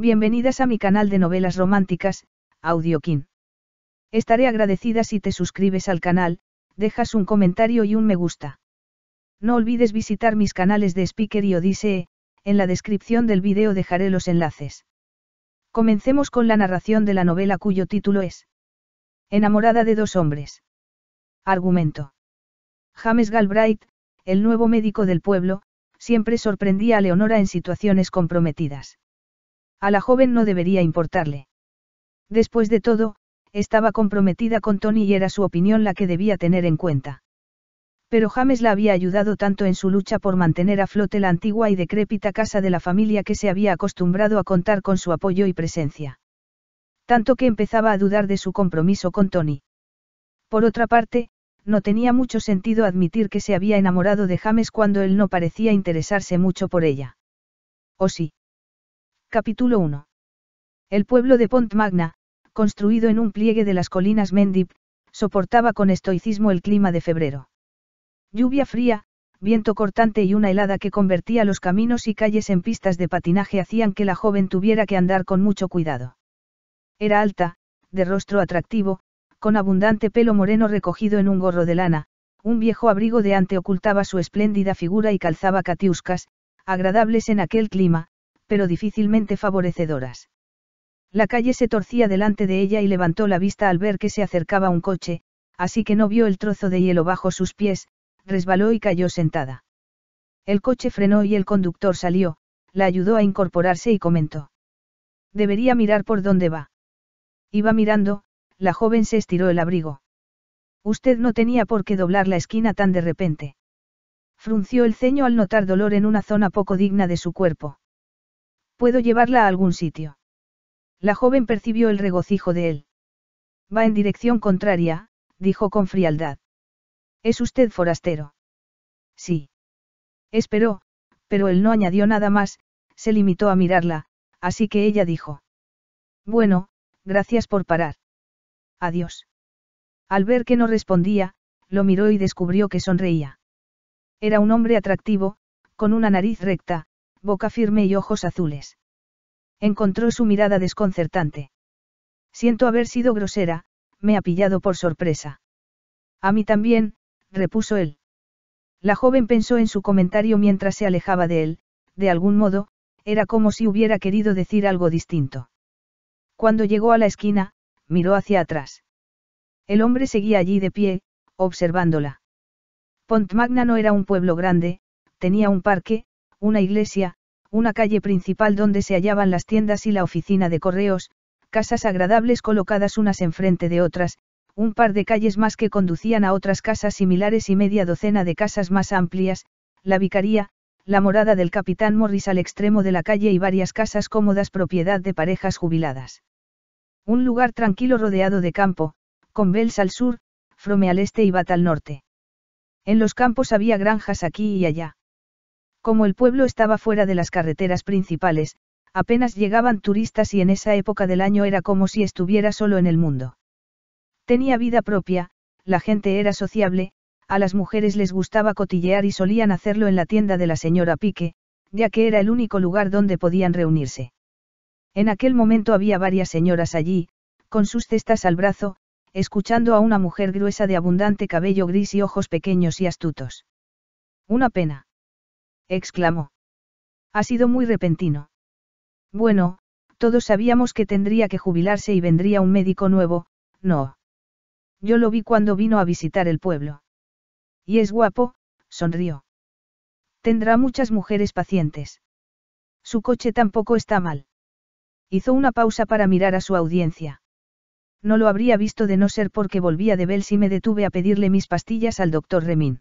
Bienvenidas a mi canal de novelas románticas, Audiokin. Estaré agradecida si te suscribes al canal, dejas un comentario y un me gusta. No olvides visitar mis canales de Speaker y Odisee, en la descripción del vídeo dejaré los enlaces. Comencemos con la narración de la novela cuyo título es Enamorada de dos hombres. Argumento. James Galbraith, el nuevo médico del pueblo, siempre sorprendía a Leonora en situaciones comprometidas. A la joven no debería importarle. Después de todo, estaba comprometida con Tony y era su opinión la que debía tener en cuenta. Pero James la había ayudado tanto en su lucha por mantener a flote la antigua y decrépita casa de la familia que se había acostumbrado a contar con su apoyo y presencia. Tanto que empezaba a dudar de su compromiso con Tony. Por otra parte, no tenía mucho sentido admitir que se había enamorado de James cuando él no parecía interesarse mucho por ella. ¿O sí? Capítulo 1. El pueblo de Pont Magna, construido en un pliegue de las colinas Mendip, soportaba con estoicismo el clima de febrero. Lluvia fría, viento cortante y una helada que convertía los caminos y calles en pistas de patinaje hacían que la joven tuviera que andar con mucho cuidado. Era alta, de rostro atractivo, con abundante pelo moreno recogido en un gorro de lana, un viejo abrigo de ante ocultaba su espléndida figura y calzaba catiuscas, agradables en aquel clima, pero difícilmente favorecedoras. La calle se torcía delante de ella y levantó la vista al ver que se acercaba un coche, así que no vio el trozo de hielo bajo sus pies, resbaló y cayó sentada. El coche frenó y el conductor salió, la ayudó a incorporarse y comentó. Debería mirar por dónde va. Iba mirando, la joven se estiró el abrigo. Usted no tenía por qué doblar la esquina tan de repente. Frunció el ceño al notar dolor en una zona poco digna de su cuerpo. ¿Puedo llevarla a algún sitio? La joven percibió el regocijo de él. Va en dirección contraria, dijo con frialdad. ¿Es usted forastero? Sí. Esperó, pero él no añadió nada más, se limitó a mirarla, así que ella dijo. Bueno, gracias por parar. Adiós. Al ver que no respondía, lo miró y descubrió que sonreía. Era un hombre atractivo, con una nariz recta, boca firme y ojos azules. Encontró su mirada desconcertante. Siento haber sido grosera, me ha pillado por sorpresa. A mí también, repuso él. La joven pensó en su comentario mientras se alejaba de él, de algún modo, era como si hubiera querido decir algo distinto. Cuando llegó a la esquina, miró hacia atrás. El hombre seguía allí de pie, observándola. Pontmagna no era un pueblo grande, tenía un parque, una iglesia, una calle principal donde se hallaban las tiendas y la oficina de correos, casas agradables colocadas unas enfrente de otras, un par de calles más que conducían a otras casas similares y media docena de casas más amplias, la vicaría, la morada del capitán Morris al extremo de la calle y varias casas cómodas propiedad de parejas jubiladas. Un lugar tranquilo rodeado de campo, con Bells al sur, Frome al este y Bat al norte. En los campos había granjas aquí y allá. Como el pueblo estaba fuera de las carreteras principales, apenas llegaban turistas y en esa época del año era como si estuviera solo en el mundo. Tenía vida propia, la gente era sociable, a las mujeres les gustaba cotillear y solían hacerlo en la tienda de la señora Pique, ya que era el único lugar donde podían reunirse. En aquel momento había varias señoras allí, con sus cestas al brazo, escuchando a una mujer gruesa de abundante cabello gris y ojos pequeños y astutos. Una pena exclamó. Ha sido muy repentino. Bueno, todos sabíamos que tendría que jubilarse y vendría un médico nuevo, no. Yo lo vi cuando vino a visitar el pueblo. Y es guapo, sonrió. Tendrá muchas mujeres pacientes. Su coche tampoco está mal. Hizo una pausa para mirar a su audiencia. No lo habría visto de no ser porque volvía de Bels y me detuve a pedirle mis pastillas al doctor Remín.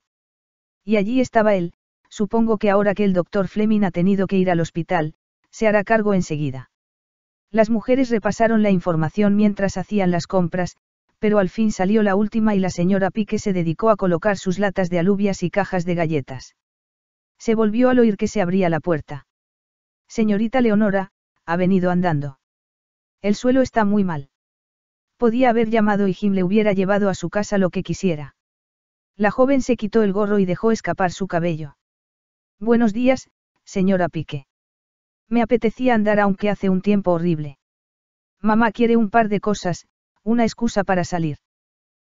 Y allí estaba él, Supongo que ahora que el doctor Fleming ha tenido que ir al hospital, se hará cargo enseguida. Las mujeres repasaron la información mientras hacían las compras, pero al fin salió la última y la señora Pique se dedicó a colocar sus latas de alubias y cajas de galletas. Se volvió al oír que se abría la puerta. Señorita Leonora, ha venido andando. El suelo está muy mal. Podía haber llamado y Jim le hubiera llevado a su casa lo que quisiera. La joven se quitó el gorro y dejó escapar su cabello. Buenos días, señora Pique. Me apetecía andar aunque hace un tiempo horrible. Mamá quiere un par de cosas, una excusa para salir.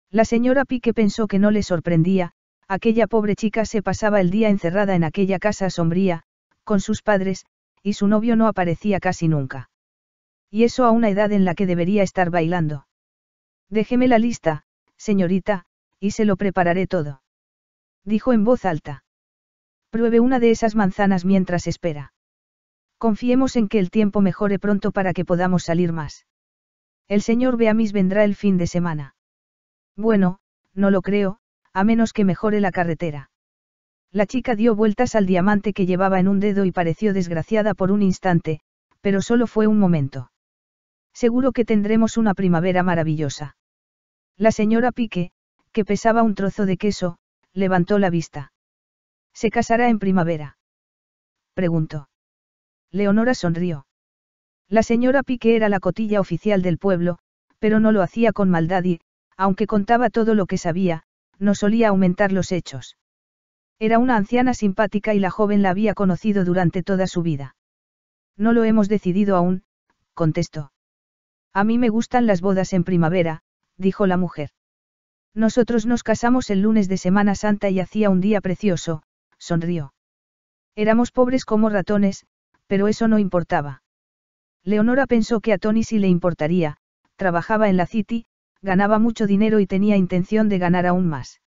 La señora Pique pensó que no le sorprendía, aquella pobre chica se pasaba el día encerrada en aquella casa sombría, con sus padres, y su novio no aparecía casi nunca. Y eso a una edad en la que debería estar bailando. Déjeme la lista, señorita, y se lo prepararé todo. Dijo en voz alta. Pruebe una de esas manzanas mientras espera. Confiemos en que el tiempo mejore pronto para que podamos salir más. El señor Beamis vendrá el fin de semana. Bueno, no lo creo, a menos que mejore la carretera. La chica dio vueltas al diamante que llevaba en un dedo y pareció desgraciada por un instante, pero solo fue un momento. Seguro que tendremos una primavera maravillosa. La señora Pique, que pesaba un trozo de queso, levantó la vista. ¿Se casará en primavera? Preguntó. Leonora sonrió. La señora Pique era la cotilla oficial del pueblo, pero no lo hacía con maldad y, aunque contaba todo lo que sabía, no solía aumentar los hechos. Era una anciana simpática y la joven la había conocido durante toda su vida. No lo hemos decidido aún, contestó. A mí me gustan las bodas en primavera, dijo la mujer. Nosotros nos casamos el lunes de Semana Santa y hacía un día precioso, sonrió. Éramos pobres como ratones, pero eso no importaba. Leonora pensó que a Tony sí le importaría, trabajaba en la City, ganaba mucho dinero y tenía intención de ganar aún más.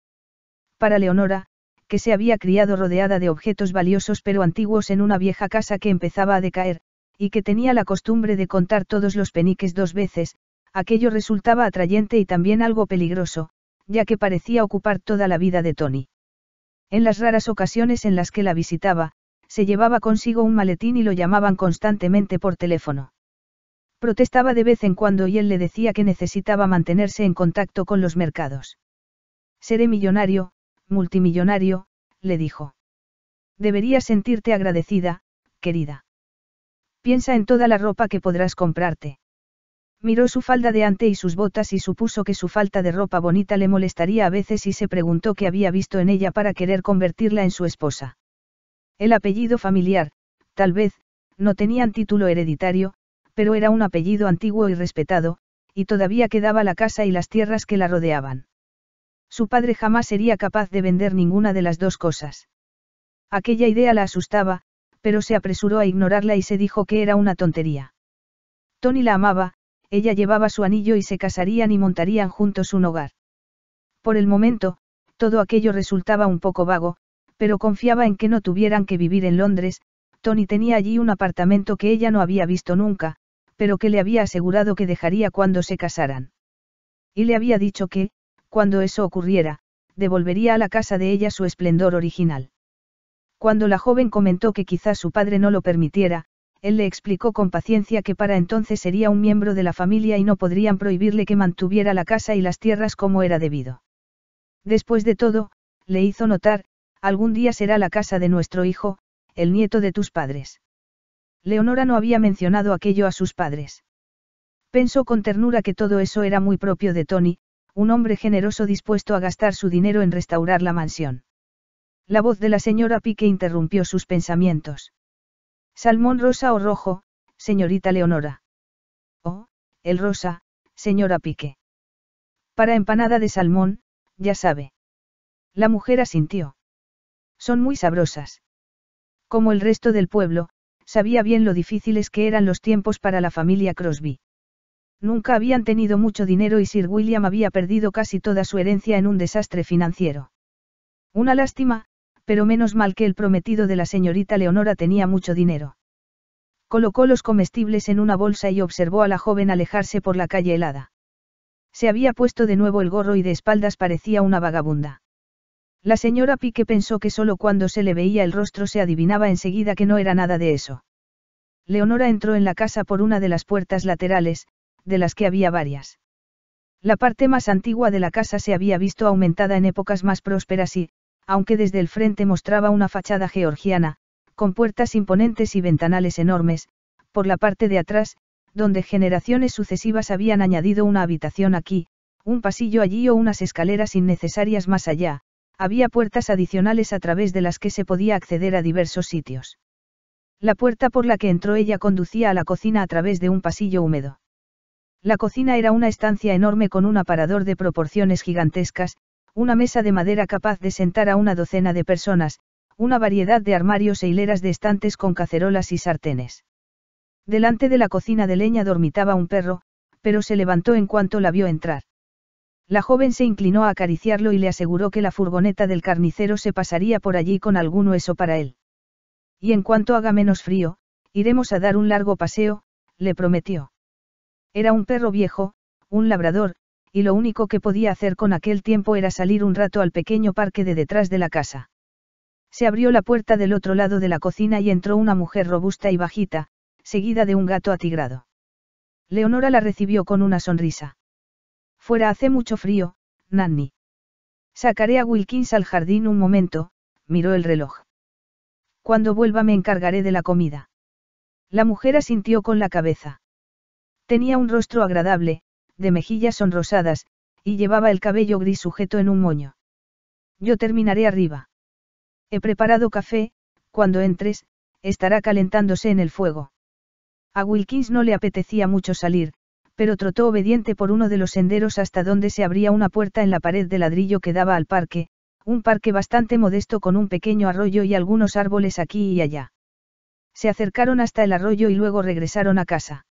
Para Leonora, que se había criado rodeada de objetos valiosos pero antiguos en una vieja casa que empezaba a decaer, y que tenía la costumbre de contar todos los peniques dos veces, aquello resultaba atrayente y también algo peligroso, ya que parecía ocupar toda la vida de Tony. En las raras ocasiones en las que la visitaba, se llevaba consigo un maletín y lo llamaban constantemente por teléfono. Protestaba de vez en cuando y él le decía que necesitaba mantenerse en contacto con los mercados. Seré millonario, multimillonario, le dijo. Deberías sentirte agradecida, querida. Piensa en toda la ropa que podrás comprarte. Miró su falda de ante y sus botas y supuso que su falta de ropa bonita le molestaría a veces y se preguntó qué había visto en ella para querer convertirla en su esposa. El apellido familiar, tal vez, no tenían título hereditario, pero era un apellido antiguo y respetado, y todavía quedaba la casa y las tierras que la rodeaban. Su padre jamás sería capaz de vender ninguna de las dos cosas. Aquella idea la asustaba, pero se apresuró a ignorarla y se dijo que era una tontería. Tony la amaba, ella llevaba su anillo y se casarían y montarían juntos un hogar. Por el momento, todo aquello resultaba un poco vago, pero confiaba en que no tuvieran que vivir en Londres, Tony tenía allí un apartamento que ella no había visto nunca, pero que le había asegurado que dejaría cuando se casaran. Y le había dicho que, cuando eso ocurriera, devolvería a la casa de ella su esplendor original. Cuando la joven comentó que quizás su padre no lo permitiera, él le explicó con paciencia que para entonces sería un miembro de la familia y no podrían prohibirle que mantuviera la casa y las tierras como era debido. Después de todo, le hizo notar, algún día será la casa de nuestro hijo, el nieto de tus padres. Leonora no había mencionado aquello a sus padres. Pensó con ternura que todo eso era muy propio de Tony, un hombre generoso dispuesto a gastar su dinero en restaurar la mansión. La voz de la señora Pique interrumpió sus pensamientos. Salmón rosa o rojo, señorita Leonora. Oh, el rosa, señora Pique. Para empanada de salmón, ya sabe. La mujer asintió. Son muy sabrosas. Como el resto del pueblo, sabía bien lo difíciles que eran los tiempos para la familia Crosby. Nunca habían tenido mucho dinero y Sir William había perdido casi toda su herencia en un desastre financiero. Una lástima, pero menos mal que el prometido de la señorita Leonora tenía mucho dinero. Colocó los comestibles en una bolsa y observó a la joven alejarse por la calle helada. Se había puesto de nuevo el gorro y de espaldas parecía una vagabunda. La señora Pique pensó que solo cuando se le veía el rostro se adivinaba enseguida que no era nada de eso. Leonora entró en la casa por una de las puertas laterales, de las que había varias. La parte más antigua de la casa se había visto aumentada en épocas más prósperas y, aunque desde el frente mostraba una fachada georgiana, con puertas imponentes y ventanales enormes, por la parte de atrás, donde generaciones sucesivas habían añadido una habitación aquí, un pasillo allí o unas escaleras innecesarias más allá, había puertas adicionales a través de las que se podía acceder a diversos sitios. La puerta por la que entró ella conducía a la cocina a través de un pasillo húmedo. La cocina era una estancia enorme con un aparador de proporciones gigantescas, una mesa de madera capaz de sentar a una docena de personas, una variedad de armarios e hileras de estantes con cacerolas y sartenes. Delante de la cocina de leña dormitaba un perro, pero se levantó en cuanto la vio entrar. La joven se inclinó a acariciarlo y le aseguró que la furgoneta del carnicero se pasaría por allí con algún hueso para él. Y en cuanto haga menos frío, iremos a dar un largo paseo, le prometió. Era un perro viejo, un labrador, y lo único que podía hacer con aquel tiempo era salir un rato al pequeño parque de detrás de la casa. Se abrió la puerta del otro lado de la cocina y entró una mujer robusta y bajita, seguida de un gato atigrado. Leonora la recibió con una sonrisa. Fuera hace mucho frío, Nanny. Sacaré a Wilkins al jardín un momento, miró el reloj. Cuando vuelva me encargaré de la comida. La mujer asintió con la cabeza. Tenía un rostro agradable, de mejillas sonrosadas, y llevaba el cabello gris sujeto en un moño. Yo terminaré arriba. He preparado café, cuando entres, estará calentándose en el fuego. A Wilkins no le apetecía mucho salir, pero trotó obediente por uno de los senderos hasta donde se abría una puerta en la pared de ladrillo que daba al parque, un parque bastante modesto con un pequeño arroyo y algunos árboles aquí y allá. Se acercaron hasta el arroyo y luego regresaron a casa.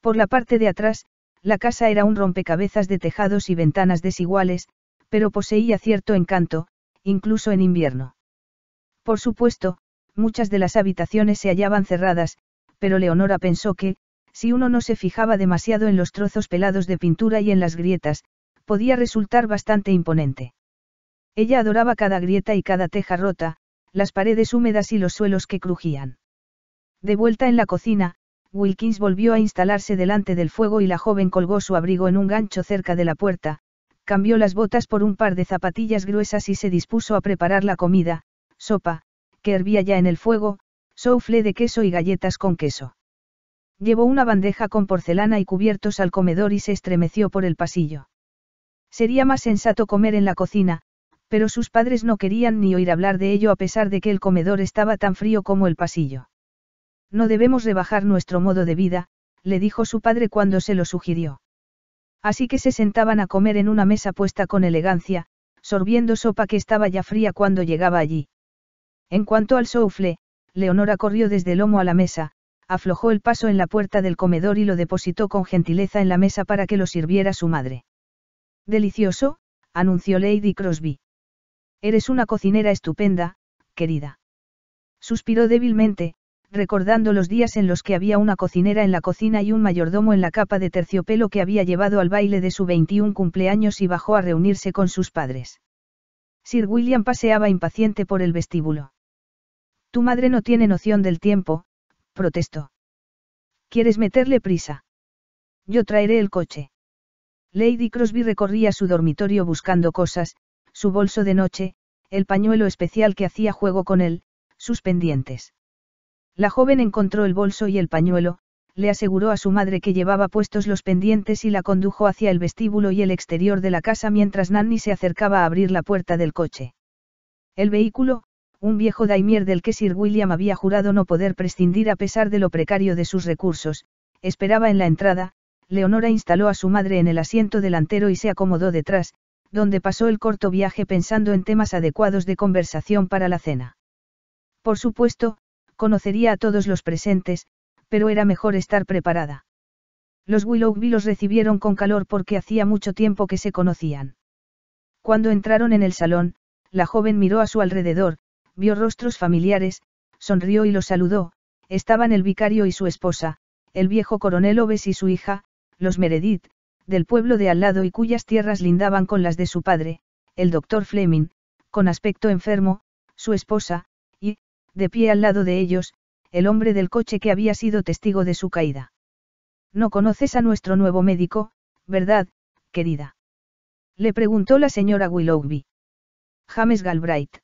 Por la parte de atrás, la casa era un rompecabezas de tejados y ventanas desiguales, pero poseía cierto encanto, incluso en invierno. Por supuesto, muchas de las habitaciones se hallaban cerradas, pero Leonora pensó que, si uno no se fijaba demasiado en los trozos pelados de pintura y en las grietas, podía resultar bastante imponente. Ella adoraba cada grieta y cada teja rota, las paredes húmedas y los suelos que crujían. De vuelta en la cocina, Wilkins volvió a instalarse delante del fuego y la joven colgó su abrigo en un gancho cerca de la puerta, cambió las botas por un par de zapatillas gruesas y se dispuso a preparar la comida, sopa, que hervía ya en el fuego, soufflé de queso y galletas con queso. Llevó una bandeja con porcelana y cubiertos al comedor y se estremeció por el pasillo. Sería más sensato comer en la cocina, pero sus padres no querían ni oír hablar de ello a pesar de que el comedor estaba tan frío como el pasillo. No debemos rebajar nuestro modo de vida, le dijo su padre cuando se lo sugirió. Así que se sentaban a comer en una mesa puesta con elegancia, sorbiendo sopa que estaba ya fría cuando llegaba allí. En cuanto al soufflé, Leonora corrió desde el lomo a la mesa, aflojó el paso en la puerta del comedor y lo depositó con gentileza en la mesa para que lo sirviera su madre. Delicioso, anunció Lady Crosby. Eres una cocinera estupenda, querida. Suspiró débilmente, recordando los días en los que había una cocinera en la cocina y un mayordomo en la capa de terciopelo que había llevado al baile de su 21 cumpleaños y bajó a reunirse con sus padres. Sir William paseaba impaciente por el vestíbulo. Tu madre no tiene noción del tiempo, protestó. ¿Quieres meterle prisa? Yo traeré el coche. Lady Crosby recorría su dormitorio buscando cosas, su bolso de noche, el pañuelo especial que hacía juego con él, sus pendientes. La joven encontró el bolso y el pañuelo, le aseguró a su madre que llevaba puestos los pendientes y la condujo hacia el vestíbulo y el exterior de la casa mientras Nanny se acercaba a abrir la puerta del coche. El vehículo, un viejo daimier del que Sir William había jurado no poder prescindir a pesar de lo precario de sus recursos, esperaba en la entrada, Leonora instaló a su madre en el asiento delantero y se acomodó detrás, donde pasó el corto viaje pensando en temas adecuados de conversación para la cena. Por supuesto, conocería a todos los presentes, pero era mejor estar preparada. Los Willoughby los recibieron con calor porque hacía mucho tiempo que se conocían. Cuando entraron en el salón, la joven miró a su alrededor, vio rostros familiares, sonrió y los saludó, estaban el vicario y su esposa, el viejo coronel Oves y su hija, los Meredith, del pueblo de al lado y cuyas tierras lindaban con las de su padre, el doctor Fleming, con aspecto enfermo, su esposa, de pie al lado de ellos, el hombre del coche que había sido testigo de su caída. No conoces a nuestro nuevo médico, ¿verdad, querida? Le preguntó la señora Willoughby. James Galbraith.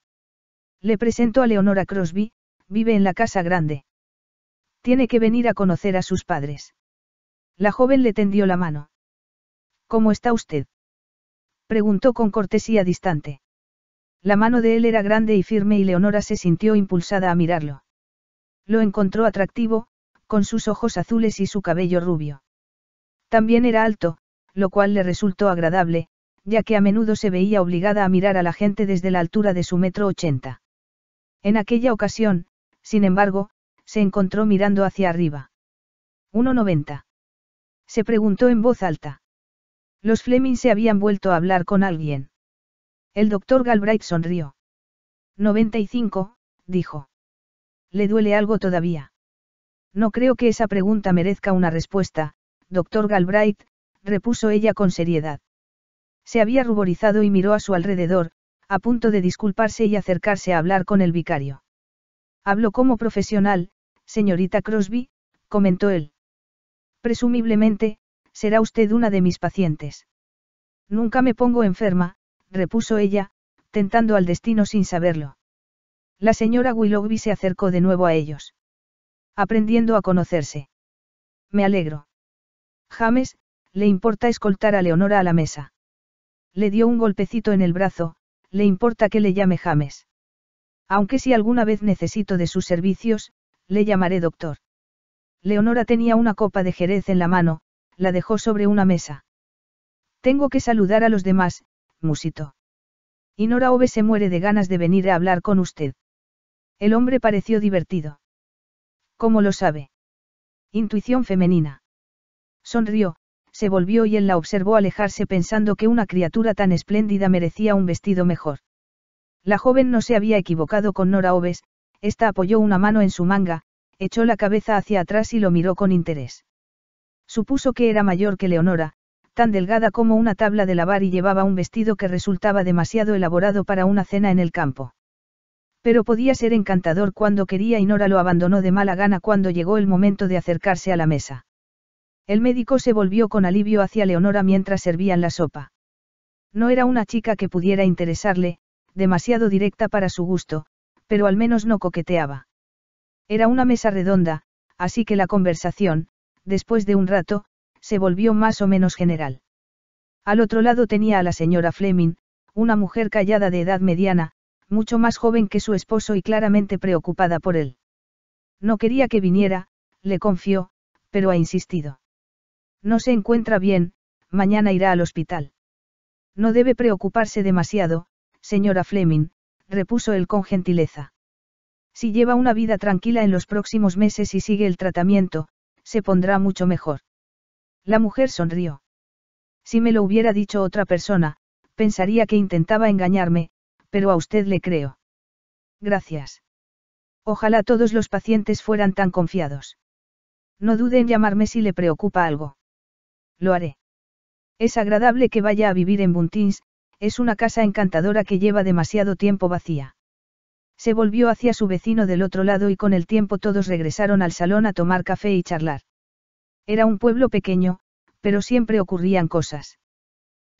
Le presentó a Leonora Crosby, vive en la casa grande. Tiene que venir a conocer a sus padres. La joven le tendió la mano. ¿Cómo está usted? Preguntó con cortesía distante. La mano de él era grande y firme y Leonora se sintió impulsada a mirarlo. Lo encontró atractivo, con sus ojos azules y su cabello rubio. También era alto, lo cual le resultó agradable, ya que a menudo se veía obligada a mirar a la gente desde la altura de su metro ochenta. En aquella ocasión, sin embargo, se encontró mirando hacia arriba. 1,90. Se preguntó en voz alta. Los Fleming se habían vuelto a hablar con alguien. El doctor Galbraith sonrió. 95, dijo. ¿Le duele algo todavía? No creo que esa pregunta merezca una respuesta, doctor Galbraith, repuso ella con seriedad. Se había ruborizado y miró a su alrededor, a punto de disculparse y acercarse a hablar con el vicario. Hablo como profesional, señorita Crosby, comentó él. Presumiblemente, será usted una de mis pacientes. Nunca me pongo enferma, repuso ella, tentando al destino sin saberlo. La señora Willoughby se acercó de nuevo a ellos. Aprendiendo a conocerse. Me alegro. James, le importa escoltar a Leonora a la mesa. Le dio un golpecito en el brazo, le importa que le llame James. Aunque si alguna vez necesito de sus servicios, le llamaré doctor. Leonora tenía una copa de jerez en la mano, la dejó sobre una mesa. Tengo que saludar a los demás, musito. Y Nora Ove se muere de ganas de venir a hablar con usted. El hombre pareció divertido. ¿Cómo lo sabe? Intuición femenina. Sonrió, se volvió y él la observó alejarse pensando que una criatura tan espléndida merecía un vestido mejor. La joven no se había equivocado con Nora Oves, ésta apoyó una mano en su manga, echó la cabeza hacia atrás y lo miró con interés. Supuso que era mayor que Leonora, tan delgada como una tabla de lavar y llevaba un vestido que resultaba demasiado elaborado para una cena en el campo. Pero podía ser encantador cuando quería y Nora lo abandonó de mala gana cuando llegó el momento de acercarse a la mesa. El médico se volvió con alivio hacia Leonora mientras servían la sopa. No era una chica que pudiera interesarle, demasiado directa para su gusto, pero al menos no coqueteaba. Era una mesa redonda, así que la conversación, después de un rato, se volvió más o menos general. Al otro lado tenía a la señora Fleming, una mujer callada de edad mediana, mucho más joven que su esposo y claramente preocupada por él. No quería que viniera, le confió, pero ha insistido. No se encuentra bien, mañana irá al hospital. No debe preocuparse demasiado, señora Fleming, repuso él con gentileza. Si lleva una vida tranquila en los próximos meses y sigue el tratamiento, se pondrá mucho mejor. La mujer sonrió. Si me lo hubiera dicho otra persona, pensaría que intentaba engañarme, pero a usted le creo. Gracias. Ojalá todos los pacientes fueran tan confiados. No dude en llamarme si le preocupa algo. Lo haré. Es agradable que vaya a vivir en Buntins, es una casa encantadora que lleva demasiado tiempo vacía. Se volvió hacia su vecino del otro lado y con el tiempo todos regresaron al salón a tomar café y charlar. Era un pueblo pequeño, pero siempre ocurrían cosas.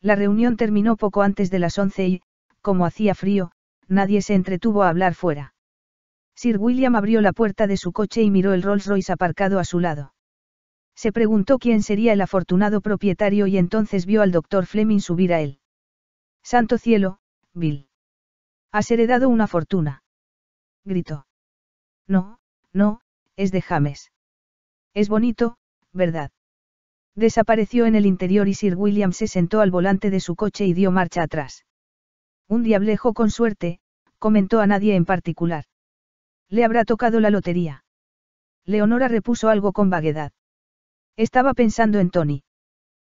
La reunión terminó poco antes de las once y, como hacía frío, nadie se entretuvo a hablar fuera. Sir William abrió la puerta de su coche y miró el Rolls Royce aparcado a su lado. Se preguntó quién sería el afortunado propietario y entonces vio al doctor Fleming subir a él. Santo cielo, Bill. Has heredado una fortuna. Gritó. No, no, es de James. Es bonito, ¿verdad? Desapareció en el interior y Sir William se sentó al volante de su coche y dio marcha atrás. Un diablejo con suerte, comentó a nadie en particular. Le habrá tocado la lotería. Leonora repuso algo con vaguedad. Estaba pensando en Tony.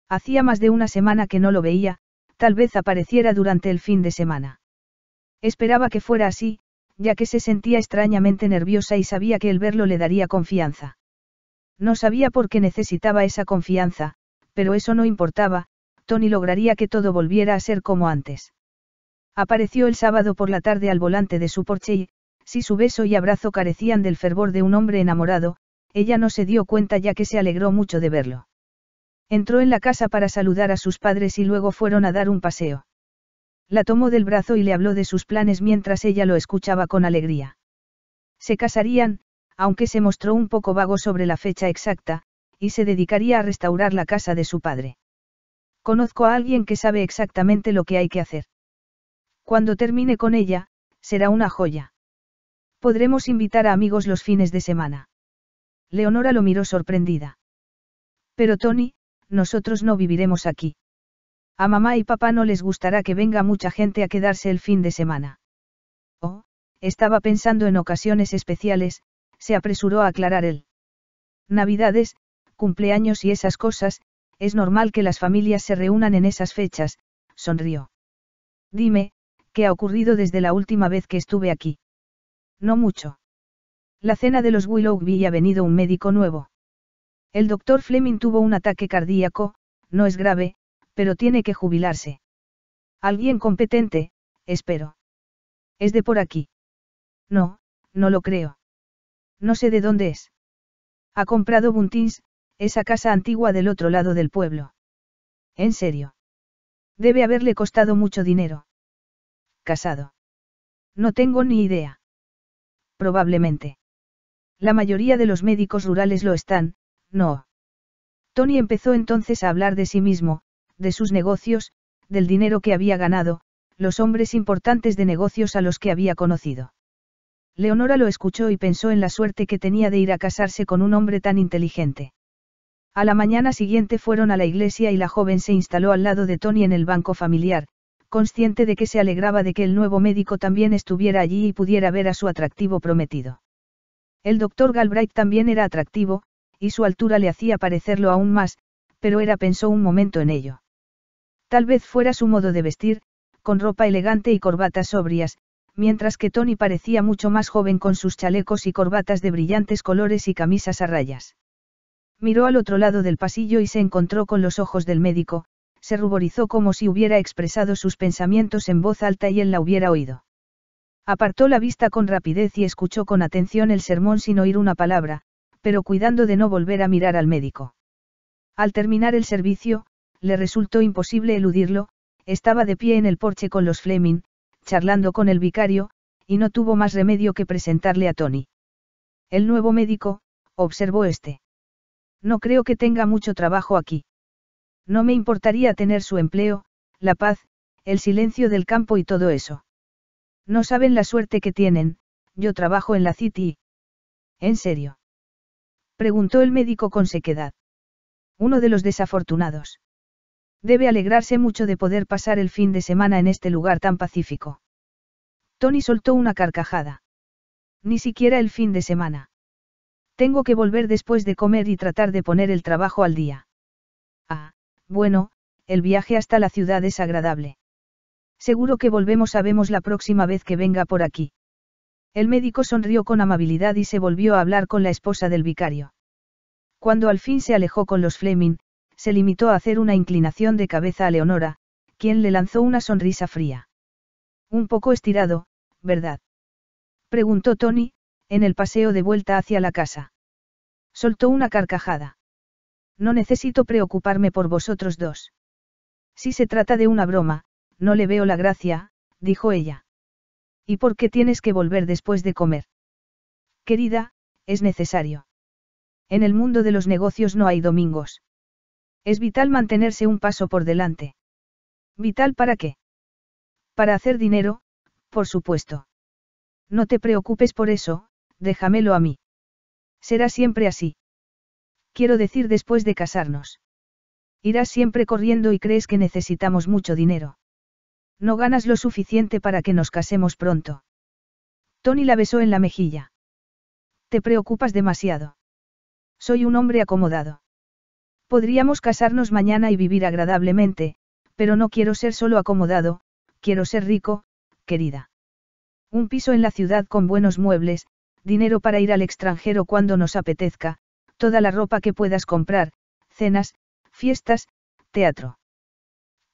Hacía más de una semana que no lo veía, tal vez apareciera durante el fin de semana. Esperaba que fuera así, ya que se sentía extrañamente nerviosa y sabía que el verlo le daría confianza. No sabía por qué necesitaba esa confianza, pero eso no importaba, Tony lograría que todo volviera a ser como antes. Apareció el sábado por la tarde al volante de su porche y, si su beso y abrazo carecían del fervor de un hombre enamorado, ella no se dio cuenta ya que se alegró mucho de verlo. Entró en la casa para saludar a sus padres y luego fueron a dar un paseo. La tomó del brazo y le habló de sus planes mientras ella lo escuchaba con alegría. Se casarían, aunque se mostró un poco vago sobre la fecha exacta, y se dedicaría a restaurar la casa de su padre. Conozco a alguien que sabe exactamente lo que hay que hacer. Cuando termine con ella, será una joya. Podremos invitar a amigos los fines de semana. Leonora lo miró sorprendida. Pero Tony, nosotros no viviremos aquí. A mamá y papá no les gustará que venga mucha gente a quedarse el fin de semana. Oh, estaba pensando en ocasiones especiales, se apresuró a aclarar él. Navidades, cumpleaños y esas cosas, es normal que las familias se reúnan en esas fechas, sonrió. Dime, ¿qué ha ocurrido desde la última vez que estuve aquí? No mucho. La cena de los Willoughby ha venido un médico nuevo. El doctor Fleming tuvo un ataque cardíaco, no es grave, pero tiene que jubilarse. Alguien competente, espero. ¿Es de por aquí? No, no lo creo. No sé de dónde es. Ha comprado Buntins, esa casa antigua del otro lado del pueblo. ¿En serio? Debe haberle costado mucho dinero. Casado. No tengo ni idea. Probablemente. La mayoría de los médicos rurales lo están, no. Tony empezó entonces a hablar de sí mismo, de sus negocios, del dinero que había ganado, los hombres importantes de negocios a los que había conocido. Leonora lo escuchó y pensó en la suerte que tenía de ir a casarse con un hombre tan inteligente. A la mañana siguiente fueron a la iglesia y la joven se instaló al lado de Tony en el banco familiar, consciente de que se alegraba de que el nuevo médico también estuviera allí y pudiera ver a su atractivo prometido. El doctor Galbraith también era atractivo, y su altura le hacía parecerlo aún más, pero era pensó un momento en ello. Tal vez fuera su modo de vestir, con ropa elegante y corbatas sobrias, mientras que Tony parecía mucho más joven con sus chalecos y corbatas de brillantes colores y camisas a rayas. Miró al otro lado del pasillo y se encontró con los ojos del médico, se ruborizó como si hubiera expresado sus pensamientos en voz alta y él la hubiera oído. Apartó la vista con rapidez y escuchó con atención el sermón sin oír una palabra, pero cuidando de no volver a mirar al médico. Al terminar el servicio, le resultó imposible eludirlo, estaba de pie en el porche con los Fleming, charlando con el vicario, y no tuvo más remedio que presentarle a Tony. El nuevo médico, observó este. No creo que tenga mucho trabajo aquí. No me importaría tener su empleo, la paz, el silencio del campo y todo eso. No saben la suerte que tienen, yo trabajo en la City. ¿En serio? Preguntó el médico con sequedad. Uno de los desafortunados. Debe alegrarse mucho de poder pasar el fin de semana en este lugar tan pacífico. Tony soltó una carcajada. Ni siquiera el fin de semana. Tengo que volver después de comer y tratar de poner el trabajo al día. Ah, bueno, el viaje hasta la ciudad es agradable. Seguro que volvemos a vemos la próxima vez que venga por aquí. El médico sonrió con amabilidad y se volvió a hablar con la esposa del vicario. Cuando al fin se alejó con los Fleming, se limitó a hacer una inclinación de cabeza a Leonora, quien le lanzó una sonrisa fría. Un poco estirado, ¿verdad? Preguntó Tony, en el paseo de vuelta hacia la casa. Soltó una carcajada. No necesito preocuparme por vosotros dos. Si se trata de una broma, no le veo la gracia, dijo ella. ¿Y por qué tienes que volver después de comer? Querida, es necesario. En el mundo de los negocios no hay domingos. Es vital mantenerse un paso por delante. ¿Vital para qué? Para hacer dinero, por supuesto. No te preocupes por eso, déjamelo a mí. Será siempre así. Quiero decir después de casarnos. Irás siempre corriendo y crees que necesitamos mucho dinero. No ganas lo suficiente para que nos casemos pronto. Tony la besó en la mejilla. Te preocupas demasiado. Soy un hombre acomodado. Podríamos casarnos mañana y vivir agradablemente, pero no quiero ser solo acomodado, quiero ser rico, querida. Un piso en la ciudad con buenos muebles, dinero para ir al extranjero cuando nos apetezca, toda la ropa que puedas comprar, cenas, fiestas, teatro.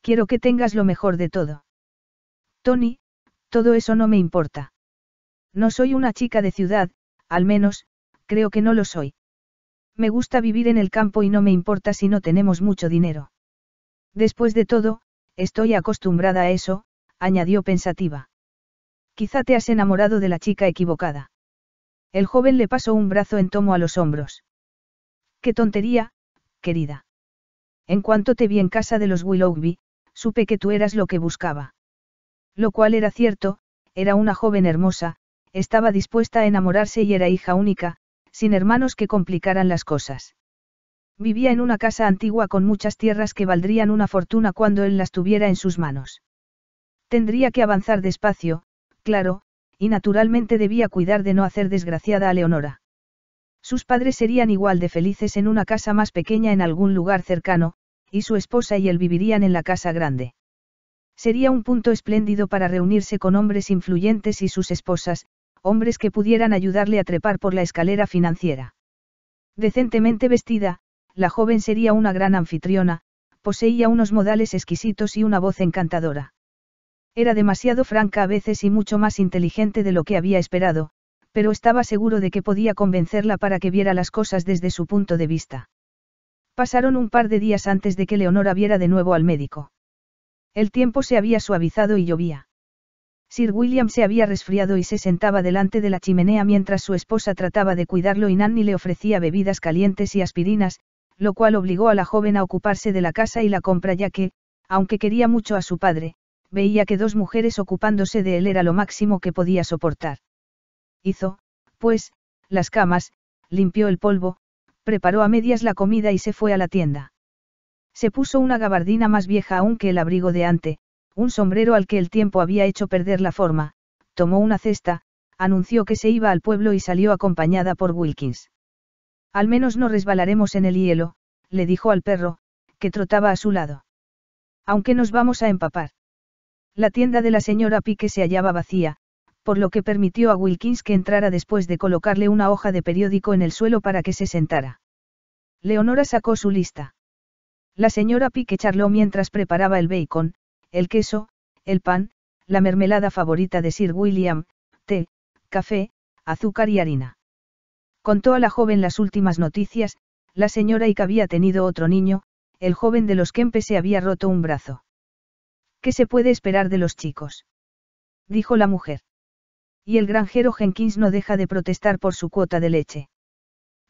Quiero que tengas lo mejor de todo. Tony, todo eso no me importa. No soy una chica de ciudad, al menos, creo que no lo soy. Me gusta vivir en el campo y no me importa si no tenemos mucho dinero. Después de todo, estoy acostumbrada a eso, añadió pensativa. Quizá te has enamorado de la chica equivocada. El joven le pasó un brazo en tomo a los hombros. Qué tontería, querida. En cuanto te vi en casa de los Willoughby, supe que tú eras lo que buscaba. Lo cual era cierto, era una joven hermosa, estaba dispuesta a enamorarse y era hija única, sin hermanos que complicaran las cosas. Vivía en una casa antigua con muchas tierras que valdrían una fortuna cuando él las tuviera en sus manos. Tendría que avanzar despacio, claro, y naturalmente debía cuidar de no hacer desgraciada a Leonora. Sus padres serían igual de felices en una casa más pequeña en algún lugar cercano, y su esposa y él vivirían en la casa grande. Sería un punto espléndido para reunirse con hombres influyentes y sus esposas, hombres que pudieran ayudarle a trepar por la escalera financiera. Decentemente vestida, la joven sería una gran anfitriona, poseía unos modales exquisitos y una voz encantadora. Era demasiado franca a veces y mucho más inteligente de lo que había esperado, pero estaba seguro de que podía convencerla para que viera las cosas desde su punto de vista. Pasaron un par de días antes de que Leonora viera de nuevo al médico. El tiempo se había suavizado y llovía. Sir William se había resfriado y se sentaba delante de la chimenea mientras su esposa trataba de cuidarlo y Nanny le ofrecía bebidas calientes y aspirinas, lo cual obligó a la joven a ocuparse de la casa y la compra ya que, aunque quería mucho a su padre, veía que dos mujeres ocupándose de él era lo máximo que podía soportar. Hizo, pues, las camas, limpió el polvo, preparó a medias la comida y se fue a la tienda. Se puso una gabardina más vieja aún que el abrigo de ante, un sombrero al que el tiempo había hecho perder la forma, tomó una cesta, anunció que se iba al pueblo y salió acompañada por Wilkins. Al menos no resbalaremos en el hielo, le dijo al perro, que trotaba a su lado. Aunque nos vamos a empapar. La tienda de la señora Pique se hallaba vacía, por lo que permitió a Wilkins que entrara después de colocarle una hoja de periódico en el suelo para que se sentara. Leonora sacó su lista. La señora Pique charló mientras preparaba el bacon, el queso, el pan, la mermelada favorita de Sir William, té, café, azúcar y harina. Contó a la joven las últimas noticias, la señora Ike había tenido otro niño, el joven de los Kempe se había roto un brazo. ¿Qué se puede esperar de los chicos? dijo la mujer. Y el granjero Jenkins no deja de protestar por su cuota de leche.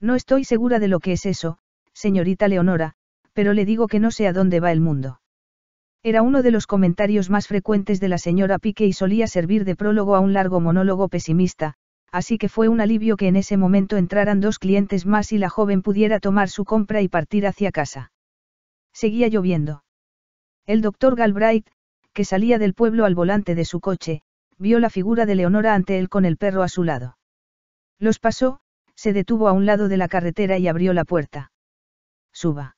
No estoy segura de lo que es eso, señorita Leonora, pero le digo que no sé a dónde va el mundo. Era uno de los comentarios más frecuentes de la señora Pique y solía servir de prólogo a un largo monólogo pesimista, así que fue un alivio que en ese momento entraran dos clientes más y la joven pudiera tomar su compra y partir hacia casa. Seguía lloviendo. El doctor Galbraith, que salía del pueblo al volante de su coche, vio la figura de Leonora ante él con el perro a su lado. Los pasó, se detuvo a un lado de la carretera y abrió la puerta. Suba.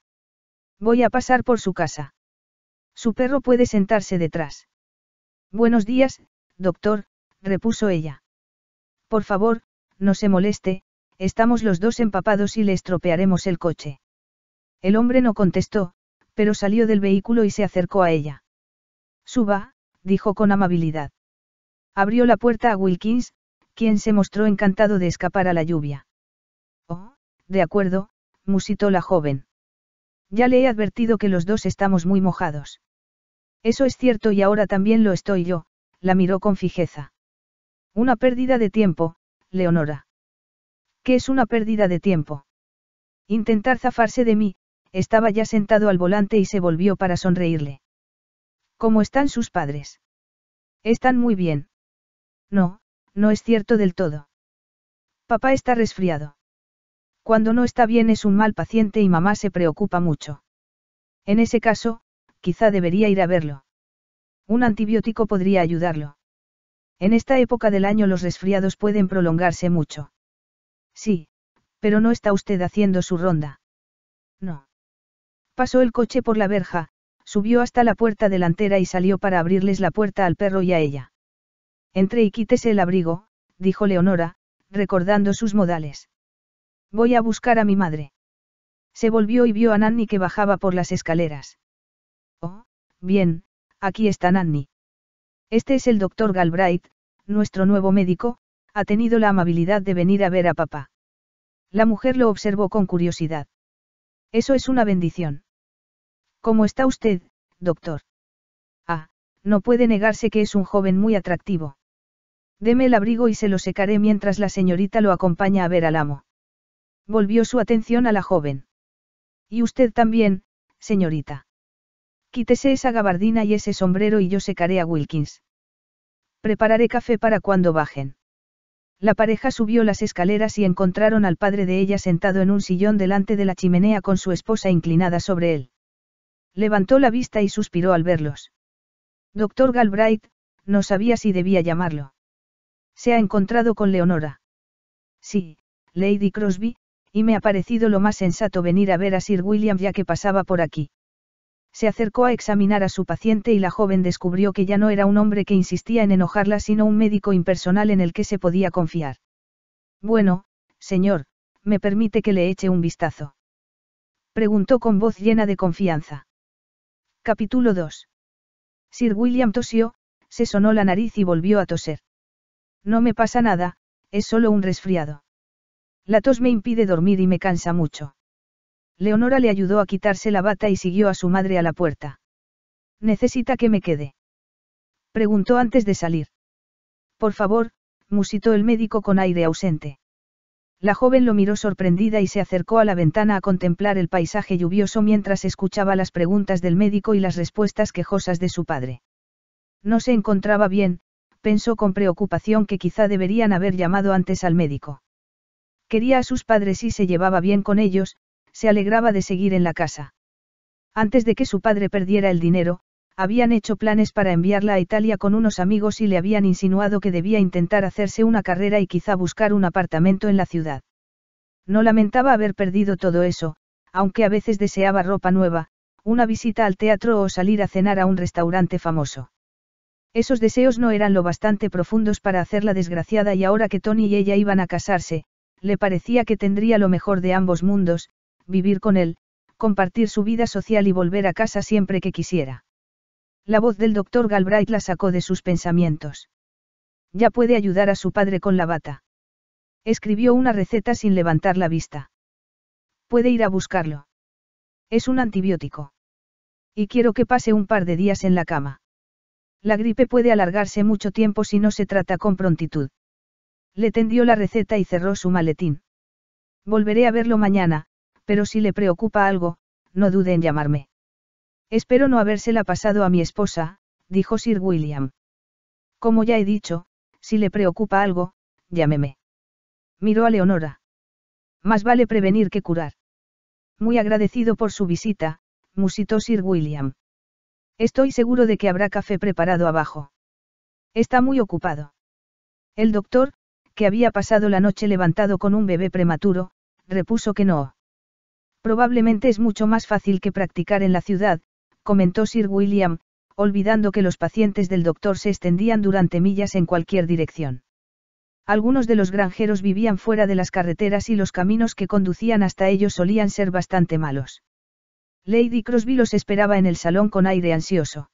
Voy a pasar por su casa. Su perro puede sentarse detrás. Buenos días, doctor, repuso ella. Por favor, no se moleste, estamos los dos empapados y le estropearemos el coche. El hombre no contestó, pero salió del vehículo y se acercó a ella. Suba, dijo con amabilidad. Abrió la puerta a Wilkins, quien se mostró encantado de escapar a la lluvia. Oh, de acuerdo, musitó la joven. Ya le he advertido que los dos estamos muy mojados. Eso es cierto y ahora también lo estoy yo, la miró con fijeza. Una pérdida de tiempo, Leonora. ¿Qué es una pérdida de tiempo? Intentar zafarse de mí, estaba ya sentado al volante y se volvió para sonreírle. ¿Cómo están sus padres? Están muy bien. No, no es cierto del todo. Papá está resfriado. Cuando no está bien es un mal paciente y mamá se preocupa mucho. En ese caso, quizá debería ir a verlo. Un antibiótico podría ayudarlo. En esta época del año los resfriados pueden prolongarse mucho. Sí, pero no está usted haciendo su ronda. No. Pasó el coche por la verja, subió hasta la puerta delantera y salió para abrirles la puerta al perro y a ella. Entre y quítese el abrigo, dijo Leonora, recordando sus modales. Voy a buscar a mi madre. Se volvió y vio a Nanny que bajaba por las escaleras. Oh, bien, aquí está Nanny. Este es el doctor Galbraith, nuestro nuevo médico, ha tenido la amabilidad de venir a ver a papá. La mujer lo observó con curiosidad. Eso es una bendición. ¿Cómo está usted, doctor? Ah, no puede negarse que es un joven muy atractivo. Deme el abrigo y se lo secaré mientras la señorita lo acompaña a ver al amo. Volvió su atención a la joven. Y usted también, señorita. Quítese esa gabardina y ese sombrero y yo secaré a Wilkins. Prepararé café para cuando bajen. La pareja subió las escaleras y encontraron al padre de ella sentado en un sillón delante de la chimenea con su esposa inclinada sobre él. Levantó la vista y suspiró al verlos. Doctor Galbraith, no sabía si debía llamarlo. Se ha encontrado con Leonora. Sí, Lady Crosby, y me ha parecido lo más sensato venir a ver a Sir William ya que pasaba por aquí. Se acercó a examinar a su paciente y la joven descubrió que ya no era un hombre que insistía en enojarla sino un médico impersonal en el que se podía confiar. Bueno, señor, ¿me permite que le eche un vistazo? Preguntó con voz llena de confianza. Capítulo 2. Sir William tosió, se sonó la nariz y volvió a toser. No me pasa nada, es solo un resfriado. La tos me impide dormir y me cansa mucho. Leonora le ayudó a quitarse la bata y siguió a su madre a la puerta. ¿Necesita que me quede? Preguntó antes de salir. Por favor, musitó el médico con aire ausente. La joven lo miró sorprendida y se acercó a la ventana a contemplar el paisaje lluvioso mientras escuchaba las preguntas del médico y las respuestas quejosas de su padre. No se encontraba bien, pensó con preocupación que quizá deberían haber llamado antes al médico. Quería a sus padres y se llevaba bien con ellos, se alegraba de seguir en la casa. Antes de que su padre perdiera el dinero, habían hecho planes para enviarla a Italia con unos amigos y le habían insinuado que debía intentar hacerse una carrera y quizá buscar un apartamento en la ciudad. No lamentaba haber perdido todo eso, aunque a veces deseaba ropa nueva, una visita al teatro o salir a cenar a un restaurante famoso. Esos deseos no eran lo bastante profundos para hacerla desgraciada y ahora que Tony y ella iban a casarse, le parecía que tendría lo mejor de ambos mundos, vivir con él, compartir su vida social y volver a casa siempre que quisiera. La voz del doctor Galbraith la sacó de sus pensamientos. Ya puede ayudar a su padre con la bata. Escribió una receta sin levantar la vista. Puede ir a buscarlo. Es un antibiótico. Y quiero que pase un par de días en la cama. La gripe puede alargarse mucho tiempo si no se trata con prontitud. Le tendió la receta y cerró su maletín. Volveré a verlo mañana, pero si le preocupa algo, no dude en llamarme. Espero no habérsela pasado a mi esposa, dijo Sir William. Como ya he dicho, si le preocupa algo, llámeme. Miró a Leonora. Más vale prevenir que curar. Muy agradecido por su visita, musitó Sir William. Estoy seguro de que habrá café preparado abajo. Está muy ocupado. El doctor, que había pasado la noche levantado con un bebé prematuro, repuso que no. Probablemente es mucho más fácil que practicar en la ciudad, comentó Sir William, olvidando que los pacientes del doctor se extendían durante millas en cualquier dirección. Algunos de los granjeros vivían fuera de las carreteras y los caminos que conducían hasta ellos solían ser bastante malos. Lady Crosby los esperaba en el salón con aire ansioso.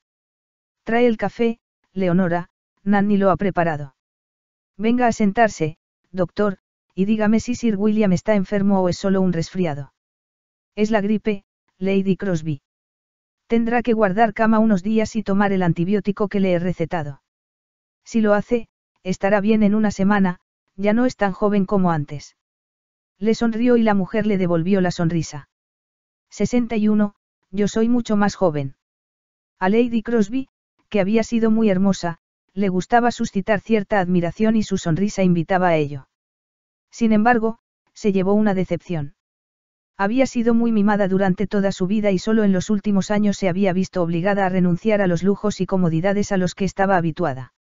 Trae el café, Leonora, Nanny lo ha preparado. Venga a sentarse, doctor, y dígame si Sir William está enfermo o es solo un resfriado. Es la gripe, Lady Crosby. Tendrá que guardar cama unos días y tomar el antibiótico que le he recetado. Si lo hace, estará bien en una semana, ya no es tan joven como antes. Le sonrió y la mujer le devolvió la sonrisa. 61, yo soy mucho más joven. A Lady Crosby, que había sido muy hermosa, le gustaba suscitar cierta admiración y su sonrisa invitaba a ello. Sin embargo, se llevó una decepción. Había sido muy mimada durante toda su vida y solo en los últimos años se había visto obligada a renunciar a los lujos y comodidades a los que estaba habituada.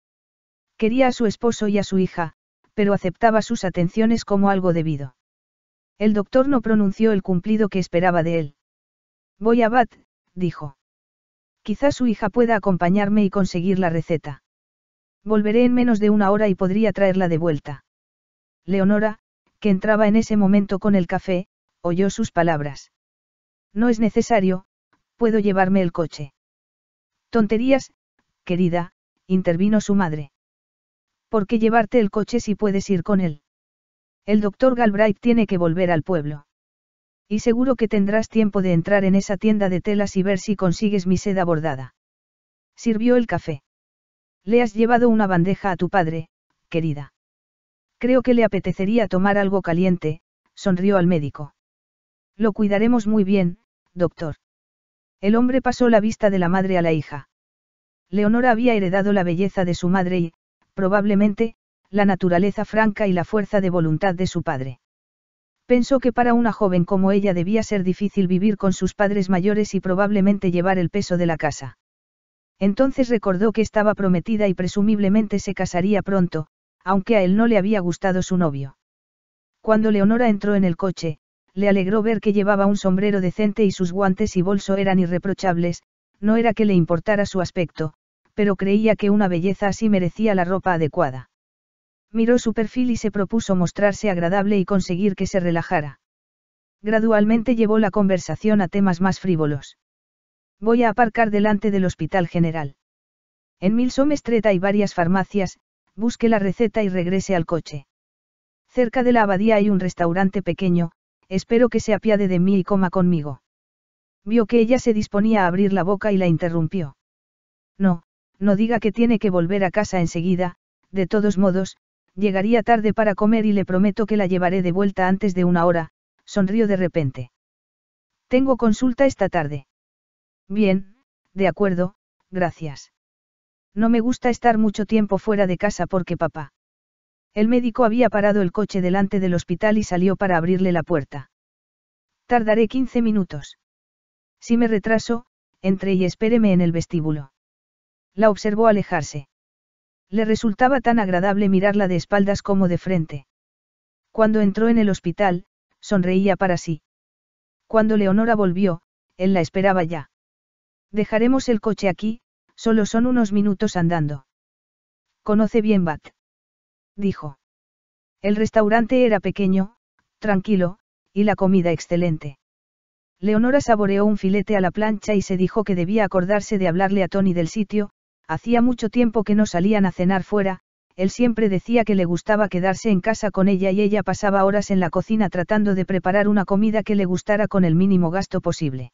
Quería a su esposo y a su hija, pero aceptaba sus atenciones como algo debido. El doctor no pronunció el cumplido que esperaba de él. Voy a Bath, dijo. Quizá su hija pueda acompañarme y conseguir la receta. Volveré en menos de una hora y podría traerla de vuelta. Leonora, que entraba en ese momento con el café, oyó sus palabras. No es necesario, puedo llevarme el coche. Tonterías, querida, intervino su madre. ¿Por qué llevarte el coche si puedes ir con él? El doctor Galbraith tiene que volver al pueblo. Y seguro que tendrás tiempo de entrar en esa tienda de telas y ver si consigues mi seda bordada. Sirvió el café. Le has llevado una bandeja a tu padre, querida. Creo que le apetecería tomar algo caliente, sonrió al médico. Lo cuidaremos muy bien, doctor. El hombre pasó la vista de la madre a la hija. Leonora había heredado la belleza de su madre y, probablemente, la naturaleza franca y la fuerza de voluntad de su padre. Pensó que para una joven como ella debía ser difícil vivir con sus padres mayores y probablemente llevar el peso de la casa. Entonces recordó que estaba prometida y presumiblemente se casaría pronto, aunque a él no le había gustado su novio. Cuando Leonora entró en el coche, le alegró ver que llevaba un sombrero decente y sus guantes y bolso eran irreprochables, no era que le importara su aspecto, pero creía que una belleza así merecía la ropa adecuada. Miró su perfil y se propuso mostrarse agradable y conseguir que se relajara. Gradualmente llevó la conversación a temas más frívolos. Voy a aparcar delante del Hospital General. En Milsom Street hay varias farmacias, busque la receta y regrese al coche. Cerca de la abadía hay un restaurante pequeño, espero que se apiade de mí y coma conmigo. Vio que ella se disponía a abrir la boca y la interrumpió. No, no diga que tiene que volver a casa enseguida, de todos modos, Llegaría tarde para comer y le prometo que la llevaré de vuelta antes de una hora, sonrió de repente. Tengo consulta esta tarde. Bien, de acuerdo, gracias. No me gusta estar mucho tiempo fuera de casa porque papá. El médico había parado el coche delante del hospital y salió para abrirle la puerta. Tardaré 15 minutos. Si me retraso, entre y espéreme en el vestíbulo. La observó alejarse. Le resultaba tan agradable mirarla de espaldas como de frente. Cuando entró en el hospital, sonreía para sí. Cuando Leonora volvió, él la esperaba ya. Dejaremos el coche aquí, solo son unos minutos andando. Conoce bien Bat. Dijo. El restaurante era pequeño, tranquilo, y la comida excelente. Leonora saboreó un filete a la plancha y se dijo que debía acordarse de hablarle a Tony del sitio, Hacía mucho tiempo que no salían a cenar fuera, él siempre decía que le gustaba quedarse en casa con ella y ella pasaba horas en la cocina tratando de preparar una comida que le gustara con el mínimo gasto posible.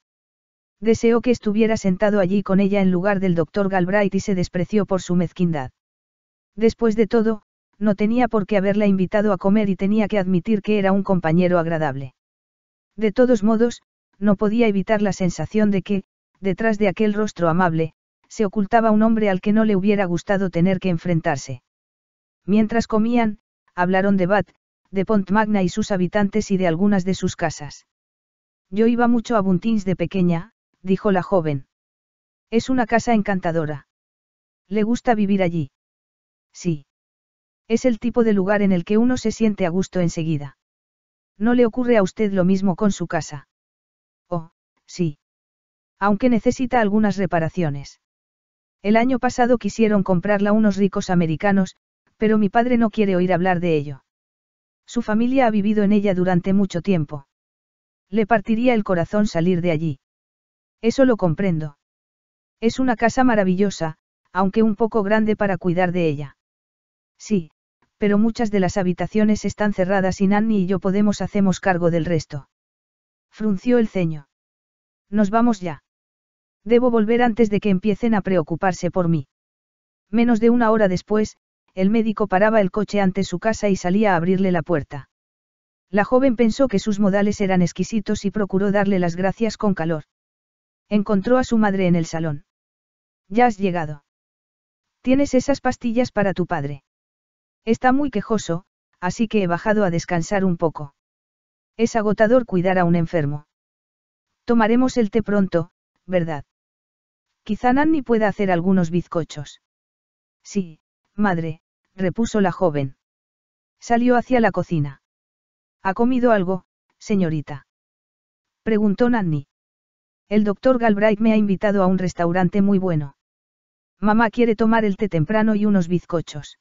Deseó que estuviera sentado allí con ella en lugar del doctor Galbraith y se despreció por su mezquindad. Después de todo, no tenía por qué haberla invitado a comer y tenía que admitir que era un compañero agradable. De todos modos, no podía evitar la sensación de que, detrás de aquel rostro amable, se ocultaba un hombre al que no le hubiera gustado tener que enfrentarse. Mientras comían, hablaron de Bath, de Pont Magna y sus habitantes y de algunas de sus casas. Yo iba mucho a Buntins de pequeña, dijo la joven. Es una casa encantadora. ¿Le gusta vivir allí? Sí. Es el tipo de lugar en el que uno se siente a gusto enseguida. ¿No le ocurre a usted lo mismo con su casa? Oh, sí. Aunque necesita algunas reparaciones. El año pasado quisieron comprarla unos ricos americanos, pero mi padre no quiere oír hablar de ello. Su familia ha vivido en ella durante mucho tiempo. Le partiría el corazón salir de allí. Eso lo comprendo. Es una casa maravillosa, aunque un poco grande para cuidar de ella. Sí, pero muchas de las habitaciones están cerradas y Nanny y yo podemos hacemos cargo del resto. Frunció el ceño. Nos vamos ya. Debo volver antes de que empiecen a preocuparse por mí. Menos de una hora después, el médico paraba el coche ante su casa y salía a abrirle la puerta. La joven pensó que sus modales eran exquisitos y procuró darle las gracias con calor. Encontró a su madre en el salón. Ya has llegado. Tienes esas pastillas para tu padre. Está muy quejoso, así que he bajado a descansar un poco. Es agotador cuidar a un enfermo. Tomaremos el té pronto, ¿verdad? Quizá Nanny pueda hacer algunos bizcochos. Sí, madre, repuso la joven. Salió hacia la cocina. ¿Ha comido algo, señorita? Preguntó Nanny. El doctor Galbraith me ha invitado a un restaurante muy bueno. Mamá quiere tomar el té temprano y unos bizcochos.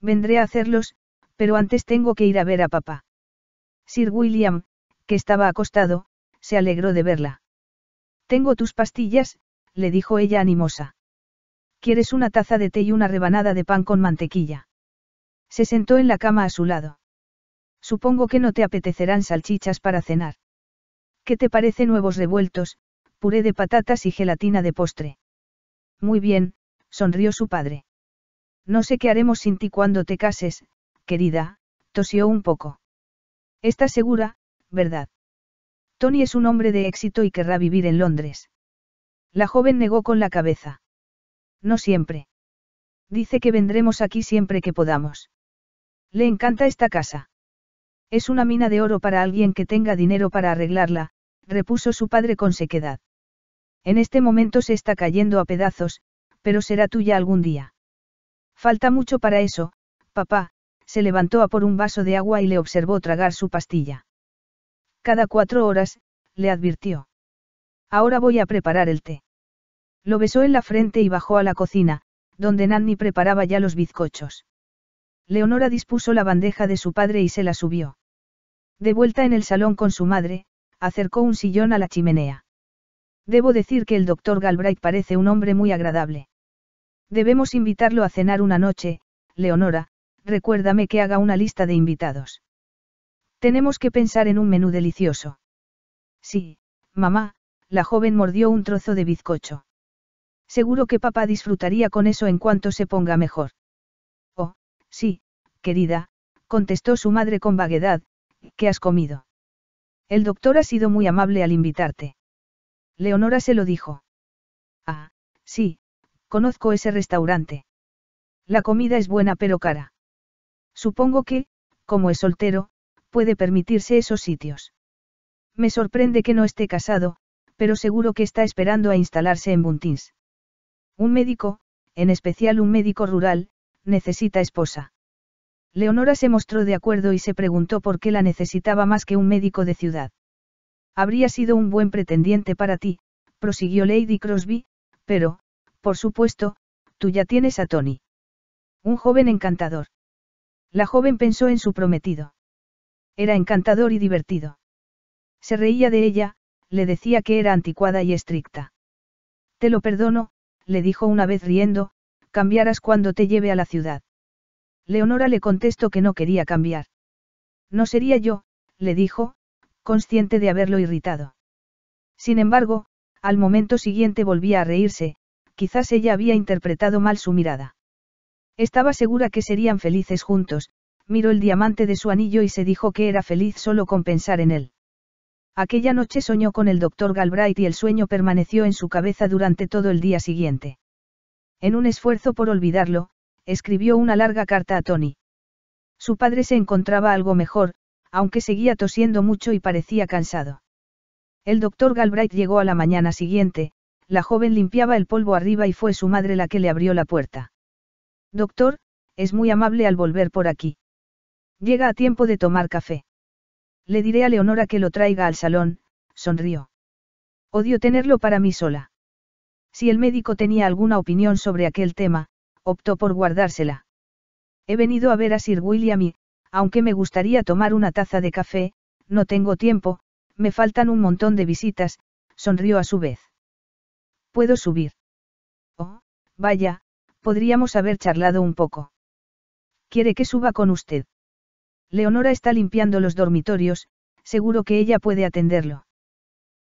Vendré a hacerlos, pero antes tengo que ir a ver a papá. Sir William, que estaba acostado, se alegró de verla. Tengo tus pastillas, le dijo ella animosa. ¿Quieres una taza de té y una rebanada de pan con mantequilla? Se sentó en la cama a su lado. Supongo que no te apetecerán salchichas para cenar. ¿Qué te parece nuevos revueltos, puré de patatas y gelatina de postre? Muy bien, sonrió su padre. No sé qué haremos sin ti cuando te cases, querida, tosió un poco. ¿Estás segura, verdad? Tony es un hombre de éxito y querrá vivir en Londres. La joven negó con la cabeza. No siempre. Dice que vendremos aquí siempre que podamos. Le encanta esta casa. Es una mina de oro para alguien que tenga dinero para arreglarla, repuso su padre con sequedad. En este momento se está cayendo a pedazos, pero será tuya algún día. Falta mucho para eso, papá, se levantó a por un vaso de agua y le observó tragar su pastilla. Cada cuatro horas, le advirtió. Ahora voy a preparar el té. Lo besó en la frente y bajó a la cocina, donde Nanny preparaba ya los bizcochos. Leonora dispuso la bandeja de su padre y se la subió. De vuelta en el salón con su madre, acercó un sillón a la chimenea. Debo decir que el doctor Galbraith parece un hombre muy agradable. Debemos invitarlo a cenar una noche, Leonora, recuérdame que haga una lista de invitados. Tenemos que pensar en un menú delicioso. Sí, mamá, la joven mordió un trozo de bizcocho. Seguro que papá disfrutaría con eso en cuanto se ponga mejor. Oh, sí, querida, contestó su madre con vaguedad, ¿qué has comido? El doctor ha sido muy amable al invitarte. Leonora se lo dijo. Ah, sí, conozco ese restaurante. La comida es buena pero cara. Supongo que, como es soltero, puede permitirse esos sitios. Me sorprende que no esté casado, pero seguro que está esperando a instalarse en Buntins. Un médico, en especial un médico rural, necesita esposa. Leonora se mostró de acuerdo y se preguntó por qué la necesitaba más que un médico de ciudad. Habría sido un buen pretendiente para ti, prosiguió Lady Crosby, pero, por supuesto, tú ya tienes a Tony. Un joven encantador. La joven pensó en su prometido. Era encantador y divertido. Se reía de ella, le decía que era anticuada y estricta. Te lo perdono, le dijo una vez riendo, cambiarás cuando te lleve a la ciudad. Leonora le contestó que no quería cambiar. No sería yo, le dijo, consciente de haberlo irritado. Sin embargo, al momento siguiente volvía a reírse, quizás ella había interpretado mal su mirada. Estaba segura que serían felices juntos, miró el diamante de su anillo y se dijo que era feliz solo con pensar en él. Aquella noche soñó con el doctor Galbraith y el sueño permaneció en su cabeza durante todo el día siguiente. En un esfuerzo por olvidarlo, escribió una larga carta a Tony. Su padre se encontraba algo mejor, aunque seguía tosiendo mucho y parecía cansado. El doctor Galbraith llegó a la mañana siguiente, la joven limpiaba el polvo arriba y fue su madre la que le abrió la puerta. Doctor, es muy amable al volver por aquí. Llega a tiempo de tomar café. Le diré a Leonora que lo traiga al salón, sonrió. Odio tenerlo para mí sola. Si el médico tenía alguna opinión sobre aquel tema, optó por guardársela. He venido a ver a Sir William y, aunque me gustaría tomar una taza de café, no tengo tiempo, me faltan un montón de visitas, sonrió a su vez. ¿Puedo subir? Oh, vaya, Podríamos haber charlado un poco. ¿Quiere que suba con usted? Leonora está limpiando los dormitorios, seguro que ella puede atenderlo.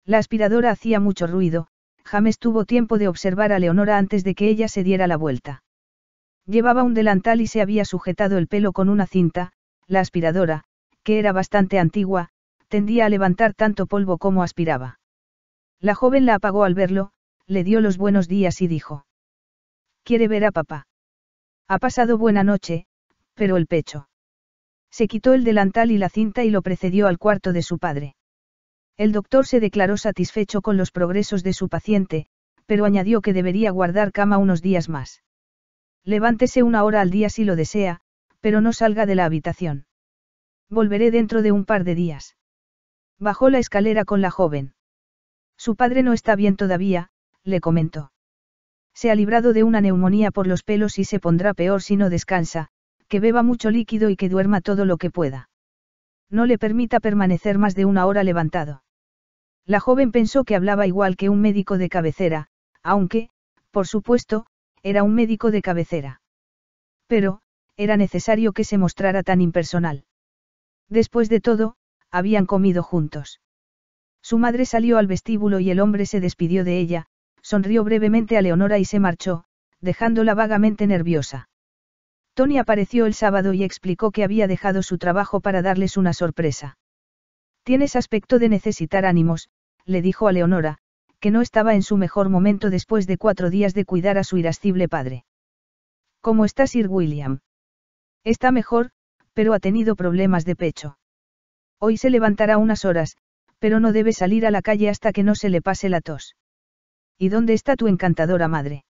La aspiradora hacía mucho ruido, James tuvo tiempo de observar a Leonora antes de que ella se diera la vuelta. Llevaba un delantal y se había sujetado el pelo con una cinta, la aspiradora, que era bastante antigua, tendía a levantar tanto polvo como aspiraba. La joven la apagó al verlo, le dio los buenos días y dijo. Quiere ver a papá. Ha pasado buena noche, pero el pecho. Se quitó el delantal y la cinta y lo precedió al cuarto de su padre. El doctor se declaró satisfecho con los progresos de su paciente, pero añadió que debería guardar cama unos días más. Levántese una hora al día si lo desea, pero no salga de la habitación. Volveré dentro de un par de días. Bajó la escalera con la joven. Su padre no está bien todavía, le comentó. Se ha librado de una neumonía por los pelos y se pondrá peor si no descansa, que beba mucho líquido y que duerma todo lo que pueda. No le permita permanecer más de una hora levantado. La joven pensó que hablaba igual que un médico de cabecera, aunque, por supuesto, era un médico de cabecera. Pero, era necesario que se mostrara tan impersonal. Después de todo, habían comido juntos. Su madre salió al vestíbulo y el hombre se despidió de ella, sonrió brevemente a Leonora y se marchó, dejándola vagamente nerviosa. Tony apareció el sábado y explicó que había dejado su trabajo para darles una sorpresa. Tienes aspecto de necesitar ánimos, le dijo a Leonora, que no estaba en su mejor momento después de cuatro días de cuidar a su irascible padre. ¿Cómo está Sir William? Está mejor, pero ha tenido problemas de pecho. Hoy se levantará unas horas, pero no debe salir a la calle hasta que no se le pase la tos. ¿Y dónde está tu encantadora madre?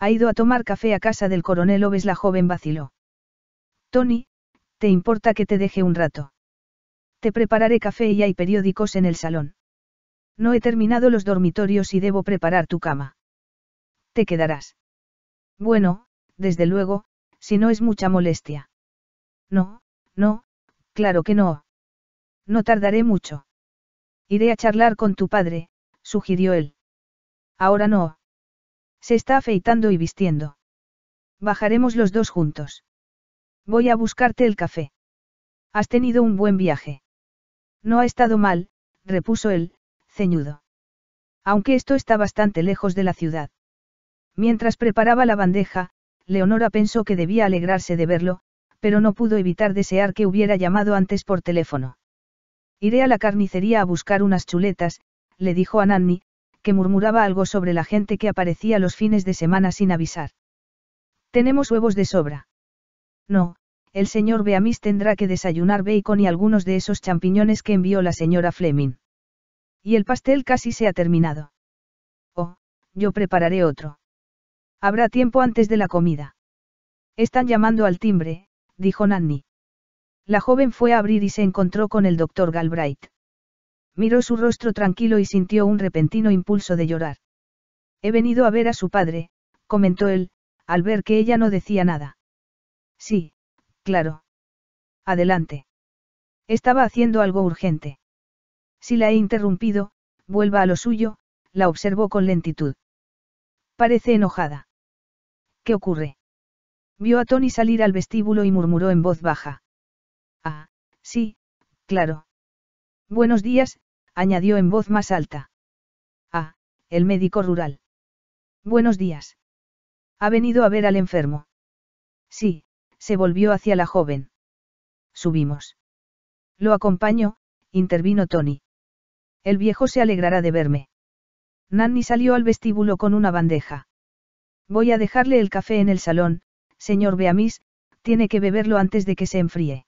Ha ido a tomar café a casa del coronel Oves, la joven vaciló. Tony, ¿te importa que te deje un rato? Te prepararé café y hay periódicos en el salón. No he terminado los dormitorios y debo preparar tu cama. Te quedarás. Bueno, desde luego, si no es mucha molestia. No, no, claro que no. No tardaré mucho. Iré a charlar con tu padre, sugirió él. Ahora no. Se está afeitando y vistiendo. Bajaremos los dos juntos. Voy a buscarte el café. Has tenido un buen viaje. No ha estado mal, repuso él, ceñudo. Aunque esto está bastante lejos de la ciudad. Mientras preparaba la bandeja, Leonora pensó que debía alegrarse de verlo, pero no pudo evitar desear que hubiera llamado antes por teléfono. Iré a la carnicería a buscar unas chuletas, le dijo a Nanny, que murmuraba algo sobre la gente que aparecía los fines de semana sin avisar. Tenemos huevos de sobra. No, el señor Beamis tendrá que desayunar bacon y algunos de esos champiñones que envió la señora Fleming. Y el pastel casi se ha terminado. Oh, yo prepararé otro. Habrá tiempo antes de la comida. Están llamando al timbre, dijo Nanny. La joven fue a abrir y se encontró con el doctor Galbraith. Miró su rostro tranquilo y sintió un repentino impulso de llorar. He venido a ver a su padre, comentó él, al ver que ella no decía nada. Sí, Claro. Adelante. Estaba haciendo algo urgente. Si la he interrumpido, vuelva a lo suyo, la observó con lentitud. Parece enojada. ¿Qué ocurre? Vio a Tony salir al vestíbulo y murmuró en voz baja. Ah, sí, claro. Buenos días, añadió en voz más alta. Ah, el médico rural. Buenos días. ¿Ha venido a ver al enfermo? Sí, se volvió hacia la joven. Subimos. Lo acompaño, intervino Tony. El viejo se alegrará de verme. Nanny salió al vestíbulo con una bandeja. Voy a dejarle el café en el salón, señor Beamis, tiene que beberlo antes de que se enfríe.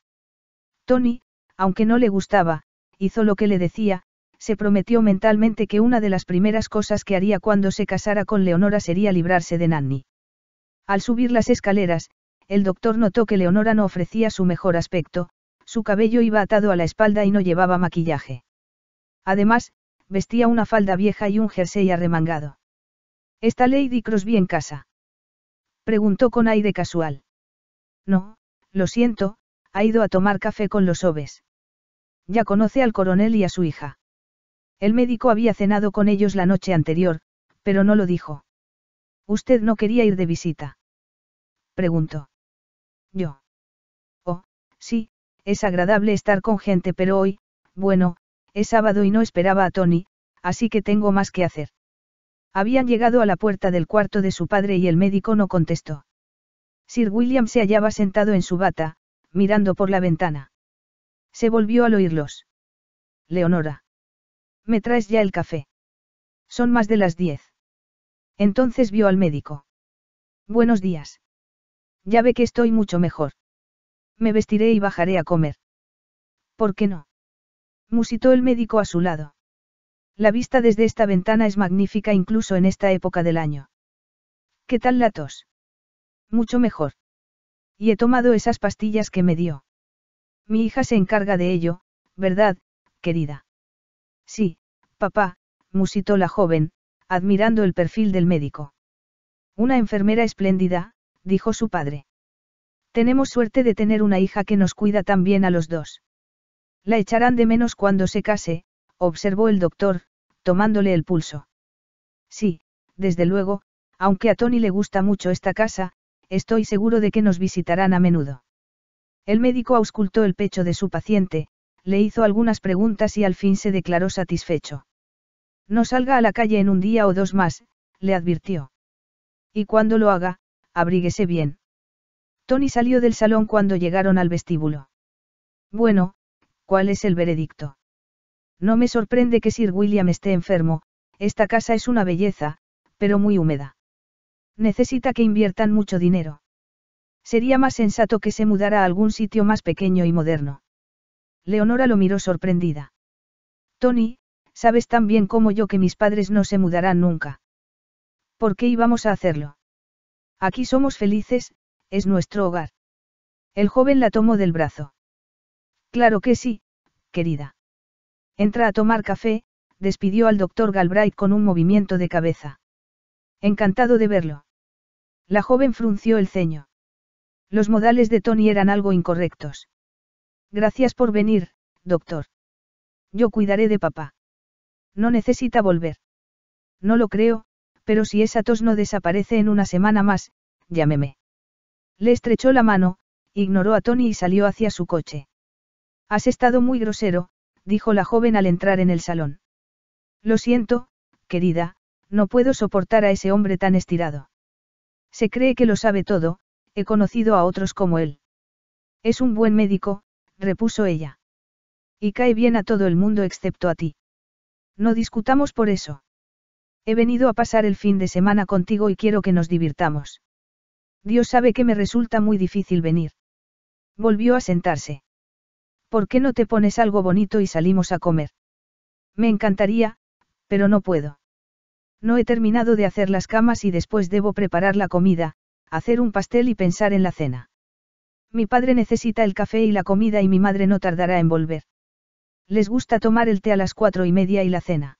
Tony, aunque no le gustaba, hizo lo que le decía, se prometió mentalmente que una de las primeras cosas que haría cuando se casara con Leonora sería librarse de Nanny. Al subir las escaleras, el doctor notó que Leonora no ofrecía su mejor aspecto, su cabello iba atado a la espalda y no llevaba maquillaje. Además, vestía una falda vieja y un jersey arremangado. ¿Está Lady Crosby en casa? Preguntó con aire casual. No, lo siento, ha ido a tomar café con los Oves. Ya conoce al coronel y a su hija. El médico había cenado con ellos la noche anterior, pero no lo dijo. Usted no quería ir de visita. Preguntó. Yo. Oh, sí, es agradable estar con gente, pero hoy, bueno, es sábado y no esperaba a Tony, así que tengo más que hacer. Habían llegado a la puerta del cuarto de su padre y el médico no contestó. Sir William se hallaba sentado en su bata, mirando por la ventana. Se volvió al oírlos. Leonora. ¿Me traes ya el café? Son más de las diez. Entonces vio al médico. Buenos días. Ya ve que estoy mucho mejor. Me vestiré y bajaré a comer. ¿Por qué no? Musitó el médico a su lado. La vista desde esta ventana es magnífica incluso en esta época del año. ¿Qué tal la tos? Mucho mejor. Y he tomado esas pastillas que me dio. Mi hija se encarga de ello, ¿verdad, querida? Sí, papá, musitó la joven, admirando el perfil del médico. Una enfermera espléndida, dijo su padre. Tenemos suerte de tener una hija que nos cuida tan bien a los dos. La echarán de menos cuando se case, observó el doctor, tomándole el pulso. Sí, desde luego, aunque a Tony le gusta mucho esta casa, estoy seguro de que nos visitarán a menudo. El médico auscultó el pecho de su paciente, le hizo algunas preguntas y al fin se declaró satisfecho. No salga a la calle en un día o dos más, le advirtió. Y cuando lo haga, abríguese bien. Tony salió del salón cuando llegaron al vestíbulo. Bueno, ¿cuál es el veredicto? No me sorprende que Sir William esté enfermo, esta casa es una belleza, pero muy húmeda. Necesita que inviertan mucho dinero. Sería más sensato que se mudara a algún sitio más pequeño y moderno. Leonora lo miró sorprendida. Tony, sabes tan bien como yo que mis padres no se mudarán nunca. ¿Por qué íbamos a hacerlo? Aquí somos felices, es nuestro hogar. El joven la tomó del brazo. Claro que sí, querida. Entra a tomar café, despidió al doctor Galbraith con un movimiento de cabeza. Encantado de verlo. La joven frunció el ceño. Los modales de Tony eran algo incorrectos. Gracias por venir, doctor. Yo cuidaré de papá. No necesita volver. No lo creo, pero si esa tos no desaparece en una semana más, llámeme. Le estrechó la mano, ignoró a Tony y salió hacia su coche. Has estado muy grosero, dijo la joven al entrar en el salón. Lo siento, querida, no puedo soportar a ese hombre tan estirado. Se cree que lo sabe todo, he conocido a otros como él. Es un buen médico, repuso ella. Y cae bien a todo el mundo excepto a ti. No discutamos por eso. He venido a pasar el fin de semana contigo y quiero que nos divirtamos. Dios sabe que me resulta muy difícil venir. Volvió a sentarse. ¿Por qué no te pones algo bonito y salimos a comer? Me encantaría, pero no puedo. No he terminado de hacer las camas y después debo preparar la comida, hacer un pastel y pensar en la cena. Mi padre necesita el café y la comida y mi madre no tardará en volver. Les gusta tomar el té a las cuatro y media y la cena.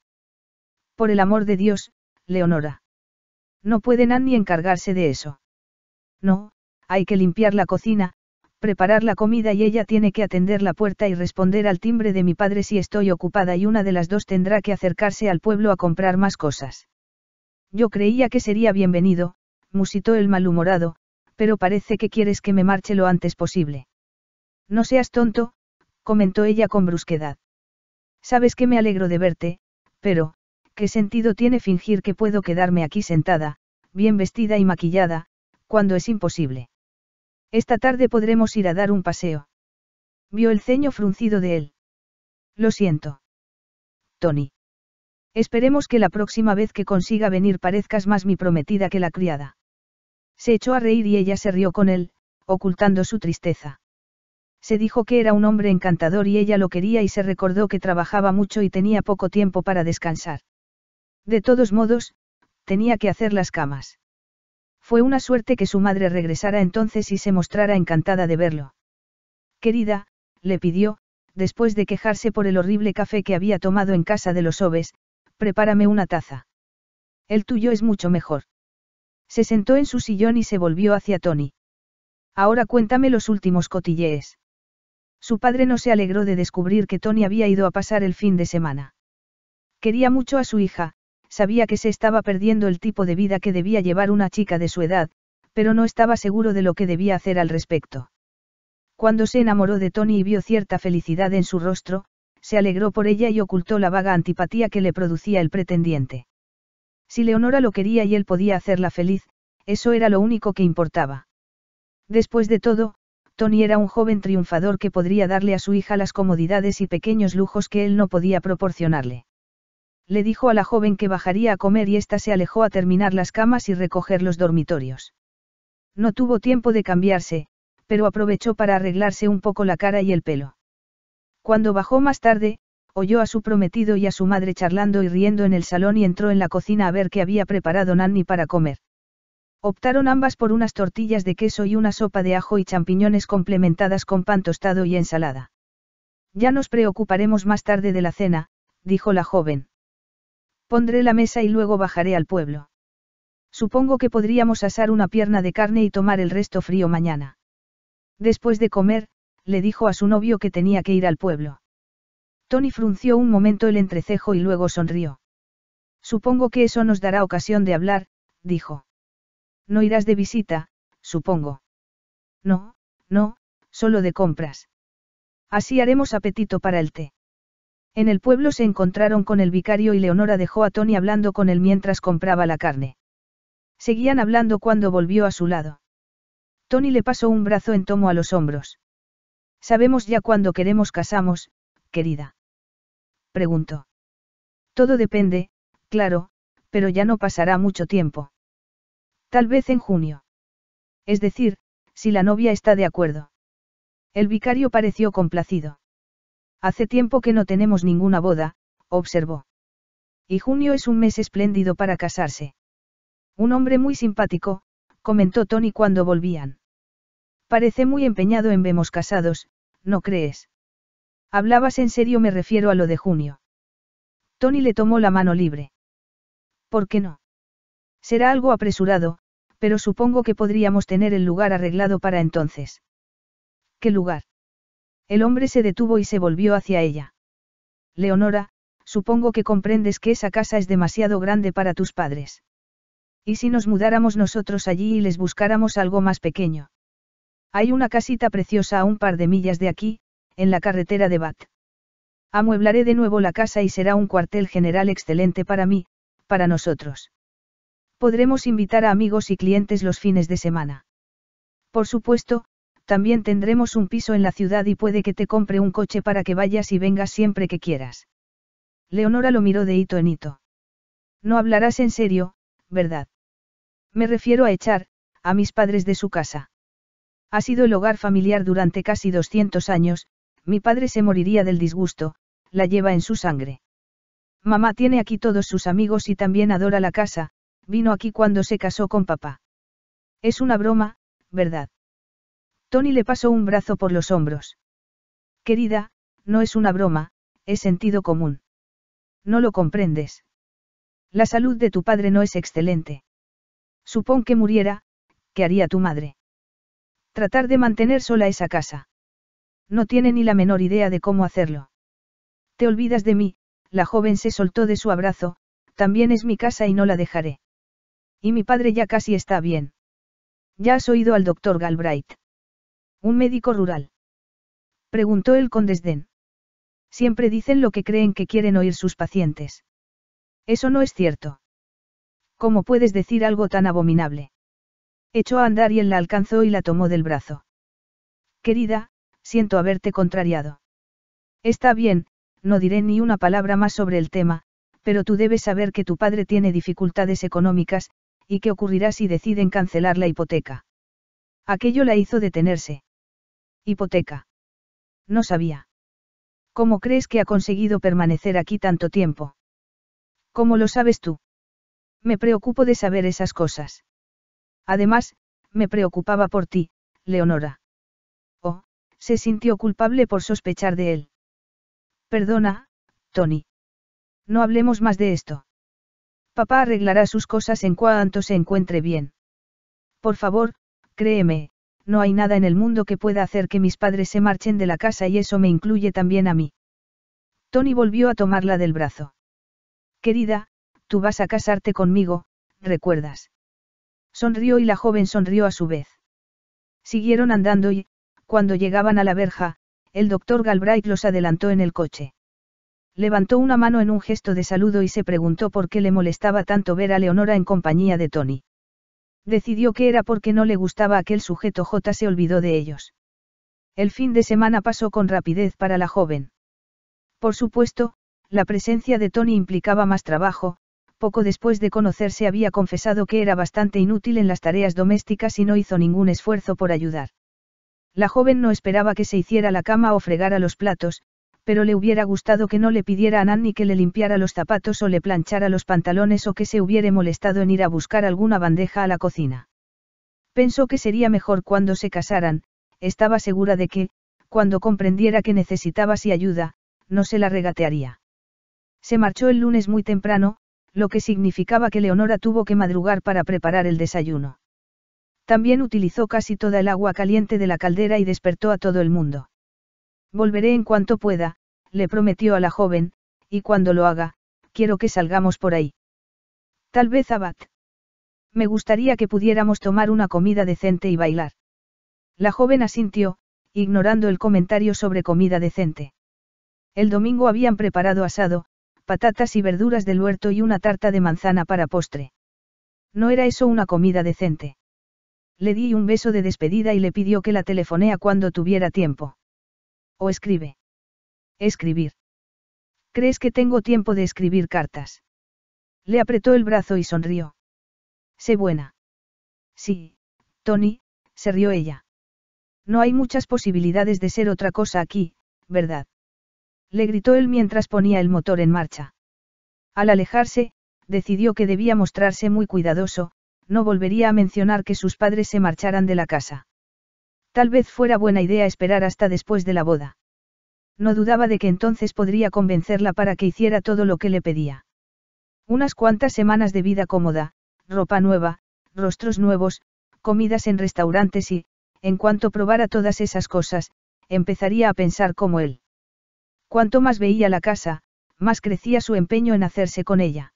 Por el amor de Dios, Leonora. No pueden ni encargarse de eso. No, hay que limpiar la cocina, preparar la comida y ella tiene que atender la puerta y responder al timbre de mi padre si estoy ocupada y una de las dos tendrá que acercarse al pueblo a comprar más cosas. Yo creía que sería bienvenido, musitó el malhumorado, pero parece que quieres que me marche lo antes posible. No seas tonto, comentó ella con brusquedad. Sabes que me alegro de verte, pero, ¿qué sentido tiene fingir que puedo quedarme aquí sentada, bien vestida y maquillada, cuando es imposible? Esta tarde podremos ir a dar un paseo. Vio el ceño fruncido de él. Lo siento. Tony. Esperemos que la próxima vez que consiga venir parezcas más mi prometida que la criada. Se echó a reír y ella se rió con él, ocultando su tristeza. Se dijo que era un hombre encantador y ella lo quería y se recordó que trabajaba mucho y tenía poco tiempo para descansar. De todos modos, tenía que hacer las camas. Fue una suerte que su madre regresara entonces y se mostrara encantada de verlo. Querida, le pidió, después de quejarse por el horrible café que había tomado en casa de los Oves, prepárame una taza. El tuyo es mucho mejor. Se sentó en su sillón y se volvió hacia Tony. Ahora cuéntame los últimos cotillees. Su padre no se alegró de descubrir que Tony había ido a pasar el fin de semana. Quería mucho a su hija, sabía que se estaba perdiendo el tipo de vida que debía llevar una chica de su edad, pero no estaba seguro de lo que debía hacer al respecto. Cuando se enamoró de Tony y vio cierta felicidad en su rostro, se alegró por ella y ocultó la vaga antipatía que le producía el pretendiente. Si Leonora lo quería y él podía hacerla feliz, eso era lo único que importaba. Después de todo, Tony era un joven triunfador que podría darle a su hija las comodidades y pequeños lujos que él no podía proporcionarle le dijo a la joven que bajaría a comer y ésta se alejó a terminar las camas y recoger los dormitorios. No tuvo tiempo de cambiarse, pero aprovechó para arreglarse un poco la cara y el pelo. Cuando bajó más tarde, oyó a su prometido y a su madre charlando y riendo en el salón y entró en la cocina a ver qué había preparado Nanny para comer. Optaron ambas por unas tortillas de queso y una sopa de ajo y champiñones complementadas con pan tostado y ensalada. Ya nos preocuparemos más tarde de la cena, dijo la joven. Pondré la mesa y luego bajaré al pueblo. Supongo que podríamos asar una pierna de carne y tomar el resto frío mañana. Después de comer, le dijo a su novio que tenía que ir al pueblo. Tony frunció un momento el entrecejo y luego sonrió. Supongo que eso nos dará ocasión de hablar, dijo. No irás de visita, supongo. No, no, solo de compras. Así haremos apetito para el té. En el pueblo se encontraron con el vicario y Leonora dejó a Tony hablando con él mientras compraba la carne. Seguían hablando cuando volvió a su lado. Tony le pasó un brazo en tomo a los hombros. Sabemos ya cuándo queremos casamos, querida. Preguntó. Todo depende, claro, pero ya no pasará mucho tiempo. Tal vez en junio. Es decir, si la novia está de acuerdo. El vicario pareció complacido. Hace tiempo que no tenemos ninguna boda, observó. Y junio es un mes espléndido para casarse. Un hombre muy simpático, comentó Tony cuando volvían. Parece muy empeñado en vemos casados, ¿no crees? Hablabas en serio, me refiero a lo de junio. Tony le tomó la mano libre. ¿Por qué no? Será algo apresurado, pero supongo que podríamos tener el lugar arreglado para entonces. ¿Qué lugar? El hombre se detuvo y se volvió hacia ella. Leonora, supongo que comprendes que esa casa es demasiado grande para tus padres. ¿Y si nos mudáramos nosotros allí y les buscáramos algo más pequeño? Hay una casita preciosa a un par de millas de aquí, en la carretera de Bat. Amueblaré de nuevo la casa y será un cuartel general excelente para mí, para nosotros. Podremos invitar a amigos y clientes los fines de semana. Por supuesto, también tendremos un piso en la ciudad y puede que te compre un coche para que vayas y vengas siempre que quieras. Leonora lo miró de hito en hito. No hablarás en serio, ¿verdad? Me refiero a echar, a mis padres de su casa. Ha sido el hogar familiar durante casi 200 años, mi padre se moriría del disgusto, la lleva en su sangre. Mamá tiene aquí todos sus amigos y también adora la casa, vino aquí cuando se casó con papá. Es una broma, ¿verdad? Tony le pasó un brazo por los hombros. Querida, no es una broma, es sentido común. No lo comprendes. La salud de tu padre no es excelente. Supón que muriera, ¿qué haría tu madre? Tratar de mantener sola esa casa. No tiene ni la menor idea de cómo hacerlo. Te olvidas de mí, la joven se soltó de su abrazo, también es mi casa y no la dejaré. Y mi padre ya casi está bien. ¿Ya has oído al doctor Galbraith? ¿Un médico rural? Preguntó él con desdén. Siempre dicen lo que creen que quieren oír sus pacientes. Eso no es cierto. ¿Cómo puedes decir algo tan abominable? Echó a andar y él la alcanzó y la tomó del brazo. Querida, siento haberte contrariado. Está bien, no diré ni una palabra más sobre el tema, pero tú debes saber que tu padre tiene dificultades económicas, y qué ocurrirá si deciden cancelar la hipoteca. Aquello la hizo detenerse. Hipoteca. No sabía. ¿Cómo crees que ha conseguido permanecer aquí tanto tiempo? ¿Cómo lo sabes tú? Me preocupo de saber esas cosas. Además, me preocupaba por ti, Leonora. Oh, se sintió culpable por sospechar de él. Perdona, Tony. No hablemos más de esto. Papá arreglará sus cosas en cuanto se encuentre bien. Por favor, créeme, no hay nada en el mundo que pueda hacer que mis padres se marchen de la casa y eso me incluye también a mí. Tony volvió a tomarla del brazo. Querida, tú vas a casarte conmigo, ¿recuerdas? Sonrió y la joven sonrió a su vez. Siguieron andando y, cuando llegaban a la verja, el doctor Galbraith los adelantó en el coche. Levantó una mano en un gesto de saludo y se preguntó por qué le molestaba tanto ver a Leonora en compañía de Tony. Decidió que era porque no le gustaba aquel sujeto J. se olvidó de ellos. El fin de semana pasó con rapidez para la joven. Por supuesto, la presencia de Tony implicaba más trabajo, poco después de conocerse había confesado que era bastante inútil en las tareas domésticas y no hizo ningún esfuerzo por ayudar. La joven no esperaba que se hiciera la cama o fregara los platos, pero le hubiera gustado que no le pidiera a Nanny que le limpiara los zapatos o le planchara los pantalones o que se hubiere molestado en ir a buscar alguna bandeja a la cocina. Pensó que sería mejor cuando se casaran, estaba segura de que, cuando comprendiera que necesitaba si ayuda, no se la regatearía. Se marchó el lunes muy temprano, lo que significaba que Leonora tuvo que madrugar para preparar el desayuno. También utilizó casi toda el agua caliente de la caldera y despertó a todo el mundo. Volveré en cuanto pueda, le prometió a la joven, y cuando lo haga, quiero que salgamos por ahí. Tal vez a Bat. Me gustaría que pudiéramos tomar una comida decente y bailar. La joven asintió, ignorando el comentario sobre comida decente. El domingo habían preparado asado, patatas y verduras del huerto y una tarta de manzana para postre. No era eso una comida decente. Le di un beso de despedida y le pidió que la telefonea cuando tuviera tiempo. O escribe. Escribir. ¿Crees que tengo tiempo de escribir cartas? Le apretó el brazo y sonrió. Sé buena. Sí, Tony, se rió ella. No hay muchas posibilidades de ser otra cosa aquí, ¿verdad? Le gritó él mientras ponía el motor en marcha. Al alejarse, decidió que debía mostrarse muy cuidadoso, no volvería a mencionar que sus padres se marcharan de la casa. Tal vez fuera buena idea esperar hasta después de la boda. No dudaba de que entonces podría convencerla para que hiciera todo lo que le pedía. Unas cuantas semanas de vida cómoda, ropa nueva, rostros nuevos, comidas en restaurantes y, en cuanto probara todas esas cosas, empezaría a pensar como él. Cuanto más veía la casa, más crecía su empeño en hacerse con ella.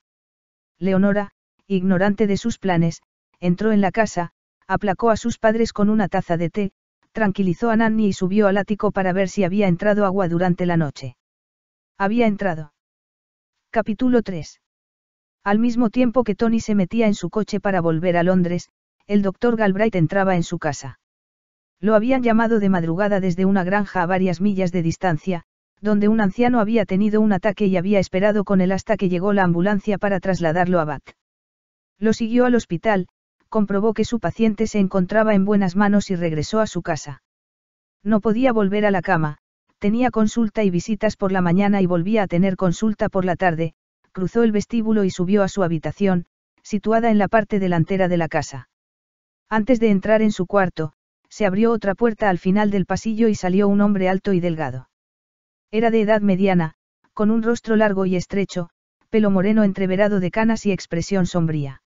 Leonora, ignorante de sus planes, entró en la casa, aplacó a sus padres con una taza de té, tranquilizó a Nanny y subió al ático para ver si había entrado agua durante la noche. Había entrado. Capítulo 3. Al mismo tiempo que Tony se metía en su coche para volver a Londres, el doctor Galbraith entraba en su casa. Lo habían llamado de madrugada desde una granja a varias millas de distancia, donde un anciano había tenido un ataque y había esperado con él hasta que llegó la ambulancia para trasladarlo a Bath. Lo siguió al hospital, comprobó que su paciente se encontraba en buenas manos y regresó a su casa. No podía volver a la cama, tenía consulta y visitas por la mañana y volvía a tener consulta por la tarde, cruzó el vestíbulo y subió a su habitación, situada en la parte delantera de la casa. Antes de entrar en su cuarto, se abrió otra puerta al final del pasillo y salió un hombre alto y delgado. Era de edad mediana, con un rostro largo y estrecho, pelo moreno entreverado de canas y expresión sombría.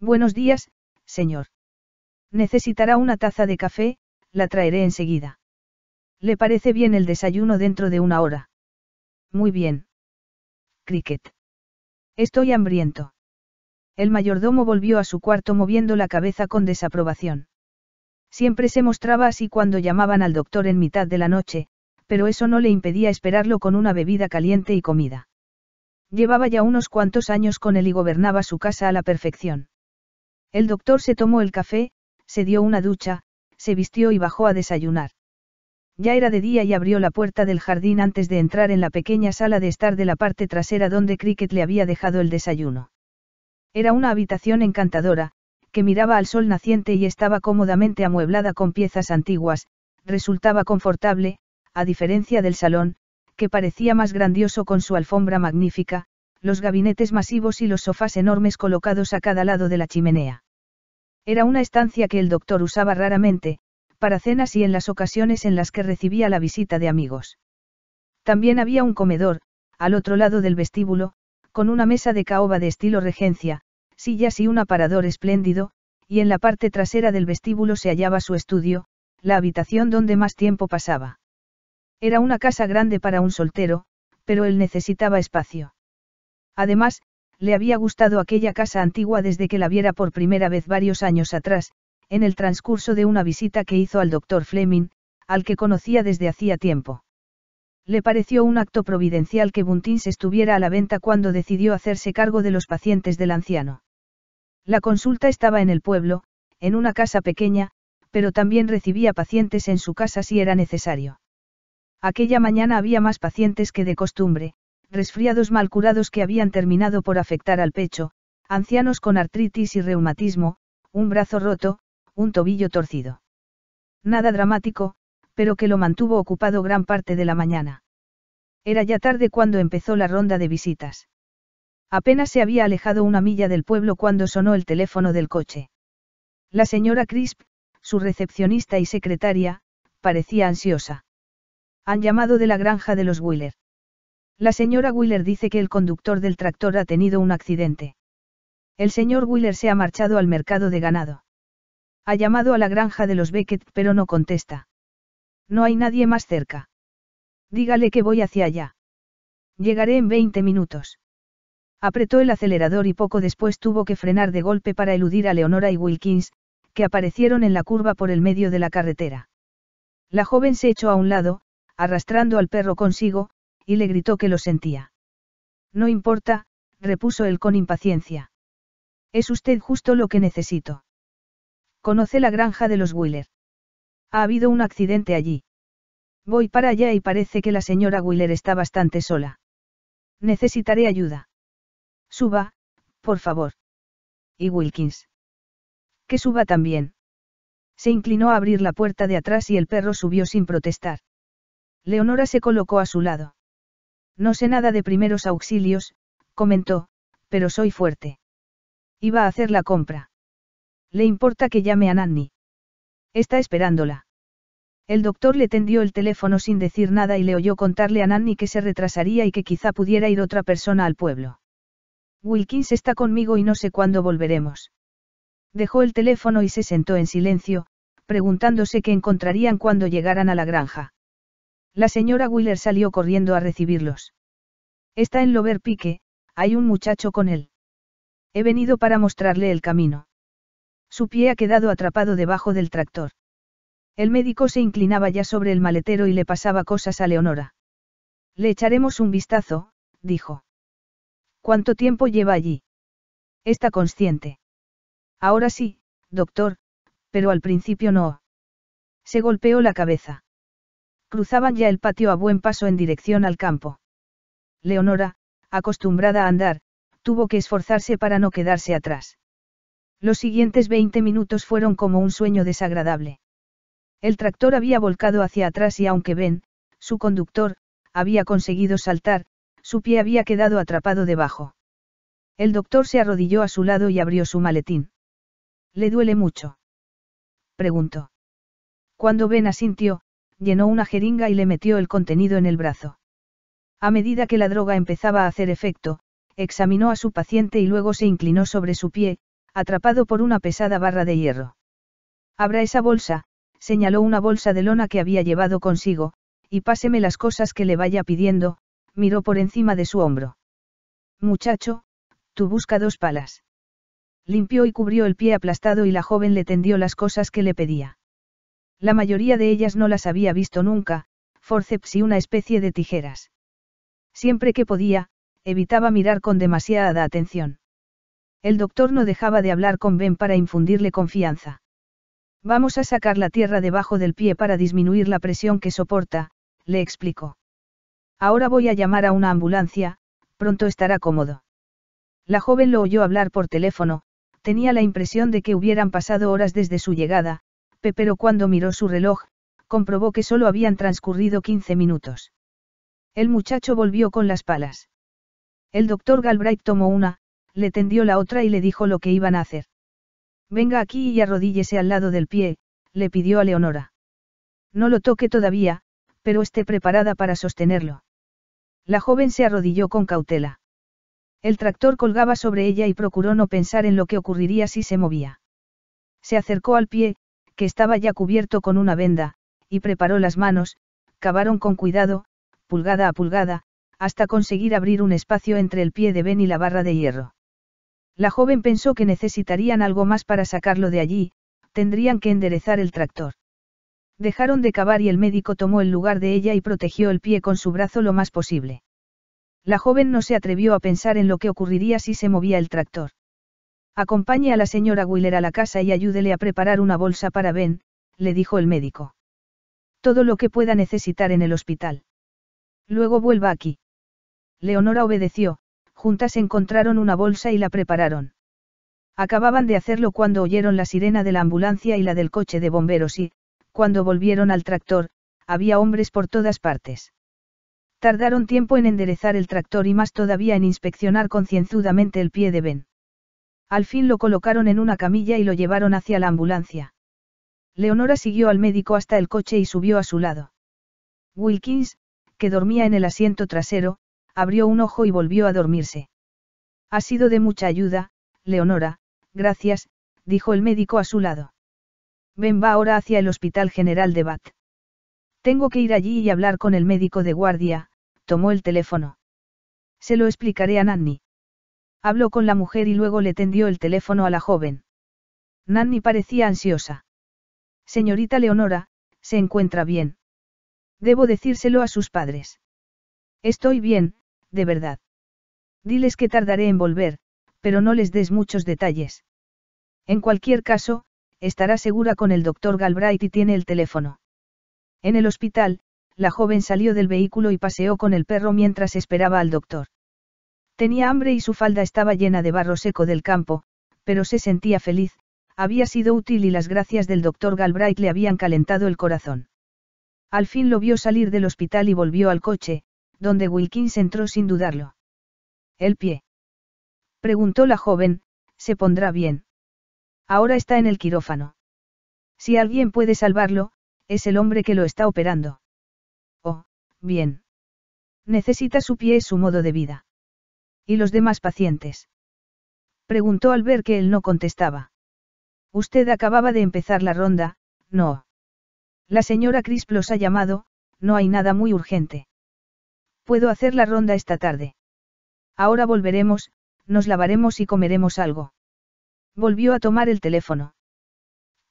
Buenos días, señor. Necesitará una taza de café, la traeré enseguida. ¿Le parece bien el desayuno dentro de una hora? Muy bien. Cricket. Estoy hambriento. El mayordomo volvió a su cuarto moviendo la cabeza con desaprobación. Siempre se mostraba así cuando llamaban al doctor en mitad de la noche, pero eso no le impedía esperarlo con una bebida caliente y comida. Llevaba ya unos cuantos años con él y gobernaba su casa a la perfección. El doctor se tomó el café, se dio una ducha, se vistió y bajó a desayunar. Ya era de día y abrió la puerta del jardín antes de entrar en la pequeña sala de estar de la parte trasera donde Cricket le había dejado el desayuno. Era una habitación encantadora, que miraba al sol naciente y estaba cómodamente amueblada con piezas antiguas, resultaba confortable, a diferencia del salón, que parecía más grandioso con su alfombra magnífica, los gabinetes masivos y los sofás enormes colocados a cada lado de la chimenea. Era una estancia que el doctor usaba raramente, para cenas y en las ocasiones en las que recibía la visita de amigos. También había un comedor, al otro lado del vestíbulo, con una mesa de caoba de estilo regencia, sillas y un aparador espléndido, y en la parte trasera del vestíbulo se hallaba su estudio, la habitación donde más tiempo pasaba. Era una casa grande para un soltero, pero él necesitaba espacio. Además, le había gustado aquella casa antigua desde que la viera por primera vez varios años atrás, en el transcurso de una visita que hizo al doctor Fleming, al que conocía desde hacía tiempo. Le pareció un acto providencial que Buntins estuviera a la venta cuando decidió hacerse cargo de los pacientes del anciano. La consulta estaba en el pueblo, en una casa pequeña, pero también recibía pacientes en su casa si era necesario. Aquella mañana había más pacientes que de costumbre, resfriados mal curados que habían terminado por afectar al pecho, ancianos con artritis y reumatismo, un brazo roto, un tobillo torcido. Nada dramático, pero que lo mantuvo ocupado gran parte de la mañana. Era ya tarde cuando empezó la ronda de visitas. Apenas se había alejado una milla del pueblo cuando sonó el teléfono del coche. La señora Crisp, su recepcionista y secretaria, parecía ansiosa. Han llamado de la granja de los Wheeler. La señora Wheeler dice que el conductor del tractor ha tenido un accidente. El señor Wheeler se ha marchado al mercado de ganado. Ha llamado a la granja de los Beckett pero no contesta. No hay nadie más cerca. Dígale que voy hacia allá. Llegaré en 20 minutos. Apretó el acelerador y poco después tuvo que frenar de golpe para eludir a Leonora y Wilkins, que aparecieron en la curva por el medio de la carretera. La joven se echó a un lado, arrastrando al perro consigo, y le gritó que lo sentía. No importa, repuso él con impaciencia. Es usted justo lo que necesito. Conoce la granja de los Wheeler. Ha habido un accidente allí. Voy para allá y parece que la señora Wheeler está bastante sola. Necesitaré ayuda. Suba, por favor. Y Wilkins. Que suba también. Se inclinó a abrir la puerta de atrás y el perro subió sin protestar. Leonora se colocó a su lado. No sé nada de primeros auxilios, comentó, pero soy fuerte. Iba a hacer la compra. ¿Le importa que llame a Nanny? Está esperándola. El doctor le tendió el teléfono sin decir nada y le oyó contarle a Nanny que se retrasaría y que quizá pudiera ir otra persona al pueblo. Wilkins está conmigo y no sé cuándo volveremos. Dejó el teléfono y se sentó en silencio, preguntándose qué encontrarían cuando llegaran a la granja. La señora Wheeler salió corriendo a recibirlos. Está en Lover Pique, hay un muchacho con él. He venido para mostrarle el camino. Su pie ha quedado atrapado debajo del tractor. El médico se inclinaba ya sobre el maletero y le pasaba cosas a Leonora. Le echaremos un vistazo, dijo. ¿Cuánto tiempo lleva allí? Está consciente. Ahora sí, doctor, pero al principio no. Se golpeó la cabeza. Cruzaban ya el patio a buen paso en dirección al campo. Leonora, acostumbrada a andar, tuvo que esforzarse para no quedarse atrás. Los siguientes 20 minutos fueron como un sueño desagradable. El tractor había volcado hacia atrás y aunque Ben, su conductor, había conseguido saltar, su pie había quedado atrapado debajo. El doctor se arrodilló a su lado y abrió su maletín. ¿Le duele mucho? preguntó. Cuando Ben asintió, llenó una jeringa y le metió el contenido en el brazo. A medida que la droga empezaba a hacer efecto, examinó a su paciente y luego se inclinó sobre su pie, atrapado por una pesada barra de hierro. Abra esa bolsa, señaló una bolsa de lona que había llevado consigo, y páseme las cosas que le vaya pidiendo, miró por encima de su hombro. Muchacho, tú busca dos palas. Limpió y cubrió el pie aplastado y la joven le tendió las cosas que le pedía. La mayoría de ellas no las había visto nunca, forceps y una especie de tijeras. Siempre que podía, evitaba mirar con demasiada atención. El doctor no dejaba de hablar con Ben para infundirle confianza. Vamos a sacar la tierra debajo del pie para disminuir la presión que soporta, le explicó. Ahora voy a llamar a una ambulancia, pronto estará cómodo. La joven lo oyó hablar por teléfono, tenía la impresión de que hubieran pasado horas desde su llegada, pero cuando miró su reloj, comprobó que solo habían transcurrido 15 minutos. El muchacho volvió con las palas. El doctor Galbraith tomó una, le tendió la otra y le dijo lo que iban a hacer. Venga aquí y arrodíllese al lado del pie, le pidió a Leonora. No lo toque todavía, pero esté preparada para sostenerlo. La joven se arrodilló con cautela. El tractor colgaba sobre ella y procuró no pensar en lo que ocurriría si se movía. Se acercó al pie, que estaba ya cubierto con una venda, y preparó las manos, cavaron con cuidado, pulgada a pulgada, hasta conseguir abrir un espacio entre el pie de Ben y la barra de hierro. La joven pensó que necesitarían algo más para sacarlo de allí, tendrían que enderezar el tractor. Dejaron de cavar y el médico tomó el lugar de ella y protegió el pie con su brazo lo más posible. La joven no se atrevió a pensar en lo que ocurriría si se movía el tractor. Acompañe a la señora Wheeler a la casa y ayúdele a preparar una bolsa para Ben, le dijo el médico. Todo lo que pueda necesitar en el hospital. Luego vuelva aquí. Leonora obedeció, juntas encontraron una bolsa y la prepararon. Acababan de hacerlo cuando oyeron la sirena de la ambulancia y la del coche de bomberos y, cuando volvieron al tractor, había hombres por todas partes. Tardaron tiempo en enderezar el tractor y más todavía en inspeccionar concienzudamente el pie de Ben. Al fin lo colocaron en una camilla y lo llevaron hacia la ambulancia. Leonora siguió al médico hasta el coche y subió a su lado. Wilkins, que dormía en el asiento trasero, abrió un ojo y volvió a dormirse. Ha sido de mucha ayuda, Leonora, gracias, dijo el médico a su lado. Ven va ahora hacia el Hospital General de Bath. Tengo que ir allí y hablar con el médico de guardia, tomó el teléfono. Se lo explicaré a Nanny. Habló con la mujer y luego le tendió el teléfono a la joven. Nanny parecía ansiosa. Señorita Leonora, se encuentra bien. Debo decírselo a sus padres. Estoy bien, de verdad. Diles que tardaré en volver, pero no les des muchos detalles. En cualquier caso, estará segura con el doctor Galbraith y tiene el teléfono. En el hospital, la joven salió del vehículo y paseó con el perro mientras esperaba al doctor. Tenía hambre y su falda estaba llena de barro seco del campo, pero se sentía feliz, había sido útil y las gracias del doctor Galbraith le habían calentado el corazón. Al fin lo vio salir del hospital y volvió al coche, donde Wilkins entró sin dudarlo. ¿El pie? Preguntó la joven, se pondrá bien. Ahora está en el quirófano. Si alguien puede salvarlo, es el hombre que lo está operando. Oh, bien. Necesita su pie, es su modo de vida. ¿Y los demás pacientes? Preguntó al ver que él no contestaba. Usted acababa de empezar la ronda, no. La señora Crisp los ha llamado, no hay nada muy urgente. Puedo hacer la ronda esta tarde. Ahora volveremos, nos lavaremos y comeremos algo. Volvió a tomar el teléfono.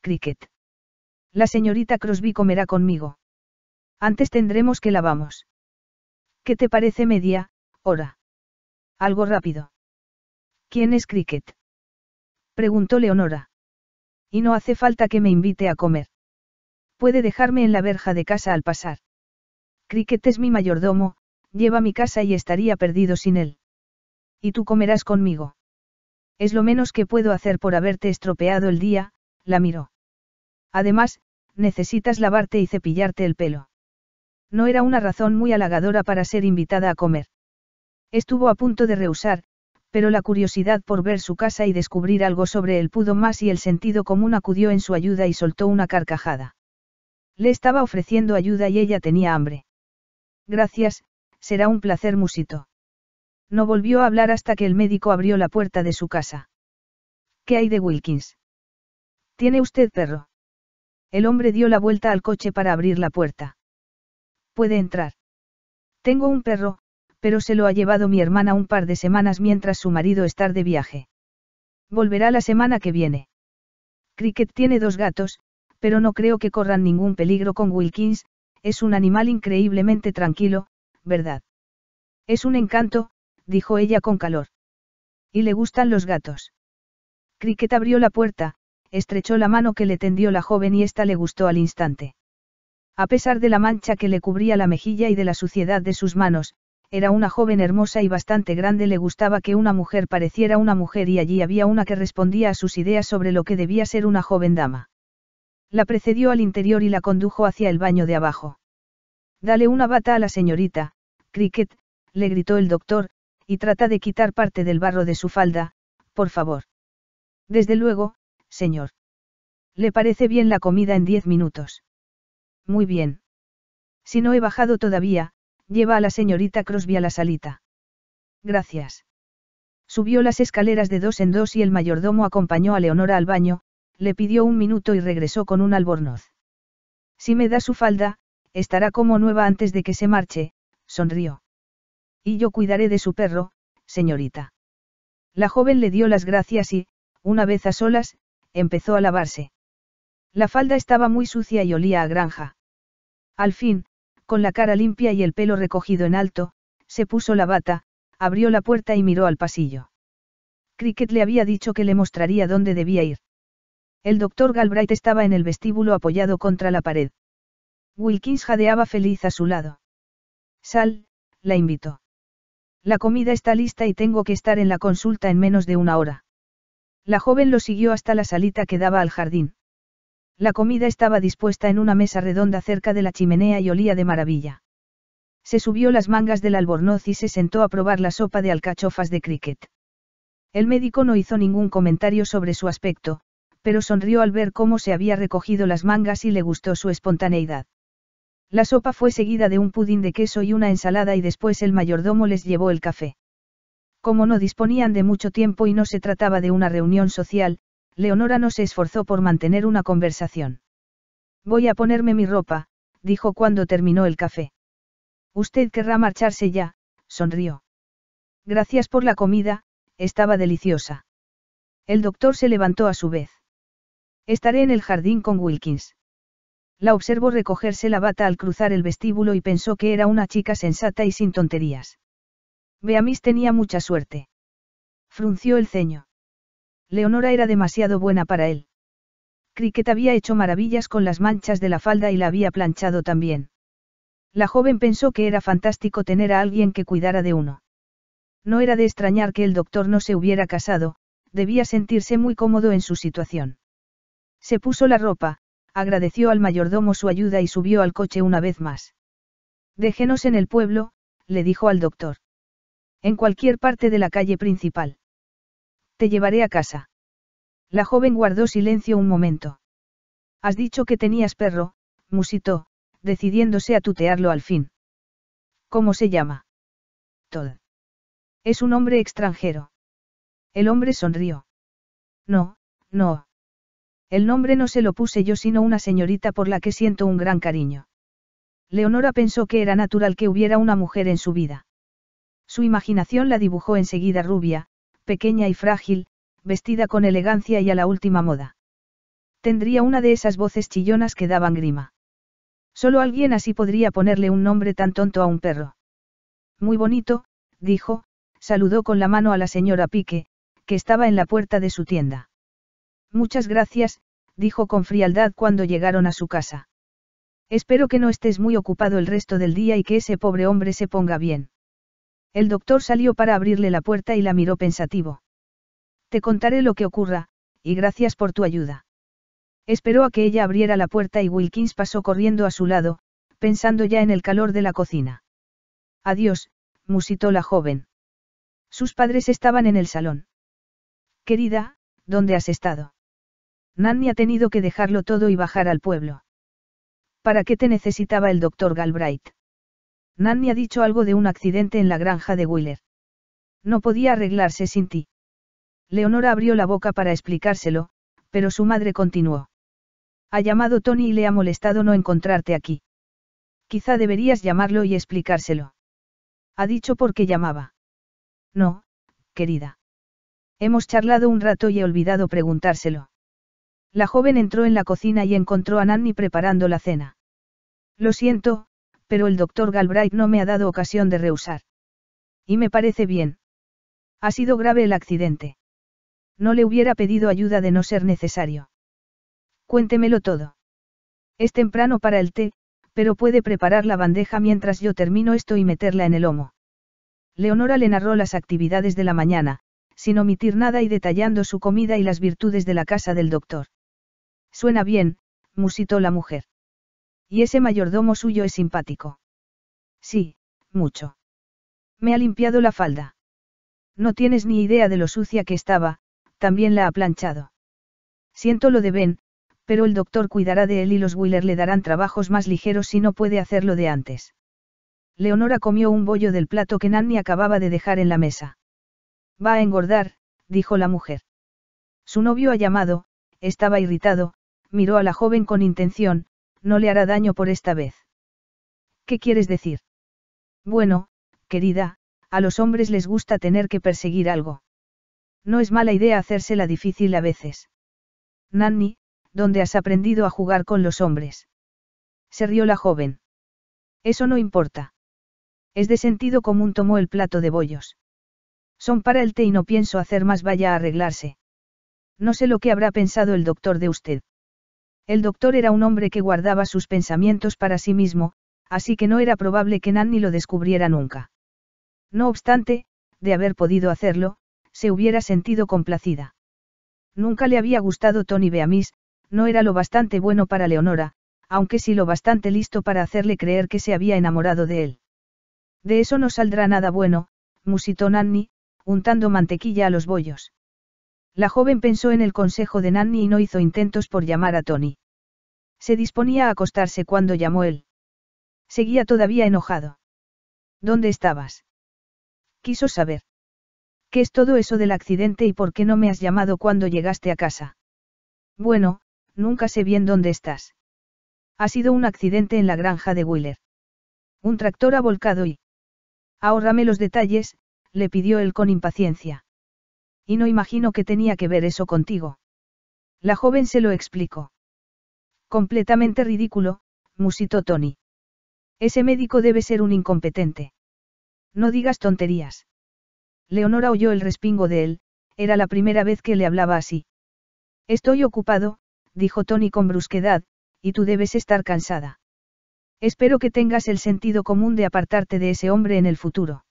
Cricket. La señorita Crosby comerá conmigo. Antes tendremos que lavamos. ¿Qué te parece media, hora? Algo rápido. ¿Quién es Cricket? Preguntó Leonora. Y no hace falta que me invite a comer. Puede dejarme en la verja de casa al pasar. Cricket es mi mayordomo, lleva mi casa y estaría perdido sin él. Y tú comerás conmigo. Es lo menos que puedo hacer por haberte estropeado el día, la miró. Además, necesitas lavarte y cepillarte el pelo. No era una razón muy halagadora para ser invitada a comer. Estuvo a punto de rehusar, pero la curiosidad por ver su casa y descubrir algo sobre él pudo más y el sentido común acudió en su ayuda y soltó una carcajada. Le estaba ofreciendo ayuda y ella tenía hambre. Gracias, será un placer musito. No volvió a hablar hasta que el médico abrió la puerta de su casa. ¿Qué hay de Wilkins? ¿Tiene usted perro? El hombre dio la vuelta al coche para abrir la puerta. Puede entrar. Tengo un perro, pero se lo ha llevado mi hermana un par de semanas mientras su marido está de viaje. Volverá la semana que viene. Cricket tiene dos gatos, pero no creo que corran ningún peligro con Wilkins, es un animal increíblemente tranquilo, ¿verdad? Es un encanto, dijo ella con calor. ¿Y le gustan los gatos? Cricket abrió la puerta, estrechó la mano que le tendió la joven y ésta le gustó al instante. A pesar de la mancha que le cubría la mejilla y de la suciedad de sus manos, era una joven hermosa y bastante grande, le gustaba que una mujer pareciera una mujer y allí había una que respondía a sus ideas sobre lo que debía ser una joven dama. La precedió al interior y la condujo hacia el baño de abajo. Dale una bata a la señorita, Cricket, le gritó el doctor, y trata de quitar parte del barro de su falda, por favor. Desde luego, señor. ¿Le parece bien la comida en diez minutos? Muy bien. Si no he bajado todavía, lleva a la señorita Crosby a la salita. Gracias. Subió las escaleras de dos en dos y el mayordomo acompañó a Leonora al baño, le pidió un minuto y regresó con un albornoz. Si me da su falda, estará como nueva antes de que se marche, sonrió. Y yo cuidaré de su perro, señorita. La joven le dio las gracias y, una vez a solas, empezó a lavarse. La falda estaba muy sucia y olía a granja. Al fin, con la cara limpia y el pelo recogido en alto, se puso la bata, abrió la puerta y miró al pasillo. Cricket le había dicho que le mostraría dónde debía ir. El doctor Galbraith estaba en el vestíbulo apoyado contra la pared. Wilkins jadeaba feliz a su lado. Sal, la invitó. La comida está lista y tengo que estar en la consulta en menos de una hora. La joven lo siguió hasta la salita que daba al jardín. La comida estaba dispuesta en una mesa redonda cerca de la chimenea y olía de maravilla. Se subió las mangas del albornoz y se sentó a probar la sopa de alcachofas de cricket. El médico no hizo ningún comentario sobre su aspecto, pero sonrió al ver cómo se había recogido las mangas y le gustó su espontaneidad. La sopa fue seguida de un pudín de queso y una ensalada y después el mayordomo les llevó el café. Como no disponían de mucho tiempo y no se trataba de una reunión social, Leonora no se esforzó por mantener una conversación. Voy a ponerme mi ropa, dijo cuando terminó el café. Usted querrá marcharse ya, sonrió. Gracias por la comida, estaba deliciosa. El doctor se levantó a su vez. Estaré en el jardín con Wilkins. La observó recogerse la bata al cruzar el vestíbulo y pensó que era una chica sensata y sin tonterías. Beamis tenía mucha suerte. Frunció el ceño. Leonora era demasiado buena para él. Cricket había hecho maravillas con las manchas de la falda y la había planchado también. La joven pensó que era fantástico tener a alguien que cuidara de uno. No era de extrañar que el doctor no se hubiera casado, debía sentirse muy cómodo en su situación. Se puso la ropa, agradeció al mayordomo su ayuda y subió al coche una vez más. Déjenos en el pueblo, le dijo al doctor. En cualquier parte de la calle principal. Te llevaré a casa. La joven guardó silencio un momento. Has dicho que tenías perro, musitó, decidiéndose a tutearlo al fin. ¿Cómo se llama? Todd. Es un hombre extranjero. El hombre sonrió. No, no. El nombre no se lo puse yo sino una señorita por la que siento un gran cariño. Leonora pensó que era natural que hubiera una mujer en su vida. Su imaginación la dibujó enseguida rubia, pequeña y frágil, vestida con elegancia y a la última moda. Tendría una de esas voces chillonas que daban grima. Solo alguien así podría ponerle un nombre tan tonto a un perro. Muy bonito, dijo, saludó con la mano a la señora Pique, que estaba en la puerta de su tienda. Muchas gracias, dijo con frialdad cuando llegaron a su casa. Espero que no estés muy ocupado el resto del día y que ese pobre hombre se ponga bien. El doctor salió para abrirle la puerta y la miró pensativo. Te contaré lo que ocurra, y gracias por tu ayuda. Esperó a que ella abriera la puerta y Wilkins pasó corriendo a su lado, pensando ya en el calor de la cocina. Adiós, musitó la joven. Sus padres estaban en el salón. Querida, ¿dónde has estado? Nanny ha tenido que dejarlo todo y bajar al pueblo. ¿Para qué te necesitaba el doctor Galbraith? Nanny ha dicho algo de un accidente en la granja de Wheeler. No podía arreglarse sin ti. Leonora abrió la boca para explicárselo, pero su madre continuó. Ha llamado Tony y le ha molestado no encontrarte aquí. Quizá deberías llamarlo y explicárselo. Ha dicho por qué llamaba. No, querida. Hemos charlado un rato y he olvidado preguntárselo. La joven entró en la cocina y encontró a Nanny preparando la cena. Lo siento, pero el doctor Galbraith no me ha dado ocasión de rehusar. Y me parece bien. Ha sido grave el accidente. No le hubiera pedido ayuda de no ser necesario. Cuéntemelo todo. Es temprano para el té, pero puede preparar la bandeja mientras yo termino esto y meterla en el lomo. Leonora le narró las actividades de la mañana, sin omitir nada y detallando su comida y las virtudes de la casa del doctor. Suena bien, musitó la mujer. Y ese mayordomo suyo es simpático. Sí, mucho. Me ha limpiado la falda. No tienes ni idea de lo sucia que estaba, también la ha planchado. Siento lo de Ben, pero el doctor cuidará de él y los Wheeler le darán trabajos más ligeros si no puede hacerlo de antes. Leonora comió un bollo del plato que Nanny acababa de dejar en la mesa. Va a engordar, dijo la mujer. Su novio ha llamado, estaba irritado, miró a la joven con intención, no le hará daño por esta vez. ¿Qué quieres decir? Bueno, querida, a los hombres les gusta tener que perseguir algo. No es mala idea hacérsela difícil a veces. Nanny, ¿dónde has aprendido a jugar con los hombres? Se rió la joven. Eso no importa. Es de sentido común tomó el plato de bollos. Son para el té y no pienso hacer más vaya a arreglarse. No sé lo que habrá pensado el doctor de usted. El doctor era un hombre que guardaba sus pensamientos para sí mismo, así que no era probable que Nanny lo descubriera nunca. No obstante, de haber podido hacerlo, se hubiera sentido complacida. Nunca le había gustado Tony Beamis, no era lo bastante bueno para Leonora, aunque sí lo bastante listo para hacerle creer que se había enamorado de él. De eso no saldrá nada bueno, musitó Nanny, untando mantequilla a los bollos. La joven pensó en el consejo de Nanny y no hizo intentos por llamar a Tony. Se disponía a acostarse cuando llamó él. Seguía todavía enojado. ¿Dónde estabas? Quiso saber. ¿Qué es todo eso del accidente y por qué no me has llamado cuando llegaste a casa? Bueno, nunca sé bien dónde estás. Ha sido un accidente en la granja de Wheeler. Un tractor ha volcado y... Ahórrame los detalles, le pidió él con impaciencia. Y no imagino que tenía que ver eso contigo. La joven se lo explicó. Completamente ridículo, musitó Tony. Ese médico debe ser un incompetente. No digas tonterías. Leonora oyó el respingo de él, era la primera vez que le hablaba así. Estoy ocupado, dijo Tony con brusquedad, y tú debes estar cansada. Espero que tengas el sentido común de apartarte de ese hombre en el futuro.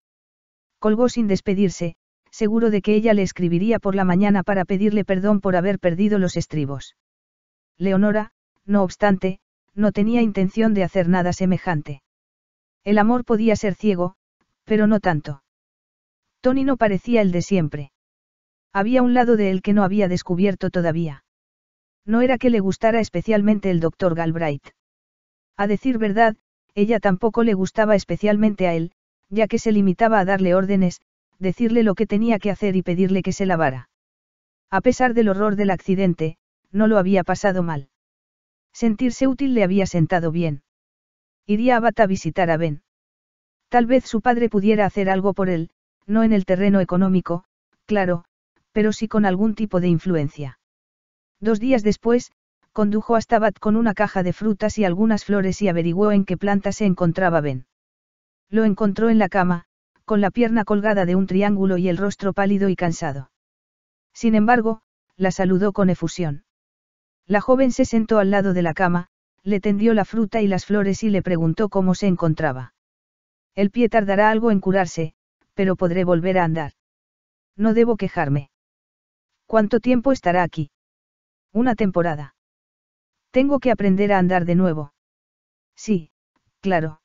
Colgó sin despedirse, seguro de que ella le escribiría por la mañana para pedirle perdón por haber perdido los estribos. Leonora, no obstante, no tenía intención de hacer nada semejante. El amor podía ser ciego, pero no tanto. Tony no parecía el de siempre. Había un lado de él que no había descubierto todavía. No era que le gustara especialmente el doctor Galbraith. A decir verdad, ella tampoco le gustaba especialmente a él, ya que se limitaba a darle órdenes, decirle lo que tenía que hacer y pedirle que se lavara. A pesar del horror del accidente, no lo había pasado mal. Sentirse útil le había sentado bien. Iría a Bath a visitar a Ben. Tal vez su padre pudiera hacer algo por él, no en el terreno económico, claro, pero sí con algún tipo de influencia. Dos días después, condujo hasta Bath con una caja de frutas y algunas flores y averiguó en qué planta se encontraba Ben. Lo encontró en la cama, con la pierna colgada de un triángulo y el rostro pálido y cansado. Sin embargo, la saludó con efusión. La joven se sentó al lado de la cama, le tendió la fruta y las flores y le preguntó cómo se encontraba. El pie tardará algo en curarse, pero podré volver a andar. No debo quejarme. ¿Cuánto tiempo estará aquí? Una temporada. Tengo que aprender a andar de nuevo. Sí, claro.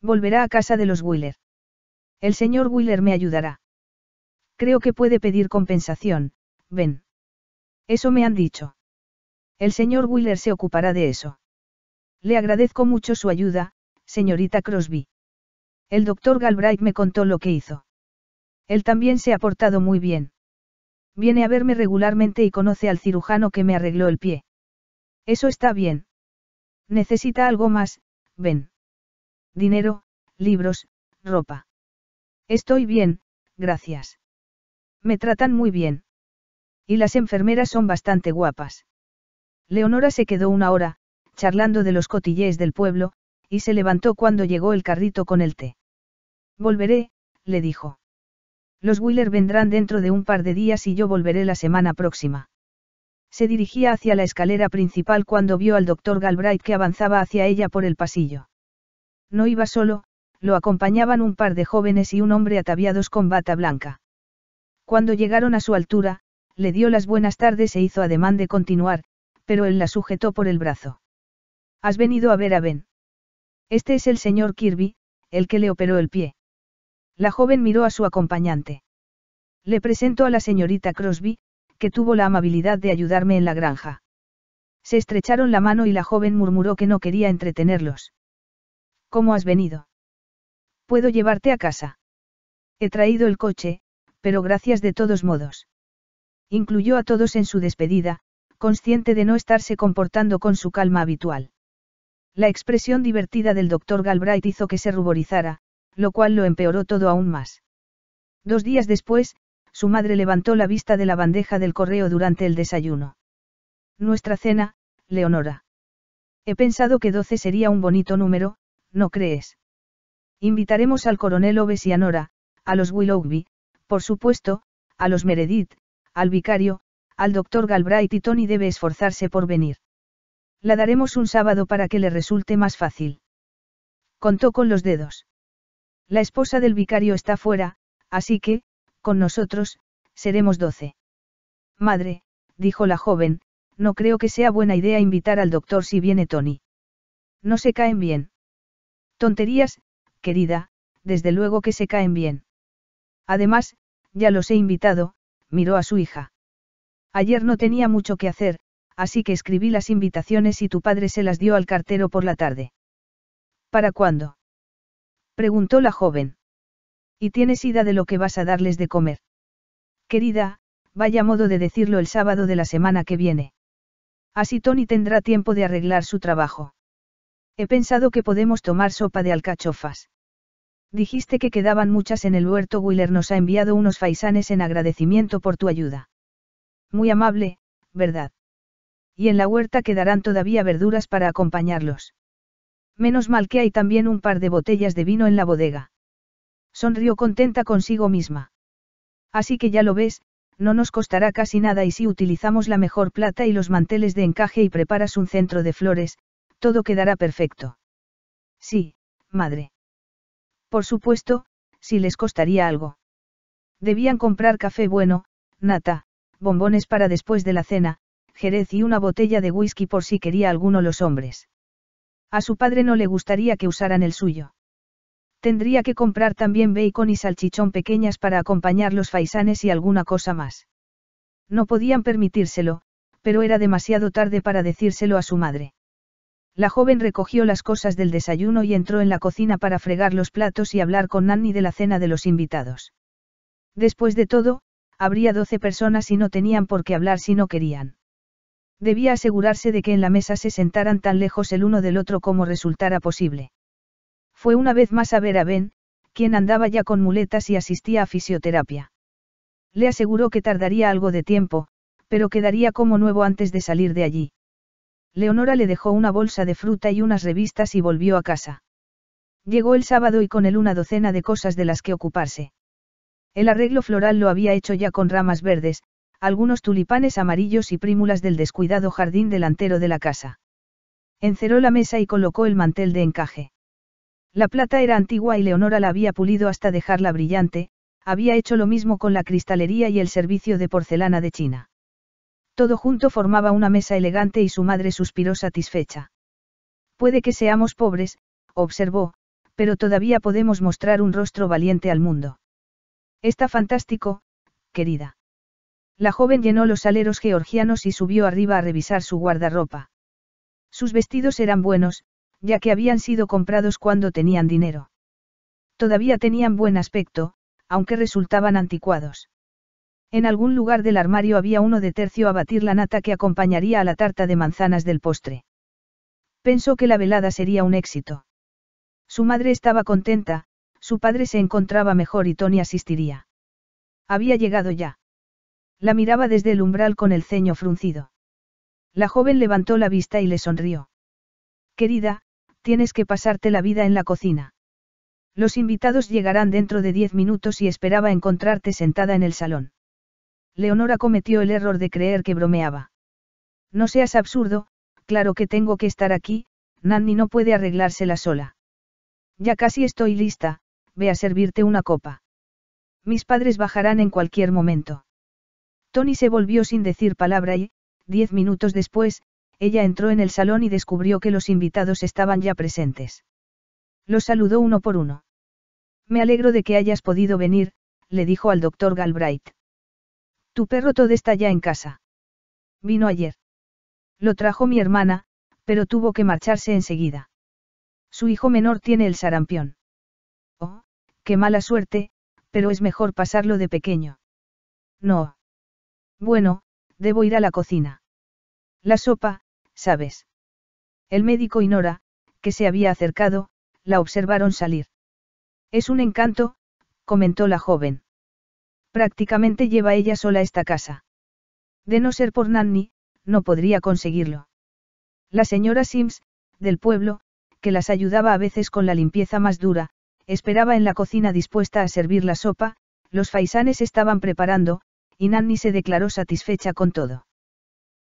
Volverá a casa de los Wheeler. El señor Wheeler me ayudará. Creo que puede pedir compensación, ven. Eso me han dicho. El señor Wheeler se ocupará de eso. Le agradezco mucho su ayuda, señorita Crosby. El doctor Galbraith me contó lo que hizo. Él también se ha portado muy bien. Viene a verme regularmente y conoce al cirujano que me arregló el pie. Eso está bien. Necesita algo más, ven. Dinero, libros, ropa. Estoy bien, gracias. Me tratan muy bien. Y las enfermeras son bastante guapas. Leonora se quedó una hora, charlando de los cotillés del pueblo, y se levantó cuando llegó el carrito con el té. Volveré, le dijo. Los Wheeler vendrán dentro de un par de días y yo volveré la semana próxima. Se dirigía hacia la escalera principal cuando vio al doctor Galbraith que avanzaba hacia ella por el pasillo. No iba solo, lo acompañaban un par de jóvenes y un hombre ataviados con bata blanca. Cuando llegaron a su altura, le dio las buenas tardes e hizo ademán de continuar, pero él la sujetó por el brazo. ¿Has venido a ver a Ben? Este es el señor Kirby, el que le operó el pie. La joven miró a su acompañante. Le presento a la señorita Crosby, que tuvo la amabilidad de ayudarme en la granja. Se estrecharon la mano y la joven murmuró que no quería entretenerlos. ¿Cómo has venido? ¿Puedo llevarte a casa? He traído el coche, pero gracias de todos modos. Incluyó a todos en su despedida, consciente de no estarse comportando con su calma habitual. La expresión divertida del doctor Galbraith hizo que se ruborizara, lo cual lo empeoró todo aún más. Dos días después, su madre levantó la vista de la bandeja del correo durante el desayuno. Nuestra cena, Leonora. He pensado que doce sería un bonito número, ¿no crees? Invitaremos al coronel Oves y a Nora, a los Willoughby, por supuesto, a los Meredith, al vicario, al doctor Galbraith y Tony debe esforzarse por venir. La daremos un sábado para que le resulte más fácil. Contó con los dedos. La esposa del vicario está fuera, así que, con nosotros, seremos doce. Madre, dijo la joven, no creo que sea buena idea invitar al doctor si viene Tony. No se caen bien. Tonterías, querida, desde luego que se caen bien. Además, ya los he invitado, miró a su hija. Ayer no tenía mucho que hacer, así que escribí las invitaciones y tu padre se las dio al cartero por la tarde. ¿Para cuándo? preguntó la joven. ¿Y tienes idea de lo que vas a darles de comer? Querida, vaya modo de decirlo el sábado de la semana que viene. Así Tony tendrá tiempo de arreglar su trabajo. He pensado que podemos tomar sopa de alcachofas. Dijiste que quedaban muchas en el huerto. Wheeler nos ha enviado unos faisanes en agradecimiento por tu ayuda. Muy amable, ¿verdad? Y en la huerta quedarán todavía verduras para acompañarlos. Menos mal que hay también un par de botellas de vino en la bodega. Sonrió contenta consigo misma. Así que ya lo ves, no nos costará casi nada y si utilizamos la mejor plata y los manteles de encaje y preparas un centro de flores, todo quedará perfecto. Sí, madre. Por supuesto, si les costaría algo. Debían comprar café bueno, nata, bombones para después de la cena, jerez y una botella de whisky por si quería alguno los hombres. A su padre no le gustaría que usaran el suyo. Tendría que comprar también bacon y salchichón pequeñas para acompañar los faisanes y alguna cosa más. No podían permitírselo, pero era demasiado tarde para decírselo a su madre. La joven recogió las cosas del desayuno y entró en la cocina para fregar los platos y hablar con Nanny de la cena de los invitados. Después de todo, habría doce personas y no tenían por qué hablar si no querían. Debía asegurarse de que en la mesa se sentaran tan lejos el uno del otro como resultara posible. Fue una vez más a ver a Ben, quien andaba ya con muletas y asistía a fisioterapia. Le aseguró que tardaría algo de tiempo, pero quedaría como nuevo antes de salir de allí. Leonora le dejó una bolsa de fruta y unas revistas y volvió a casa. Llegó el sábado y con él una docena de cosas de las que ocuparse. El arreglo floral lo había hecho ya con ramas verdes, algunos tulipanes amarillos y prímulas del descuidado jardín delantero de la casa. Enceró la mesa y colocó el mantel de encaje. La plata era antigua y Leonora la había pulido hasta dejarla brillante, había hecho lo mismo con la cristalería y el servicio de porcelana de China. Todo junto formaba una mesa elegante y su madre suspiró satisfecha. Puede que seamos pobres, observó, pero todavía podemos mostrar un rostro valiente al mundo. Está fantástico, querida. La joven llenó los aleros georgianos y subió arriba a revisar su guardarropa. Sus vestidos eran buenos, ya que habían sido comprados cuando tenían dinero. Todavía tenían buen aspecto, aunque resultaban anticuados. En algún lugar del armario había uno de tercio a batir la nata que acompañaría a la tarta de manzanas del postre. Pensó que la velada sería un éxito. Su madre estaba contenta, su padre se encontraba mejor y Tony asistiría. Había llegado ya. La miraba desde el umbral con el ceño fruncido. La joven levantó la vista y le sonrió. Querida, tienes que pasarte la vida en la cocina. Los invitados llegarán dentro de diez minutos y esperaba encontrarte sentada en el salón. Leonora cometió el error de creer que bromeaba. No seas absurdo, claro que tengo que estar aquí, Nanny no puede arreglársela sola. Ya casi estoy lista, ve a servirte una copa. Mis padres bajarán en cualquier momento. Tony se volvió sin decir palabra y, diez minutos después, ella entró en el salón y descubrió que los invitados estaban ya presentes. Los saludó uno por uno. Me alegro de que hayas podido venir, le dijo al doctor Galbraith. Tu perro todo está ya en casa. Vino ayer. Lo trajo mi hermana, pero tuvo que marcharse enseguida. Su hijo menor tiene el sarampión. Oh, qué mala suerte, pero es mejor pasarlo de pequeño. No. Bueno, debo ir a la cocina. La sopa, sabes. El médico y Nora, que se había acercado, la observaron salir. Es un encanto, comentó la joven. Prácticamente lleva ella sola esta casa. De no ser por Nanny, no podría conseguirlo. La señora Sims, del pueblo, que las ayudaba a veces con la limpieza más dura, esperaba en la cocina dispuesta a servir la sopa, los faisanes estaban preparando, y Nanny se declaró satisfecha con todo.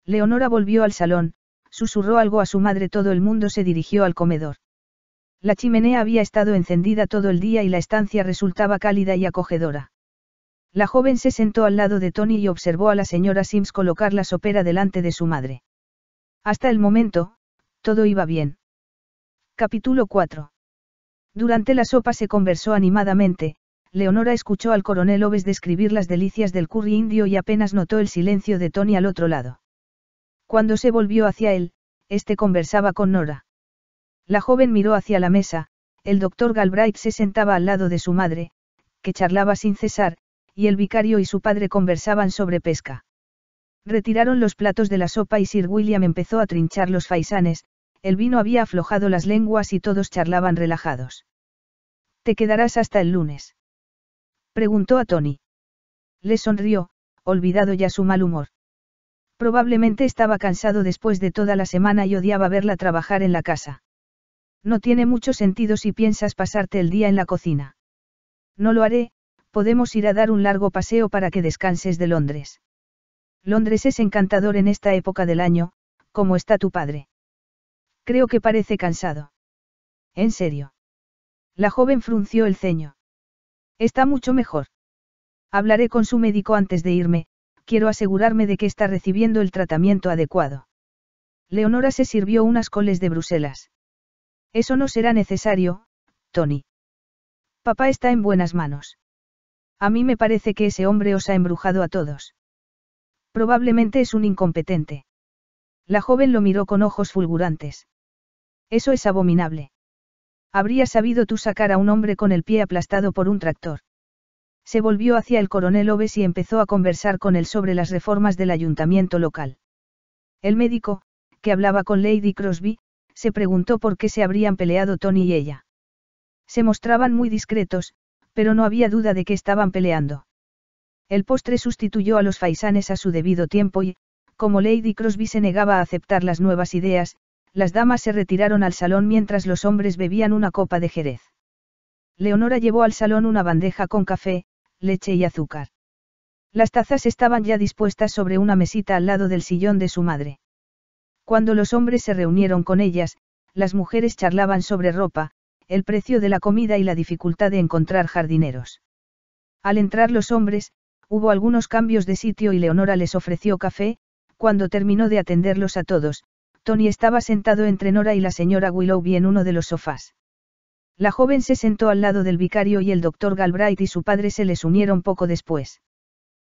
Leonora volvió al salón, susurró algo a su madre, todo el mundo se dirigió al comedor. La chimenea había estado encendida todo el día y la estancia resultaba cálida y acogedora. La joven se sentó al lado de Tony y observó a la señora Sims colocar la sopera delante de su madre. Hasta el momento, todo iba bien. Capítulo 4. Durante la sopa se conversó animadamente, Leonora escuchó al coronel Oves describir las delicias del curry indio y apenas notó el silencio de Tony al otro lado. Cuando se volvió hacia él, este conversaba con Nora. La joven miró hacia la mesa, el doctor Galbraith se sentaba al lado de su madre, que charlaba sin cesar, y el vicario y su padre conversaban sobre pesca. Retiraron los platos de la sopa y Sir William empezó a trinchar los faisanes, el vino había aflojado las lenguas y todos charlaban relajados. Te quedarás hasta el lunes. Preguntó a Tony. Le sonrió, olvidado ya su mal humor. Probablemente estaba cansado después de toda la semana y odiaba verla trabajar en la casa. No tiene mucho sentido si piensas pasarte el día en la cocina. No lo haré, podemos ir a dar un largo paseo para que descanses de Londres. Londres es encantador en esta época del año, como está tu padre. Creo que parece cansado. ¿En serio? La joven frunció el ceño. Está mucho mejor. Hablaré con su médico antes de irme, quiero asegurarme de que está recibiendo el tratamiento adecuado. Leonora se sirvió unas coles de Bruselas. Eso no será necesario, Tony. Papá está en buenas manos. A mí me parece que ese hombre os ha embrujado a todos. Probablemente es un incompetente. La joven lo miró con ojos fulgurantes. Eso es abominable. Habría sabido tú sacar a un hombre con el pie aplastado por un tractor. Se volvió hacia el coronel Oves y empezó a conversar con él sobre las reformas del ayuntamiento local. El médico, que hablaba con Lady Crosby, se preguntó por qué se habrían peleado Tony y ella. Se mostraban muy discretos, pero no había duda de que estaban peleando. El postre sustituyó a los faisanes a su debido tiempo y, como Lady Crosby se negaba a aceptar las nuevas ideas, las damas se retiraron al salón mientras los hombres bebían una copa de jerez. Leonora llevó al salón una bandeja con café, leche y azúcar. Las tazas estaban ya dispuestas sobre una mesita al lado del sillón de su madre. Cuando los hombres se reunieron con ellas, las mujeres charlaban sobre ropa, el precio de la comida y la dificultad de encontrar jardineros. Al entrar los hombres, hubo algunos cambios de sitio y Leonora les ofreció café, cuando terminó de atenderlos a todos, Tony estaba sentado entre Nora y la señora Willoughby en uno de los sofás. La joven se sentó al lado del vicario y el doctor Galbraith y su padre se les unieron poco después.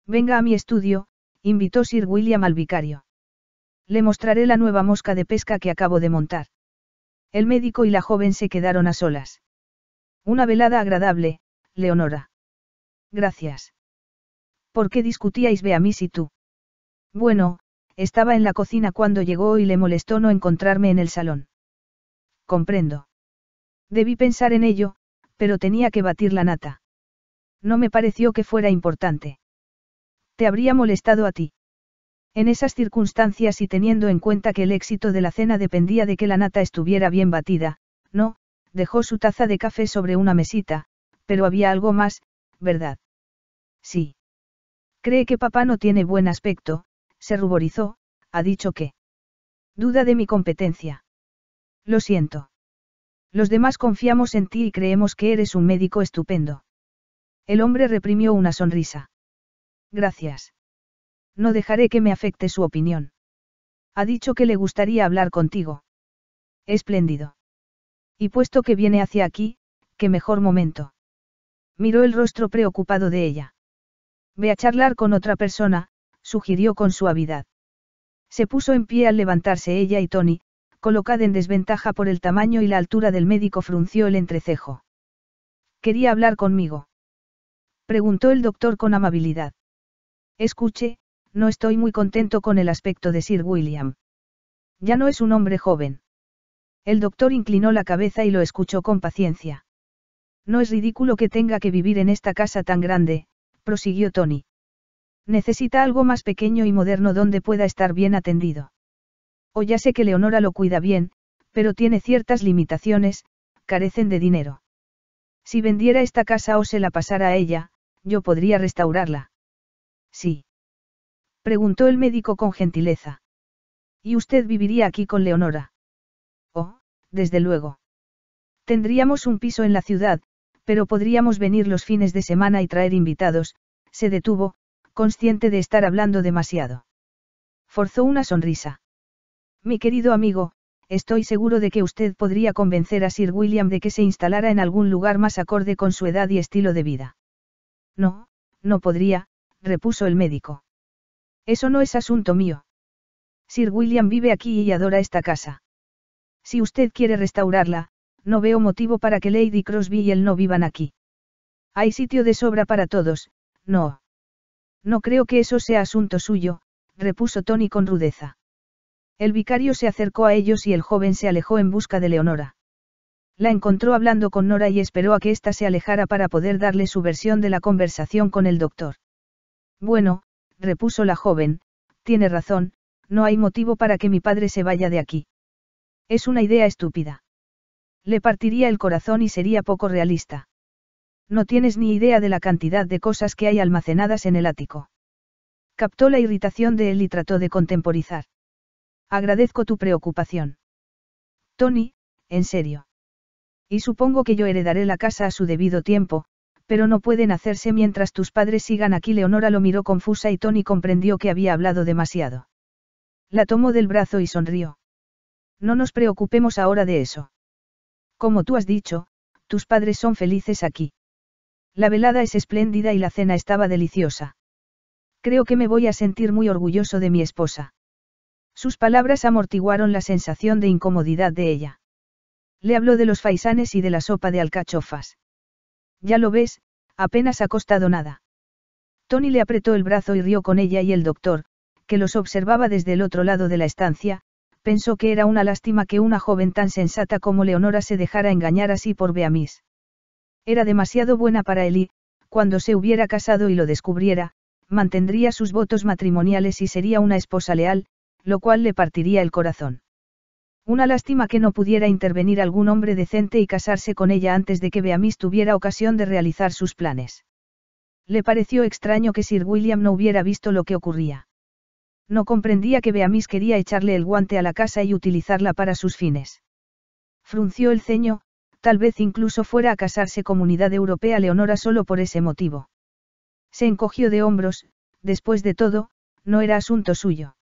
Venga a mi estudio, invitó Sir William al vicario. Le mostraré la nueva mosca de pesca que acabo de montar. El médico y la joven se quedaron a solas. Una velada agradable, Leonora. Gracias. ¿Por qué discutíais Beamis y tú? Bueno, estaba en la cocina cuando llegó y le molestó no encontrarme en el salón. Comprendo. Debí pensar en ello, pero tenía que batir la nata. No me pareció que fuera importante. Te habría molestado a ti. En esas circunstancias y teniendo en cuenta que el éxito de la cena dependía de que la nata estuviera bien batida, no, dejó su taza de café sobre una mesita, pero había algo más, ¿verdad? Sí. Cree que papá no tiene buen aspecto, se ruborizó, ha dicho que. Duda de mi competencia. Lo siento. Los demás confiamos en ti y creemos que eres un médico estupendo. El hombre reprimió una sonrisa. Gracias. No dejaré que me afecte su opinión. Ha dicho que le gustaría hablar contigo. Espléndido. Y puesto que viene hacia aquí, qué mejor momento. Miró el rostro preocupado de ella. Ve a charlar con otra persona, sugirió con suavidad. Se puso en pie al levantarse ella y Tony, colocada en desventaja por el tamaño y la altura del médico, frunció el entrecejo. ¿Quería hablar conmigo? Preguntó el doctor con amabilidad. Escuche, no estoy muy contento con el aspecto de Sir William. Ya no es un hombre joven. El doctor inclinó la cabeza y lo escuchó con paciencia. No es ridículo que tenga que vivir en esta casa tan grande, prosiguió Tony. Necesita algo más pequeño y moderno donde pueda estar bien atendido. O ya sé que Leonora lo cuida bien, pero tiene ciertas limitaciones, carecen de dinero. Si vendiera esta casa o se la pasara a ella, yo podría restaurarla. Sí. Preguntó el médico con gentileza. ¿Y usted viviría aquí con Leonora? Oh, desde luego. Tendríamos un piso en la ciudad, pero podríamos venir los fines de semana y traer invitados, se detuvo, consciente de estar hablando demasiado. Forzó una sonrisa. Mi querido amigo, estoy seguro de que usted podría convencer a Sir William de que se instalara en algún lugar más acorde con su edad y estilo de vida. No, no podría, repuso el médico. Eso no es asunto mío. Sir William vive aquí y adora esta casa. Si usted quiere restaurarla, no veo motivo para que Lady Crosby y él no vivan aquí. Hay sitio de sobra para todos, no. No creo que eso sea asunto suyo, repuso Tony con rudeza. El vicario se acercó a ellos y el joven se alejó en busca de Leonora. La encontró hablando con Nora y esperó a que ésta se alejara para poder darle su versión de la conversación con el doctor. Bueno, repuso la joven, tiene razón, no hay motivo para que mi padre se vaya de aquí. Es una idea estúpida. Le partiría el corazón y sería poco realista. No tienes ni idea de la cantidad de cosas que hay almacenadas en el ático. Captó la irritación de él y trató de contemporizar. Agradezco tu preocupación. Tony, en serio. Y supongo que yo heredaré la casa a su debido tiempo, Pero no pueden hacerse mientras tus padres sigan aquí. Leonora lo miró confusa y Tony comprendió que había hablado demasiado. La tomó del brazo y sonrió. No nos preocupemos ahora de eso. Como tú has dicho, tus padres son felices aquí. La velada es espléndida y la cena estaba deliciosa. Creo que me voy a sentir muy orgulloso de mi esposa. Sus palabras amortiguaron la sensación de incomodidad de ella. Le habló de los faisanes y de la sopa de alcachofas. Ya lo ves, apenas ha costado nada. Tony le apretó el brazo y rió con ella y el doctor, que los observaba desde el otro lado de la estancia, pensó que era una lástima que una joven tan sensata como Leonora se dejara engañar así por Beamis. Era demasiado buena para él y, cuando se hubiera casado y lo descubriera, mantendría sus votos matrimoniales y sería una esposa leal, lo cual le partiría el corazón. Una lástima que no pudiera intervenir algún hombre decente y casarse con ella antes de que Beamis tuviera ocasión de realizar sus planes. Le pareció extraño que Sir William no hubiera visto lo que ocurría. No comprendía que Beamis quería echarle el guante a la casa y utilizarla para sus fines. Frunció el ceño, tal vez incluso fuera a casarse comunidad europea Leonora solo por ese motivo. Se encogió de hombros, después de todo, no era asunto suyo.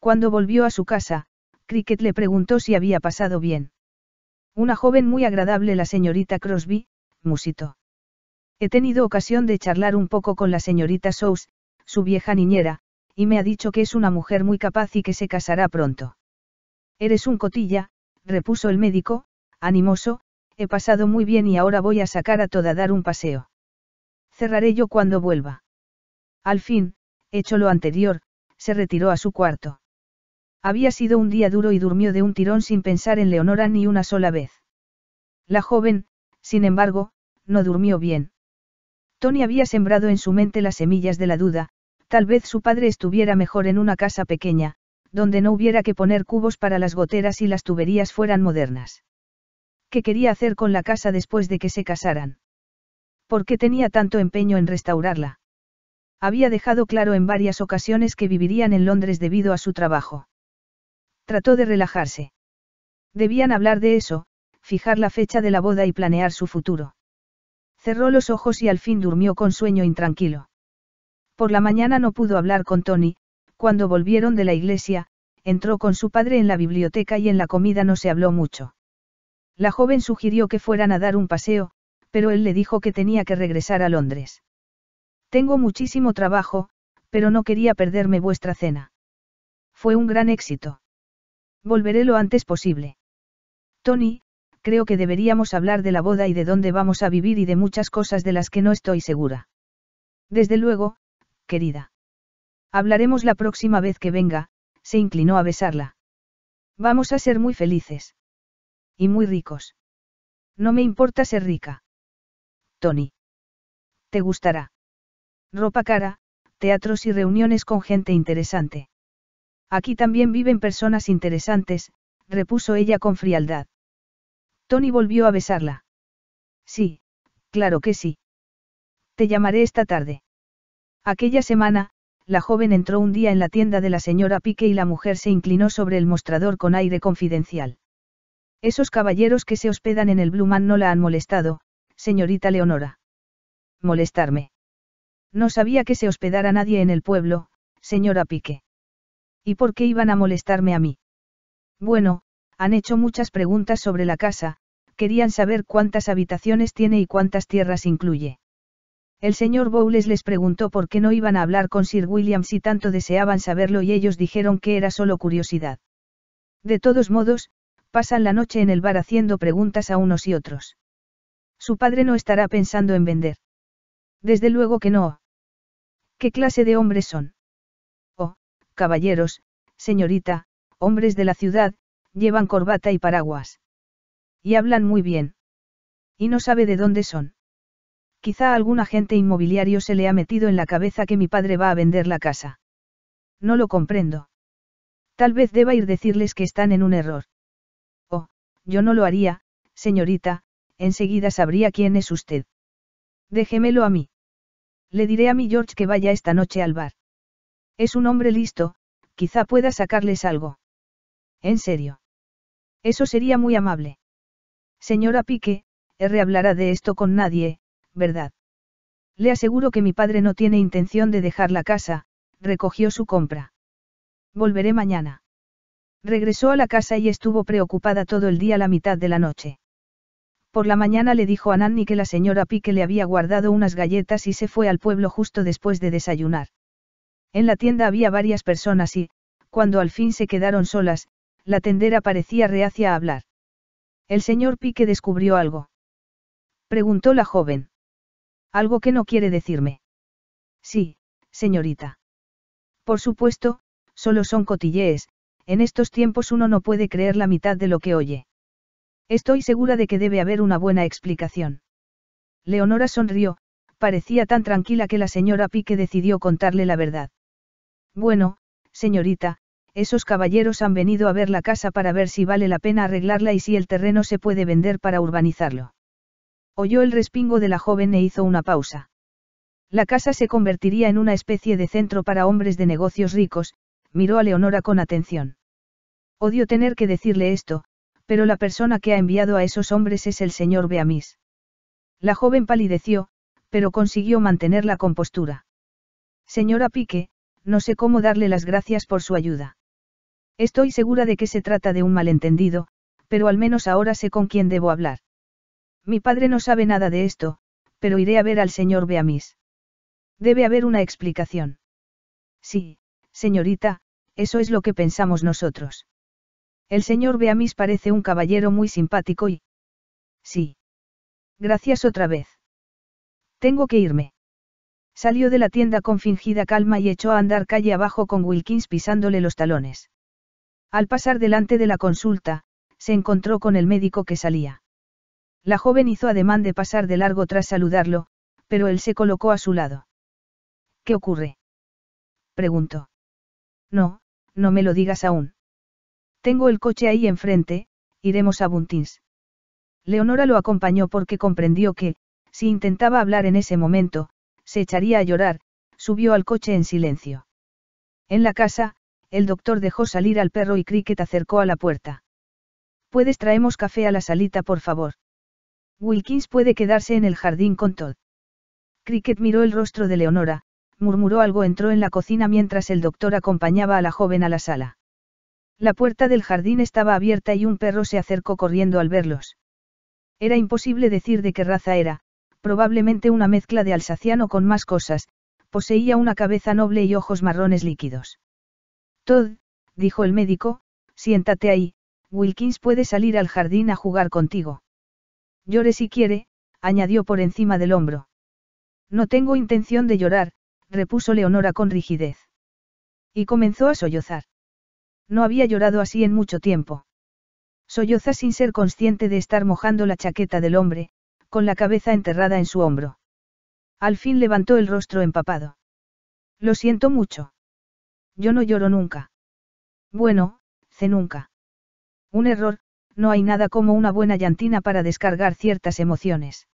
Cuando volvió a su casa, Cricket le preguntó si había pasado bien. Una joven muy agradable, la señorita Crosby, musitó. He tenido ocasión de charlar un poco con la señorita Sous, su vieja niñera, y me ha dicho que es una mujer muy capaz y que se casará pronto. Eres un cotilla, repuso el médico, animoso, he pasado muy bien y ahora voy a sacar a toda dar un paseo. Cerraré yo cuando vuelva. Al fin, hecho lo anterior, se retiró a su cuarto. Había sido un día duro y durmió de un tirón sin pensar en Leonora ni una sola vez. La joven, sin embargo, no durmió bien. Tony había sembrado en su mente las semillas de la duda, Tal vez su padre estuviera mejor en una casa pequeña, donde no hubiera que poner cubos para las goteras y las tuberías fueran modernas. ¿Qué quería hacer con la casa después de que se casaran? ¿Por qué tenía tanto empeño en restaurarla? Había dejado claro en varias ocasiones que vivirían en Londres debido a su trabajo. Trató de relajarse. Debían hablar de eso, fijar la fecha de la boda y planear su futuro. Cerró los ojos y al fin durmió con sueño intranquilo. Por la mañana no pudo hablar con Tony, cuando volvieron de la iglesia, entró con su padre en la biblioteca y en la comida no se habló mucho. La joven sugirió que fueran a dar un paseo, pero él le dijo que tenía que regresar a Londres. Tengo muchísimo trabajo, pero no quería perderme vuestra cena. Fue un gran éxito. Volveré lo antes posible. Tony, creo que deberíamos hablar de la boda y de dónde vamos a vivir y de muchas cosas de las que no estoy segura. Desde luego, querida. Hablaremos la próxima vez que venga, se inclinó a besarla. Vamos a ser muy felices. Y muy ricos. No me importa ser rica. Tony. ¿Te gustará? Ropa cara, teatros y reuniones con gente interesante. Aquí también viven personas interesantes, repuso ella con frialdad. Tony volvió a besarla. Sí, claro que sí. Te llamaré esta tarde. Aquella semana, la joven entró un día en la tienda de la señora Pique y la mujer se inclinó sobre el mostrador con aire confidencial. Esos caballeros que se hospedan en el Bluman no la han molestado, señorita Leonora. Molestarme. No sabía que se hospedara nadie en el pueblo, señora Pique. ¿Y por qué iban a molestarme a mí? Bueno, han hecho muchas preguntas sobre la casa, querían saber cuántas habitaciones tiene y cuántas tierras incluye. El señor Bowles les preguntó por qué no iban a hablar con Sir William si tanto deseaban saberlo y ellos dijeron que era solo curiosidad. De todos modos, pasan la noche en el bar haciendo preguntas a unos y otros. Su padre no estará pensando en vender. Desde luego que no. ¿Qué clase de hombres son? Caballeros, señorita, hombres de la ciudad, llevan corbata y paraguas. Y hablan muy bien. Y no sabe de dónde son. Quizá algún agente inmobiliario se le ha metido en la cabeza que mi padre va a vender la casa. No lo comprendo. Tal vez deba ir decirles que están en un error. Oh, yo no lo haría, señorita, enseguida sabría quién es usted. Déjemelo a mí. Le diré a mi George que vaya esta noche al bar. Es un hombre listo, quizá pueda sacarles algo. En serio. Eso sería muy amable. Señora Pique, R hablará de esto con nadie, ¿verdad? Le aseguro que mi padre no tiene intención de dejar la casa, recogió su compra. Volveré mañana. Regresó a la casa y estuvo preocupada todo el día la mitad de la noche. Por la mañana le dijo a Nanny que la señora Pique le había guardado unas galletas y se fue al pueblo justo después de desayunar. En la tienda había varias personas y, cuando al fin se quedaron solas, la tendera parecía reacia a hablar. El señor Pique descubrió algo. Preguntó la joven. Algo que no quiere decirme. Sí, señorita. Por supuesto, solo son cotillees, en estos tiempos uno no puede creer la mitad de lo que oye. Estoy segura de que debe haber una buena explicación. Leonora sonrió, parecía tan tranquila que la señora Pique decidió contarle la verdad. Bueno, señorita, esos caballeros han venido a ver la casa para ver si vale la pena arreglarla y si el terreno se puede vender para urbanizarlo. Oyó el respingo de la joven e hizo una pausa. La casa se convertiría en una especie de centro para hombres de negocios ricos, miró a Leonora con atención. Odio tener que decirle esto, pero la persona que ha enviado a esos hombres es el señor Beamis. La joven palideció, pero consiguió mantener la compostura. Señora Pique, no sé cómo darle las gracias por su ayuda. Estoy segura de que se trata de un malentendido, pero al menos ahora sé con quién debo hablar. Mi padre no sabe nada de esto, pero iré a ver al señor Beamis. Debe haber una explicación. Sí, señorita, eso es lo que pensamos nosotros. El señor Beamis parece un caballero muy simpático y... Sí. Gracias otra vez. Tengo que irme. Salió de la tienda con fingida calma y echó a andar calle abajo con Wilkins pisándole los talones. Al pasar delante de la consulta, se encontró con el médico que salía. La joven hizo ademán de pasar de largo tras saludarlo, pero él se colocó a su lado. ¿Qué ocurre? preguntó. No, no me lo digas aún. Tengo el coche ahí enfrente, iremos a Buntins. Leonora lo acompañó porque comprendió que, si intentaba hablar en ese momento, se echaría a llorar, subió al coche en silencio. En la casa, el doctor dejó salir al perro y Cricket acercó a la puerta. ¿Puedes traemos café a la salita, por favor? Wilkins puede quedarse en el jardín con Todd. Cricket miró el rostro de Leonora, murmuró algo, entró en la cocina mientras el doctor acompañaba a la joven a la sala. La puerta del jardín estaba abierta y un perro se acercó corriendo al verlos. Era imposible decir de qué raza era, probablemente una mezcla de alsaciano con más cosas, poseía una cabeza noble y ojos marrones líquidos. Todd, dijo el médico, siéntate ahí, Wilkins puede salir al jardín a jugar contigo. Llore si quiere, añadió por encima del hombro. No tengo intención de llorar, repuso Leonora con rigidez. Y comenzó a sollozar. No había llorado así en mucho tiempo. Solloza sin ser consciente de estar mojando la chaqueta del hombre, con la cabeza enterrada en su hombro. Al fin levantó el rostro empapado. Lo siento mucho. Yo no lloro nunca. Bueno, sé nunca. Un error, no hay nada como una buena llantina para descargar ciertas emociones.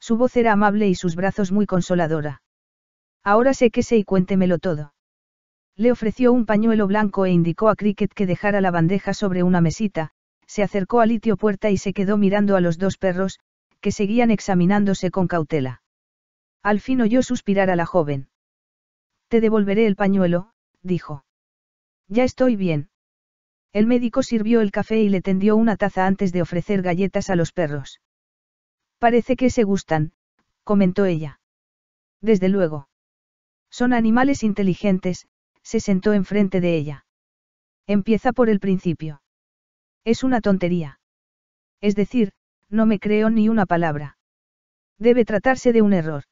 Su voz era amable y sus brazos muy consoladora. Ahora sé que sé y cuéntemelo todo. Le ofreció un pañuelo blanco e indicó a Cricket que dejara la bandeja sobre una mesita, se acercó a Litio Puerta y se quedó mirando a los dos perros, que seguían examinándose con cautela. Al fin oyó suspirar a la joven. Te devolveré el pañuelo, dijo. Ya estoy bien. El médico sirvió el café y le tendió una taza antes de ofrecer galletas a los perros. Parece que se gustan, comentó ella. Desde luego. Son animales inteligentes, se sentó enfrente de ella. Empieza por el principio. Es una tontería. Es decir, no me creo ni una palabra. Debe tratarse de un error.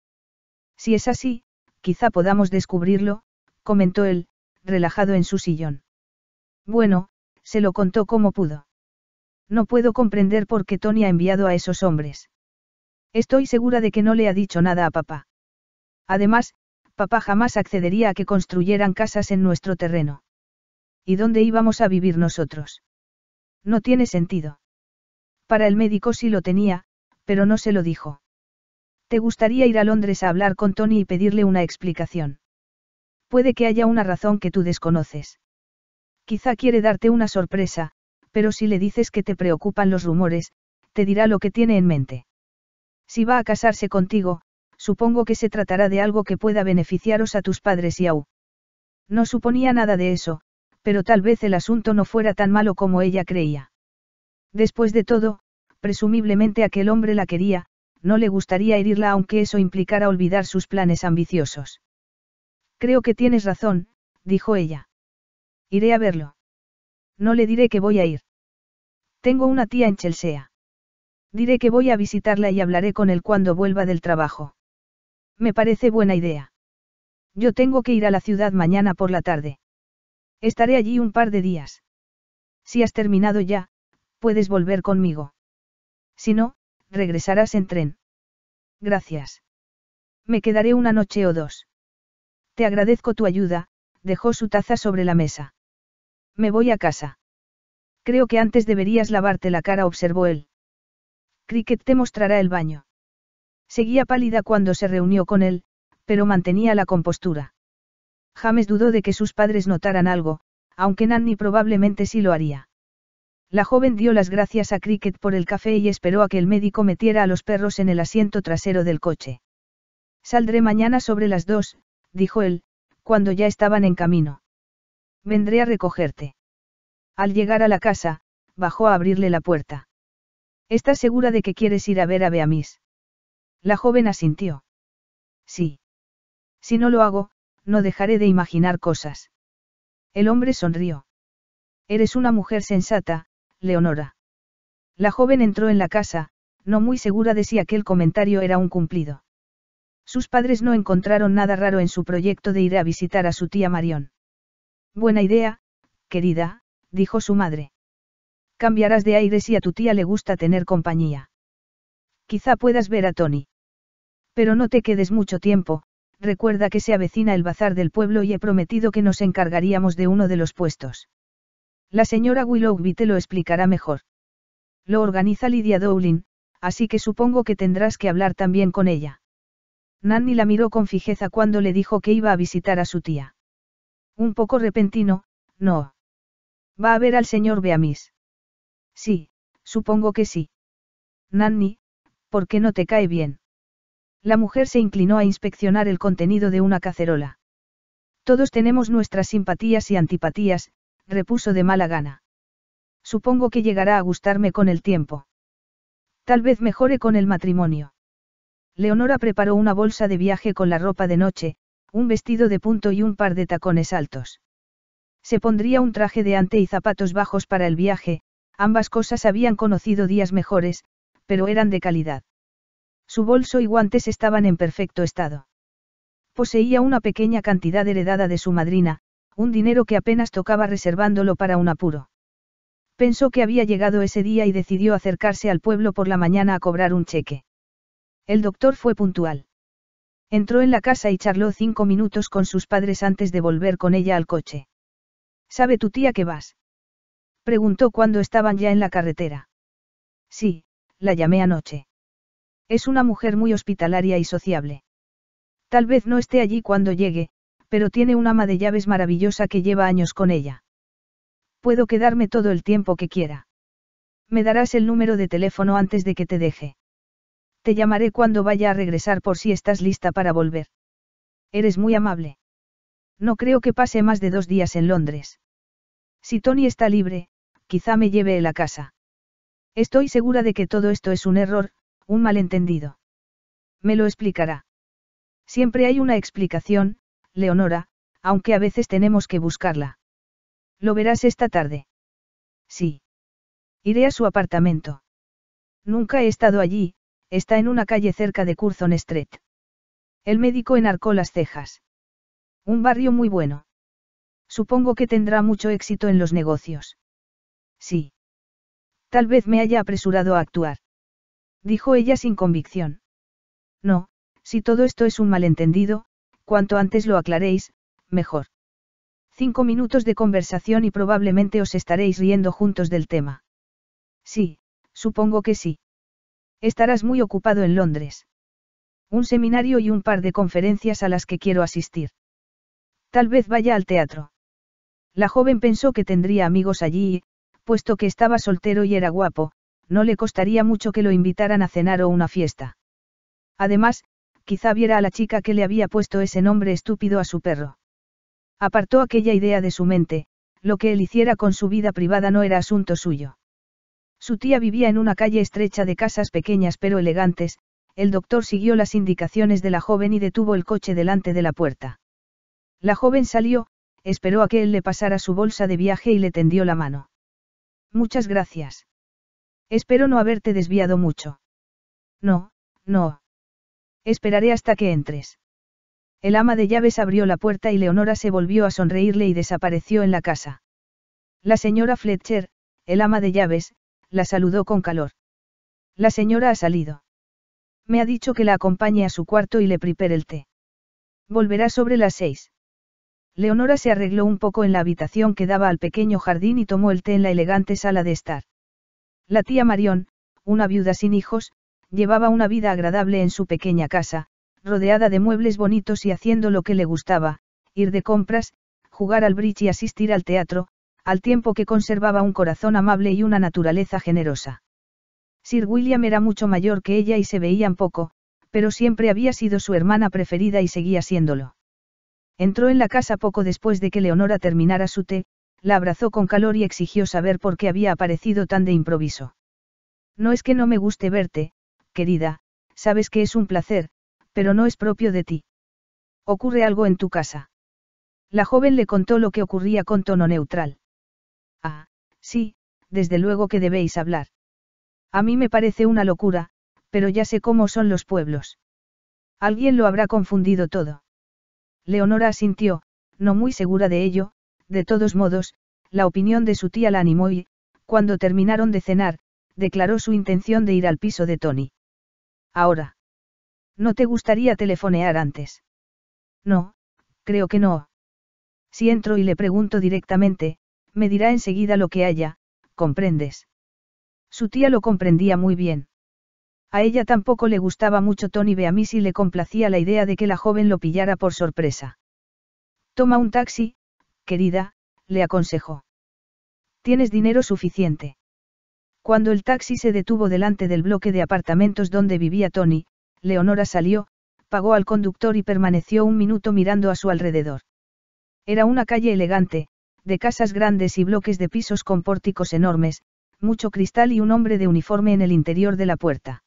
Si es así, quizá podamos descubrirlo, comentó él, relajado en su sillón. Bueno, se lo contó como pudo. No puedo comprender por qué Tony ha enviado a esos hombres. Estoy segura de que no le ha dicho nada a papá. Además, papá jamás accedería a que construyeran casas en nuestro terreno. ¿Y dónde íbamos a vivir nosotros? No tiene sentido. Para el médico sí lo tenía, pero no se lo dijo. ¿Te gustaría ir a Londres a hablar con Tony y pedirle una explicación? Puede que haya una razón que tú desconoces. Quizá quiere darte una sorpresa, pero si le dices que te preocupan los rumores, te dirá lo que tiene en mente. Si va a casarse contigo, supongo que se tratará de algo que pueda beneficiaros a tus padres y a U. No suponía nada de eso, pero tal vez el asunto no fuera tan malo como ella creía. Después de todo, presumiblemente aquel hombre la quería, no le gustaría herirla aunque eso implicara olvidar sus planes ambiciosos. Creo que tienes razón, dijo ella. Iré a verlo. No le diré que voy a ir. Tengo una tía en Chelsea. Diré que voy a visitarla y hablaré con él cuando vuelva del trabajo. Me parece buena idea. Yo tengo que ir a la ciudad mañana por la tarde. Estaré allí un par de días. Si has terminado ya, puedes volver conmigo. Si no, regresarás en tren. Gracias. Me quedaré una noche o dos. Te agradezco tu ayuda, dejó su taza sobre la mesa. Me voy a casa. Creo que antes deberías lavarte la cara, observó él. Cricket te mostrará el baño. Seguía pálida cuando se reunió con él, pero mantenía la compostura. James dudó de que sus padres notaran algo, aunque Nanny probablemente sí lo haría. La joven dio las gracias a Cricket por el café y esperó a que el médico metiera a los perros en el asiento trasero del coche. Saldré mañana sobre las dos, dijo él, cuando ya estaban en camino. Vendré a recogerte. Al llegar a la casa, bajó a abrirle la puerta. ¿Estás segura de que quieres ir a ver a Beamis? La joven asintió. Sí. Si no lo hago, no dejaré de imaginar cosas. El hombre sonrió. Eres una mujer sensata, Leonora. La joven entró en la casa, no muy segura de si aquel comentario era un cumplido. Sus padres no encontraron nada raro en su proyecto de ir a visitar a su tía Marión. Buena idea, querida, dijo su madre. Cambiarás de aire si a tu tía le gusta tener compañía. Quizá puedas ver a Tony. Pero no te quedes mucho tiempo, recuerda que se avecina el bazar del pueblo y he prometido que nos encargaríamos de uno de los puestos. La señora Willoughby te lo explicará mejor. Lo organiza Lydia Dowling, así que supongo que tendrás que hablar también con ella. Nanny la miró con fijeza cuando le dijo que iba a visitar a su tía. Un poco repentino, no. Va a ver al señor Beamis. Sí, supongo que sí. Nanny, ¿por qué no te cae bien? La mujer se inclinó a inspeccionar el contenido de una cacerola. Todos tenemos nuestras simpatías y antipatías, repuso de mala gana. Supongo que llegará a gustarme con el tiempo. Tal vez mejore con el matrimonio. Leonora preparó una bolsa de viaje con la ropa de noche, un vestido de punto y un par de tacones altos. Se pondría un traje de ante y zapatos bajos para el viaje, ambas cosas habían conocido días mejores, pero eran de calidad. Su bolso y guantes estaban en perfecto estado. Poseía una pequeña cantidad heredada de su madrina, un dinero que apenas tocaba reservándolo para un apuro. Pensó que había llegado ese día y decidió acercarse al pueblo por la mañana a cobrar un cheque. El doctor fue puntual. Entró en la casa y charló cinco minutos con sus padres antes de volver con ella al coche. ¿Sabe tu tía que vas? Preguntó cuando estaban ya en la carretera. Sí, la llamé anoche. Es una mujer muy hospitalaria y sociable. Tal vez no esté allí cuando llegue, pero tiene un ama de llaves maravillosa que lleva años con ella. Puedo quedarme todo el tiempo que quiera. Me darás el número de teléfono antes de que te deje. Te llamaré cuando vaya a regresar por si estás lista para volver. Eres muy amable. No creo que pase más de dos días en Londres. Si Tony está libre, quizá me lleve él a casa. Estoy segura de que todo esto es un error, un malentendido. Me lo explicará. Siempre hay una explicación, Leonora, aunque a veces tenemos que buscarla. Lo verás esta tarde. Sí. Iré a su apartamento. Nunca he estado allí, está en una calle cerca de Curzon Street. El médico enarcó las cejas. Un barrio muy bueno. Supongo que tendrá mucho éxito en los negocios. Sí. Tal vez me haya apresurado a actuar. Dijo ella sin convicción. No, si todo esto es un malentendido, cuanto antes lo aclaréis, mejor. Cinco minutos de conversación y probablemente os estaréis riendo juntos del tema. Sí, supongo que sí. Estarás muy ocupado en Londres. Un seminario y un par de conferencias a las que quiero asistir. Tal vez vaya al teatro. La joven pensó que tendría amigos allí y, puesto que estaba soltero y era guapo, no le costaría mucho que lo invitaran a cenar o una fiesta. Además, quizá viera a la chica que le había puesto ese nombre estúpido a su perro. Apartó aquella idea de su mente, lo que él hiciera con su vida privada no era asunto suyo. Su tía vivía en una calle estrecha de casas pequeñas pero elegantes, el doctor siguió las indicaciones de la joven y detuvo el coche delante de la puerta. La joven salió, esperó a que él le pasara su bolsa de viaje y le tendió la mano. Muchas gracias. Espero no haberte desviado mucho. No, no. Esperaré hasta que entres. El ama de llaves abrió la puerta y Leonora se volvió a sonreírle y desapareció en la casa. La señora Fletcher, el ama de llaves, la saludó con calor. La señora ha salido. Me ha dicho que la acompañe a su cuarto y le prepare el té. Volverá sobre las seis. Leonora se arregló un poco en la habitación que daba al pequeño jardín y tomó el té en la elegante sala de estar. La tía Marión, una viuda sin hijos, llevaba una vida agradable en su pequeña casa, rodeada de muebles bonitos y haciendo lo que le gustaba, ir de compras, jugar al bridge y asistir al teatro, al tiempo que conservaba un corazón amable y una naturaleza generosa. Sir William era mucho mayor que ella y se veían poco, pero siempre había sido su hermana preferida y seguía siéndolo. Entró en la casa poco después de que Leonora terminara su té, la abrazó con calor y exigió saber por qué había aparecido tan de improviso. No es que no me guste verte, querida, sabes que es un placer, pero no es propio de ti. ¿Ocurre algo en tu casa? La joven le contó lo que ocurría con tono neutral. Ah, sí, desde luego que debéis hablar. A mí me parece una locura, pero ya sé cómo son los pueblos. Alguien lo habrá confundido todo. Leonora asintió, no muy segura de ello, de todos modos, la opinión de su tía la animó y, cuando terminaron de cenar, declaró su intención de ir al piso de Tony. Ahora. ¿No te gustaría telefonear antes? No, creo que no. Si entro y le pregunto directamente, me dirá enseguida lo que haya, comprendes. Su tía lo comprendía muy bien. A ella tampoco le gustaba mucho Tony Beamis y le complacía la idea de que la joven lo pillara por sorpresa. Toma un taxi, querida, le aconsejó. Tienes dinero suficiente. Cuando el taxi se detuvo delante del bloque de apartamentos donde vivía Tony, Leonora salió, pagó al conductor y permaneció un minuto mirando a su alrededor. Era una calle elegante, de casas grandes y bloques de pisos con pórticos enormes, mucho cristal y un hombre de uniforme en el interior de la puerta.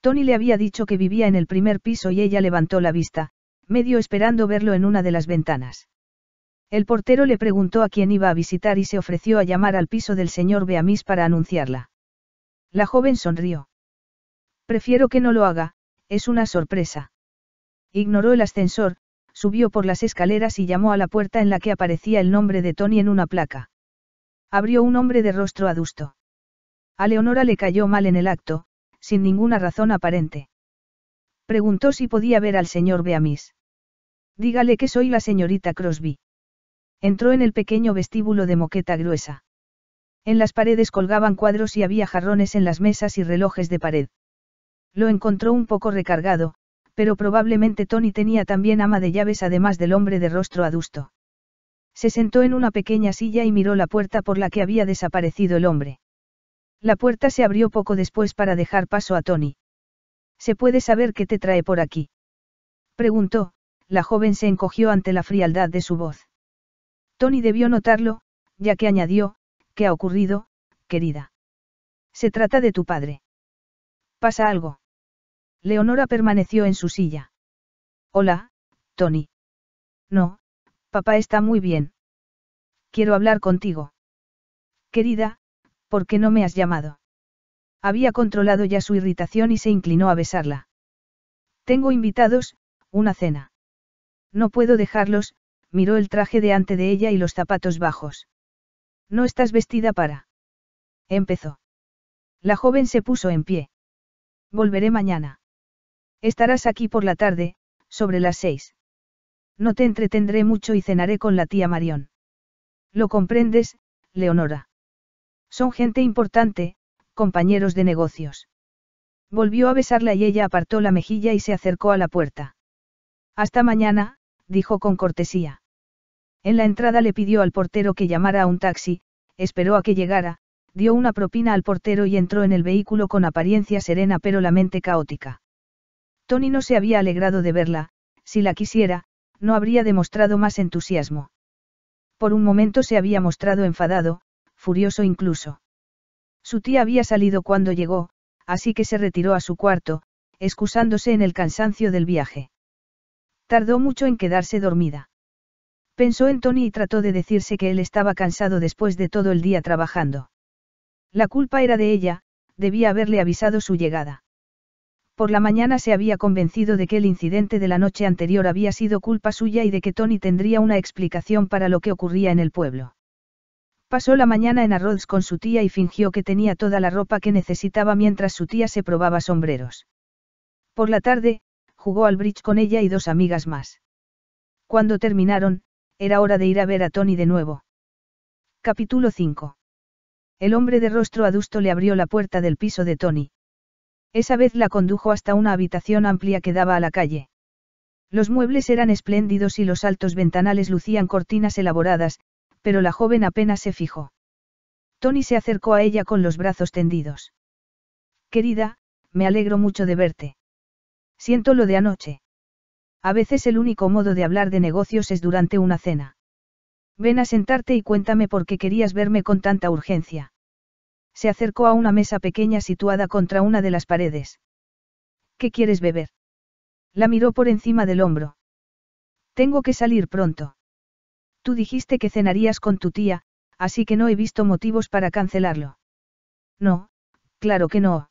Tony le había dicho que vivía en el primer piso y ella levantó la vista, medio esperando verlo en una de las ventanas. El portero le preguntó a quién iba a visitar y se ofreció a llamar al piso del señor Beamis para anunciarla. La joven sonrió. Prefiero que no lo haga, es una sorpresa. Ignoró el ascensor, subió por las escaleras y llamó a la puerta en la que aparecía el nombre de Tony en una placa. Abrió un hombre de rostro adusto. A Leonora le cayó mal en el acto, sin ninguna razón aparente. Preguntó si podía ver al señor Beamis. Dígale que soy la señorita Crosby. Entró en el pequeño vestíbulo de moqueta gruesa. En las paredes colgaban cuadros y había jarrones en las mesas y relojes de pared. Lo encontró un poco recargado, pero probablemente Tony tenía también ama de llaves además del hombre de rostro adusto. Se sentó en una pequeña silla y miró la puerta por la que había desaparecido el hombre. La puerta se abrió poco después para dejar paso a Tony. ¿Se puede saber qué te trae por aquí? Preguntó, la joven se encogió ante la frialdad de su voz. Tony debió notarlo, ya que añadió, ¿qué ha ocurrido, querida? Se trata de tu padre. ¿Pasa algo? Leonora permaneció en su silla. Hola, Tony. No, papá está muy bien. Quiero hablar contigo. Querida, ¿Por qué no me has llamado? Había controlado ya su irritación y se inclinó a besarla. Tengo invitados, una cena. No puedo dejarlos, miró el traje de ante de ella y los zapatos bajos. No estás vestida para. Empezó. La joven se puso en pie. Volveré mañana. Estarás aquí por la tarde, sobre las seis. No te entretendré mucho y cenaré con la tía Marión. ¿Lo comprendes, Leonora? Son gente importante, compañeros de negocios. Volvió a besarla y ella apartó la mejilla y se acercó a la puerta. Hasta mañana, dijo con cortesía. En la entrada le pidió al portero que llamara a un taxi, esperó a que llegara, dio una propina al portero y entró en el vehículo con apariencia serena pero la mente caótica. Tony no se había alegrado de verla, si la quisiera, no habría demostrado más entusiasmo. Por un momento se había mostrado enfadado, furioso incluso. Su tía había salido cuando llegó, así que se retiró a su cuarto, excusándose en el cansancio del viaje. Tardó mucho en quedarse dormida. Pensó en Tony y trató de decirse que él estaba cansado después de todo el día trabajando. La culpa era de ella, debía haberle avisado su llegada. Por la mañana se había convencido de que el incidente de la noche anterior había sido culpa suya y de que Tony tendría una explicación para lo que ocurría en el pueblo. Pasó la mañana en arroz con su tía y fingió que tenía toda la ropa que necesitaba mientras su tía se probaba sombreros. Por la tarde, jugó al bridge con ella y dos amigas más. Cuando terminaron, era hora de ir a ver a Tony de nuevo. Capítulo 5. El hombre de rostro adusto le abrió la puerta del piso de Tony. Esa vez la condujo hasta una habitación amplia que daba a la calle. Los muebles eran espléndidos y los altos ventanales lucían cortinas elaboradas, pero la joven apenas se fijó. Tony se acercó a ella con los brazos tendidos. Querida, me alegro mucho de verte. Siento lo de anoche. A veces el único modo de hablar de negocios es durante una cena. Ven a sentarte y cuéntame por qué querías verme con tanta urgencia. Se acercó a una mesa pequeña situada contra una de las paredes. ¿Qué quieres beber? La miró por encima del hombro. Tengo que salir pronto. Tú dijiste que cenarías con tu tía, así que no he visto motivos para cancelarlo. No, claro que no.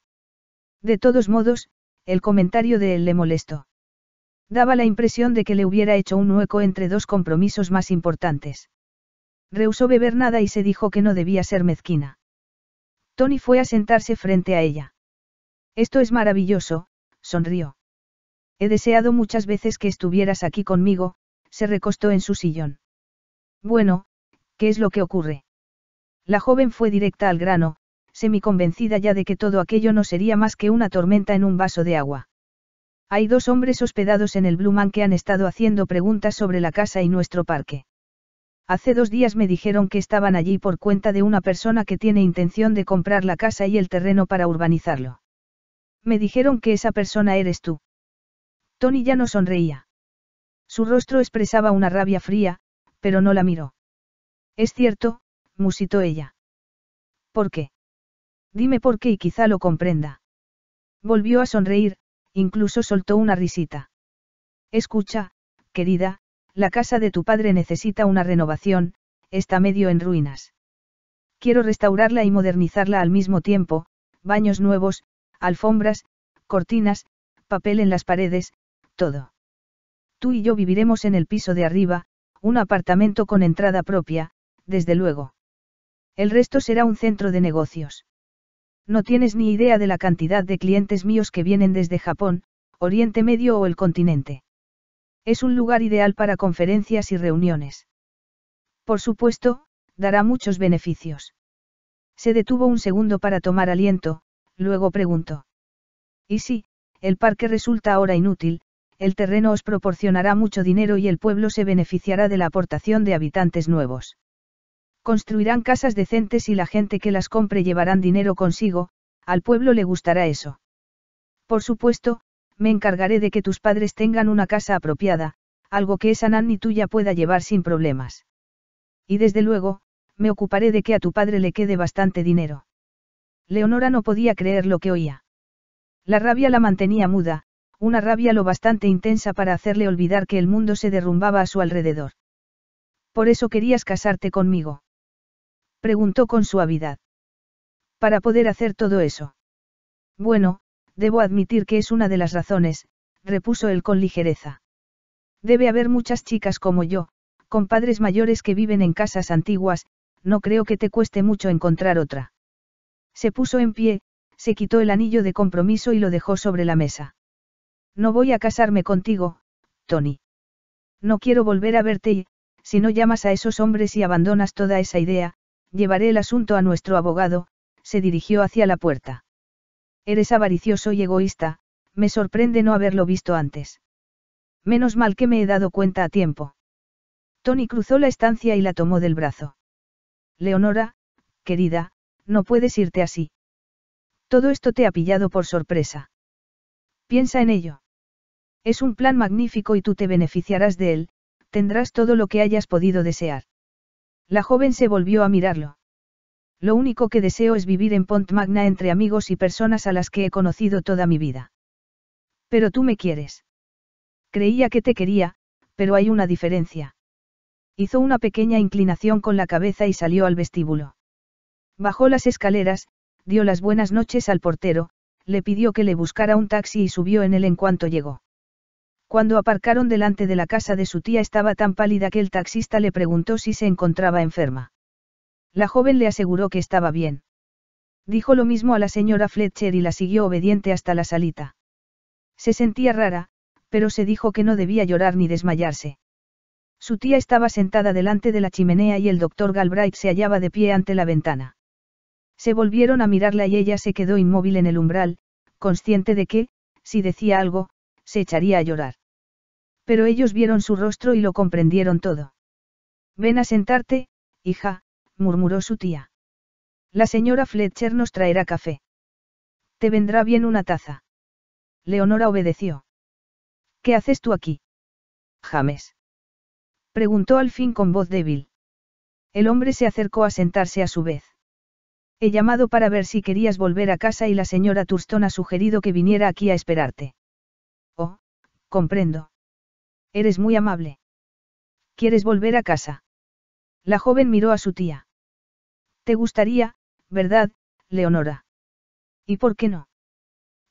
De todos modos, el comentario de él le molestó. Daba la impresión de que le hubiera hecho un hueco entre dos compromisos más importantes. Rehusó beber nada y se dijo que no debía ser mezquina. Tony fue a sentarse frente a ella. Esto es maravilloso, sonrió. He deseado muchas veces que estuvieras aquí conmigo, se recostó en su sillón. Bueno, ¿qué es lo que ocurre? La joven fue directa al grano, semi-convencida ya de que todo aquello no sería más que una tormenta en un vaso de agua. Hay dos hombres hospedados en el Blue Man que han estado haciendo preguntas sobre la casa y nuestro parque. Hace dos días me dijeron que estaban allí por cuenta de una persona que tiene intención de comprar la casa y el terreno para urbanizarlo. Me dijeron que esa persona eres tú. Tony ya no sonreía. Su rostro expresaba una rabia fría, pero no la miró. Es cierto, musitó ella. ¿Por qué? Dime por qué y quizá lo comprenda. Volvió a sonreír, incluso soltó una risita. Escucha, querida, la casa de tu padre necesita una renovación, está medio en ruinas. Quiero restaurarla y modernizarla al mismo tiempo, baños nuevos, alfombras, cortinas, papel en las paredes, todo. Tú y yo viviremos en el piso de arriba, un apartamento con entrada propia, desde luego. El resto será un centro de negocios. No tienes ni idea de la cantidad de clientes míos que vienen desde Japón, Oriente Medio o el continente. Es un lugar ideal para conferencias y reuniones. Por supuesto, dará muchos beneficios. Se detuvo un segundo para tomar aliento, luego preguntó. ¿Y si, el parque resulta ahora inútil, el terreno os proporcionará mucho dinero y el pueblo se beneficiará de la aportación de habitantes nuevos. Construirán casas decentes y la gente que las compre llevarán dinero consigo, al pueblo le gustará eso. Por supuesto, me encargaré de que tus padres tengan una casa apropiada, algo que esa nanny tuya pueda llevar sin problemas. Y desde luego, me ocuparé de que a tu padre le quede bastante dinero. Leonora no podía creer lo que oía. La rabia la mantenía muda, una rabia lo bastante intensa para hacerle olvidar que el mundo se derrumbaba a su alrededor. ¿Por eso querías casarte conmigo? Preguntó con suavidad. Para poder hacer todo eso. Bueno, debo admitir que es una de las razones, repuso él con ligereza. Debe haber muchas chicas como yo, con padres mayores que viven en casas antiguas, no creo que te cueste mucho encontrar otra. Se puso en pie, se quitó el anillo de compromiso y lo dejó sobre la mesa. No voy a casarme contigo, Tony. No quiero volver a verte y, si no llamas a esos hombres y abandonas toda esa idea, llevaré el asunto a nuestro abogado, se dirigió hacia la puerta. Eres avaricioso y egoísta, me sorprende no haberlo visto antes. Menos mal que me he dado cuenta a tiempo. Tony cruzó la estancia y la tomó del brazo. Leonora, querida, no puedes irte así. Todo esto te ha pillado por sorpresa. Piensa en ello. Es un plan magnífico y tú te beneficiarás de él, tendrás todo lo que hayas podido desear. La joven se volvió a mirarlo. Lo único que deseo es vivir en Pont Magna entre amigos y personas a las que he conocido toda mi vida. Pero tú me quieres. Creía que te quería, pero hay una diferencia. Hizo una pequeña inclinación con la cabeza y salió al vestíbulo. Bajó las escaleras, dio las buenas noches al portero, le pidió que le buscara un taxi y subió en él en cuanto llegó. Cuando aparcaron delante de la casa de su tía estaba tan pálida que el taxista le preguntó si se encontraba enferma. La joven le aseguró que estaba bien. Dijo lo mismo a la señora Fletcher y la siguió obediente hasta la salita. Se sentía rara, pero se dijo que no debía llorar ni desmayarse. Su tía estaba sentada delante de la chimenea y el doctor Galbraith se hallaba de pie ante la ventana. Se volvieron a mirarla y ella se quedó inmóvil en el umbral, consciente de que, si decía algo, se echaría a llorar. Pero ellos vieron su rostro y lo comprendieron todo. Ven a sentarte, hija, murmuró su tía. La señora Fletcher nos traerá café. Te vendrá bien una taza. Leonora obedeció. ¿Qué haces tú aquí? James. Preguntó al fin con voz débil. El hombre se acercó a sentarse a su vez. He llamado para ver si querías volver a casa y la señora Turston ha sugerido que viniera aquí a esperarte. Comprendo. Eres muy amable. ¿Quieres volver a casa? La joven miró a su tía. ¿Te gustaría, verdad, Leonora? ¿Y por qué no?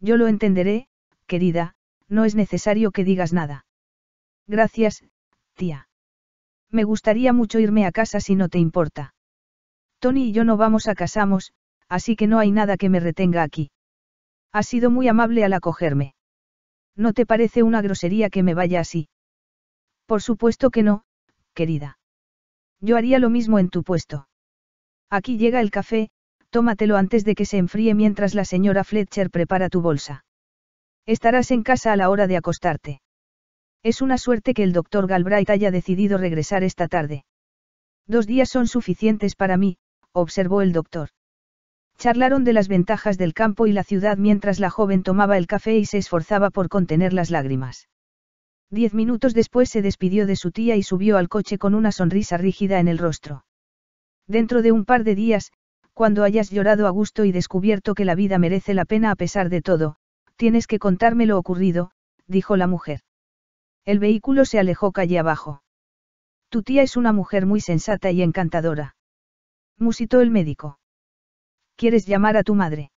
Yo lo entenderé, querida, no es necesario que digas nada. Gracias, tía. Me gustaría mucho irme a casa si no te importa. Tony y yo no vamos a casamos, así que no hay nada que me retenga aquí. Has sido muy amable al acogerme. ¿No te parece una grosería que me vaya así? Por supuesto que no, querida. Yo haría lo mismo en tu puesto. Aquí llega el café, tómatelo antes de que se enfríe mientras la señora Fletcher prepara tu bolsa. Estarás en casa a la hora de acostarte. Es una suerte que el doctor Galbraith haya decidido regresar esta tarde. Dos días son suficientes para mí, observó el doctor. Charlaron de las ventajas del campo y la ciudad mientras la joven tomaba el café y se esforzaba por contener las lágrimas. Diez minutos después se despidió de su tía y subió al coche con una sonrisa rígida en el rostro. Dentro de un par de días, cuando hayas llorado a gusto y descubierto que la vida merece la pena a pesar de todo, tienes que contarme lo ocurrido, dijo la mujer. El vehículo se alejó calle abajo. Tu tía es una mujer muy sensata y encantadora. Musitó el médico. ¿Quieres llamar a tu madre?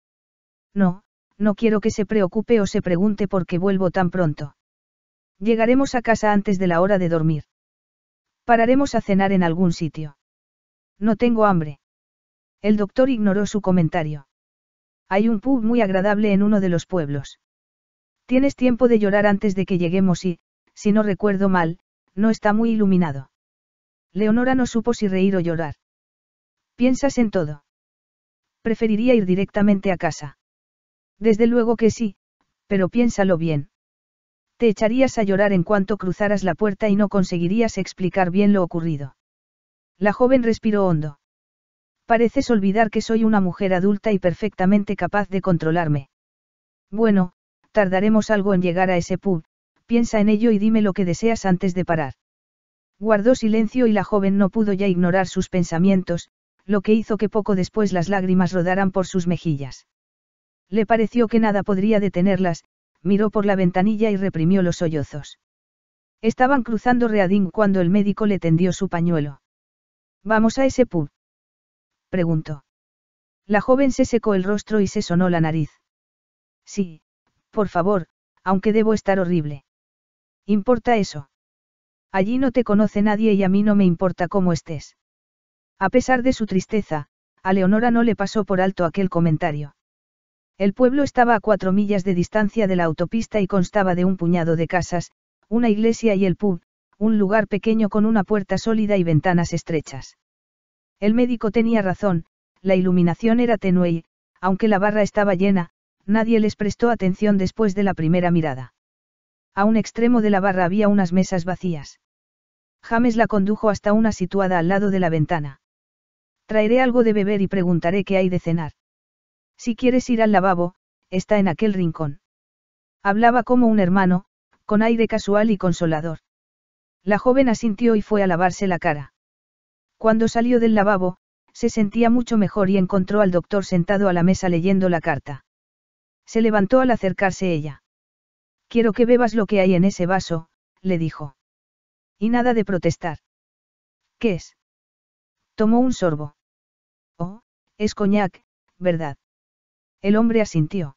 No, no quiero que se preocupe o se pregunte por qué vuelvo tan pronto. Llegaremos a casa antes de la hora de dormir. Pararemos a cenar en algún sitio. No tengo hambre. El doctor ignoró su comentario. Hay un pub muy agradable en uno de los pueblos. Tienes tiempo de llorar antes de que lleguemos y, si no recuerdo mal, no está muy iluminado. Leonora no supo si reír o llorar. ¿Piensas en todo? Preferiría ir directamente a casa. Desde luego que sí, pero piénsalo bien. Te echarías a llorar en cuanto cruzaras la puerta y no conseguirías explicar bien lo ocurrido. La joven respiró hondo. Pareces olvidar que soy una mujer adulta y perfectamente capaz de controlarme. Bueno, tardaremos algo en llegar a ese pub, piensa en ello y dime lo que deseas antes de parar. Guardó silencio y la joven no pudo ya ignorar sus pensamientos, lo que hizo que poco después las lágrimas rodaran por sus mejillas. Le pareció que nada podría detenerlas, miró por la ventanilla y reprimió los sollozos. Estaban cruzando Reading cuando el médico le tendió su pañuelo. ¿Vamos a ese pub? preguntó. La joven se secó el rostro y se sonó la nariz. Sí, por favor, aunque debo estar horrible. ¿Importa eso? Allí no te conoce nadie y a mí no me importa cómo estés. A pesar de su tristeza, a Leonora no le pasó por alto aquel comentario. El pueblo estaba a cuatro millas de distancia de la autopista y constaba de un puñado de casas, una iglesia y el pub, un lugar pequeño con una puerta sólida y ventanas estrechas. El médico tenía razón, la iluminación era tenue y, aunque la barra estaba llena, nadie les prestó atención después de la primera mirada. A un extremo de la barra había unas mesas vacías. James la condujo hasta una situada al lado de la ventana. Traeré algo de beber y preguntaré qué hay de cenar. Si quieres ir al lavabo, está en aquel rincón. Hablaba como un hermano, Con aire casual y consolador. La joven asintió y fue a lavarse la cara. Cuando salió del lavabo, se sentía mucho mejor y encontró al doctor sentado a la mesa leyendo la carta. Se levantó al acercarse ella. Quiero que bebas lo que hay en ese vaso, le dijo. Y nada de protestar. ¿Qué es? Tomó un sorbo. Oh, es coñac, ¿verdad? El hombre asintió.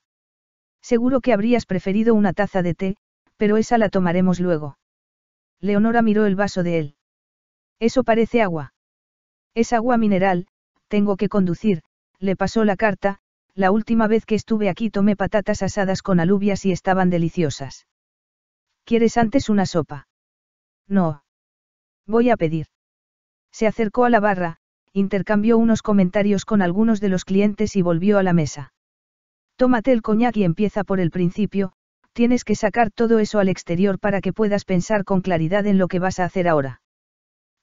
Seguro que habrías preferido una taza de té, pero esa la tomaremos luego. Leonora miró el vaso de él. Eso parece agua. Es agua mineral, tengo que conducir, le pasó la carta, la última vez que estuve aquí tomé patatas asadas con alubias y estaban deliciosas. ¿Quieres antes una sopa? No. Voy a pedir. Se acercó a la barra, intercambió unos comentarios con algunos de los clientes y volvió a la mesa. Tómate el coñac y empieza por el principio, tienes que sacar todo eso al exterior para que puedas pensar con claridad en lo que vas a hacer ahora.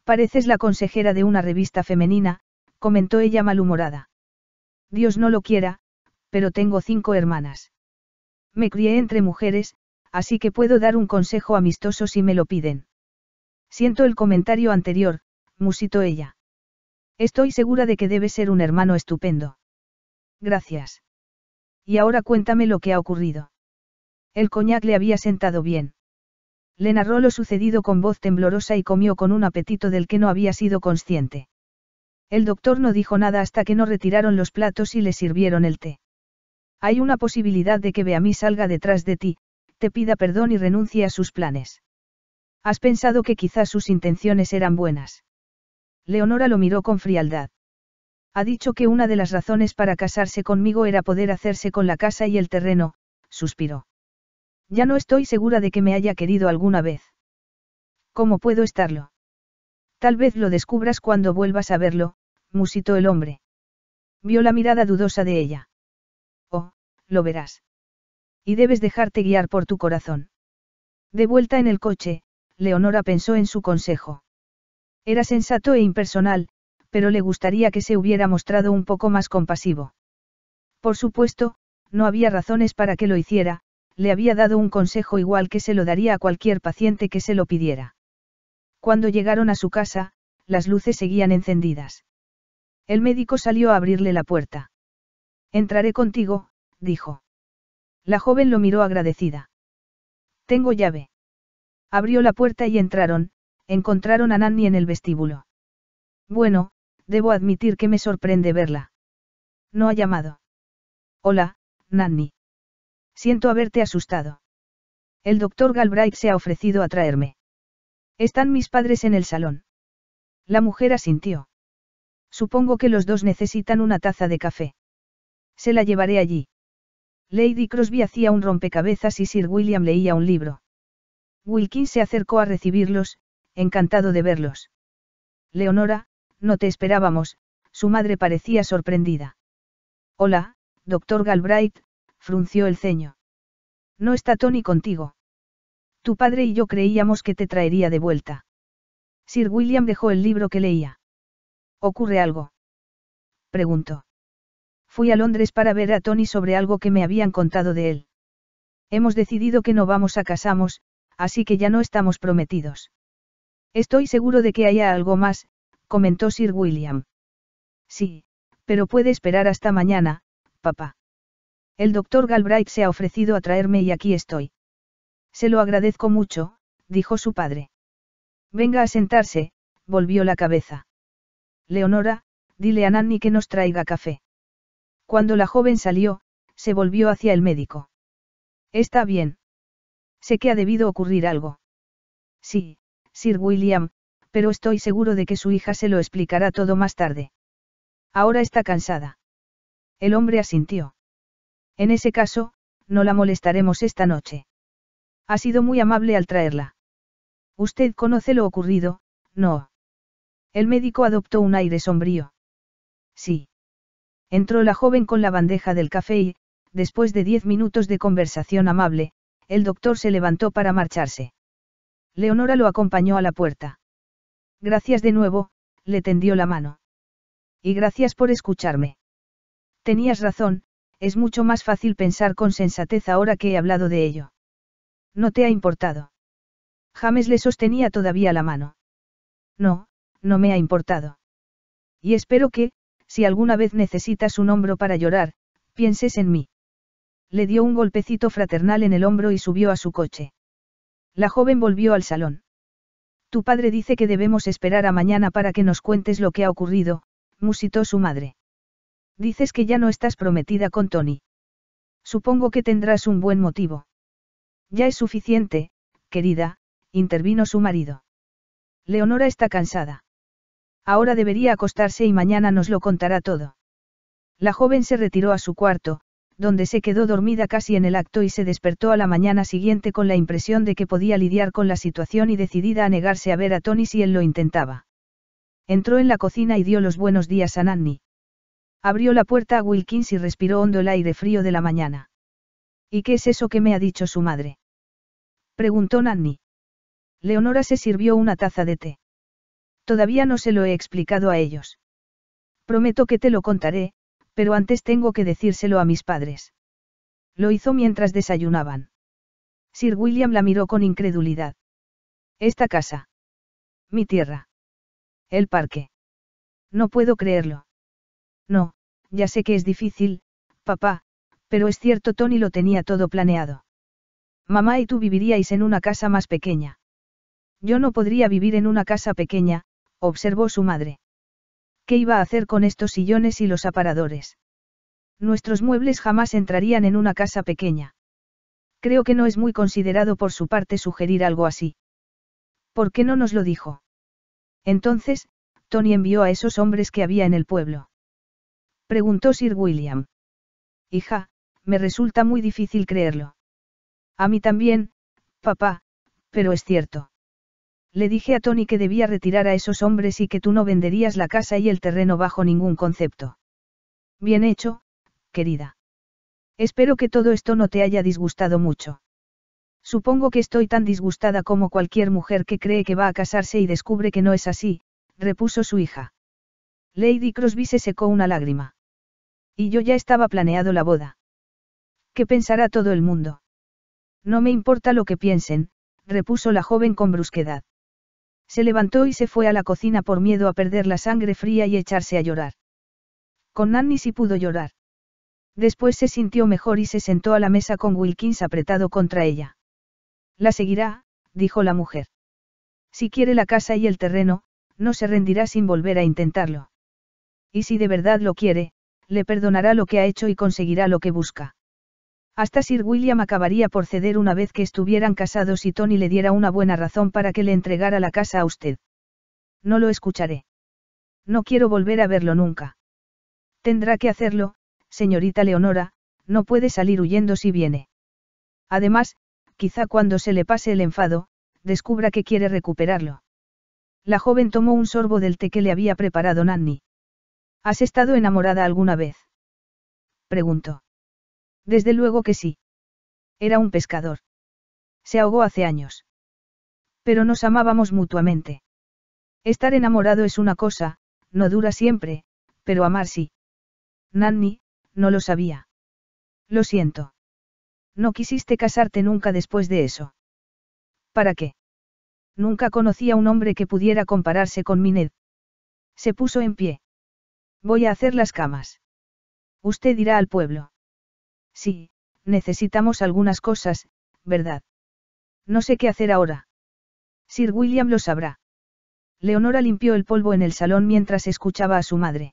Pareces la consejera de una revista femenina, comentó ella malhumorada. Dios no lo quiera, pero tengo cinco hermanas. Me crié entre mujeres, así que puedo dar un consejo amistoso si me lo piden. Siento el comentario anterior, musitó ella. Estoy segura de que debe ser un hermano estupendo. Gracias. Y ahora cuéntame lo que ha ocurrido. El coñac le había sentado bien. Le narró lo sucedido con voz temblorosa y comió con un apetito del que no había sido consciente. El doctor no dijo nada hasta que no retiraron los platos y le sirvieron el té. Hay una posibilidad de que Beamí salga detrás de ti, te pida perdón y renuncie a sus planes. Has pensado que quizás sus intenciones eran buenas. Leonora lo miró con frialdad. Ha dicho que una de las razones para casarse conmigo era poder hacerse con la casa y el terreno, suspiró. Ya no estoy segura de que me haya querido alguna vez. ¿Cómo puedo estarlo? Tal vez lo descubras cuando vuelvas a verlo, musitó el hombre. Vio la mirada dudosa de ella. Oh, lo verás. Y debes dejarte guiar por tu corazón. De vuelta en el coche, Leonora pensó en su consejo. Era sensato e impersonal, pero le gustaría que se hubiera mostrado un poco más compasivo. Por supuesto, no había razones para que lo hiciera, le había dado un consejo igual que se lo daría a cualquier paciente que se lo pidiera. Cuando llegaron a su casa, las luces seguían encendidas. El médico salió a abrirle la puerta. Entraré contigo, dijo. La joven lo miró agradecida. Tengo llave. Abrió la puerta y entraron, encontraron a Nanny en el vestíbulo. Bueno, debo admitir que me sorprende verla. No ha llamado. Hola, Nanny. Siento haberte asustado. El doctor Galbraith se ha ofrecido a traerme. Están mis padres en el salón. La mujer asintió. Supongo que los dos necesitan una taza de café. Se la llevaré allí. Lady Crosby hacía un rompecabezas y Sir William leía un libro. Wilkins se acercó a recibirlos, encantado de verlos. Leonora, no te esperábamos, su madre parecía sorprendida. Hola, doctor Galbraith, frunció el ceño. No está Tony contigo. Tu padre y yo creíamos que te traería de vuelta. Sir William dejó el libro que leía. ¿Ocurre algo? Preguntó. Fui a Londres para ver a Tony sobre algo que me habían contado de él. Hemos decidido que no vamos a casamos, así que ya no estamos prometidos. Estoy seguro de que haya algo más, comentó Sir William. Sí, pero puede esperar hasta mañana, papá. El doctor Galbraith se ha ofrecido a traerme y aquí estoy. Se lo agradezco mucho, dijo su padre. Venga a sentarse, volvió la cabeza. Leonora, dile a Nanny que nos traiga café. Cuando la joven salió, se volvió hacia el médico. Está bien. Sé que ha debido ocurrir algo. Sí, Sir William, pero estoy seguro de que su hija se lo explicará todo más tarde. Ahora está cansada. El hombre asintió. En ese caso, no la molestaremos esta noche. Ha sido muy amable al traerla. Usted conoce lo ocurrido, no. El médico adoptó un aire sombrío. Sí. Entró la joven con la bandeja del café y, después de diez minutos de conversación amable, el doctor se levantó para marcharse. Leonora lo acompañó a la puerta. Gracias de nuevo, le tendió la mano. Y gracias por escucharme. Tenías razón, es mucho más fácil pensar con sensatez ahora que he hablado de ello. No te ha importado. James le sostenía todavía la mano. No, no me ha importado. Y espero que, si alguna vez necesitas un hombro para llorar, pienses en mí. Le dio un golpecito fraternal en el hombro y subió a su coche. La joven volvió al salón. Tu padre dice que debemos esperar a mañana para que nos cuentes lo que ha ocurrido, musitó su madre. Dices que ya no estás prometida con Tony. Supongo que tendrás un buen motivo. Ya es suficiente, querida, intervino su marido. Leonora está cansada. Ahora debería acostarse y mañana nos lo contará todo. La joven se retiró a su cuarto, donde se quedó dormida casi en el acto y se despertó a la mañana siguiente con la impresión de que podía lidiar con la situación y decidida a negarse a ver a Tony si él lo intentaba. Entró en la cocina y dio los buenos días a Nanny. Abrió la puerta a Wilkins y respiró hondo el aire frío de la mañana. ¿Y qué es eso que me ha dicho su madre? Preguntó Nanny. Leonora se sirvió una taza de té. Todavía no se lo he explicado a ellos. Prometo que te lo contaré, pero antes tengo que decírselo a mis padres. Lo hizo mientras desayunaban. Sir William la miró con incredulidad. Esta casa. Mi tierra. El parque. No puedo creerlo. No, ya sé que es difícil, papá, pero es cierto Tony lo tenía todo planeado. Mamá y tú viviríais en una casa más pequeña. Yo no podría vivir en una casa pequeña, observó su madre. ¿Qué iba a hacer con estos sillones y los aparadores? Nuestros muebles jamás entrarían en una casa pequeña. Creo que no es muy considerado por su parte sugerir algo así. ¿Por qué no nos lo dijo? Entonces, Tony envió a esos hombres que había en el pueblo. Preguntó Sir William. Hija, me resulta muy difícil creerlo. A mí también, papá, pero es cierto. Le dije a Tony que debía retirar a esos hombres y que tú no venderías la casa y el terreno bajo ningún concepto. Bien hecho, querida. Espero que todo esto no te haya disgustado mucho. Supongo que estoy tan disgustada como cualquier mujer que cree que va a casarse y descubre que no es así, repuso su hija. Lady Crosby se secó una lágrima. Y yo ya estaba planeado la boda. ¿Qué pensará todo el mundo? No me importa lo que piensen, repuso la joven con brusquedad. Se levantó y se fue a la cocina por miedo a perder la sangre fría y echarse a llorar. Con Nanny sí pudo llorar. Después se sintió mejor y se sentó a la mesa con Wilkins apretado contra ella. La seguirá, dijo la mujer. Si quiere la casa y el terreno, no se rendirá sin volver a intentarlo. Y si de verdad lo quiere, le perdonará lo que ha hecho y conseguirá lo que busca. Hasta Sir William acabaría por ceder una vez que estuvieran casados y Tony le diera una buena razón para que le entregara la casa a usted. No lo escucharé. No quiero volver a verlo nunca. Tendrá que hacerlo, señorita Leonora, no puede salir huyendo si viene. Además, quizá cuando se le pase el enfado, descubra que quiere recuperarlo. La joven tomó un sorbo del té que le había preparado Nanny. ¿Has estado enamorada alguna vez? Preguntó. Desde luego que sí. Era un pescador. Se ahogó hace años. Pero nos amábamos mutuamente. Estar enamorado es una cosa, no dura siempre, pero amar sí. Nanny, no lo sabía. Lo siento. No quisiste casarte nunca después de eso. ¿Para qué? Nunca conocí a un hombre que pudiera compararse con Mined. Se puso en pie. Voy a hacer las camas. Usted irá al pueblo. Sí, necesitamos algunas cosas, ¿verdad? No sé qué hacer ahora. Sir William lo sabrá. Leonora limpió el polvo en el salón mientras escuchaba a su madre.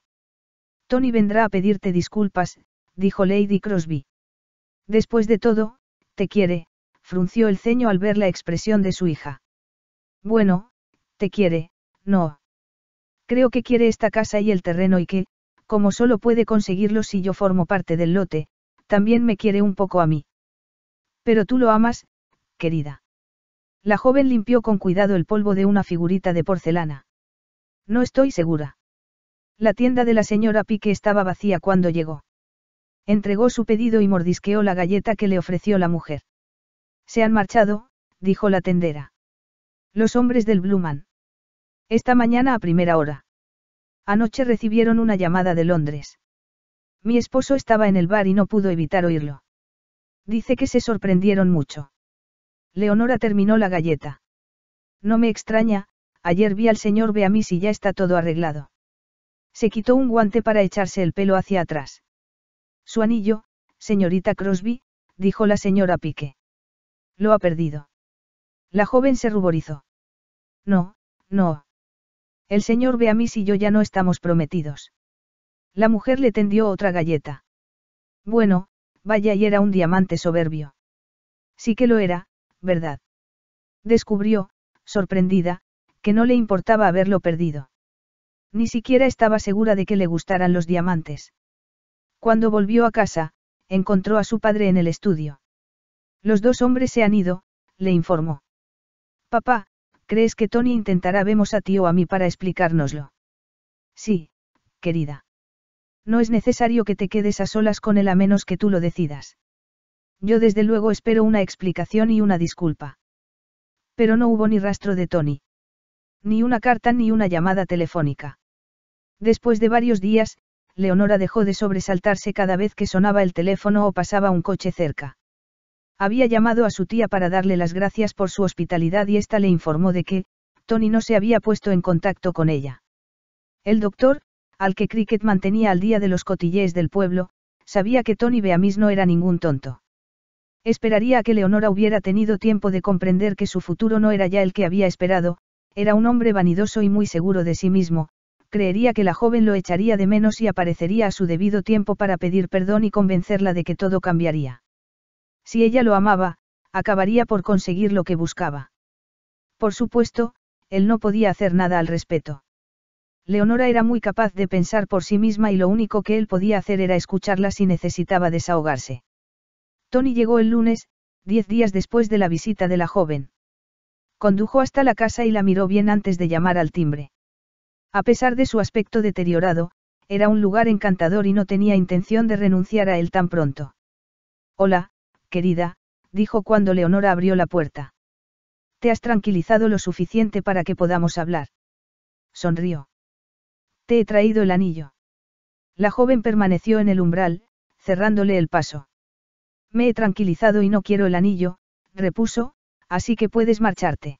Tony vendrá a pedirte disculpas, dijo Lady Crosby. Después de todo, te quiere, frunció el ceño al ver la expresión de su hija. Bueno, te quiere, no. Creo que quiere esta casa y el terreno y que, como solo puede conseguirlo si yo formo parte del lote, también me quiere un poco a mí. Pero tú lo amas, querida. La joven limpió con cuidado el polvo de una figurita de porcelana. No estoy segura. La tienda de la señora Pique estaba vacía cuando llegó. Entregó su pedido y mordisqueó la galleta que le ofreció la mujer. Se han marchado, dijo la tendera. Los hombres del Bluman. Esta mañana a primera hora. Anoche recibieron una llamada de Londres. Mi esposo estaba en el bar y no pudo evitar oírlo. Dice que se sorprendieron mucho. Leonora terminó la galleta. No me extraña, ayer vi al señor Beamis y ya está todo arreglado. Se quitó un guante para echarse el pelo hacia atrás. Su anillo, señorita Crosby, dijo la señora Pique. Lo ha perdido. La joven se ruborizó. No, no. El señor Beamis y yo ya no estamos prometidos. La mujer le tendió otra galleta. Bueno, vaya y era un diamante soberbio. Sí que lo era, ¿verdad? Descubrió, sorprendida, que no le importaba haberlo perdido. Ni siquiera estaba segura de que le gustaran los diamantes. Cuando volvió a casa, encontró a su padre en el estudio. Los dos hombres se han ido, le informó. Papá, ¿crees que Tony intentará vemos a ti o a mí para explicárnoslo? Sí, querida. No es necesario que te quedes a solas con él a menos que tú lo decidas. Yo desde luego espero una explicación y una disculpa. Pero no hubo ni rastro de Tony. Ni una carta ni una llamada telefónica. Después de varios días, Leonora dejó de sobresaltarse cada vez que sonaba el teléfono o pasaba un coche cerca. Había llamado a su tía para darle las gracias por su hospitalidad y ésta le informó de que, Tony no se había puesto en contacto con ella. El doctor, al que Cricket mantenía al día de los cotillés del pueblo, sabía que Tony Beamis no era ningún tonto. Esperaría a que Leonora hubiera tenido tiempo de comprender que su futuro no era ya el que había esperado, era un hombre vanidoso y muy seguro de sí mismo, creería que la joven lo echaría de menos y aparecería a su debido tiempo para pedir perdón y convencerla de que todo cambiaría. Si ella lo amaba, acabaría por conseguir lo que buscaba. Por supuesto, él no podía hacer nada al respecto. Leonora era muy capaz de pensar por sí misma y lo único que él podía hacer era escucharla si necesitaba desahogarse. Tony llegó el lunes, diez días después de la visita de la joven. Condujo hasta la casa y la miró bien antes de llamar al timbre. A pesar de su aspecto deteriorado, era un lugar encantador y no tenía intención de renunciar a él tan pronto. Hola, querida, dijo cuando Leonora abrió la puerta. ¿Te has tranquilizado lo suficiente para que podamos hablar? Sonrió. Te he traído el anillo. La joven permaneció en el umbral, cerrándole el paso. Me he tranquilizado y no quiero el anillo, repuso, así que puedes marcharte.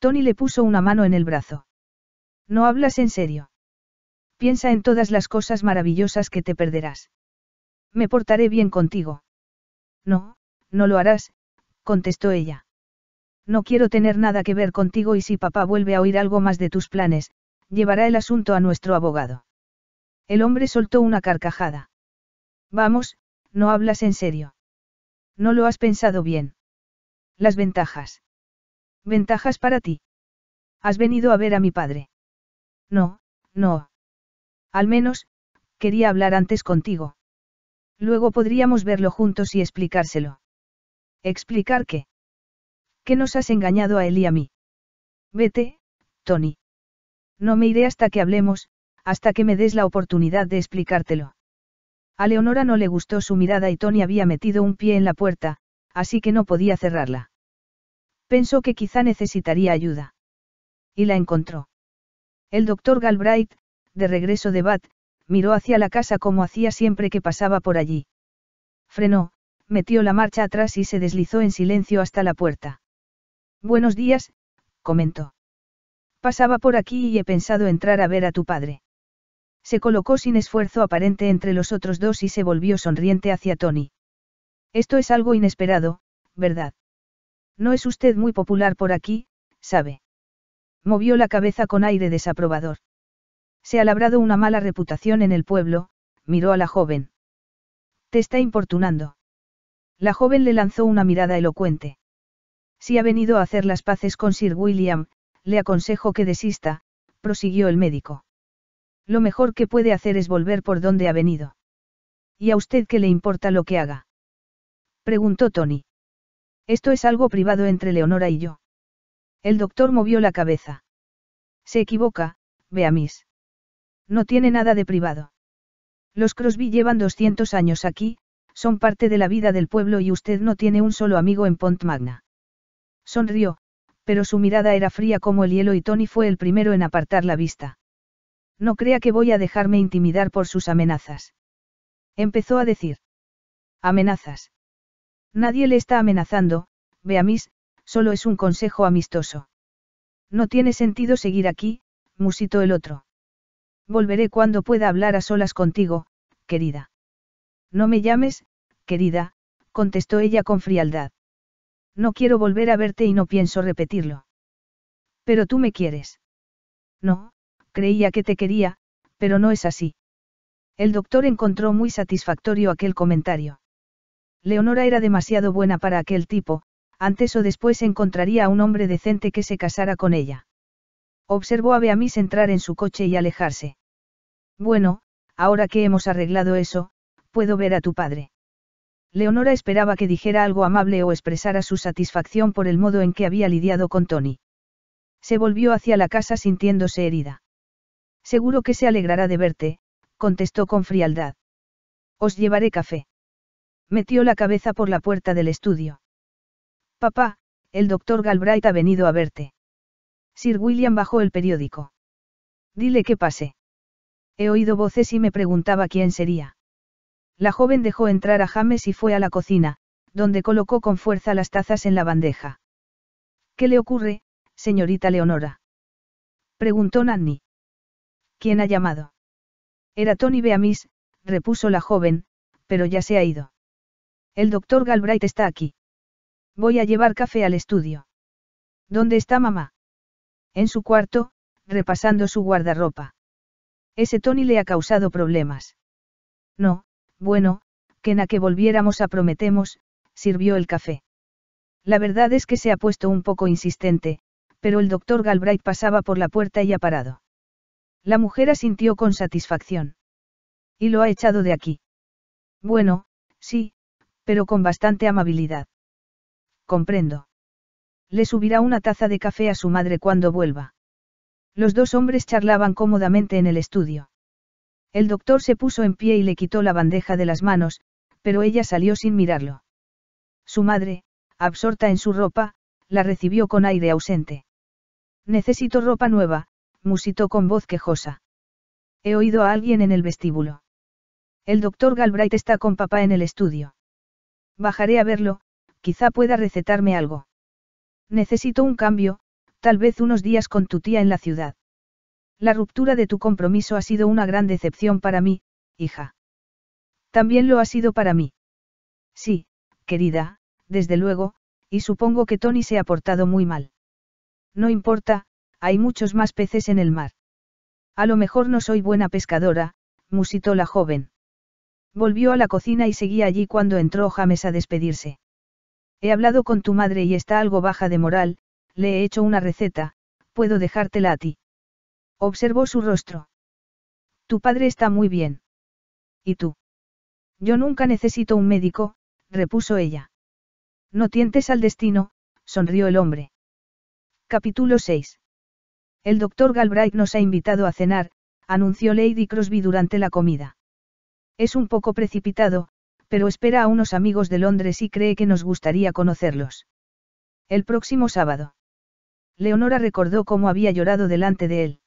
Tony le puso una mano en el brazo. No hablas en serio. Piensa en todas las cosas maravillosas que te perderás. Me portaré bien contigo. No, no lo harás, contestó ella. No quiero tener nada que ver contigo y si papá vuelve a oír algo más de tus planes, llevará el asunto a nuestro abogado. El hombre soltó una carcajada. Vamos, no hablas en serio. No lo has pensado bien. Las ventajas. Ventajas para ti. Has venido a ver a mi padre. No, no. Al menos, quería hablar antes contigo. Luego podríamos verlo juntos y explicárselo. ¿Explicar qué? Que nos has engañado a él y a mí. Vete, Tony. No me iré hasta que hablemos, hasta que me des la oportunidad de explicártelo. A Leonora no le gustó su mirada y Tony había metido un pie en la puerta, así que no podía cerrarla. Pensó que quizá necesitaría ayuda. Y la encontró. El doctor Galbraith, de regreso de Bath, miró hacia la casa como hacía siempre que pasaba por allí. Frenó, metió la marcha atrás y se deslizó en silencio hasta la puerta. Buenos días, comentó. Pasaba por aquí y he pensado entrar a ver a tu padre. Se colocó sin esfuerzo aparente entre los otros dos y se volvió sonriente hacia Tony. Esto es algo inesperado, ¿verdad? No es usted muy popular por aquí, sabe. Movió la cabeza con aire desaprobador. Se ha labrado una mala reputación en el pueblo, miró a la joven. Te está importunando. La joven le lanzó una mirada elocuente. Si ha venido a hacer las paces con Sir William, le aconsejo que desista, prosiguió el médico. Lo mejor que puede hacer es volver por donde ha venido. ¿Y a usted qué le importa lo que haga? Preguntó Tony. Esto es algo privado entre Leonora y yo. El doctor movió la cabeza. Se equivoca, Beamis. No tiene nada de privado. Los Crosby llevan 200 años aquí, son parte de la vida del pueblo y usted no tiene un solo amigo en Pont Magna. Sonrió, pero su mirada era fría como el hielo y Tony fue el primero en apartar la vista. No crea que voy a dejarme intimidar por sus amenazas. Empezó a decir. Amenazas. Nadie le está amenazando, Beamis, solo es un consejo amistoso. No tiene sentido seguir aquí, musitó el otro. Volveré cuando pueda hablar a solas contigo, querida. No me llames, querida, contestó ella con frialdad. No quiero volver a verte y no pienso repetirlo. Pero tú me quieres. No, creía que te quería, pero no es así. El doctor encontró muy satisfactorio aquel comentario. Leonora era demasiado buena para aquel tipo, antes o después encontraría a un hombre decente que se casara con ella. Observó a Beamis entrar en su coche y alejarse. Bueno, ahora que hemos arreglado eso, puedo ver a tu padre. Leonora esperaba que dijera algo amable o expresara su satisfacción por el modo en que había lidiado con Tony. Se volvió hacia la casa sintiéndose herida. Seguro que se alegrará de verte, contestó con frialdad. Os llevaré café. Metió la cabeza por la puerta del estudio. Papá, el doctor Galbraith ha venido a verte. Sir William bajó el periódico. Dile que pase. He oído voces y me preguntaba quién sería. La joven dejó entrar a James y fue a la cocina, donde colocó con fuerza las tazas en la bandeja. ¿Qué le ocurre, señorita Leonora? Preguntó Nanny. ¿Quién ha llamado? Era Tony Beamis, repuso la joven, pero ya se ha ido. El doctor Galbraith está aquí. Voy a llevar café al estudio. ¿Dónde está mamá? En su cuarto, repasando su guardarropa. Ese Tony le ha causado problemas. No, bueno, que na que volviéramos a prometemos, sirvió el café. La verdad es que se ha puesto un poco insistente, pero el doctor Galbraith pasaba por la puerta y ha parado. La mujer asintió con satisfacción. Y lo ha echado de aquí. Bueno, sí, pero con bastante amabilidad. Comprendo. Le subirá una taza de café a su madre cuando vuelva. Los dos hombres charlaban cómodamente en el estudio. El doctor se puso en pie y le quitó la bandeja de las manos, pero ella salió sin mirarlo. Su madre, absorta en su ropa, la recibió con aire ausente. Necesito ropa nueva, musitó con voz quejosa. He oído a alguien en el vestíbulo. El doctor Galbraith está con papá en el estudio. Bajaré a verlo, quizá pueda recetarme algo. Necesito un cambio, tal vez unos días con tu tía en la ciudad. La ruptura de tu compromiso ha sido una gran decepción para mí, hija. También lo ha sido para mí. Sí, querida, desde luego, y supongo que Tony se ha portado muy mal. No importa, hay muchos más peces en el mar. A lo mejor no soy buena pescadora, musitó la joven. Volvió a la cocina y seguía allí cuando entró James a despedirse. He hablado con tu madre y está algo baja de moral, le he hecho una receta, puedo dejártela a ti. Observó su rostro. Tu padre está muy bien. ¿Y tú? Yo nunca necesito un médico, repuso ella. No tientes al destino, sonrió el hombre. Capítulo 6. El doctor Galbraith nos ha invitado a cenar, anunció Lady Crosby durante la comida. Es un poco precipitado, pero espera a unos amigos de Londres y cree que nos gustaría conocerlos. El próximo sábado. Leonora recordó cómo había llorado delante de él.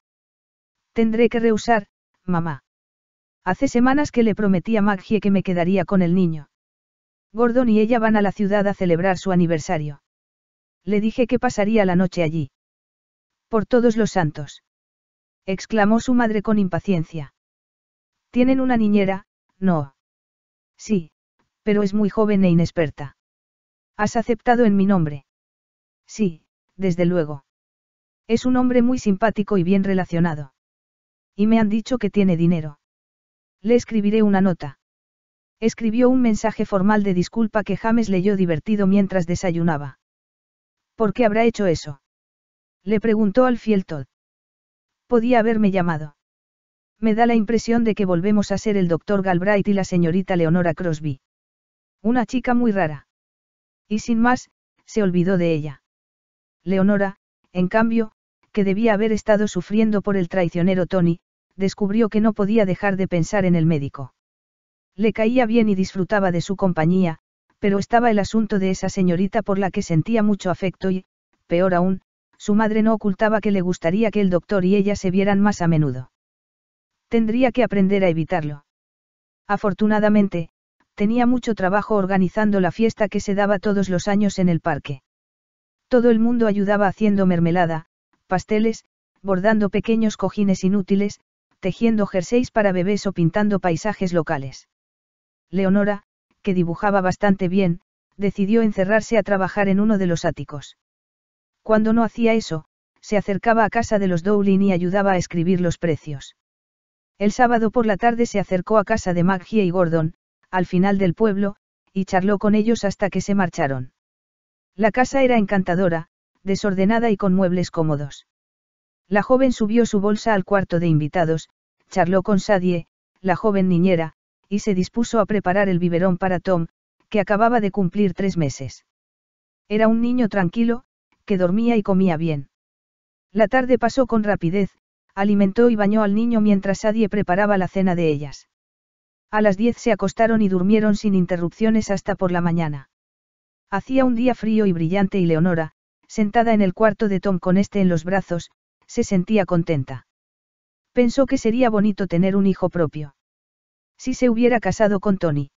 Tendré que rehusar, mamá. Hace semanas que le prometí a Maggie que me quedaría con el niño. Gordon y ella van a la ciudad a celebrar su aniversario. Le dije que pasaría la noche allí. Por todos los santos. exclamó su madre con impaciencia. Tienen una niñera, no. Sí, pero es muy joven e inexperta. ¿Has aceptado en mi nombre? Sí, desde luego. Es un hombre muy simpático y bien relacionado. Y me han dicho que tiene dinero. Le escribiré una nota. Escribió un mensaje formal de disculpa que James leyó divertido mientras desayunaba. ¿Por qué habrá hecho eso? Le preguntó al fiel Todd. Podía haberme llamado. Me da la impresión de que volvemos a ser el doctor Galbraith y la señorita Leonora Crosby. Una chica muy rara. Y sin más, se olvidó de ella. Leonora, en cambio, que debía haber estado sufriendo por el traicionero Tony, descubrió que no podía dejar de pensar en el médico. Le caía bien y disfrutaba de su compañía, pero estaba el asunto de esa señorita por la que sentía mucho afecto y, peor aún, su madre no ocultaba que le gustaría que el doctor y ella se vieran más a menudo. Tendría que aprender a evitarlo. Afortunadamente, tenía mucho trabajo organizando la fiesta que se daba todos los años en el parque. Todo el mundo ayudaba haciendo mermelada, pasteles, bordando pequeños cojines inútiles, tejiendo jerseys para bebés o pintando paisajes locales. Leonora, que dibujaba bastante bien, decidió encerrarse a trabajar en uno de los áticos. Cuando no hacía eso, se acercaba a casa de los Dowling y ayudaba a escribir los precios. El sábado por la tarde se acercó a casa de Maggie y Gordon, al final del pueblo, y charló con ellos hasta que se marcharon. La casa era encantadora, desordenada y con muebles cómodos. La joven subió su bolsa al cuarto de invitados, charló con Sadie, la joven niñera, y se dispuso a preparar el biberón para Tom, que acababa de cumplir tres meses. Era un niño tranquilo, que dormía y comía bien. La tarde pasó con rapidez, alimentó y bañó al niño mientras Sadie preparaba la cena de ellas. A las diez se acostaron y durmieron sin interrupciones hasta por la mañana. Hacía un día frío y brillante y Leonora, sentada en el cuarto de Tom con este en los brazos, se sentía contenta. Pensó que sería bonito tener un hijo propio. Si se hubiera casado con Tony.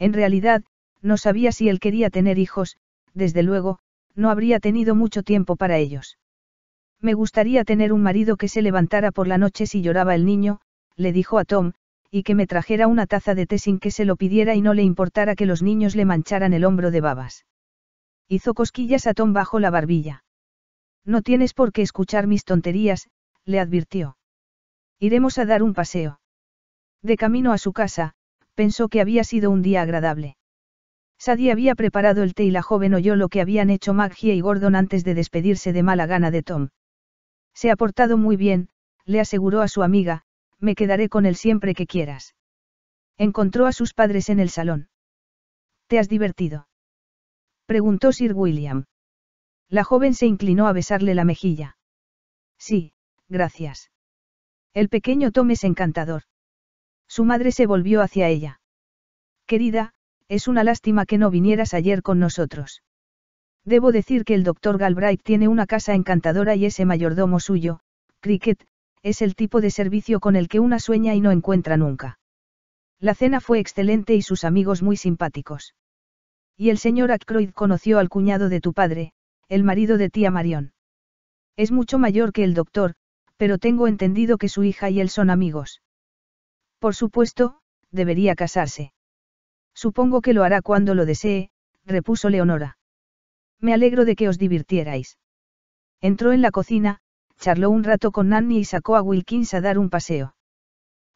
En realidad, no sabía si él quería tener hijos, desde luego, no habría tenido mucho tiempo para ellos. Me gustaría tener un marido que se levantara por la noche si lloraba el niño, le dijo a Tom, y que me trajera una taza de té sin que se lo pidiera y no le importara que los niños le mancharan el hombro de babas. Hizo cosquillas a Tom bajo la barbilla. No tienes por qué escuchar mis tonterías, le advirtió. Iremos a dar un paseo. De camino a su casa, pensó que había sido un día agradable. Sadie había preparado el té y la joven oyó lo que habían hecho Maggie y Gordon antes de despedirse de mala gana de Tom. Se ha portado muy bien, le aseguró a su amiga, me quedaré con él siempre que quieras. Encontró a sus padres en el salón. ¿Te has divertido? Preguntó Sir William. La joven se inclinó a besarle la mejilla. Sí, gracias. El pequeño Tom es encantador. Su madre se volvió hacia ella. Querida, es una lástima que no vinieras ayer con nosotros. Debo decir que el doctor Galbraith tiene una casa encantadora y ese mayordomo suyo, Cricket, es el tipo de servicio con el que una sueña y no encuentra nunca. La cena fue excelente y sus amigos muy simpáticos. Y el señor Ackroyd conoció al cuñado de tu padre, el marido de tía Marion. Es mucho mayor que el doctor, pero tengo entendido que su hija y él son amigos. Por supuesto, debería casarse. Supongo que lo hará cuando lo desee, repuso Leonora. Me alegro de que os divirtierais. Entró en la cocina, charló un rato con Nanny y sacó a Wilkins a dar un paseo.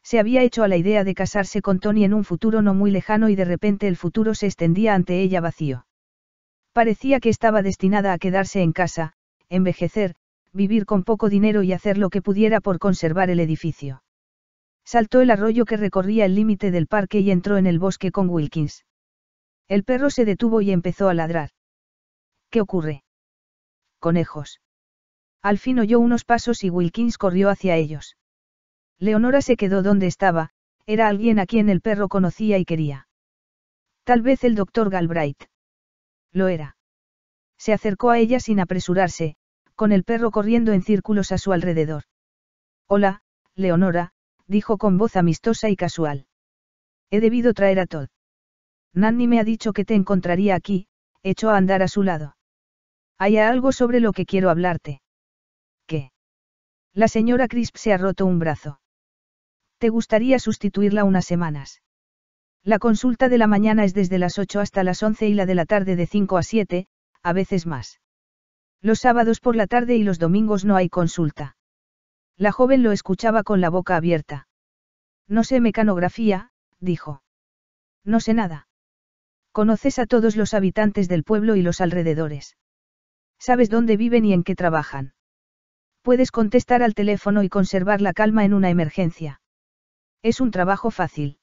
Se había hecho a la idea de casarse con Tony en un futuro no muy lejano y de repente el futuro se extendía ante ella vacío. Parecía que estaba destinada a quedarse en casa, envejecer, vivir con poco dinero y hacer lo que pudiera por conservar el edificio. Saltó el arroyo que recorría el límite del parque y entró en el bosque con Wilkins. El perro se detuvo y empezó a ladrar. ¿Qué ocurre? Conejos. Al fin oyó unos pasos y Wilkins corrió hacia ellos. Leonora se quedó donde estaba, era alguien a quien el perro conocía y quería. Tal vez el doctor Galbraith. Lo era. Se acercó a ella sin apresurarse, con el perro corriendo en círculos a su alrededor. Hola, Leonora, dijo con voz amistosa y casual. He debido traer a Todd. Nanny me ha dicho que te encontraría aquí, echó a andar a su lado. Hay algo sobre lo que quiero hablarte. ¿Qué? La señora Crisp se ha roto un brazo. ¿Te gustaría sustituirla unas semanas? La consulta de la mañana es desde las 8 hasta las 11 y la de la tarde de 5 a 7, a veces más. Los sábados por la tarde y los domingos no hay consulta. La joven lo escuchaba con la boca abierta. No sé mecanografía, dijo. No sé nada. Conoces a todos los habitantes del pueblo y los alrededores. Sabes dónde viven y en qué trabajan. Puedes contestar al teléfono y conservar la calma en una emergencia. Es un trabajo fácil.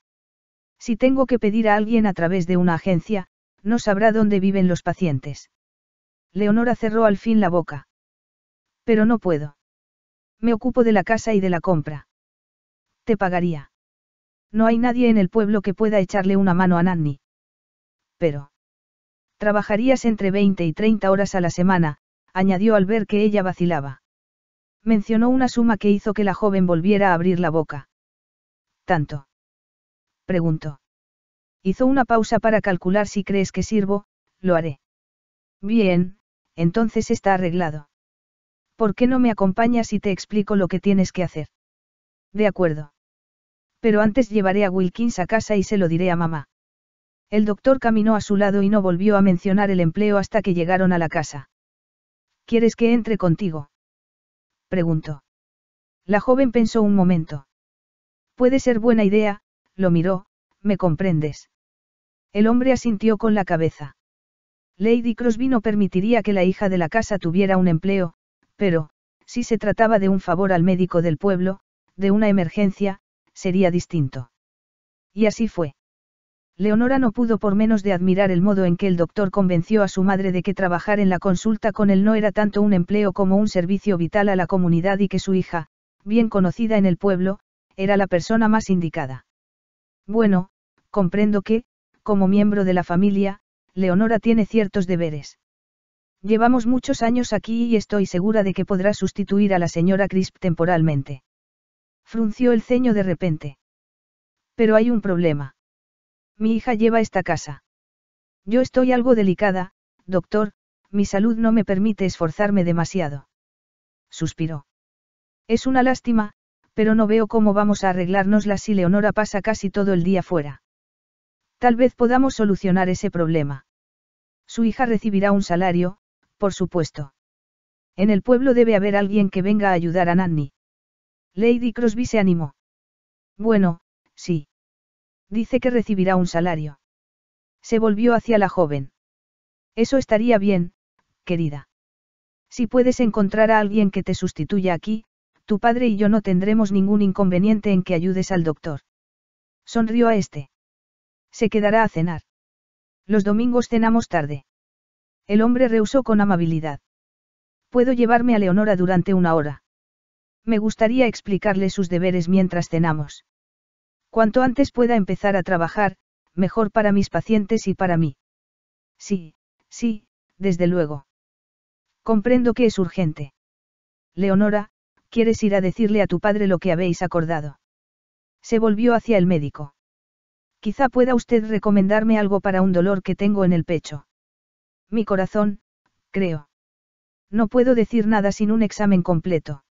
Si tengo que pedir a alguien a través de una agencia, no sabrá dónde viven los pacientes. Leonora cerró al fin la boca. Pero no puedo. Me ocupo de la casa y de la compra. Te pagaría. No hay nadie en el pueblo que pueda echarle una mano a Nanny. Pero. Trabajarías entre 20 y 30 horas a la semana, añadió al ver que ella vacilaba. Mencionó una suma que hizo que la joven volviera a abrir la boca. ¿Tanto? Preguntó. Hizo una pausa para calcular si crees que sirvo, lo haré. Bien, entonces está arreglado. ¿Por qué no me acompañas y te explico lo que tienes que hacer? De acuerdo. Pero antes llevaré a Wilkins a casa y se lo diré a mamá. El doctor caminó a su lado y no volvió a mencionar el empleo hasta que llegaron a la casa. ¿Quieres que entre contigo? preguntó. La joven pensó un momento. Puede ser buena idea, lo miró, me comprendes. El hombre asintió con la cabeza. Lady Crosby no permitiría que la hija de la casa tuviera un empleo, pero, si se trataba de un favor al médico del pueblo, de una emergencia, sería distinto. Y así fue. Leonora no pudo por menos de admirar el modo en que el doctor convenció a su madre de que trabajar en la consulta con él no era tanto un empleo como un servicio vital a la comunidad y que su hija, bien conocida en el pueblo, era la persona más indicada. Bueno, comprendo que, como miembro de la familia, Leonora tiene ciertos deberes. Llevamos muchos años aquí y estoy segura de que podrá sustituir a la señora Crisp temporalmente. Frunció el ceño de repente. Pero hay un problema. Mi hija lleva esta casa. Yo estoy algo delicada, doctor, mi salud no me permite esforzarme demasiado. Suspiró. Es una lástima, pero no veo cómo vamos a arreglárnosla si Leonora pasa casi todo el día fuera. Tal vez podamos solucionar ese problema. Su hija recibirá un salario, por supuesto. En el pueblo debe haber alguien que venga a ayudar a Nanny. Lady Crosby se animó. Bueno, sí. Dice que recibirá un salario. Se volvió hacia la joven. Eso estaría bien, querida. Si puedes encontrar a alguien que te sustituya aquí, tu padre y yo no tendremos ningún inconveniente en que ayudes al doctor. Sonrió a este. Se quedará a cenar. Los domingos cenamos tarde. El hombre rehusó con amabilidad. Puedo llevarme a Leonora durante una hora. Me gustaría explicarle sus deberes mientras cenamos. Cuanto antes pueda empezar a trabajar, mejor para mis pacientes y para mí. Sí, sí, desde luego. Comprendo que es urgente. Leonora, ¿quieres ir a decirle a tu padre lo que habéis acordado? Se volvió hacia el médico. Quizá pueda usted recomendarme algo para un dolor que tengo en el pecho. Mi corazón, creo. No puedo decir nada sin un examen completo.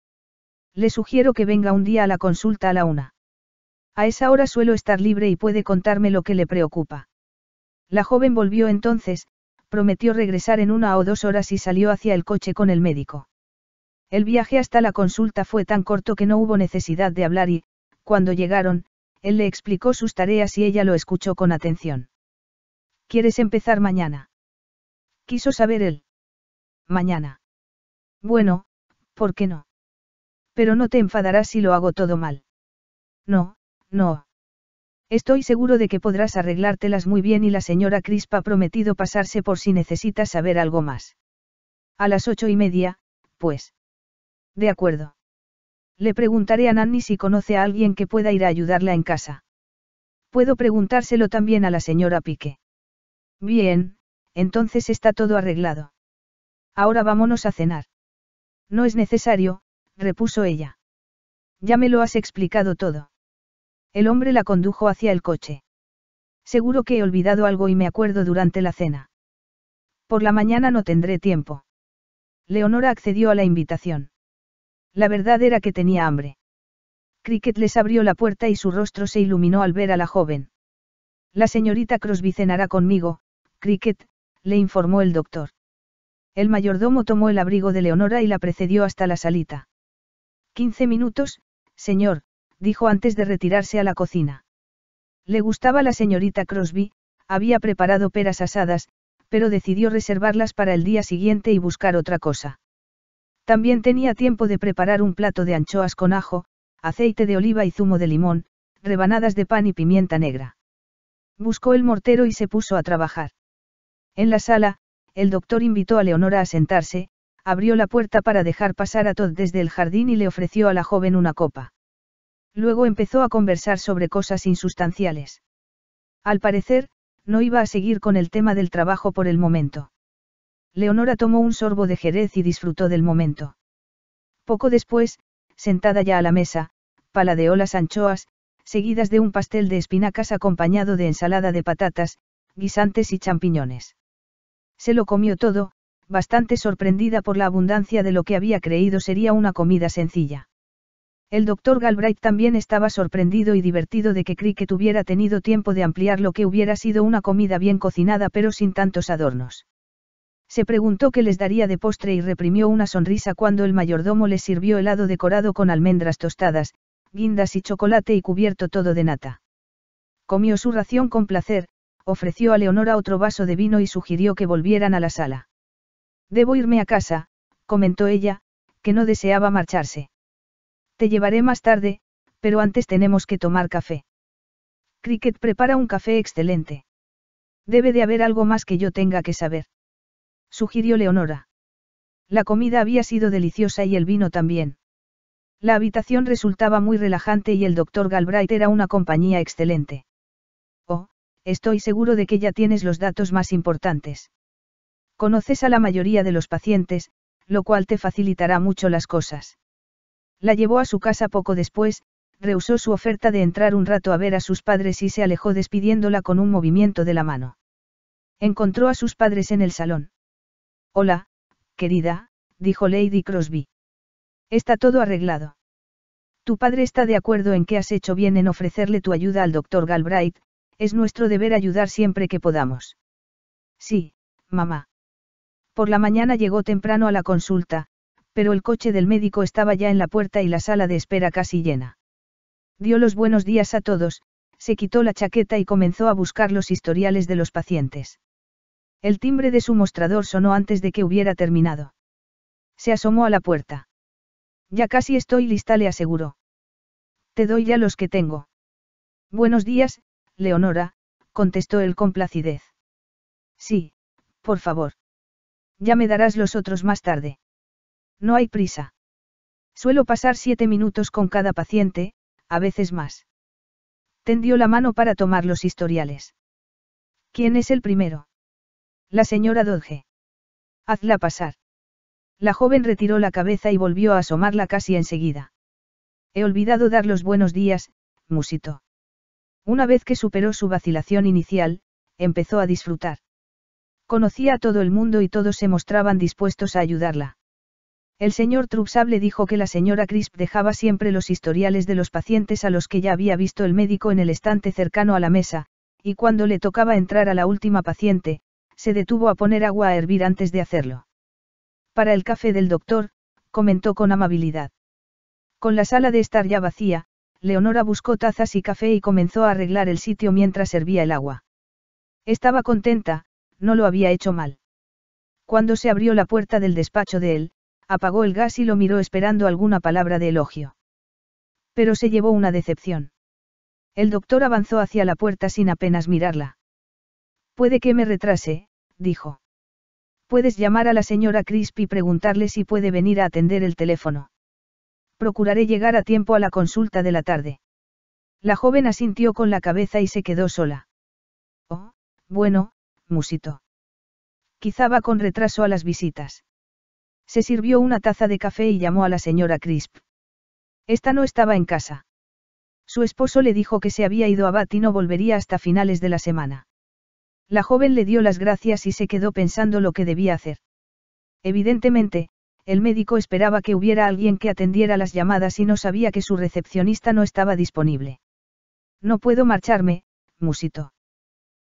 Le sugiero que venga un día a la consulta a la una. A esa hora suelo estar libre y puede contarme lo que le preocupa. La joven volvió entonces, prometió regresar en una o dos horas y salió hacia el coche con el médico. El viaje hasta la consulta fue tan corto que no hubo necesidad de hablar y, cuando llegaron, él le explicó sus tareas y ella lo escuchó con atención. ¿Quieres empezar mañana? Quiso saber él. Mañana. Bueno, ¿por qué no? Pero no te enfadarás si lo hago todo mal. No, no. Estoy seguro de que podrás arreglártelas muy bien y la señora Crispa ha prometido pasarse por si necesitas saber algo más. A las ocho y media, pues. De acuerdo. Le preguntaré a Nanny si conoce a alguien que pueda ir a ayudarla en casa. Puedo preguntárselo también a la señora Pique. Bien, entonces está todo arreglado. Ahora vámonos a cenar. No es necesario, repuso ella. Ya me lo has explicado todo. El hombre la condujo hacia el coche. Seguro que he olvidado algo y me acuerdo durante la cena. Por la mañana no tendré tiempo. Leonora accedió a la invitación. La verdad era que tenía hambre. Cricket les abrió la puerta y su rostro se iluminó al ver a la joven. La señorita Crosby cenará conmigo, Cricket, le informó el doctor. El mayordomo tomó el abrigo de Leonora y la precedió hasta la salita. Quince minutos, señor, dijo antes de retirarse a la cocina. Le gustaba la señorita Crosby, había preparado peras asadas, pero decidió reservarlas para el día siguiente y buscar otra cosa. También tenía tiempo de preparar un plato de anchoas con ajo, aceite de oliva y zumo de limón, rebanadas de pan y pimienta negra. Buscó el mortero y se puso a trabajar. En la sala, el doctor invitó a Leonora a sentarse, abrió la puerta para dejar pasar a Todd desde el jardín y le ofreció a la joven una copa. Luego empezó a conversar sobre cosas insustanciales. Al parecer, no iba a seguir con el tema del trabajo por el momento. Leonora tomó un sorbo de jerez y disfrutó del momento. Poco después, sentada ya a la mesa, paladeó las anchoas, seguidas de un pastel de espinacas acompañado de ensalada de patatas, guisantes y champiñones. Se lo comió todo, bastante sorprendida por la abundancia de lo que había creído sería una comida sencilla. El doctor Galbraith también estaba sorprendido y divertido de que Cricket hubiera tenido tiempo de ampliar lo que hubiera sido una comida bien cocinada pero sin tantos adornos. Se preguntó qué les daría de postre y reprimió una sonrisa cuando el mayordomo les sirvió helado decorado con almendras tostadas, guindas y chocolate y cubierto todo de nata. Comió su ración con placer, ofreció a Leonora otro vaso de vino y sugirió que volvieran a la sala. Debo irme a casa, comentó ella, que no deseaba marcharse. Te llevaré más tarde, pero antes tenemos que tomar café. Cricket prepara un café excelente. Debe de haber algo más que yo tenga que saber. Sugirió Leonora. La comida había sido deliciosa y el vino también. La habitación resultaba muy relajante y el doctor Galbraith era una compañía excelente. Oh, estoy seguro de que ya tienes los datos más importantes. Conoces a la mayoría de los pacientes, lo cual te facilitará mucho las cosas. La llevó a su casa poco después, rehusó su oferta de entrar un rato a ver a sus padres y se alejó despidiéndola con un movimiento de la mano. Encontró a sus padres en el salón. Hola, querida, dijo Lady Crosby. Está todo arreglado. Tu padre está de acuerdo en que has hecho bien en ofrecerle tu ayuda al doctor Galbraith, es nuestro deber ayudar siempre que podamos. Sí, mamá. Por la mañana llegó temprano a la consulta, pero el coche del médico estaba ya en la puerta y la sala de espera casi llena. Dio los buenos días a todos, se quitó la chaqueta y comenzó a buscar los historiales de los pacientes. El timbre de su mostrador sonó antes de que hubiera terminado. Se asomó a la puerta. Ya casi estoy lista, le aseguró. Te doy ya los que tengo. Buenos días, Leonora, contestó él con placidez. Sí, por favor. Ya me darás los otros más tarde. No hay prisa. Suelo pasar siete minutos con cada paciente, a veces más. Tendió la mano para tomar los historiales. ¿Quién es el primero? La señora Dodge. Hazla pasar. La joven retiró la cabeza y volvió a asomarla casi enseguida. He olvidado dar los buenos días, musitó. Una vez que superó su vacilación inicial, empezó a disfrutar. Conocía a todo el mundo y todos se mostraban dispuestos a ayudarla. El señor Truxable dijo que la señora Crisp dejaba siempre los historiales de los pacientes a los que ya había visto el médico en el estante cercano a la mesa, y cuando le tocaba entrar a la última paciente, se detuvo a poner agua a hervir antes de hacerlo. Para el café del doctor, comentó con amabilidad. Con la sala de estar ya vacía, Leonora buscó tazas y café y comenzó a arreglar el sitio mientras servía el agua. Estaba contenta, no lo había hecho mal. Cuando se abrió la puerta del despacho de él, apagó el gas y lo miró esperando alguna palabra de elogio. Pero se llevó una decepción. El doctor avanzó hacia la puerta sin apenas mirarla. Puede que me retrase, dijo. Puedes llamar a la señora Crisp y preguntarle si puede venir a atender el teléfono. Procuraré llegar a tiempo a la consulta de la tarde. La joven asintió con la cabeza y se quedó sola. Oh, bueno, musito. Quizá va con retraso a las visitas. Se sirvió una taza de café y llamó a la señora Crisp. Esta no estaba en casa. Su esposo le dijo que se había ido a Bat y no volvería hasta finales de la semana. La joven le dio las gracias y se quedó pensando lo que debía hacer. Evidentemente, el médico esperaba que hubiera alguien que atendiera las llamadas y no sabía que su recepcionista no estaba disponible. No puedo marcharme, musitó.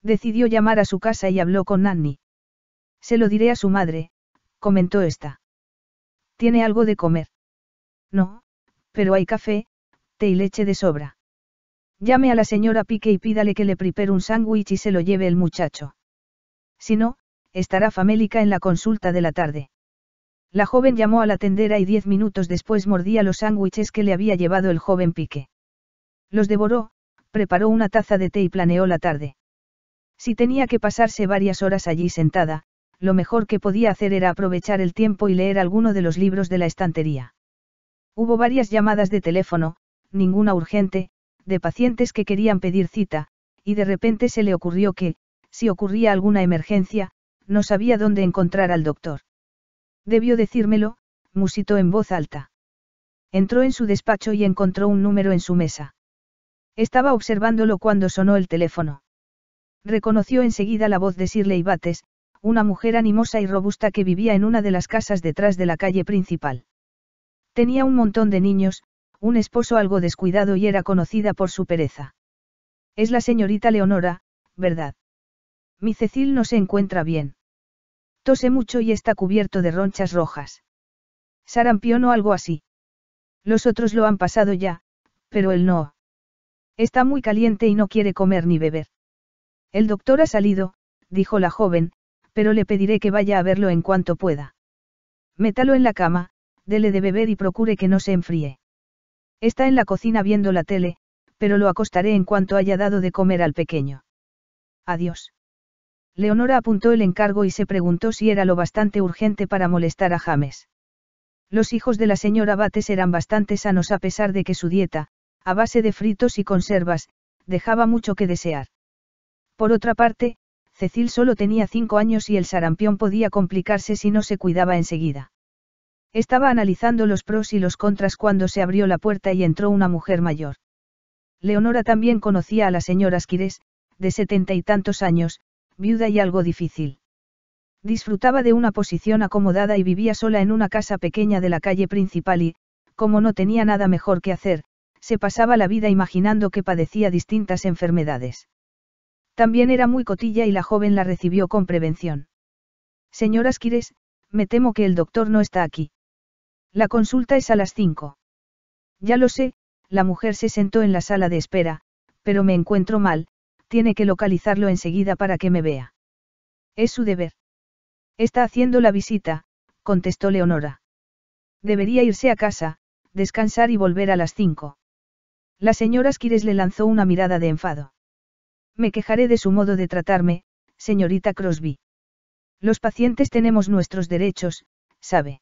Decidió llamar a su casa y habló con Nanny. Se lo diré a su madre, comentó esta. ¿Tiene algo de comer? No, pero hay café, té y leche de sobra. Llame a la señora Pique y pídale que le prepare un sándwich y se lo lleve el muchacho. Si no, estará famélica en la consulta de la tarde. La joven llamó a la tendera y diez minutos después mordía los sándwiches que le había llevado el joven Pique. Los devoró, preparó una taza de té y planeó la tarde. Si tenía que pasarse varias horas allí sentada, lo mejor que podía hacer era aprovechar el tiempo y leer alguno de los libros de la estantería. Hubo varias llamadas de teléfono, ninguna urgente, de pacientes que querían pedir cita, y de repente se le ocurrió que, si ocurría alguna emergencia, no sabía dónde encontrar al doctor. Debió decírmelo, musitó en voz alta. Entró en su despacho y encontró un número en su mesa. Estaba observándolo cuando sonó el teléfono. Reconoció enseguida la voz de Shirley Bates, una mujer animosa y robusta que vivía en una de las casas detrás de la calle principal. Tenía un montón de niños, un esposo algo descuidado y era conocida por su pereza. Es la señorita Leonora, ¿verdad? Mi Cecil no se encuentra bien. Tose mucho y está cubierto de ronchas rojas. Sarampión o algo así. Los otros lo han pasado ya, pero él no. Está muy caliente y no quiere comer ni beber. El doctor ha salido, dijo la joven, pero le pediré que vaya a verlo en cuanto pueda. Métalo en la cama, dele de beber y procure que no se enfríe. Está en la cocina viendo la tele, pero lo acostaré en cuanto haya dado de comer al pequeño. Adiós. Leonora apuntó el encargo y se preguntó si era lo bastante urgente para molestar a James. Los hijos de la señora Bates eran bastante sanos a pesar de que su dieta, a base de fritos y conservas, dejaba mucho que desear. Por otra parte, Cecil solo tenía cinco años y el sarampión podía complicarse si no se cuidaba enseguida. Estaba analizando los pros y los contras cuando se abrió la puerta y entró una mujer mayor. Leonora también conocía a la señora Esquires, de setenta y tantos años, viuda y algo difícil. Disfrutaba de una posición acomodada y vivía sola en una casa pequeña de la calle principal y, como no tenía nada mejor que hacer, se pasaba la vida imaginando que padecía distintas enfermedades. También era muy cotilla y la joven la recibió con prevención. Señora Esquires, me temo que el doctor no está aquí. La consulta es a las cinco. Ya lo sé, la mujer se sentó en la sala de espera, pero me encuentro mal, tiene que localizarlo enseguida para que me vea. Es su deber. Está haciendo la visita, contestó Leonora. Debería irse a casa, descansar y volver a las cinco. La señora Skires le lanzó una mirada de enfado. Me quejaré de su modo de tratarme, señorita Crosby. Los pacientes tenemos nuestros derechos, sabe.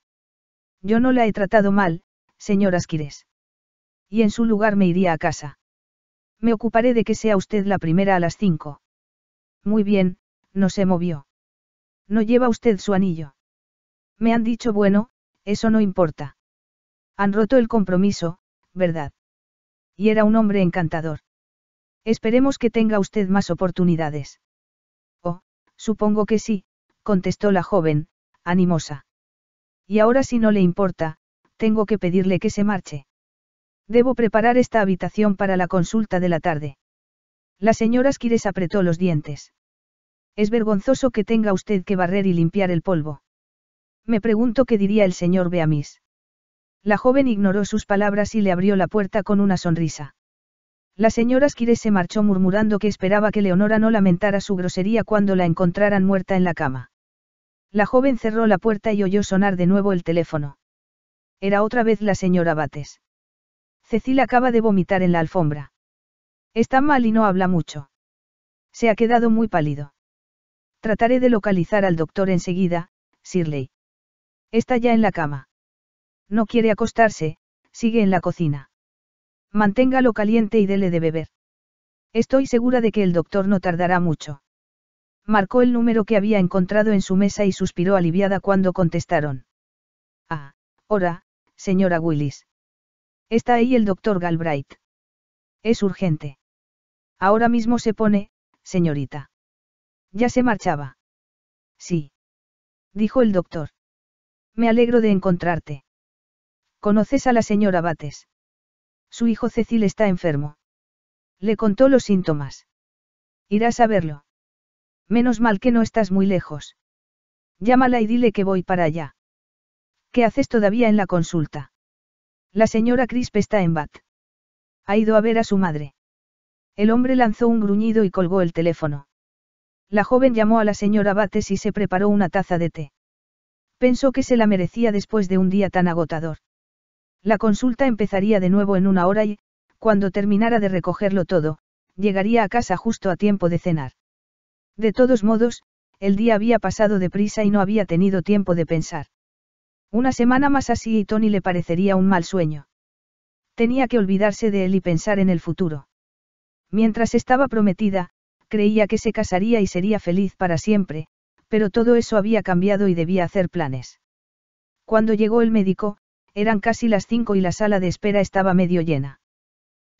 Yo no la he tratado mal, señora Skires. Y en su lugar me iría a casa. Me ocuparé de que sea usted la primera a las cinco. Muy bien, no se movió. No lleva usted su anillo. Me han dicho bueno, eso no importa. Han roto el compromiso, ¿verdad? Y era un hombre encantador. Esperemos que tenga usted más oportunidades. Oh, supongo que sí, contestó la joven, animosa. Y ahora si no le importa, tengo que pedirle que se marche. Debo preparar esta habitación para la consulta de la tarde. La señora Skires apretó los dientes. Es vergonzoso que tenga usted que barrer y limpiar el polvo. Me pregunto qué diría el señor Beamis. La joven ignoró sus palabras y le abrió la puerta con una sonrisa. La señora Skires se marchó murmurando que esperaba que Leonora no lamentara su grosería cuando la encontraran muerta en la cama. La joven cerró la puerta y oyó sonar de nuevo el teléfono. Era otra vez la señora Bates. Cecil acaba de vomitar en la alfombra. Está mal y no habla mucho. Se ha quedado muy pálido. Trataré de localizar al doctor enseguida, Shirley. Está ya en la cama. No quiere acostarse, sigue en la cocina. Manténgalo caliente y dele de beber. Estoy segura de que el doctor no tardará mucho. Marcó el número que había encontrado en su mesa y suspiró aliviada cuando contestaron. Ah, ora, señora Willis. Está ahí el doctor Galbraith. Es urgente. Ahora mismo se pone, señorita. Ya se marchaba. Sí. Dijo el doctor. Me alegro de encontrarte. ¿Conoces a la señora Bates? Su hijo Cecil está enfermo. Le contó los síntomas. Irás a verlo. Menos mal que no estás muy lejos. Llámala y dile que voy para allá. ¿Qué haces todavía en la consulta? La señora Crisp está en Bat. Ha ido a ver a su madre. El hombre lanzó un gruñido y colgó el teléfono. La joven llamó a la señora Bates y se preparó una taza de té. Pensó que se la merecía después de un día tan agotador. La consulta empezaría de nuevo en una hora y, cuando terminara de recogerlo todo, llegaría a casa justo a tiempo de cenar. De todos modos, el día había pasado deprisa y no había tenido tiempo de pensar. Una semana más así y Tony le parecería un mal sueño. Tenía que olvidarse de él y pensar en el futuro. Mientras estaba prometida, creía que se casaría y sería feliz para siempre, pero todo eso había cambiado y debía hacer planes. Cuando llegó el médico, eran casi las cinco y la sala de espera estaba medio llena.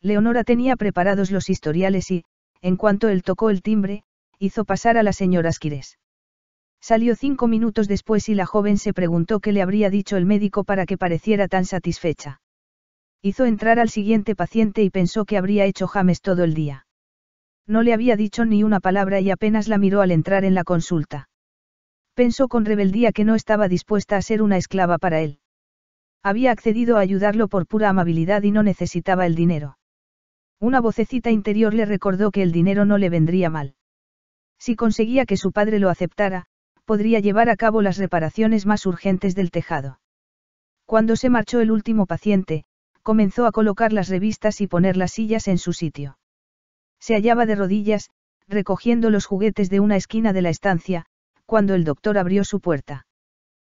Leonora tenía preparados los historiales y, en cuanto él tocó el timbre, hizo pasar a la señora Esquires. Salió cinco minutos después y la joven se preguntó qué le habría dicho el médico para que pareciera tan satisfecha. Hizo entrar al siguiente paciente y pensó que habría hecho James todo el día. No le había dicho ni una palabra y apenas la miró al entrar en la consulta. Pensó con rebeldía que no estaba dispuesta a ser una esclava para él. Había accedido a ayudarlo por pura amabilidad y no necesitaba el dinero. Una vocecita interior le recordó que el dinero no le vendría mal. Si conseguía que su padre lo aceptara, podría llevar a cabo las reparaciones más urgentes del tejado. Cuando se marchó el último paciente, comenzó a colocar las revistas y poner las sillas en su sitio. Se hallaba de rodillas, recogiendo los juguetes de una esquina de la estancia, cuando el doctor abrió su puerta.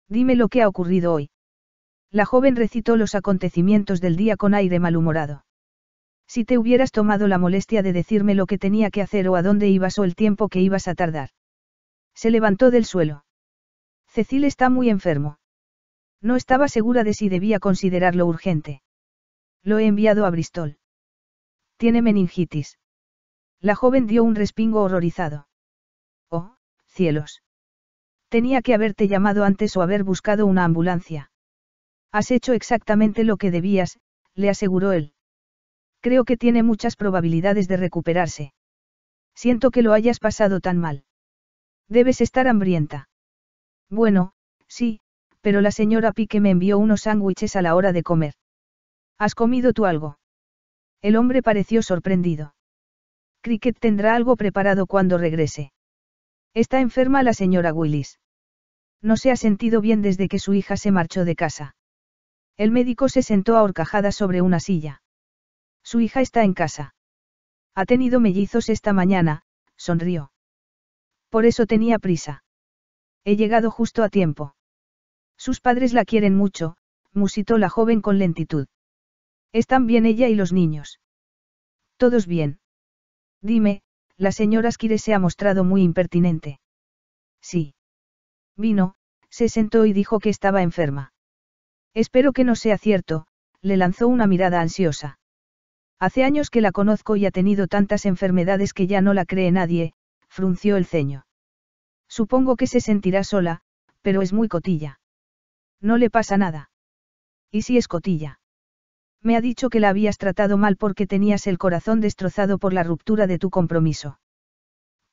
Dime lo que ha ocurrido hoy. La joven recitó los acontecimientos del día con aire malhumorado. Si te hubieras tomado la molestia de decirme lo que tenía que hacer o a dónde ibas o el tiempo que ibas a tardar. Se levantó del suelo. Cecil está muy enfermo. No estaba segura de si debía considerarlo urgente. Lo he enviado a Bristol. Tiene meningitis. La joven dio un respingo horrorizado. Oh, cielos. Tenía que haberte llamado antes o haber buscado una ambulancia. Has hecho exactamente lo que debías, le aseguró él. Creo que tiene muchas probabilidades de recuperarse. Siento que lo hayas pasado tan mal. Debes estar hambrienta. Bueno, sí, pero la señora Pique me envió unos sándwiches a la hora de comer. ¿Has comido tú algo? El hombre pareció sorprendido. Cricket tendrá algo preparado cuando regrese. Está enferma la señora Willis. No se ha sentido bien desde que su hija se marchó de casa. El médico se sentó ahorcajada sobre una silla. Su hija está en casa. Ha tenido mellizos esta mañana, sonrió. Por eso tenía prisa. He llegado justo a tiempo. Sus padres la quieren mucho, musitó la joven con lentitud. Están bien ella y los niños. Todos bien. Dime, la señora Skire se ha mostrado muy impertinente. Sí. Vino, se sentó y dijo que estaba enferma. Espero que no sea cierto, le lanzó una mirada ansiosa. Hace años que la conozco y ha tenido tantas enfermedades que ya no la cree nadie, frunció el ceño. Supongo que se sentirá sola, pero es muy cotilla. No le pasa nada. ¿Y si es cotilla? Me ha dicho que la habías tratado mal porque tenías el corazón destrozado por la ruptura de tu compromiso.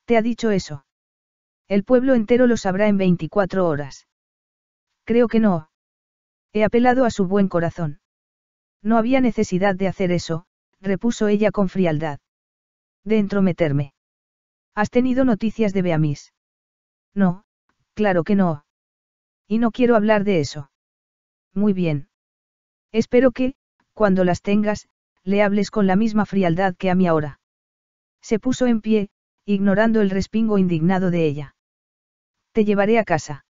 ¿Te ha dicho eso? El pueblo entero lo sabrá en 24 horas. Creo que no. He apelado a su buen corazón. No había necesidad de hacer eso, repuso ella con frialdad. De entrometerme. ¿Has tenido noticias de Beamis? No, claro que no. Y no quiero hablar de eso. Muy bien. Espero que, cuando las tengas, le hables con la misma frialdad que a mí ahora. Se puso en pie, ignorando el respingo indignado de ella. Te llevaré a casa.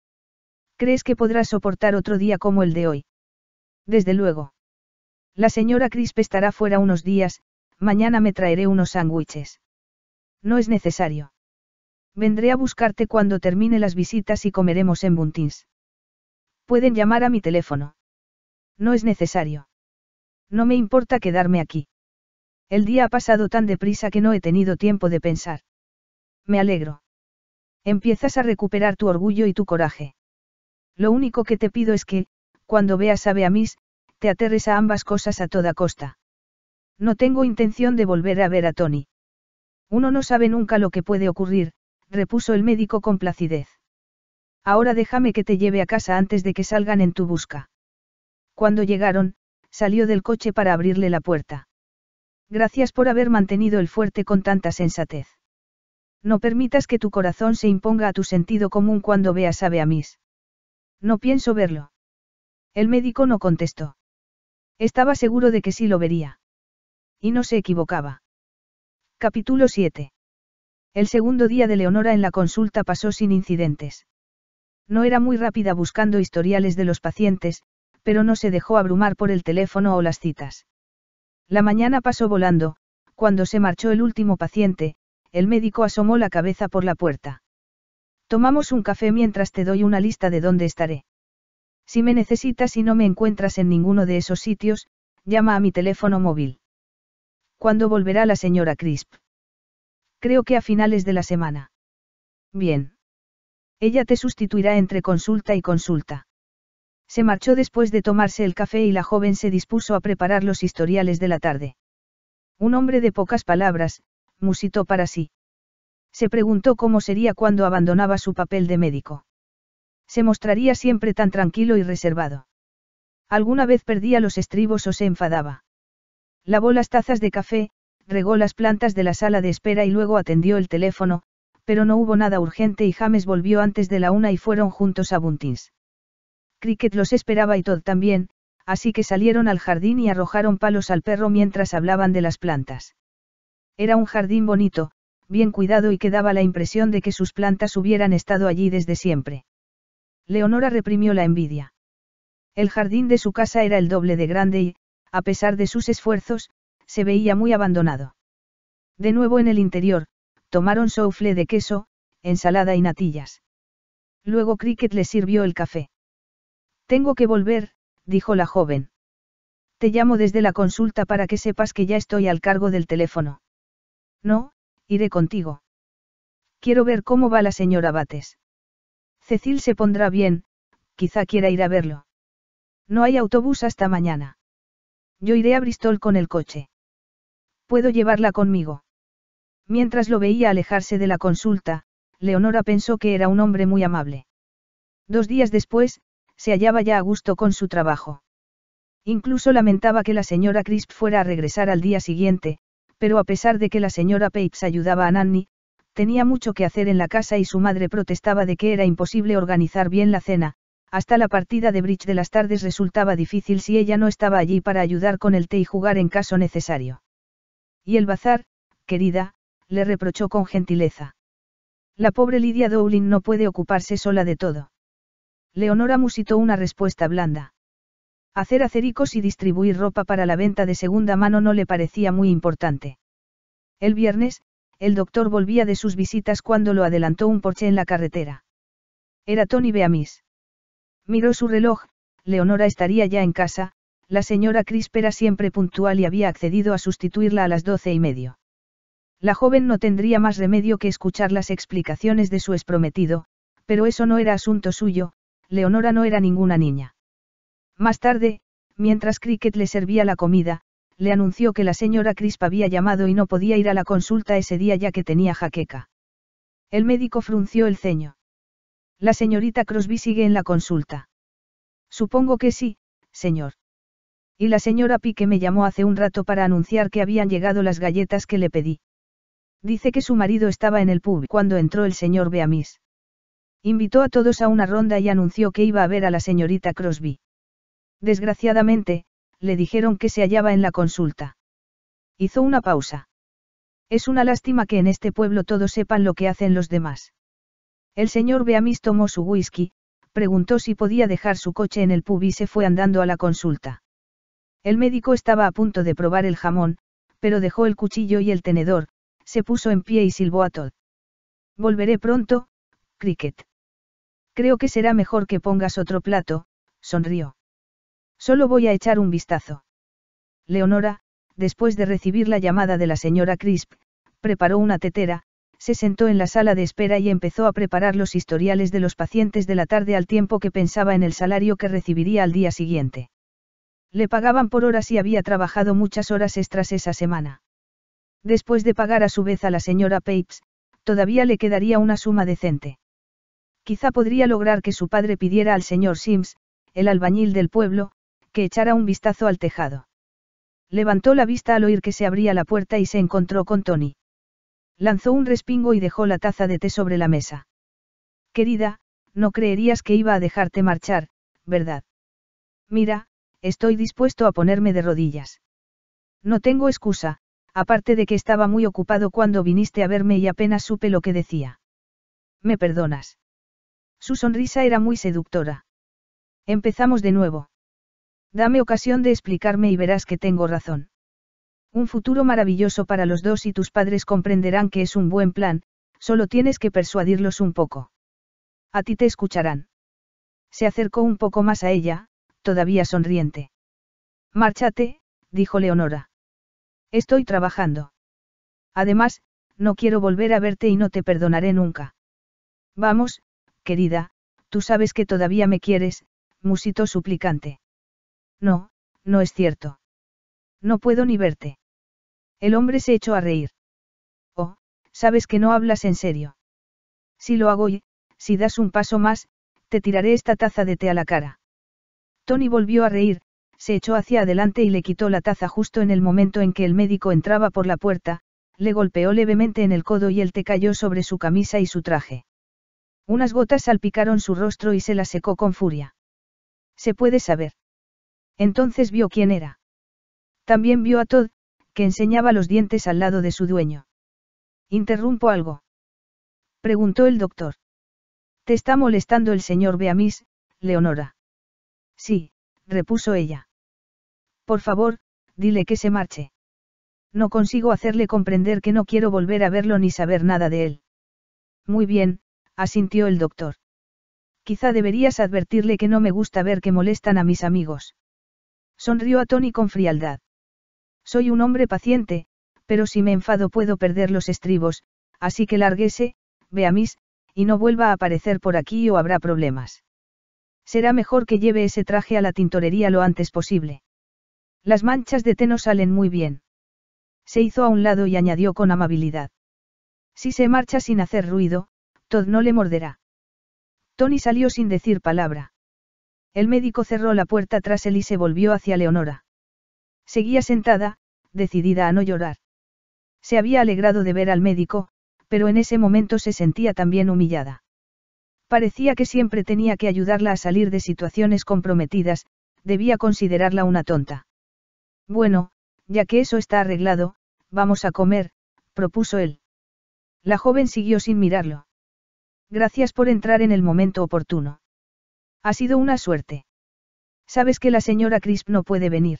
¿Crees que podrás soportar otro día como el de hoy? Desde luego. La señora Crisp estará fuera unos días, mañana me traeré unos sándwiches. No es necesario. Vendré a buscarte cuando termine las visitas y comeremos en Buntins. Pueden llamar a mi teléfono. No es necesario. No me importa quedarme aquí. El día ha pasado tan deprisa que no he tenido tiempo de pensar. Me alegro. Empiezas a recuperar tu orgullo y tu coraje. Lo único que te pido es que, cuando veas a Beamis, te aterres a ambas cosas a toda costa. No tengo intención de volver a ver a Tony. Uno no sabe nunca lo que puede ocurrir, repuso el médico con placidez. Ahora déjame que te lleve a casa antes de que salgan en tu busca. Cuando llegaron, salió del coche para abrirle la puerta. Gracias por haber mantenido el fuerte con tanta sensatez. No permitas que tu corazón se imponga a tu sentido común cuando veas a Beamis. No pienso verlo. El médico no contestó. Estaba seguro de que sí lo vería. Y no se equivocaba. Capítulo 7. El segundo día de Leonora en la consulta pasó sin incidentes. No era muy rápida buscando historiales de los pacientes, pero no se dejó abrumar por el teléfono o las citas. La mañana pasó volando, cuando se marchó el último paciente, el médico asomó la cabeza por la puerta. Tomamos un café mientras te doy una lista de dónde estaré. Si me necesitas y no me encuentras en ninguno de esos sitios, llama a mi teléfono móvil. ¿Cuándo volverá la señora Crisp? Creo que a finales de la semana. Bien. Ella te sustituirá entre consulta y consulta. Se marchó después de tomarse el café y la joven se dispuso a preparar los historiales de la tarde. Un hombre de pocas palabras, musitó para sí. Se preguntó cómo sería cuando abandonaba su papel de médico. Se mostraría siempre tan tranquilo y reservado. Alguna vez perdía los estribos o se enfadaba. Lavó las tazas de café, regó las plantas de la sala de espera y luego atendió el teléfono, pero no hubo nada urgente y James volvió antes de la una y fueron juntos a Buntins. Cricket los esperaba y Todd también, así que salieron al jardín y arrojaron palos al perro mientras hablaban de las plantas. Era un jardín bonito, bien cuidado y que daba la impresión de que sus plantas hubieran estado allí desde siempre. Leonora reprimió la envidia. El jardín de su casa era el doble de grande y, a pesar de sus esfuerzos, se veía muy abandonado. De nuevo en el interior, tomaron soufflé de queso, ensalada y natillas. Luego Cricket le sirvió el café. Tengo que volver, dijo la joven. Te llamo desde la consulta para que sepas que ya estoy al cargo del teléfono. No, iré contigo. Quiero ver cómo va la señora Bates. Cecil se pondrá bien, quizá quiera ir a verlo. No hay autobús hasta mañana. Yo iré a Bristol con el coche. ¿Puedo llevarla conmigo? Mientras lo veía alejarse de la consulta, Leonora pensó que era un hombre muy amable. Dos días después, se hallaba ya a gusto con su trabajo. Incluso lamentaba que la señora Crisp fuera a regresar al día siguiente, pero a pesar de que la señora Papes ayudaba a Nanny, tenía mucho que hacer en la casa y su madre protestaba de que era imposible organizar bien la cena, hasta la partida de bridge de las tardes resultaba difícil si ella no estaba allí para ayudar con el té y jugar en caso necesario. Y el bazar, querida, le reprochó con gentileza. La pobre Lidia Dowling no puede ocuparse sola de todo. Leonora musitó una respuesta blanda. Hacer acericos y distribuir ropa para la venta de segunda mano no le parecía muy importante. El viernes, el doctor volvía de sus visitas cuando lo adelantó un porche en la carretera. Era Tony Beamis. Miró su reloj, Leonora estaría ya en casa, la señora Crisp era siempre puntual y había accedido a sustituirla a las doce y medio. La joven no tendría más remedio que escuchar las explicaciones de su exprometido, pero eso no era asunto suyo, Leonora no era ninguna niña. Más tarde, mientras Cricket le servía la comida, le anunció que la señora Crisp había llamado y no podía ir a la consulta ese día ya que tenía jaqueca. El médico frunció el ceño. La señorita Crosby sigue en la consulta. Supongo que sí, señor. Y la señora Pique me llamó hace un rato para anunciar que habían llegado las galletas que le pedí. Dice que su marido estaba en el pub cuando entró el señor Beamis. Invitó a todos a una ronda y anunció que iba a ver a la señorita Crosby. Desgraciadamente, le dijeron que se hallaba en la consulta. Hizo una pausa. Es una lástima que en este pueblo todos sepan lo que hacen los demás. El señor Beamis tomó su whisky, preguntó si podía dejar su coche en el pub y se fue andando a la consulta. El médico estaba a punto de probar el jamón, pero dejó el cuchillo y el tenedor, se puso en pie y silbó a Todd. Volveré pronto, Cricket. Creo que será mejor que pongas otro plato, sonrió. Solo voy a echar un vistazo. Leonora, después de recibir la llamada de la señora Crisp, preparó una tetera, se sentó en la sala de espera y empezó a preparar los historiales de los pacientes de la tarde al tiempo que pensaba en el salario que recibiría al día siguiente. Le pagaban por horas y había trabajado muchas horas extras esa semana. Después de pagar a su vez a la señora Papes, todavía le quedaría una suma decente. Quizá podría lograr que su padre pidiera al señor Sims, el albañil del pueblo, echara un vistazo al tejado. Levantó la vista al oír que se abría la puerta y se encontró con Tony. Lanzó un respingo y dejó la taza de té sobre la mesa. Querida, no creerías que iba a dejarte marchar, ¿verdad? Mira, estoy dispuesto a ponerme de rodillas. No tengo excusa, aparte de que estaba muy ocupado cuando viniste a verme y apenas supe lo que decía. ¿Me perdonas? Su sonrisa era muy seductora. Empezamos de nuevo. Dame ocasión de explicarme y verás que tengo razón. Un futuro maravilloso para los dos y tus padres comprenderán que es un buen plan, solo tienes que persuadirlos un poco. A ti te escucharán. Se acercó un poco más a ella, todavía sonriente. Márchate, dijo Leonora. Estoy trabajando. Además, no quiero volver a verte y no te perdonaré nunca. Vamos, querida, tú sabes que todavía me quieres, musitó suplicante. No, no es cierto. No puedo ni verte. El hombre se echó a reír. Oh, sabes que no hablas en serio. Si lo hago y, si das un paso más, te tiraré esta taza de té a la cara. Tony volvió a reír, se echó hacia adelante y le quitó la taza justo en el momento en que el médico entraba por la puerta, le golpeó levemente en el codo y el té cayó sobre su camisa y su traje. Unas gotas salpicaron su rostro y se la secó con furia. Se puede saber. Entonces vio quién era. También vio a Todd, que enseñaba los dientes al lado de su dueño. ¿Interrumpo algo? Preguntó el doctor. ¿Te está molestando el señor Beamis, Leonora? Sí, repuso ella. Por favor, dile que se marche. No consigo hacerle comprender que no quiero volver a verlo ni saber nada de él. Muy bien, asintió el doctor. Quizá deberías advertirle que no me gusta ver que molestan a mis amigos. Sonrió a Tony con frialdad. Soy un hombre paciente, pero si me enfado puedo perder los estribos, así que lárguese, Beamis, y no vuelva a aparecer por aquí o habrá problemas. Será mejor que lleve ese traje a la tintorería lo antes posible. Las manchas de té no salen muy bien. Se hizo a un lado y añadió con amabilidad. Si se marcha sin hacer ruido, Todd no le morderá. Tony salió sin decir palabra. El médico cerró la puerta tras él y se volvió hacia Leonora. Seguía sentada, decidida a no llorar. Se había alegrado de ver al médico, pero en ese momento se sentía también humillada. Parecía que siempre tenía que ayudarla a salir de situaciones comprometidas, debía considerarla una tonta. Bueno, ya que eso está arreglado, vamos a comer, propuso él. La joven siguió sin mirarlo. Gracias por entrar en el momento oportuno. Ha sido una suerte. Sabes que la señora Crisp no puede venir.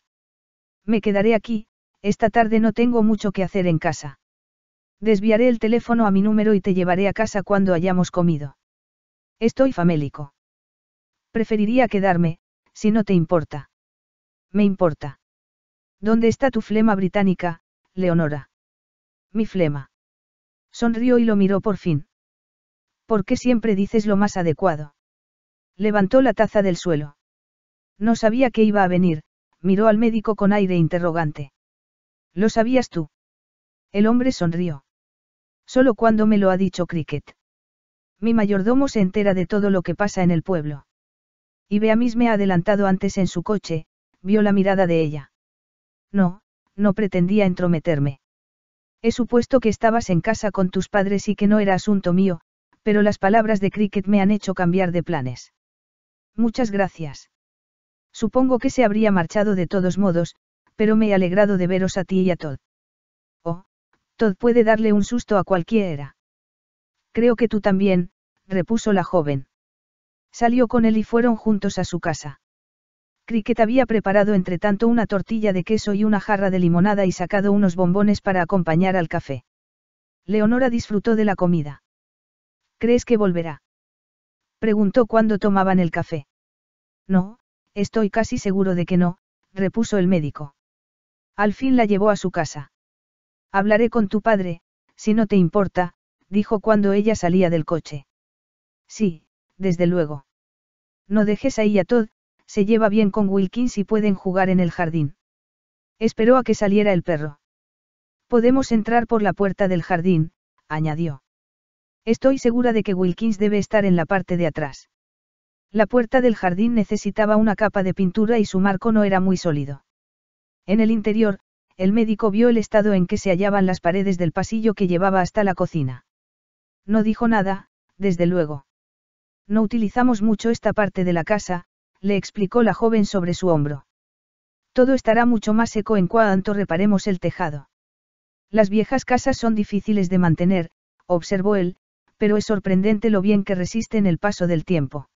Me quedaré aquí, esta tarde no tengo mucho que hacer en casa. Desviaré el teléfono a mi número y te llevaré a casa cuando hayamos comido. Estoy famélico. Preferiría quedarme, si no te importa. Me importa. ¿Dónde está tu flema británica, Leonora? Mi flema. Sonrió y lo miró por fin. ¿Por qué siempre dices lo más adecuado? Levantó la taza del suelo. No sabía que iba a venir, miró al médico con aire interrogante. ¿Lo sabías tú? El hombre sonrió. Solo cuando me lo ha dicho Cricket. Mi mayordomo se entera de todo lo que pasa en el pueblo. Y Beamis me ha adelantado antes en su coche, vio la mirada de ella. No, no pretendía entrometerme. He supuesto que estabas en casa con tus padres y que no era asunto mío, pero las palabras de Cricket me han hecho cambiar de planes. Muchas gracias. Supongo que se habría marchado de todos modos, pero me he alegrado de veros a ti y a Todd. Todd puede darle un susto a cualquiera. Creo que tú también, repuso la joven. Salió con él y fueron juntos a su casa. Cricket había preparado entre tanto una tortilla de queso y una jarra de limonada y sacado unos bombones para acompañar al café. Leonora disfrutó de la comida. ¿Crees que volverá? Preguntó cuando tomaban el café. No, estoy casi seguro de que no, repuso el médico. Al fin la llevó a su casa. Hablaré con tu padre, si no te importa, dijo cuando ella salía del coche. Sí, desde luego. No dejes ahí a Todd, se lleva bien con Wilkins y pueden jugar en el jardín. Esperó a que saliera el perro. Podemos entrar por la puerta del jardín, añadió. Estoy segura de que Wilkins debe estar en la parte de atrás. La puerta del jardín necesitaba una capa de pintura y su marco no era muy sólido. En el interior, el médico vio el estado en que se hallaban las paredes del pasillo que llevaba hasta la cocina. No dijo nada, desde luego. No utilizamos mucho esta parte de la casa, le explicó la joven sobre su hombro. Todo estará mucho más seco en cuanto reparemos el tejado. Las viejas casas son difíciles de mantener, observó él, pero es sorprendente lo bien que resisten el paso del tiempo.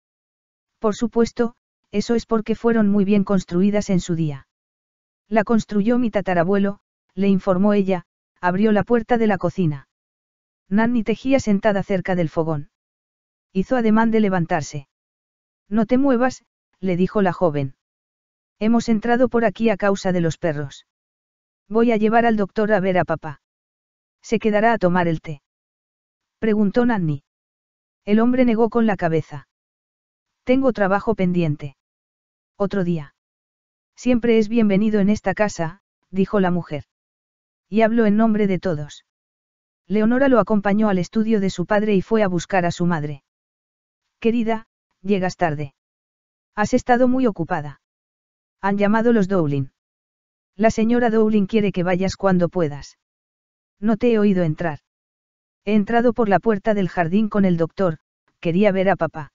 Por supuesto, eso es porque fueron muy bien construidas en su día. La construyó mi tatarabuelo, le informó ella, abrió la puerta de la cocina. Nanny tejía sentada cerca del fogón. Hizo ademán de levantarse. No te muevas, le dijo la joven. Hemos entrado por aquí a causa de los perros. Voy a llevar al doctor a ver a papá. ¿Se quedará a tomar el té? Preguntó Nanny. El hombre negó con la cabeza. Tengo trabajo pendiente. Otro día. Siempre es bienvenido en esta casa, dijo la mujer. Y hablo en nombre de todos. Leonora lo acompañó al estudio de su padre y fue a buscar a su madre. Querida, llegas tarde. Has estado muy ocupada. Han llamado los Dowling. La señora Dowling quiere que vayas cuando puedas. No te he oído entrar. He entrado por la puerta del jardín con el doctor, quería ver a papá.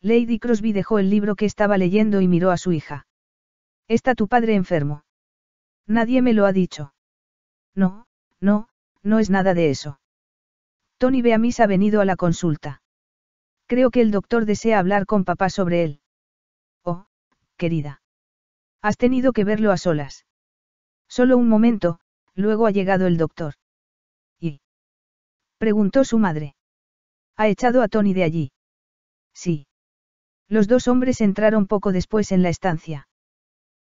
Lady Crosby dejó el libro que estaba leyendo y miró a su hija. ¿Está tu padre enfermo? Nadie me lo ha dicho. No, no, no es nada de eso. Tony Beamis ha venido a la consulta. Creo que el doctor desea hablar con papá sobre él. Oh, querida. Has tenido que verlo a solas. Solo un momento, luego ha llegado el doctor. Preguntó su madre. ¿Ha echado a Tony de allí? Sí. Los dos hombres entraron poco después en la estancia.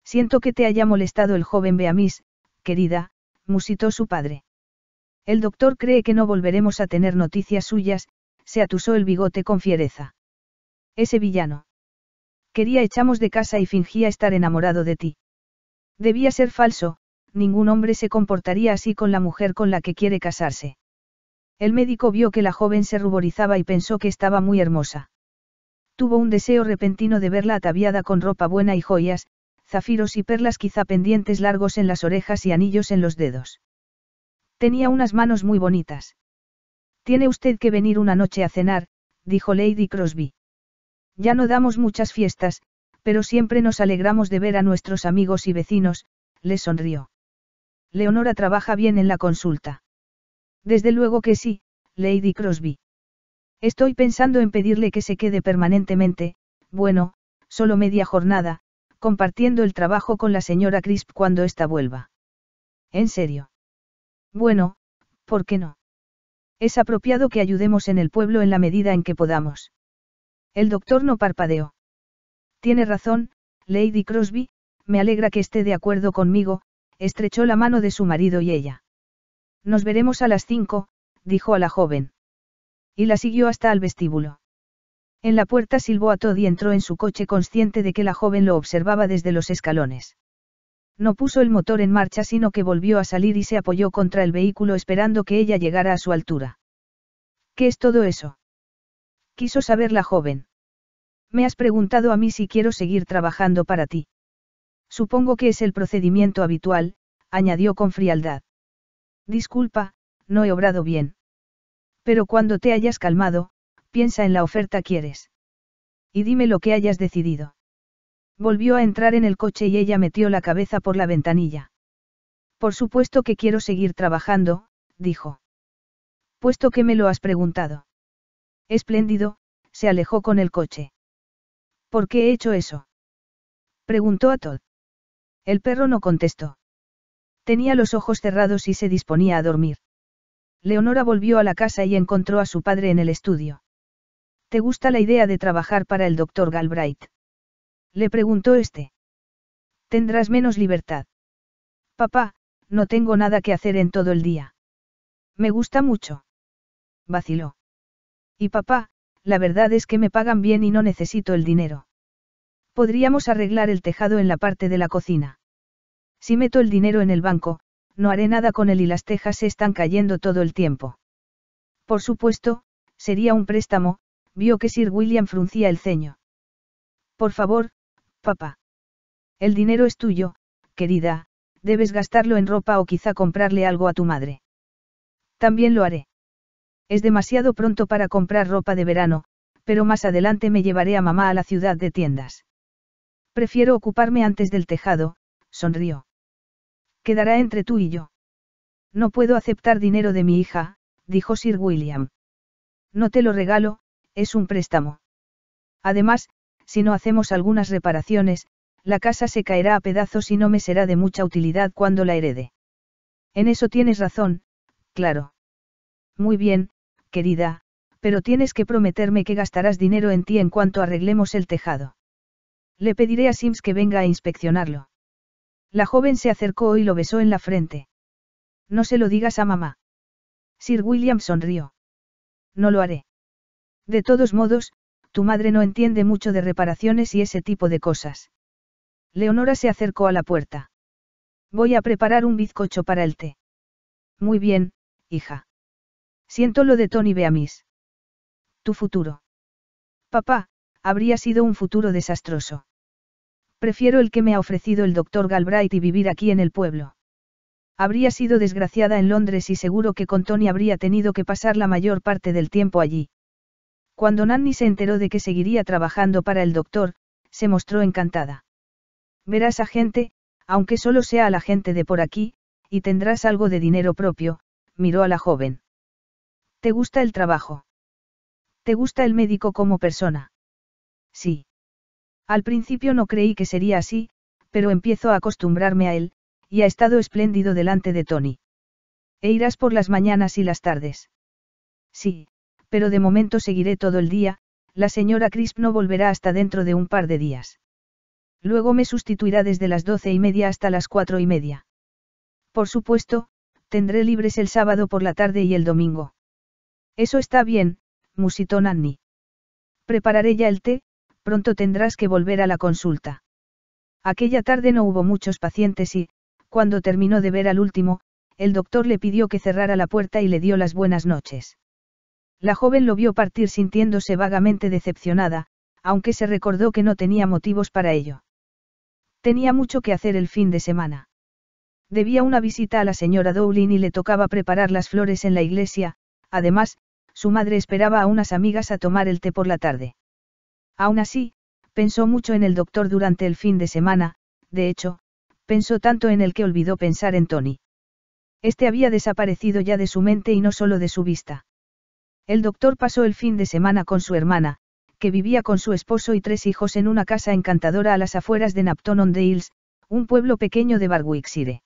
Siento que te haya molestado el joven Beamis, querida, musitó su padre. El doctor cree que no volveremos a tener noticias suyas, se atusó el bigote con fiereza. Ese villano. Quería echamos de casa y fingía estar enamorado de ti. Debía ser falso, ningún hombre se comportaría así con la mujer con la que quiere casarse. El médico vio que la joven se ruborizaba y pensó que estaba muy hermosa. Tuvo un deseo repentino de verla ataviada con ropa buena y joyas, zafiros y perlas quizá pendientes largos en las orejas y anillos en los dedos. Tenía unas manos muy bonitas. Tiene usted que venir una noche a cenar, dijo Lady Crosby. Ya no damos muchas fiestas, pero siempre nos alegramos de ver a nuestros amigos y vecinos, le sonrió. Leonora trabaja bien en la consulta. Desde luego que sí, Lady Crosby. Estoy pensando en pedirle que se quede permanentemente, bueno, solo media jornada, compartiendo el trabajo con la señora Crisp cuando ésta vuelva. ¿En serio? Bueno, ¿por qué no? Es apropiado que ayudemos en el pueblo en la medida en que podamos. El doctor no parpadeó. Tiene razón, Lady Crosby, me alegra que esté de acuerdo conmigo, estrechó la mano de su marido y ella. Nos veremos a las cinco, dijo a la joven. Y la siguió hasta el vestíbulo. En la puerta silbó a Todd y entró en su coche consciente de que la joven lo observaba desde los escalones. No puso el motor en marcha sino que volvió a salir y se apoyó contra el vehículo esperando que ella llegara a su altura. ¿Qué es todo eso? Quiso saber la joven. Me has preguntado a mí si quiero seguir trabajando para ti. Supongo que es el procedimiento habitual, añadió con frialdad. Disculpa, no he obrado bien. Pero cuando te hayas calmado, piensa en la oferta quieres. Y dime lo que hayas decidido. Volvió a entrar en el coche y ella metió la cabeza por la ventanilla. Por supuesto que quiero seguir trabajando, dijo. Puesto que me lo has preguntado. Espléndido, se alejó con el coche. ¿Por qué he hecho eso? Preguntó a Todd. El perro no contestó. Tenía los ojos cerrados y se disponía a dormir. Leonora volvió a la casa y encontró a su padre en el estudio. ¿Te gusta la idea de trabajar para el doctor Galbraith? Le preguntó este. Tendrás menos libertad. Papá, no tengo nada que hacer en todo el día. Me gusta mucho. Vaciló. Y papá, la verdad es que me pagan bien y no necesito el dinero. Podríamos arreglar el tejado en la parte de la cocina. Si meto el dinero en el banco, no haré nada con él y las tejas se están cayendo todo el tiempo. Por supuesto, sería un préstamo, vio que Sir William fruncía el ceño. Por favor, papá. El dinero es tuyo, querida, debes gastarlo en ropa o quizá comprarle algo a tu madre. También lo haré. Es demasiado pronto para comprar ropa de verano, pero más adelante me llevaré a mamá a la ciudad de tiendas. Prefiero ocuparme antes del tejado, sonrió. Quedará entre tú y yo. No puedo aceptar dinero de mi hija, dijo Sir William. No te lo regalo, es un préstamo. Además, si no hacemos algunas reparaciones, la casa se caerá a pedazos y no me será de mucha utilidad cuando la herede. En eso tienes razón, claro. Muy bien, querida, pero tienes que prometerme que gastarás dinero en ti en cuanto arreglemos el tejado. Le pediré a Sims que venga a inspeccionarlo. La joven se acercó y lo besó en la frente. No se lo digas a mamá. Sir William sonrió. No lo haré. De todos modos, tu madre no entiende mucho de reparaciones y ese tipo de cosas. Leonora se acercó a la puerta. Voy a preparar un bizcocho para el té. Muy bien, hija. Siento lo de Tony Beamis. Tu futuro. Papá, habría sido un futuro desastroso. Prefiero el que me ha ofrecido el doctor Galbraith y vivir aquí en el pueblo. Habría sido desgraciada en Londres y seguro que con Tony habría tenido que pasar la mayor parte del tiempo allí. Cuando Nanny se enteró de que seguiría trabajando para el doctor, se mostró encantada. Verás a gente, aunque solo sea a la gente de por aquí, y tendrás algo de dinero propio, miró a la joven. ¿Te gusta el trabajo? ¿Te gusta el médico como persona? Sí. Al principio no creí que sería así, pero empiezo a acostumbrarme a él, y ha estado espléndido delante de Tony. E irás por las mañanas y las tardes. Sí, pero de momento seguiré todo el día, la señora Crisp no volverá hasta dentro de un par de días. Luego me sustituirá desde las doce y media hasta las cuatro y media. Por supuesto, tendré libres el sábado por la tarde y el domingo. Eso está bien, musitó Nanny. Prepararé ya el té, pronto tendrás que volver a la consulta. Aquella tarde no hubo muchos pacientes y, cuando terminó de ver al último, el doctor le pidió que cerrara la puerta y le dio las buenas noches. La joven lo vio partir sintiéndose vagamente decepcionada, aunque se recordó que no tenía motivos para ello. Tenía mucho que hacer el fin de semana. Debía una visita a la señora Dowling y le tocaba preparar las flores en la iglesia, además, su madre esperaba a unas amigas a tomar el té por la tarde. Aún así, pensó mucho en el doctor durante el fin de semana, de hecho, pensó tanto en él que olvidó pensar en Tony. Este había desaparecido ya de su mente y no solo de su vista. El doctor pasó el fin de semana con su hermana, que vivía con su esposo y tres hijos en una casa encantadora a las afueras de Napton-on-Dales, un pueblo pequeño de Barwickshire.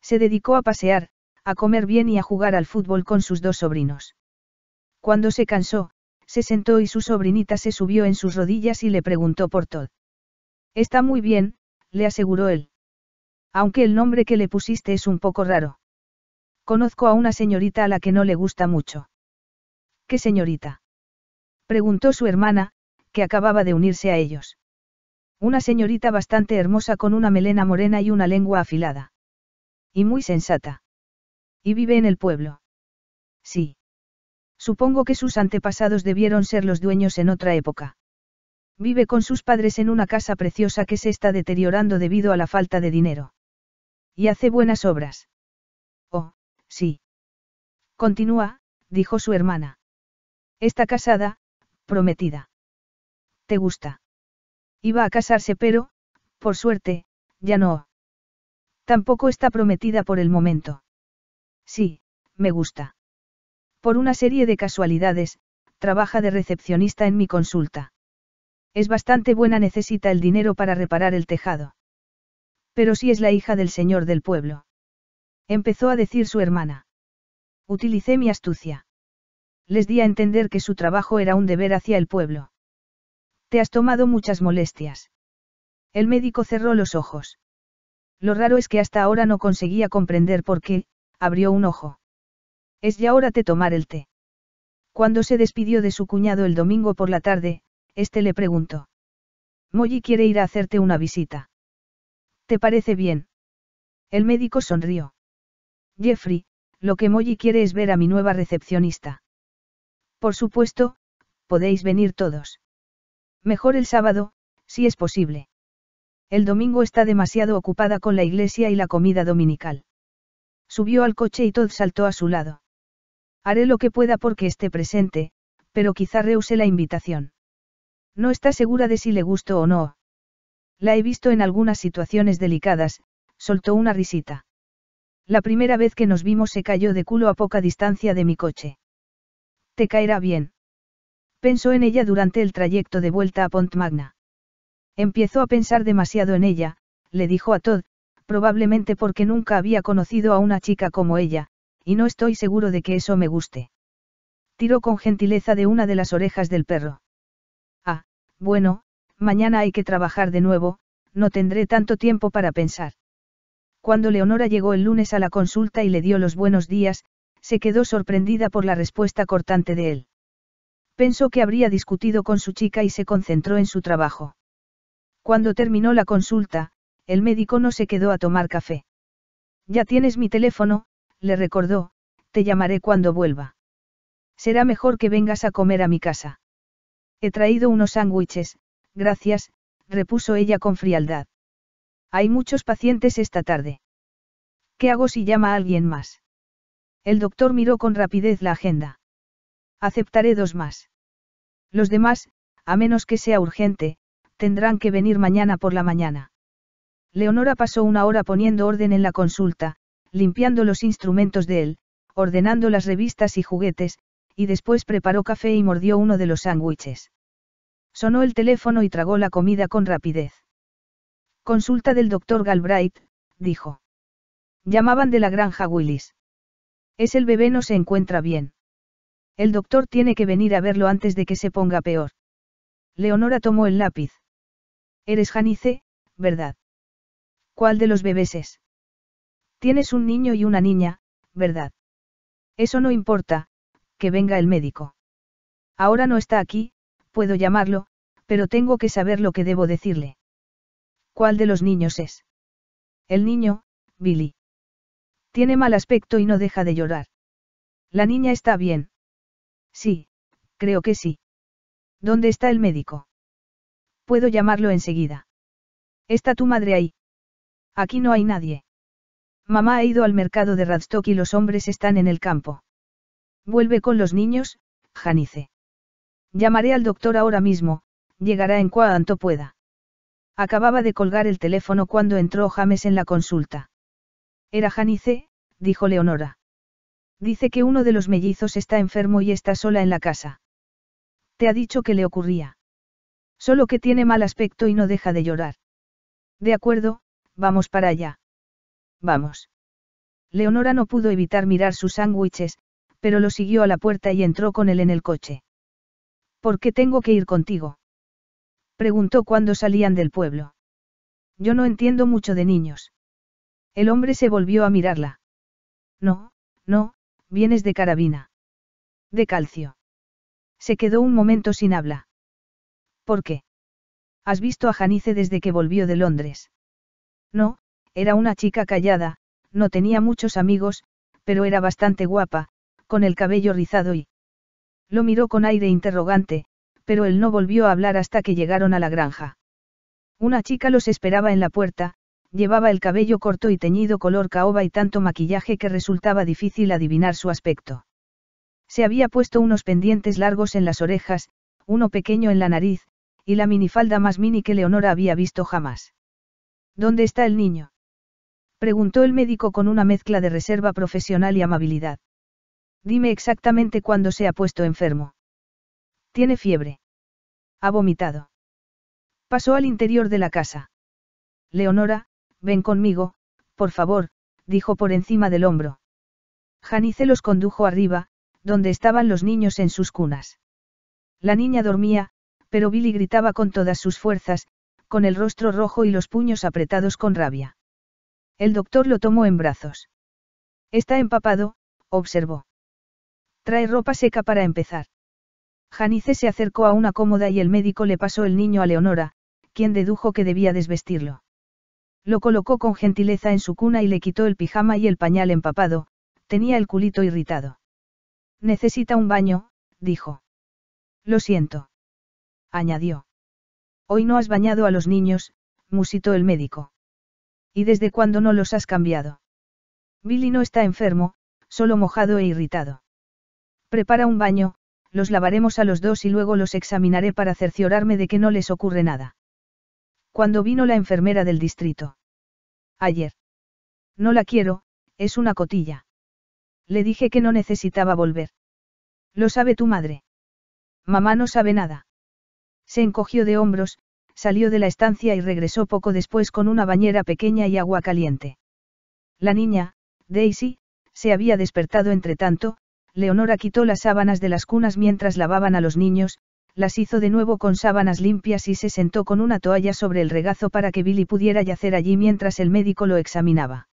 Se dedicó a pasear, a comer bien y a jugar al fútbol con sus dos sobrinos. Cuando se cansó, se sentó y su sobrinita se subió en sus rodillas y le preguntó por Todd. Está muy bien, le aseguró él. Aunque el nombre que le pusiste es un poco raro. Conozco a una señorita a la que no le gusta mucho. ¿Qué señorita? Preguntó su hermana, que acababa de unirse a ellos. Una señorita bastante hermosa con una melena morena y una lengua afilada. Y muy sensata. Y vive en el pueblo. Sí. Supongo que sus antepasados debieron ser los dueños en otra época. Vive con sus padres en una casa preciosa que se está deteriorando debido a la falta de dinero. Y hace buenas obras. Oh, sí. Continúa, dijo su hermana. Está casada, prometida. ¿Te gusta? Iba a casarse pero, por suerte, ya no. Tampoco está prometida por el momento. Sí, me gusta. Por una serie de casualidades, trabaja de recepcionista en mi consulta. Es bastante buena, necesita el dinero para reparar el tejado. Pero si es la hija del señor del pueblo. Empezó a decir su hermana. Utilicé mi astucia. Les di a entender que su trabajo era un deber hacia el pueblo. Te has tomado muchas molestias. El médico cerró los ojos. Lo raro es que hasta ahora no conseguía comprender por qué, abrió un ojo. Es ya hora de tomar el té. Cuando se despidió de su cuñado el domingo por la tarde, este le preguntó. Molly quiere ir a hacerte una visita. ¿Te parece bien? El médico sonrió. Jeffrey, lo que Molly quiere es ver a mi nueva recepcionista. Por supuesto, podéis venir todos. Mejor el sábado, si es posible. El domingo está demasiado ocupada con la iglesia y la comida dominical. Subió al coche y Todd saltó a su lado. Haré lo que pueda porque esté presente, pero quizá rehúse la invitación. No está segura de si le gusto o no. La he visto en algunas situaciones delicadas, soltó una risita. La primera vez que nos vimos se cayó de culo a poca distancia de mi coche. Te caerá bien. Pensó en ella durante el trayecto de vuelta a Pont Magna. Empezó a pensar demasiado en ella, le dijo a Todd, probablemente porque nunca había conocido a una chica como ella, y no estoy seguro de que eso me guste. Tiró con gentileza de una de las orejas del perro. Ah, bueno, mañana hay que trabajar de nuevo, no tendré tanto tiempo para pensar. Cuando Leonora llegó el lunes a la consulta y le dio los buenos días, se quedó sorprendida por la respuesta cortante de él. Pensó que habría discutido con su chica y se concentró en su trabajo. Cuando terminó la consulta, el médico no se quedó a tomar café. Ya tienes mi teléfono, le recordó, te llamaré cuando vuelva. Será mejor que vengas a comer a mi casa. He traído unos sándwiches, gracias, repuso ella con frialdad. Hay muchos pacientes esta tarde. ¿Qué hago si llama a alguien más? El doctor miró con rapidez la agenda. Aceptaré dos más. Los demás, a menos que sea urgente, tendrán que venir mañana por la mañana. Leonora pasó una hora poniendo orden en la consulta, limpiando los instrumentos de él, ordenando las revistas y juguetes, y después preparó café y mordió uno de los sándwiches. Sonó el teléfono y tragó la comida con rapidez. Consulta del doctor Galbraith, dijo. Llamaban de la granja Willis. Es el bebé no se encuentra bien. El doctor tiene que venir a verlo antes de que se ponga peor. Leonora tomó el lápiz. Eres Janice, ¿verdad? ¿Cuál de los bebés es? Tienes un niño y una niña, ¿verdad? Eso no importa, que venga el médico. Ahora no está aquí, puedo llamarlo, pero tengo que saber lo que debo decirle. ¿Cuál de los niños es? El niño, Billy. Tiene mal aspecto y no deja de llorar. La niña está bien. Sí, creo que sí. ¿Dónde está el médico? Puedo llamarlo enseguida. ¿Está tu madre ahí? Aquí no hay nadie. Mamá ha ido al mercado de Radstock y los hombres están en el campo. Vuelve con los niños, Janice. Llamaré al doctor ahora mismo, llegará en cuanto pueda. Acababa de colgar el teléfono cuando entró James en la consulta. Era Janice, dijo Leonora. Dice que uno de los mellizos está enfermo y está sola en la casa. Te ha dicho que le ocurría. Solo que tiene mal aspecto y no deja de llorar. De acuerdo, vamos para allá. Vamos. Leonora no pudo evitar mirar sus sándwiches, pero lo siguió a la puerta y entró con él en el coche. ¿Por qué tengo que ir contigo? Preguntó cuando salían del pueblo. Yo no entiendo mucho de niños. El hombre se volvió a mirarla. No, no, vienes de carabina. De calcio. Se quedó un momento sin habla. ¿Por qué? ¿Has visto a Janice desde que volvió de Londres? No, era una chica callada, no tenía muchos amigos, pero era bastante guapa, con el cabello rizado y... Lo miró con aire interrogante, pero él no volvió a hablar hasta que llegaron a la granja. Una chica los esperaba en la puerta, llevaba el cabello corto y teñido color caoba y tanto maquillaje que resultaba difícil adivinar su aspecto. Se había puesto unos pendientes largos en las orejas, uno pequeño en la nariz, y la minifalda más mini que Leonora había visto jamás. ¿Dónde está el niño? Preguntó el médico con una mezcla de reserva profesional y amabilidad. Dime exactamente cuándo se ha puesto enfermo. Tiene fiebre. Ha vomitado. Pasó al interior de la casa. Leonora, ven conmigo, por favor, dijo por encima del hombro. Janice los condujo arriba, donde estaban los niños en sus cunas. La niña dormía, pero Billy gritaba con todas sus fuerzas, con el rostro rojo y los puños apretados con rabia. El doctor lo tomó en brazos. Está empapado, observó. Trae ropa seca para empezar. Janice se acercó a una cómoda y el médico le pasó el niño a Leonora, quien dedujo que debía desvestirlo. Lo colocó con gentileza en su cuna y le quitó el pijama y el pañal empapado, tenía el culito irritado. Necesita un baño, dijo. Lo siento. Añadió. Hoy no has bañado a los niños, musitó el médico. ¿Y desde cuándo no los has cambiado? Billy no está enfermo, solo mojado e irritado. Prepara un baño, los lavaremos a los dos y luego los examinaré para cerciorarme de que no les ocurre nada. Cuando vino la enfermera del distrito? Ayer. No la quiero, es una cotilla. Le dije que no necesitaba volver. Lo sabe tu madre. Mamá no sabe nada. Se encogió de hombros, salió de la estancia y regresó poco después con una bañera pequeña y agua caliente. La niña, Daisy, se había despertado entre tanto, Leonora quitó las sábanas de las cunas mientras lavaban a los niños, las hizo de nuevo con sábanas limpias y se sentó con una toalla sobre el regazo para que Billy pudiera yacer allí mientras el médico lo examinaba.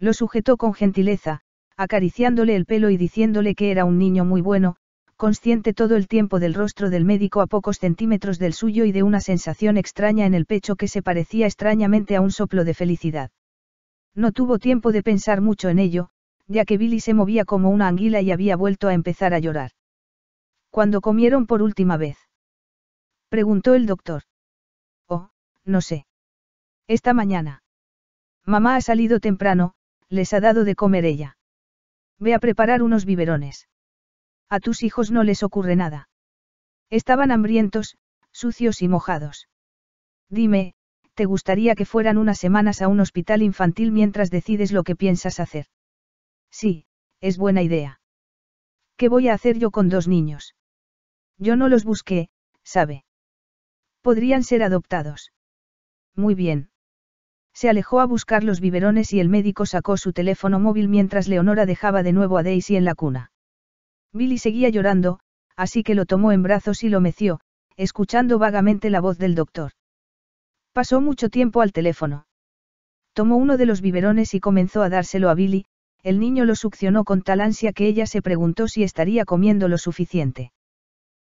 Lo sujetó con gentileza, acariciándole el pelo y diciéndole que era un niño muy bueno, consciente todo el tiempo del rostro del médico a pocos centímetros del suyo y de una sensación extraña en el pecho que se parecía extrañamente a un soplo de felicidad. No tuvo tiempo de pensar mucho en ello, ya que Billy se movía como una anguila y había vuelto a empezar a llorar. ¿Cuándo comieron por última vez? Preguntó el doctor. Oh, no sé. Esta mañana. Mamá ha salido temprano, les ha dado de comer ella. Ve a preparar unos biberones. A tus hijos no les ocurre nada. Estaban hambrientos, sucios y mojados. Dime, ¿te gustaría que fueran unas semanas a un hospital infantil mientras decides lo que piensas hacer? Sí, es buena idea. ¿Qué voy a hacer yo con dos niños? Yo no los busqué, sabe. Podrían ser adoptados. Muy bien. Se alejó a buscar los biberones y el médico sacó su teléfono móvil mientras Leonora dejaba de nuevo a Daisy en la cuna. Billy seguía llorando, así que lo tomó en brazos y lo meció, escuchando vagamente la voz del doctor. Pasó mucho tiempo al teléfono. Tomó uno de los biberones y comenzó a dárselo a Billy, el niño lo succionó con tal ansia que ella se preguntó si estaría comiendo lo suficiente.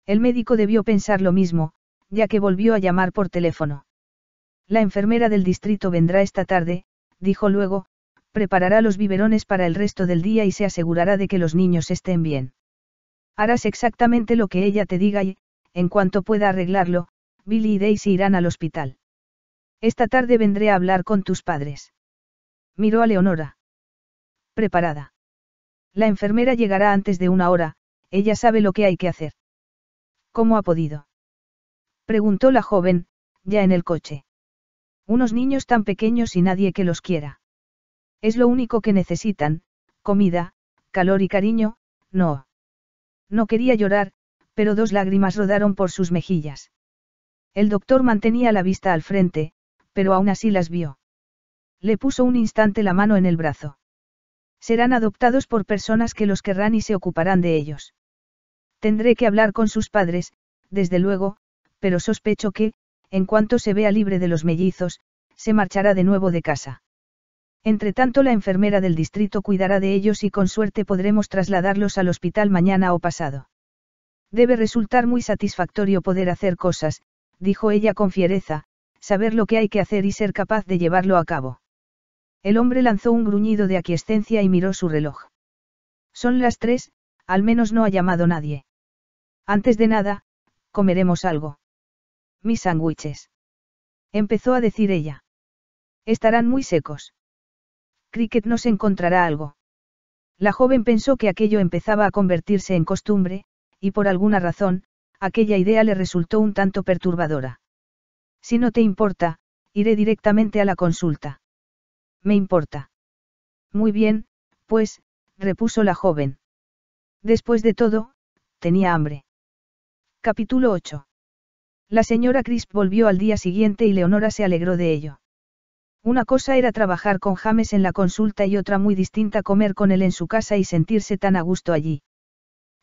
El médico debió pensar lo mismo, ya que volvió a llamar por teléfono. La enfermera del distrito vendrá esta tarde, dijo luego, preparará los biberones para el resto del día y se asegurará de que los niños estén bien. Harás exactamente lo que ella te diga y, en cuanto pueda arreglarlo, Billy y Daisy irán al hospital. Esta tarde vendré a hablar con tus padres. Miró a Leonora. Preparada. La enfermera llegará antes de una hora, ella sabe lo que hay que hacer. ¿Cómo ha podido? Preguntó la joven, ya en el coche. Unos niños tan pequeños y nadie que los quiera. Es lo único que necesitan, comida, calor y cariño, no. No quería llorar, pero dos lágrimas rodaron por sus mejillas. El doctor mantenía la vista al frente, pero aún así las vio. Le puso un instante la mano en el brazo. Serán adoptados por personas que los querrán y se ocuparán de ellos. Tendré que hablar con sus padres, desde luego, pero sospecho que, en cuanto se vea libre de los mellizos, se marchará de nuevo de casa. Entre tanto la enfermera del distrito cuidará de ellos y con suerte podremos trasladarlos al hospital mañana o pasado. Debe resultar muy satisfactorio poder hacer cosas, dijo ella con fiereza, saber lo que hay que hacer y ser capaz de llevarlo a cabo. El hombre lanzó un gruñido de aquiescencia y miró su reloj. Son las tres, al menos no ha llamado nadie. Antes de nada, comeremos algo. Mis sándwiches. Empezó a decir ella. Estarán muy secos. Cricket nos encontrará algo. La joven pensó que aquello empezaba a convertirse en costumbre, y por alguna razón, aquella idea le resultó un tanto perturbadora. Si no te importa, iré directamente a la consulta. Me importa. Muy bien, pues, repuso la joven. Después de todo, tenía hambre. Capítulo 8. La señora Crisp volvió al día siguiente y Leonora se alegró de ello. Una cosa era trabajar con James en la consulta y otra muy distinta comer con él en su casa y sentirse tan a gusto allí.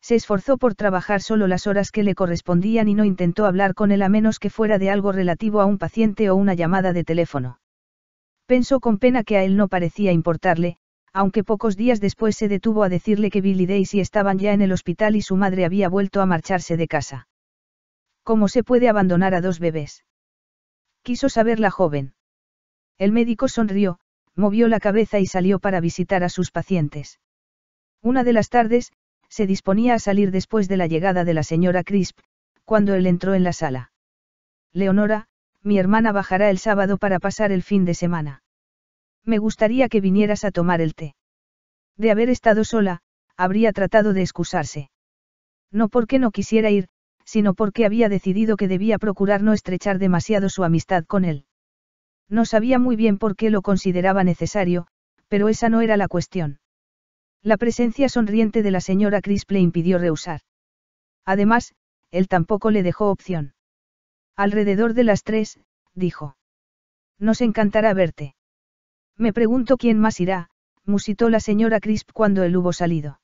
Se esforzó por trabajar solo las horas que le correspondían y no intentó hablar con él a menos que fuera de algo relativo a un paciente o una llamada de teléfono. Pensó con pena que a él no parecía importarle, aunque pocos días después se detuvo a decirle que Bill y Daisy estaban ya en el hospital y su madre había vuelto a marcharse de casa. ¿Cómo se puede abandonar a dos bebés? Quiso saber la joven. El médico sonrió, movió la cabeza y salió para visitar a sus pacientes. Una de las tardes, se disponía a salir después de la llegada de la señora Crisp, cuando él entró en la sala. Leonora, mi hermana bajará el sábado para pasar el fin de semana. Me gustaría que vinieras a tomar el té. De haber estado sola, habría tratado de excusarse. No porque no quisiera ir, sino porque había decidido que debía procurar no estrechar demasiado su amistad con él. No sabía muy bien por qué lo consideraba necesario, pero esa no era la cuestión. La presencia sonriente de la señora Crisp le impidió rehusar. Además, él tampoco le dejó opción. Alrededor de las tres, dijo. Nos encantará verte. Me pregunto quién más irá, musitó la señora Crisp cuando él hubo salido.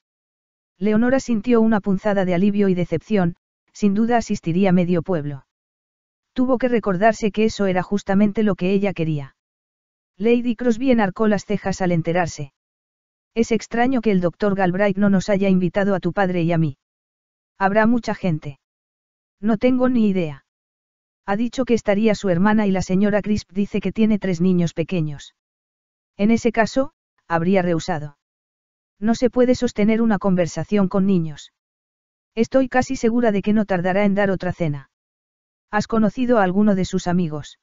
Leonora sintió una punzada de alivio y decepción, sin duda asistiría medio pueblo. Tuvo que recordarse que eso era justamente lo que ella quería. Lady Crosby enarcó las cejas al enterarse. Es extraño que el doctor Galbraith no nos haya invitado a tu padre y a mí. Habrá mucha gente. No tengo ni idea. Ha dicho que estaría su hermana y la señora Crisp dice que tiene tres niños pequeños. En ese caso, habría rehusado. No se puede sostener una conversación con niños. Estoy casi segura de que no tardará en dar otra cena. ¿Has conocido a alguno de sus amigos?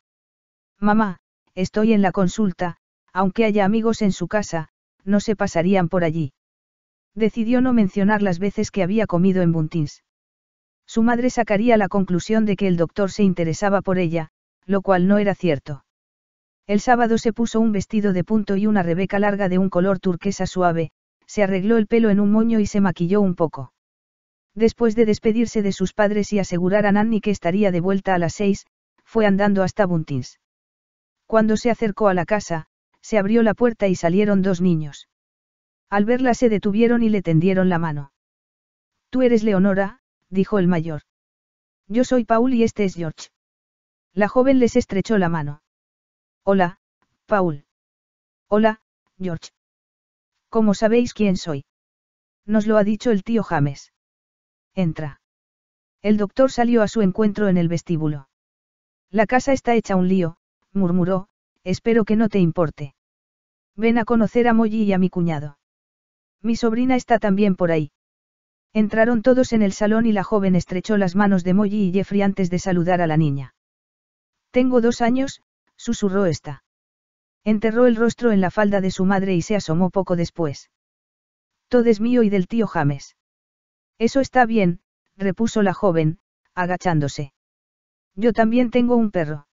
Mamá, estoy en la consulta, aunque haya amigos en su casa, no se pasarían por allí. Decidió no mencionar las veces que había comido en Buntins. Su madre sacaría la conclusión de que el doctor se interesaba por ella, lo cual no era cierto. El sábado se puso un vestido de punto y una rebeca larga de un color turquesa suave, se arregló el pelo en un moño y se maquilló un poco. Después de despedirse de sus padres y asegurar a Nanny que estaría de vuelta a las seis, fue andando hasta Buntins. Cuando se acercó a la casa, se abrió la puerta y salieron dos niños. Al verla se detuvieron y le tendieron la mano. Tú eres Leonora, dijo el mayor. Yo soy Paul y este es George. La joven les estrechó la mano. Hola, Paul. Hola, George. ¿Cómo sabéis quién soy? Nos lo ha dicho el tío James. Entra. El doctor salió a su encuentro en el vestíbulo. La casa está hecha un lío, murmuró, espero que no te importe. Ven a conocer a Molly y a mi cuñado. Mi sobrina está también por ahí. Entraron todos en el salón y la joven estrechó las manos de Molly y Jeffrey antes de saludar a la niña. Tengo dos años, susurró esta. Enterró el rostro en la falda de su madre y se asomó poco después. Todo es mío y del tío James. Eso está bien, repuso la joven, agachándose. Yo también tengo un perro.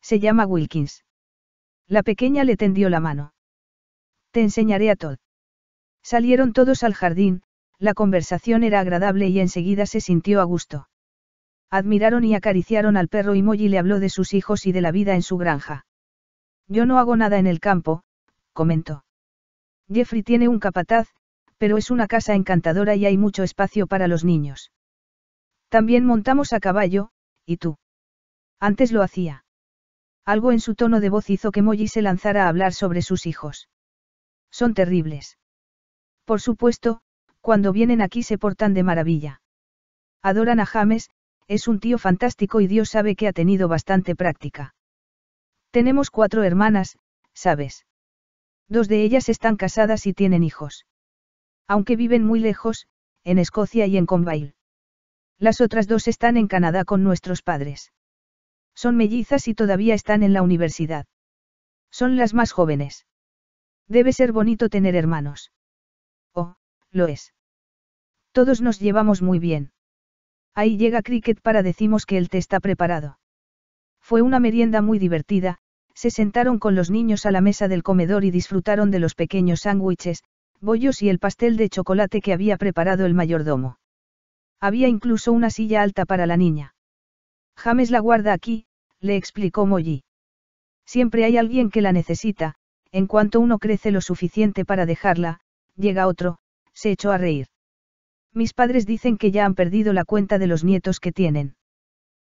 Se llama Wilkins. La pequeña le tendió la mano. Te enseñaré a Todd. Salieron todos al jardín, la conversación era agradable y enseguida se sintió a gusto. Admiraron y acariciaron al perro y Molly le habló de sus hijos y de la vida en su granja. Yo no hago nada en el campo, comentó. Jeffrey tiene un capataz, pero es una casa encantadora y hay mucho espacio para los niños. También montamos a caballo, ¿y tú? Antes lo hacía. Algo en su tono de voz hizo que Molly se lanzara a hablar sobre sus hijos. Son terribles. Por supuesto, cuando vienen aquí se portan de maravilla. Adoran a James, es un tío fantástico y Dios sabe que ha tenido bastante práctica. Tenemos cuatro hermanas, ¿sabes? Dos de ellas están casadas y tienen hijos. Aunque viven muy lejos, en Escocia y en Convail. Las otras dos están en Canadá con nuestros padres. Son mellizas y todavía están en la universidad. Son las más jóvenes. Debe ser bonito tener hermanos. Oh, lo es. Todos nos llevamos muy bien. Ahí llega Cricket para decimos que el té está preparado. Fue una merienda muy divertida, se sentaron con los niños a la mesa del comedor y disfrutaron de los pequeños sándwiches, bollos y el pastel de chocolate que había preparado el mayordomo. Había incluso una silla alta para la niña. James la guarda aquí, le explicó Molly. Siempre hay alguien que la necesita, en cuanto uno crece lo suficiente para dejarla, llega otro, se echó a reír. Mis padres dicen que ya han perdido la cuenta de los nietos que tienen.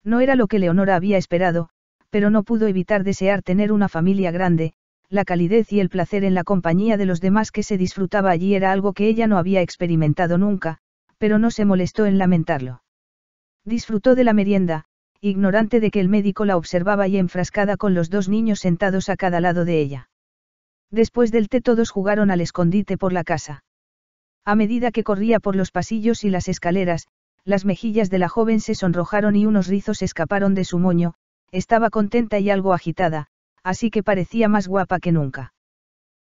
No era lo que Leonora había esperado, pero no pudo evitar desear tener una familia grande, la calidez y el placer en la compañía de los demás que se disfrutaba allí era algo que ella no había experimentado nunca, pero no se molestó en lamentarlo. Disfrutó de la merienda, ignorante de que el médico la observaba y enfrascada con los dos niños sentados a cada lado de ella. Después del té todos jugaron al escondite por la casa. A medida que corría por los pasillos y las escaleras, las mejillas de la joven se sonrojaron y unos rizos escaparon de su moño, estaba contenta y algo agitada, así que parecía más guapa que nunca.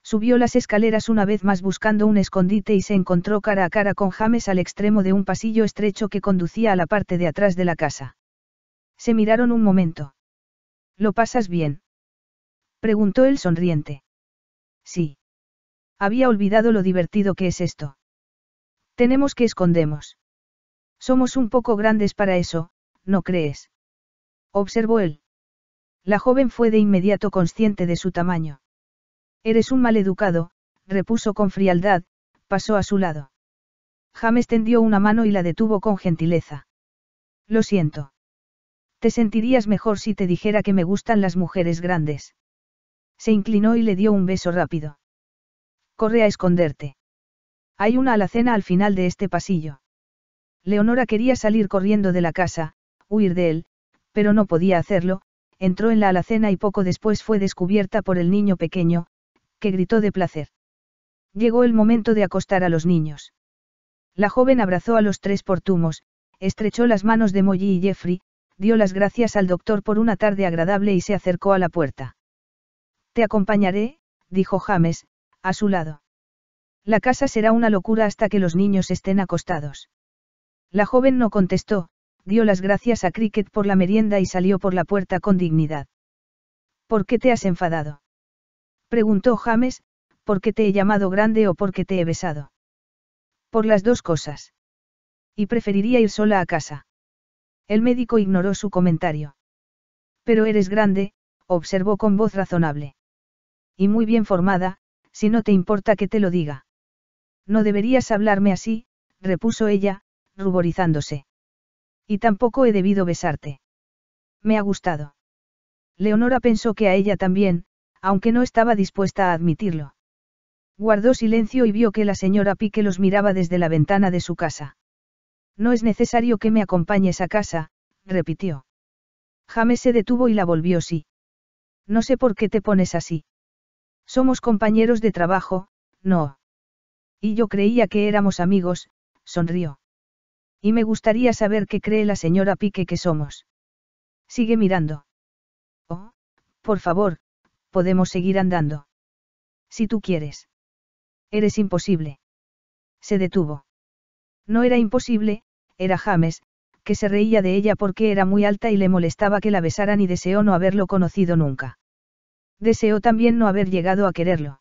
Subió las escaleras una vez más buscando un escondite y se encontró cara a cara con James al extremo de un pasillo estrecho que conducía a la parte de atrás de la casa. Se miraron un momento. ¿Lo pasas bien? Preguntó él sonriente. Sí. Había olvidado lo divertido que es esto. Tenemos que escondemos. Somos un poco grandes para eso, ¿no crees? Observó él. La joven fue de inmediato consciente de su tamaño. Eres un maleducado, repuso con frialdad, pasó a su lado. James tendió una mano y la detuvo con gentileza. Lo siento. Te sentirías mejor si te dijera que me gustan las mujeres grandes. Se inclinó y le dio un beso rápido. Corre a esconderte. Hay una alacena al final de este pasillo. Leonora quería salir corriendo de la casa, huir de él, pero no podía hacerlo, entró en la alacena y poco después fue descubierta por el niño pequeño, que gritó de placer. Llegó el momento de acostar a los niños. La joven abrazó a los tres portumos, estrechó las manos de Molly y Jeffrey, dio las gracias al doctor por una tarde agradable y se acercó a la puerta. Te acompañaré, dijo James, a su lado. La casa será una locura hasta que los niños estén acostados. La joven no contestó, dio las gracias a Cricket por la merienda y salió por la puerta con dignidad. ¿Por qué te has enfadado? Preguntó James, ¿por qué te he llamado grande o por qué te he besado? Por las dos cosas. Y preferiría ir sola a casa. El médico ignoró su comentario. Pero eres grande, observó con voz razonable. Y muy bien formada, si no te importa que te lo diga. No deberías hablarme así, repuso ella, ruborizándose. Y tampoco he debido besarte. Me ha gustado. Leonora pensó que a ella también, aunque no estaba dispuesta a admitirlo. Guardó silencio y vio que la señora Pique los miraba desde la ventana de su casa. No es necesario que me acompañes a casa, repitió. James se detuvo y la volvió sí. No sé por qué te pones así. Somos compañeros de trabajo, no. Y yo creía que éramos amigos, sonrió. Y me gustaría saber qué cree la señora Pique que somos. Sigue mirando. Oh, por favor, podemos seguir andando. Si tú quieres. Eres imposible. Se detuvo. No era imposible, era James, que se reía de ella porque era muy alta y le molestaba que la besaran y deseó no haberlo conocido nunca. Deseó también no haber llegado a quererlo.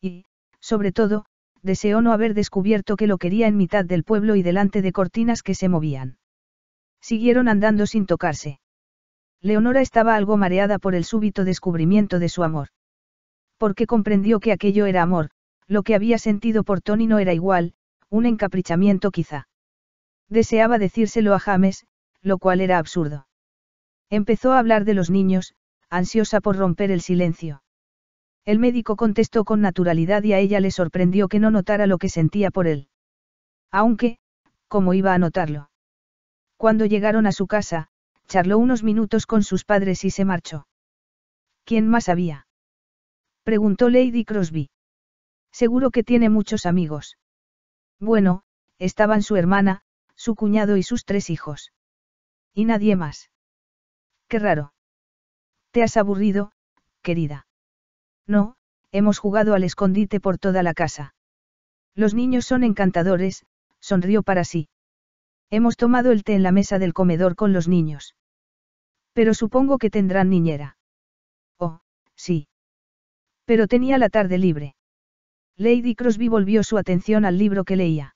Y, sobre todo, deseó no haber descubierto que lo quería en mitad del pueblo y delante de cortinas que se movían. Siguieron andando sin tocarse. Leonora estaba algo mareada por el súbito descubrimiento de su amor. Porque comprendió que aquello era amor, lo que había sentido por Tony no era igual, un encaprichamiento quizá. Deseaba decírselo a James, lo cual era absurdo. Empezó a hablar de los niños, ansiosa por romper el silencio. El médico contestó con naturalidad y a ella le sorprendió que no notara lo que sentía por él. Aunque, ¿cómo iba a notarlo? Cuando llegaron a su casa, charló unos minutos con sus padres y se marchó. ¿Quién más había? Preguntó Lady Crosby. Seguro que tiene muchos amigos. Bueno, estaban su hermana, su cuñado y sus tres hijos. Y nadie más. Qué raro. ¿Te has aburrido, querida? No, hemos jugado al escondite por toda la casa. Los niños son encantadores, sonrió para sí. Hemos tomado el té en la mesa del comedor con los niños. Pero supongo que tendrán niñera. Oh, sí. Pero tenía la tarde libre. Lady Crosby volvió su atención al libro que leía.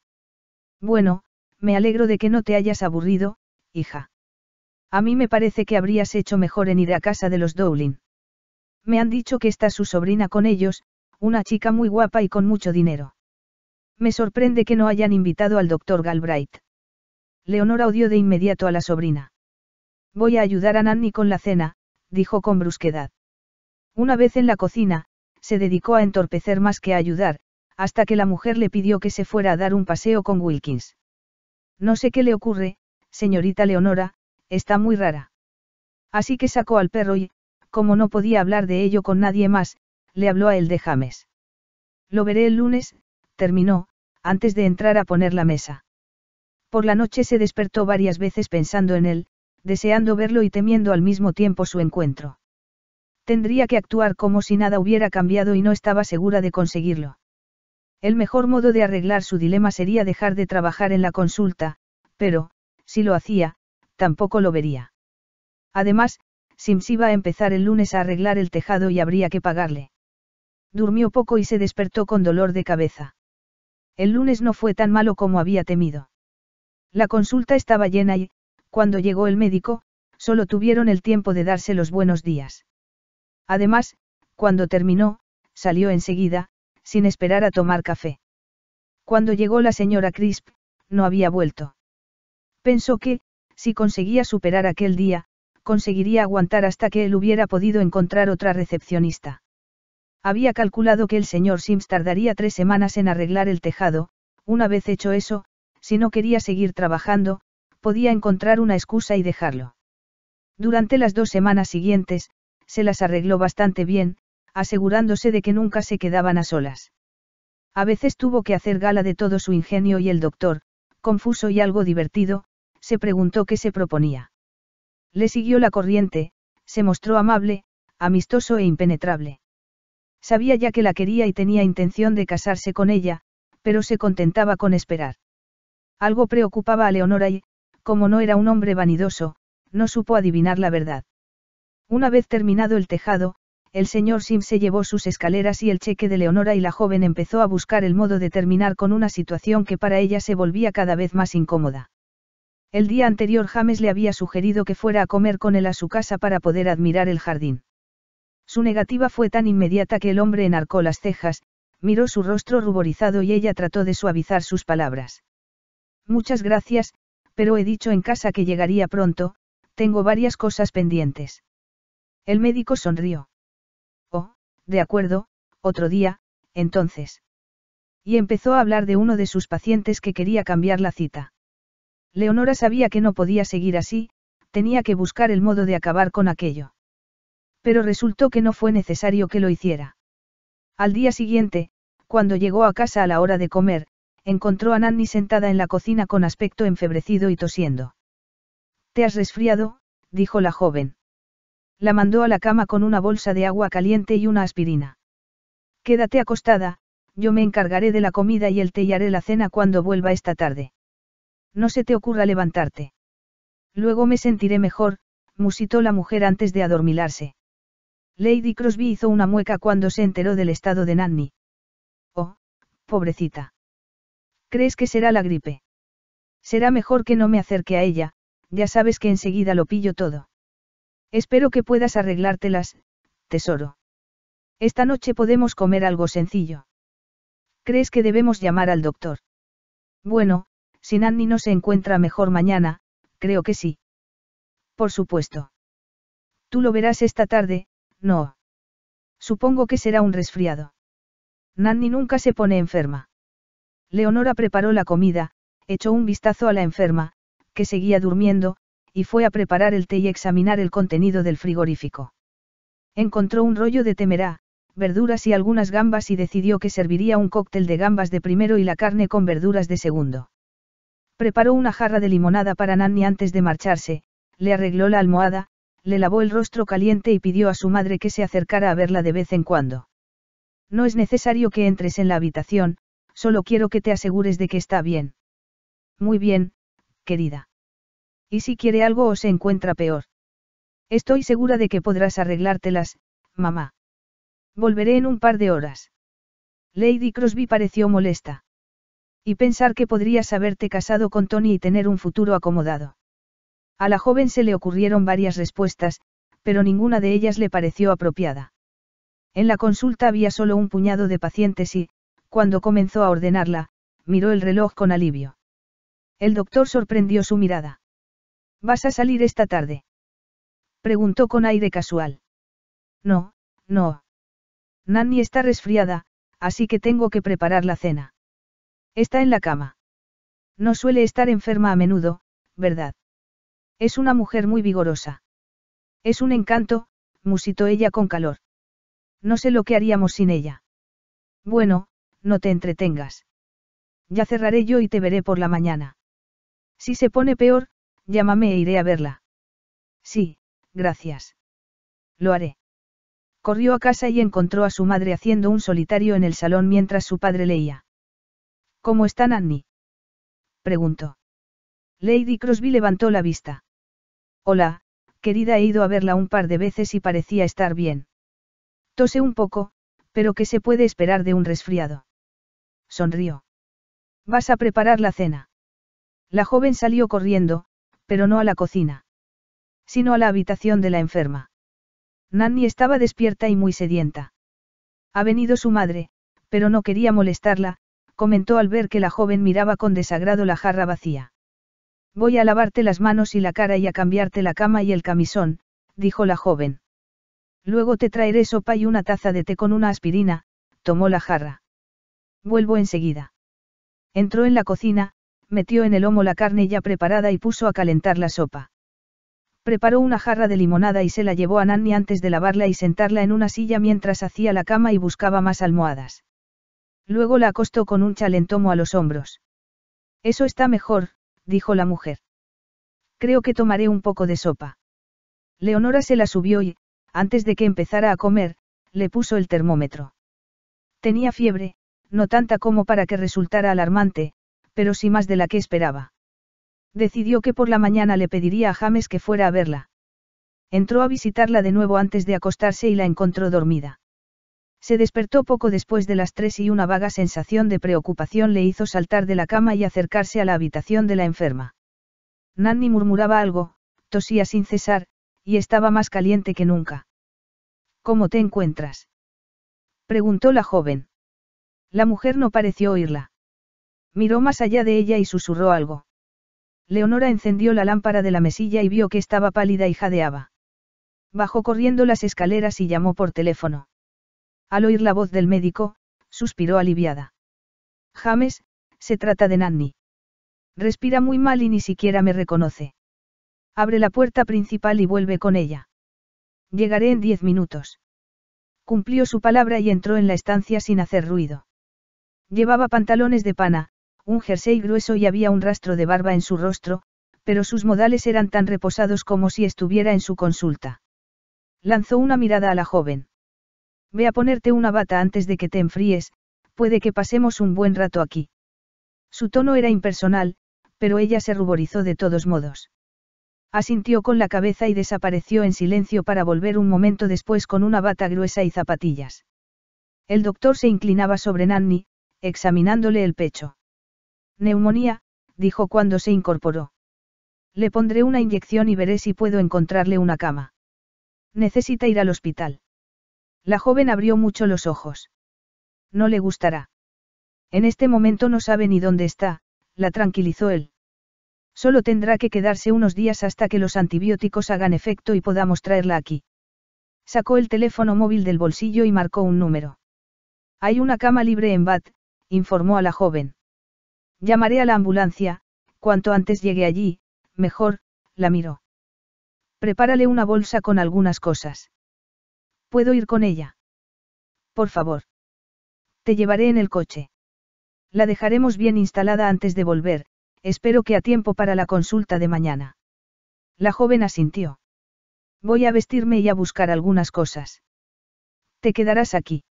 Bueno, me alegro de que no te hayas aburrido, hija. A mí me parece que habrías hecho mejor en ir a casa de los Dowling. Me han dicho que está su sobrina con ellos, una chica muy guapa y con mucho dinero. Me sorprende que no hayan invitado al doctor Galbraith. Leonora odió de inmediato a la sobrina. Voy a ayudar a Nanny con la cena, dijo con brusquedad. Una vez en la cocina, se dedicó a entorpecer más que a ayudar, hasta que la mujer le pidió que se fuera a dar un paseo con Wilkins. No sé qué le ocurre, señorita Leonora, está muy rara. Así que sacó al perro y, como no podía hablar de ello con nadie más, le habló a él de James. Lo veré el lunes, terminó, antes de entrar a poner la mesa. Por la noche se despertó varias veces pensando en él, deseando verlo y temiendo al mismo tiempo su encuentro. Tendría que actuar como si nada hubiera cambiado y no estaba segura de conseguirlo. El mejor modo de arreglar su dilema sería dejar de trabajar en la consulta, pero, si lo hacía, tampoco lo vería. Además, Sims iba a empezar el lunes a arreglar el tejado y habría que pagarle. Durmió poco y se despertó con dolor de cabeza. El lunes no fue tan malo como había temido. La consulta estaba llena y, cuando llegó el médico, solo tuvieron el tiempo de darse los buenos días. Además, cuando terminó, salió enseguida, sin esperar a tomar café. Cuando llegó la señora Crisp, no había vuelto. Pensó que, si conseguía superar aquel día, conseguiría aguantar hasta que él hubiera podido encontrar otra recepcionista. Había calculado que el señor Sims tardaría tres semanas en arreglar el tejado, una vez hecho eso, si no quería seguir trabajando, podía encontrar una excusa y dejarlo. Durante las dos semanas siguientes, se las arregló bastante bien, asegurándose de que nunca se quedaban a solas. A veces tuvo que hacer gala de todo su ingenio y el doctor, confuso y algo divertido, se preguntó qué se proponía. Le siguió la corriente, se mostró amable, amistoso e impenetrable. Sabía ya que la quería y tenía intención de casarse con ella, pero se contentaba con esperar. Algo preocupaba a Leonora y, como no era un hombre vanidoso, no supo adivinar la verdad. Una vez terminado el tejado, el señor Sim se llevó sus escaleras y el cheque de Leonora y la joven empezó a buscar el modo de terminar con una situación que para ella se volvía cada vez más incómoda. El día anterior James le había sugerido que fuera a comer con él a su casa para poder admirar el jardín. Su negativa fue tan inmediata que el hombre enarcó las cejas, miró su rostro ruborizado y ella trató de suavizar sus palabras. Muchas gracias, pero he dicho en casa que llegaría pronto, tengo varias cosas pendientes. El médico sonrió. Oh, de acuerdo, otro día, entonces. Y empezó a hablar de uno de sus pacientes que quería cambiar la cita. Leonora sabía que no podía seguir así, tenía que buscar el modo de acabar con aquello. Pero resultó que no fue necesario que lo hiciera. Al día siguiente, cuando llegó a casa a la hora de comer, encontró a Nanny sentada en la cocina con aspecto enfebrecido y tosiendo. ¿Te has resfriado? dijo la joven. La mandó a la cama con una bolsa de agua caliente y una aspirina. Quédate acostada, yo me encargaré de la comida y el té y haré la cena cuando vuelva esta tarde. No se te ocurra levantarte. Luego me sentiré mejor, musitó la mujer antes de adormilarse. Lady Crosby hizo una mueca cuando se enteró del estado de Nanny. Oh, pobrecita. ¿Crees que será la gripe? Será mejor que no me acerque a ella, ya sabes que enseguida lo pillo todo. Espero que puedas arreglártelas, tesoro. Esta noche podemos comer algo sencillo. ¿Crees que debemos llamar al doctor? Bueno, si Nanny no se encuentra mejor mañana, creo que sí. Por supuesto. Tú lo verás esta tarde, no. Supongo que será un resfriado. Nanny nunca se pone enferma. Leonora preparó la comida, echó un vistazo a la enferma, que seguía durmiendo, y fue a preparar el té y examinar el contenido del frigorífico. Encontró un rollo de temerá, verduras y algunas gambas y decidió que serviría un cóctel de gambas de primero y la carne con verduras de segundo. Preparó una jarra de limonada para Nanny antes de marcharse, le arregló la almohada, le lavó el rostro caliente y pidió a su madre que se acercara a verla de vez en cuando. No es necesario que entres en la habitación, solo quiero que te asegures de que está bien. Muy bien, querida. ¿Y si quiere algo o se encuentra peor? Estoy segura de que podrás arreglártelas, mamá. Volveré en un par de horas. Lady Crosby pareció molesta. Y pensar que podrías haberte casado con Tony y tener un futuro acomodado. A la joven se le ocurrieron varias respuestas, pero ninguna de ellas le pareció apropiada. En la consulta había solo un puñado de pacientes y, cuando comenzó a ordenarla, miró el reloj con alivio. El doctor sorprendió su mirada. ¿Vas a salir esta tarde? Preguntó con aire casual. No, no. Nanny está resfriada, así que tengo que preparar la cena. Está en la cama. No suele estar enferma a menudo, ¿verdad? Es una mujer muy vigorosa. Es un encanto, musitó ella con calor. No sé lo que haríamos sin ella. Bueno, no te entretengas. Ya cerraré yo y te veré por la mañana. Si se pone peor, llámame e iré a verla. Sí, gracias. Lo haré. Corrió a casa y encontró a su madre haciendo un solitario en el salón mientras su padre leía. ¿Cómo está Nanny? preguntó. Lady Crosby levantó la vista. Hola, querida, he ido a verla un par de veces y parecía estar bien. Tose un poco, pero ¿qué se puede esperar de un resfriado? Sonrió. ¿Vas a preparar la cena? La joven salió corriendo, pero no a la cocina. Sino a la habitación de la enferma. Nanny estaba despierta y muy sedienta. Ha venido su madre, pero no quería molestarla, comentó al ver que la joven miraba con desagrado la jarra vacía. Voy a lavarte las manos y la cara y a cambiarte la cama y el camisón, dijo la joven. Luego te traeré sopa y una taza de té con una aspirina, tomó la jarra. Vuelvo enseguida. Entró en la cocina, metió en el lomo la carne ya preparada y puso a calentar la sopa. Preparó una jarra de limonada y se la llevó a Nanny antes de lavarla y sentarla en una silla mientras hacía la cama y buscaba más almohadas. Luego la acostó con un chalentomo a los hombros. Eso está mejor, dijo la mujer. Creo que tomaré un poco de sopa. Leonora se la subió y, antes de que empezara a comer, le puso el termómetro. Tenía fiebre, no tanta como para que resultara alarmante, pero sí más de la que esperaba. Decidió que por la mañana le pediría a James que fuera a verla. Entró a visitarla de nuevo antes de acostarse y la encontró dormida. Se despertó poco después de las tres y una vaga sensación de preocupación le hizo saltar de la cama y acercarse a la habitación de la enferma. Nanny murmuraba algo, tosía sin cesar, y estaba más caliente que nunca. ¿Cómo te encuentras? preguntó la joven. La mujer no pareció oírla. Miró más allá de ella y susurró algo. Leonora encendió la lámpara de la mesilla y vio que estaba pálida y jadeaba. Bajó corriendo las escaleras y llamó por teléfono. Al oír la voz del médico, suspiró aliviada. James, se trata de Nanny. Respira muy mal y ni siquiera me reconoce. Abre la puerta principal y vuelve con ella. Llegaré en diez minutos. Cumplió su palabra y entró en la estancia sin hacer ruido. Llevaba pantalones de pana, un jersey grueso y había un rastro de barba en su rostro, pero sus modales eran tan reposados como si estuviera en su consulta. Lanzó una mirada a la joven. Ve a ponerte una bata antes de que te enfríes, puede que pasemos un buen rato aquí. Su tono era impersonal, pero ella se ruborizó de todos modos. Asintió con la cabeza y desapareció en silencio para volver un momento después con una bata gruesa y zapatillas. El doctor se inclinaba sobre Nanny, examinándole el pecho. Neumonía, dijo cuando se incorporó. Le pondré una inyección y veré si puedo encontrarle una cama. Necesita ir al hospital. La joven abrió mucho los ojos. No le gustará. En este momento no sabe ni dónde está, la tranquilizó él. Solo tendrá que quedarse unos días hasta que los antibióticos hagan efecto y podamos traerla aquí. Sacó el teléfono móvil del bolsillo y marcó un número. Hay una cama libre en Bath, informó a la joven. Llamaré a la ambulancia, cuanto antes llegue allí, mejor, la miró. Prepárale una bolsa con algunas cosas. ¿Puedo ir con ella? Por favor. Te llevaré en el coche. La dejaremos bien instalada antes de volver, espero que a tiempo para la consulta de mañana. La joven asintió. Voy a vestirme y a buscar algunas cosas. Te quedarás aquí.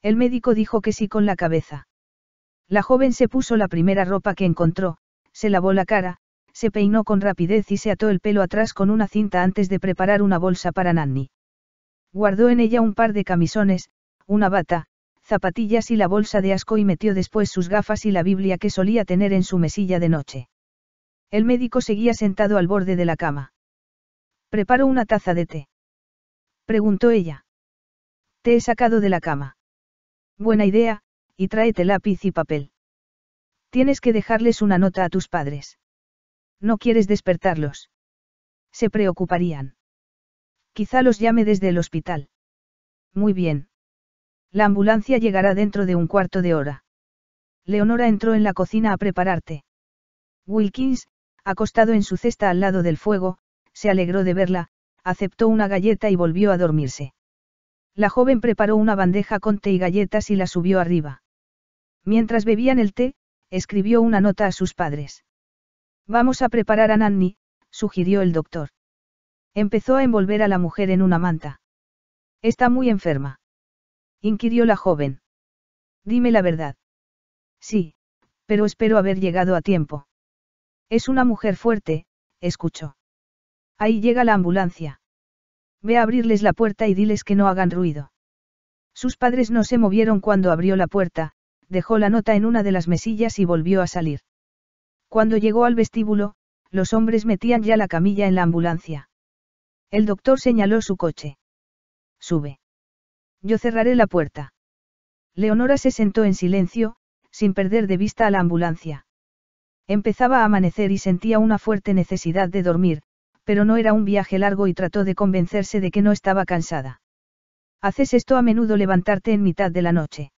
El médico dijo que sí con la cabeza. La joven se puso la primera ropa que encontró, se lavó la cara, se peinó con rapidez y se ató el pelo atrás con una cinta antes de preparar una bolsa para Nanny. Guardó en ella un par de camisones, una bata, zapatillas y la bolsa de asco y metió después sus gafas y la Biblia que solía tener en su mesilla de noche. El médico seguía sentado al borde de la cama. ¿Preparo una taza de té? Preguntó ella. Te he sacado de la cama. Buena idea, y tráete lápiz y papel. Tienes que dejarles una nota a tus padres. No quieres despertarlos. Se preocuparían. Quizá los llame desde el hospital. Muy bien. La ambulancia llegará dentro de un cuarto de hora. Leonora entró en la cocina a prepararte. Wilkins, acostado en su cesta al lado del fuego, se alegró de verla, aceptó una galleta y volvió a dormirse. La joven preparó una bandeja con té y galletas y la subió arriba. Mientras bebían el té, escribió una nota a sus padres. Vamos a preparar a Nanny, sugirió el doctor. Empezó a envolver a la mujer en una manta. Está muy enferma. Inquirió la joven. Dime la verdad. Sí, pero espero haber llegado a tiempo. Es una mujer fuerte, escuchó. Ahí llega la ambulancia. Ve a abrirles la puerta y diles que no hagan ruido. Sus padres no se movieron cuando abrió la puerta, dejó la nota en una de las mesillas y volvió a salir. Cuando llegó al vestíbulo, los hombres metían ya la camilla en la ambulancia. El doctor señaló su coche. Sube. Yo cerraré la puerta. Leonora se sentó en silencio, sin perder de vista a la ambulancia. Empezaba a amanecer y sentía una fuerte necesidad de dormir, pero no era un viaje largo y trató de convencerse de que no estaba cansada. ¿Haces esto a menudo levantarte en mitad de la noche?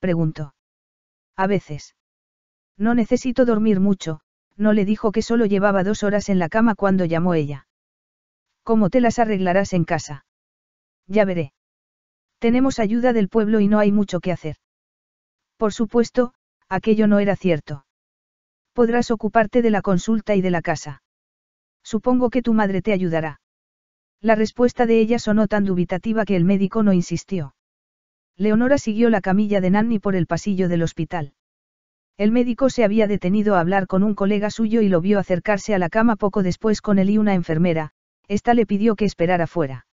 Preguntó. A veces. No necesito dormir mucho, no le dijo que solo llevaba dos horas en la cama cuando llamó ella. ¿Cómo te las arreglarás en casa? Ya veré. Tenemos ayuda del pueblo y no hay mucho que hacer. Por supuesto, aquello no era cierto. Podrás ocuparte de la consulta y de la casa. Supongo que tu madre te ayudará. La respuesta de ella sonó tan dubitativa que el médico no insistió. Leonora siguió la camilla de Nanny por el pasillo del hospital. El médico se había detenido a hablar con un colega suyo y lo vio acercarse a la cama poco después con él y una enfermera, Esta le pidió que esperara fuera.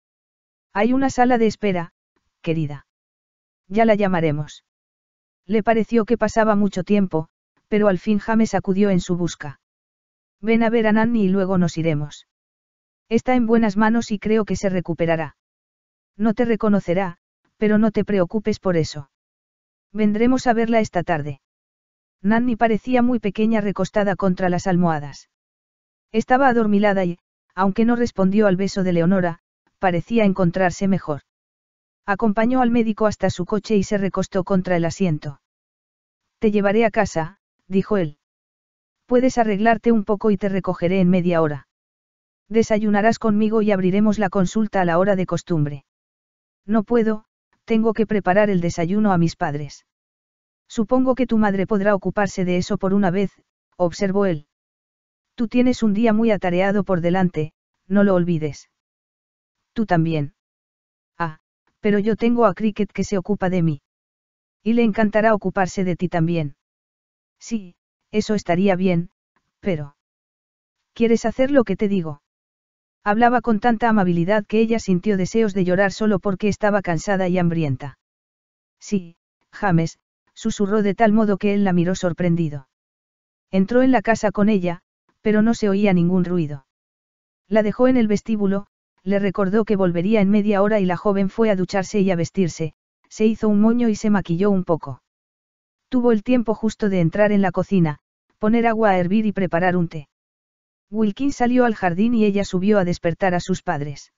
Hay una sala de espera, querida. Ya la llamaremos. Le pareció que pasaba mucho tiempo, pero al fin James acudió en su busca. Ven a ver a Nanny y luego nos iremos. Está en buenas manos y creo que se recuperará. No te reconocerá, pero no te preocupes por eso. Vendremos a verla esta tarde. Nanny parecía muy pequeña recostada contra las almohadas. Estaba adormilada y, aunque no respondió al beso de Leonora, parecía encontrarse mejor. Acompañó al médico hasta su coche y se recostó contra el asiento. Te llevaré a casa, dijo él. Puedes arreglarte un poco y te recogeré en media hora. Desayunarás conmigo y abriremos la consulta a la hora de costumbre. No puedo, tengo que preparar el desayuno a mis padres. Supongo que tu madre podrá ocuparse de eso por una vez, observó él. Tú tienes un día muy atareado por delante, no lo olvides. Tú también. Ah, pero yo tengo a Cricket que se ocupa de mí. Y le encantará ocuparse de ti también. Sí, eso estaría bien, pero... ¿Quieres hacer lo que te digo? Hablaba con tanta amabilidad que ella sintió deseos de llorar solo porque estaba cansada y hambrienta. Sí, James, susurró de tal modo que él la miró sorprendido. Entró en la casa con ella, pero no se oía ningún ruido. La dejó en el vestíbulo, le recordó que volvería en media hora y la joven fue a ducharse y a vestirse, se hizo un moño y se maquilló un poco. Tuvo el tiempo justo de entrar en la cocina, poner agua a hervir y preparar un té. Wilkins salió al jardín y ella subió a despertar a sus padres.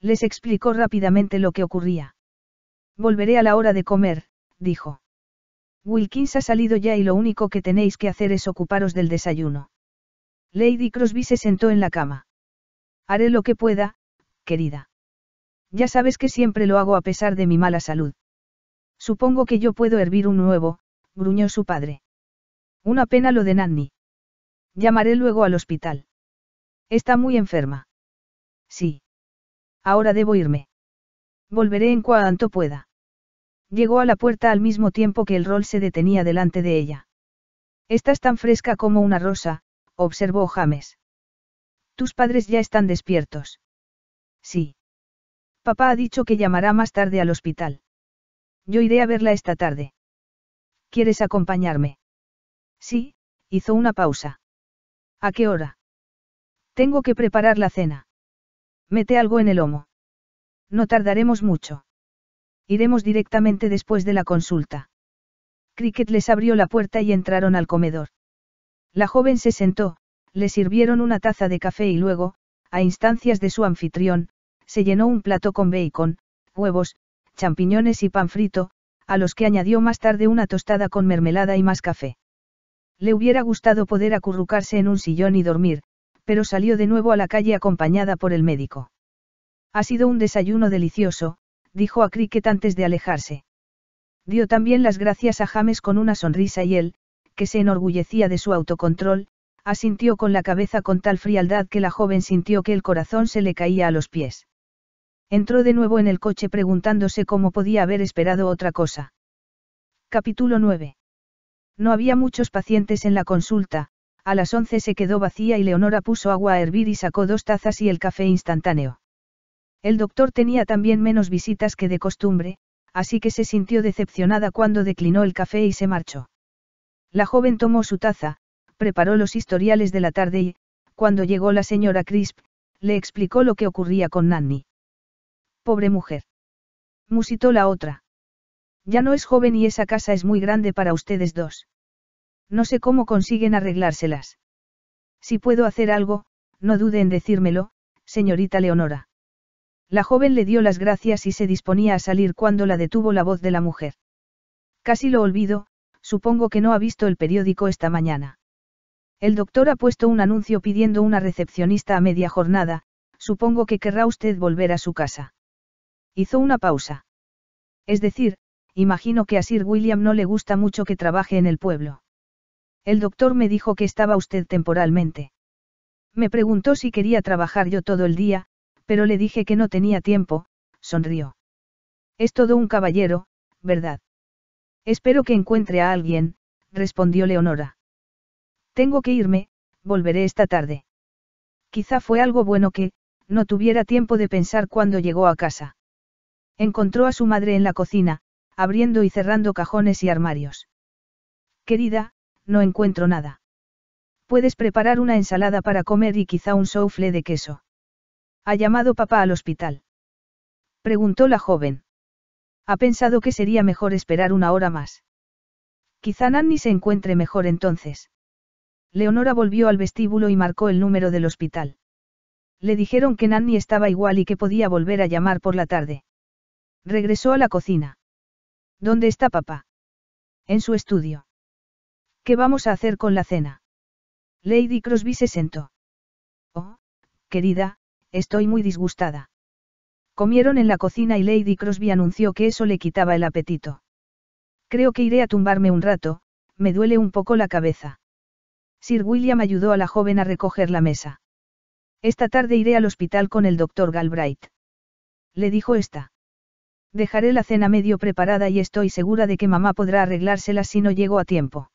Les explicó rápidamente lo que ocurría. Volveré a la hora de comer, dijo. Wilkins ha salido ya y lo único que tenéis que hacer es ocuparos del desayuno. Lady Crosby se sentó en la cama. Haré lo que pueda, querida. Ya sabes que siempre lo hago a pesar de mi mala salud. Supongo que yo puedo hervir un nuevo, gruñó su padre. Una pena lo de Nanny. Llamaré luego al hospital. Está muy enferma. Sí. Ahora debo irme. Volveré en cuanto pueda. Llegó a la puerta al mismo tiempo que el rol se detenía delante de ella. Estás tan fresca como una rosa, observó James. Tus padres ya están despiertos. Sí. Papá ha dicho que llamará más tarde al hospital. Yo iré a verla esta tarde. ¿Quieres acompañarme? Sí, hizo una pausa. ¿A qué hora? Tengo que preparar la cena. Mete algo en el lomo. No tardaremos mucho. Iremos directamente después de la consulta. Cricket les abrió la puerta y entraron al comedor. La joven se sentó, le sirvieron una taza de café y luego, a instancias de su anfitrión, se llenó un plato con bacon, huevos, champiñones y pan frito, a los que añadió más tarde una tostada con mermelada y más café. Le hubiera gustado poder acurrucarse en un sillón y dormir, pero salió de nuevo a la calle acompañada por el médico. Ha sido un desayuno delicioso, dijo a Cricket antes de alejarse. Dio también las gracias a James con una sonrisa y él, que se enorgullecía de su autocontrol, asintió con la cabeza con tal frialdad que la joven sintió que el corazón se le caía a los pies. Entró de nuevo en el coche preguntándose cómo podía haber esperado otra cosa. Capítulo 9. No había muchos pacientes en la consulta, a las once se quedó vacía y Leonora puso agua a hervir y sacó dos tazas y el café instantáneo. El doctor tenía también menos visitas que de costumbre, así que se sintió decepcionada cuando declinó el café y se marchó. La joven tomó su taza, preparó los historiales de la tarde y, cuando llegó la señora Crisp, le explicó lo que ocurría con Nanny. Pobre mujer. Musitó la otra. Ya no es joven y esa casa es muy grande para ustedes dos. No sé cómo consiguen arreglárselas. Si puedo hacer algo, no dude en decírmelo, señorita Leonora. La joven le dio las gracias y se disponía a salir cuando la detuvo la voz de la mujer. Casi lo olvido, supongo que no ha visto el periódico esta mañana. El doctor ha puesto un anuncio pidiendo una recepcionista a media jornada, supongo que querrá usted volver a su casa. Hizo una pausa. Es decir, imagino que a Sir William no le gusta mucho que trabaje en el pueblo. El doctor me dijo que estaba usted temporalmente. Me preguntó si quería trabajar yo todo el día, pero le dije que no tenía tiempo, sonrió. Es todo un caballero, ¿verdad? Espero que encuentre a alguien, respondió Leonora. Tengo que irme, volveré esta tarde. Quizá fue algo bueno que, no tuviera tiempo de pensar cuando llegó a casa. Encontró a su madre en la cocina, abriendo y cerrando cajones y armarios. Querida, no encuentro nada. Puedes preparar una ensalada para comer y quizá un soufflé de queso. ¿Ha llamado papá al hospital? Preguntó la joven. Ha pensado que sería mejor esperar una hora más. Quizá Nanny se encuentre mejor entonces. Leonora volvió al vestíbulo y marcó el número del hospital. Le dijeron que Nanny estaba igual y que podía volver a llamar por la tarde. Regresó a la cocina. ¿Dónde está papá? En su estudio. ¿Qué vamos a hacer con la cena? Lady Crosby se sentó. Oh, querida, estoy muy disgustada. Comieron en la cocina y Lady Crosby anunció que eso le quitaba el apetito. Creo que iré a tumbarme un rato, me duele un poco la cabeza. Sir William ayudó a la joven a recoger la mesa. Esta tarde iré al hospital con el doctor Galbraith. Le dijo esta. Dejaré la cena medio preparada y estoy segura de que mamá podrá arreglársela si no llego a tiempo.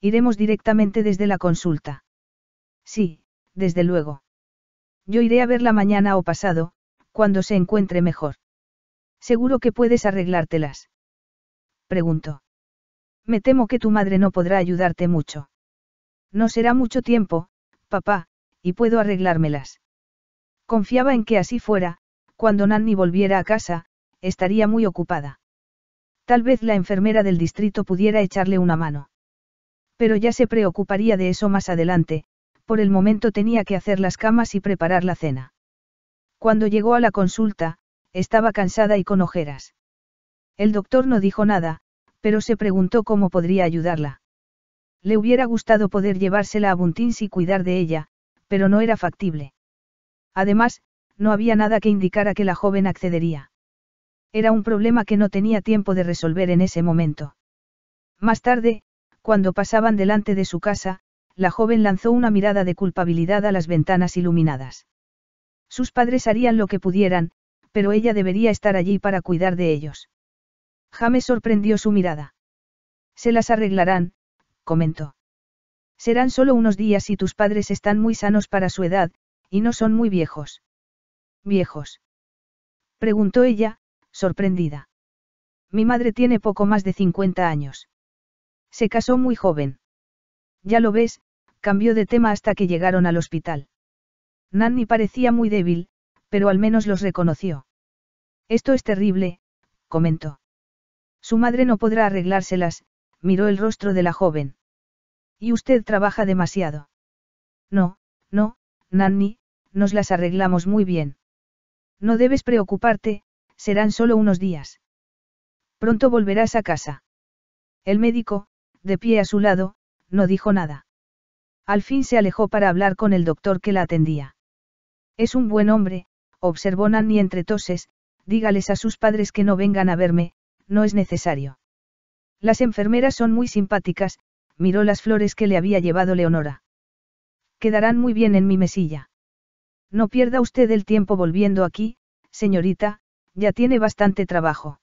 Iremos directamente desde la consulta. Sí, desde luego. Yo iré a verla mañana o pasado, cuando se encuentre mejor. Seguro que puedes arreglártelas. Preguntó. Me temo que tu madre no podrá ayudarte mucho. No será mucho tiempo, papá, y puedo arreglármelas. Confiaba en que así fuera, cuando Nanny volviera a casa, estaría muy ocupada. Tal vez la enfermera del distrito pudiera echarle una mano. Pero ya se preocuparía de eso más adelante, por el momento tenía que hacer las camas y preparar la cena. Cuando llegó a la consulta, estaba cansada y con ojeras. El doctor no dijo nada, pero se preguntó cómo podría ayudarla. Le hubiera gustado poder llevársela a Buntins y cuidar de ella, pero no era factible. Además, no había nada que indicara que la joven accedería. Era un problema que no tenía tiempo de resolver en ese momento. Más tarde, cuando pasaban delante de su casa, la joven lanzó una mirada de culpabilidad a las ventanas iluminadas. Sus padres harían lo que pudieran, pero ella debería estar allí para cuidar de ellos. James sorprendió su mirada. Se las arreglarán, comentó. Serán solo unos días y tus padres están muy sanos para su edad, y no son muy viejos. ¿Viejos? Preguntó ella, sorprendida. Mi madre tiene poco más de 50 años. Se casó muy joven. Ya lo ves, cambió de tema hasta que llegaron al hospital. Nanny parecía muy débil, pero al menos los reconoció. Esto es terrible, comentó. Su madre no podrá arreglárselas, miró el rostro de la joven. Y usted trabaja demasiado. No, no, Nanny, nos las arreglamos muy bien. No debes preocuparte, serán solo unos días. Pronto volverás a casa. El médico, de pie a su lado, no dijo nada. Al fin se alejó para hablar con el doctor que la atendía. Es un buen hombre, observó Nanny entre toses, dígales a sus padres que no vengan a verme, no es necesario. Las enfermeras son muy simpáticas, miró las flores que le había llevado Leonora. Quedarán muy bien en mi mesilla. No pierda usted el tiempo volviendo aquí, señorita, ya tiene bastante trabajo.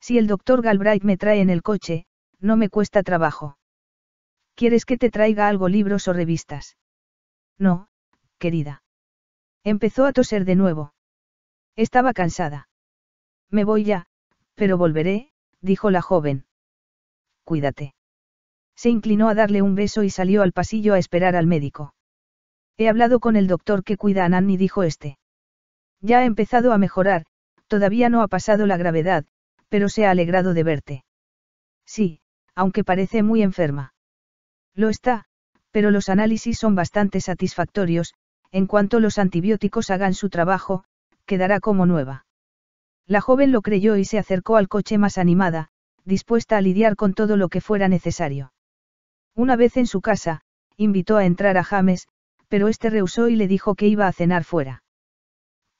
Si el doctor Galbraith me trae en el coche, no me cuesta trabajo. ¿Quieres que te traiga algo libros o revistas? No, querida. Empezó a toser de nuevo. Estaba cansada. Me voy ya, pero volveré, dijo la joven. Cuídate. Se inclinó a darle un beso y salió al pasillo a esperar al médico. He hablado con el doctor que cuida a Nanny, dijo este. Ya ha empezado a mejorar, todavía no ha pasado la gravedad, pero se ha alegrado de verte. Sí, aunque parece muy enferma. Lo está, pero los análisis son bastante satisfactorios, en cuanto los antibióticos hagan su trabajo, quedará como nueva. La joven lo creyó y se acercó al coche más animada, dispuesta a lidiar con todo lo que fuera necesario. Una vez en su casa, invitó a entrar a James, pero este rehusó y le dijo que iba a cenar fuera.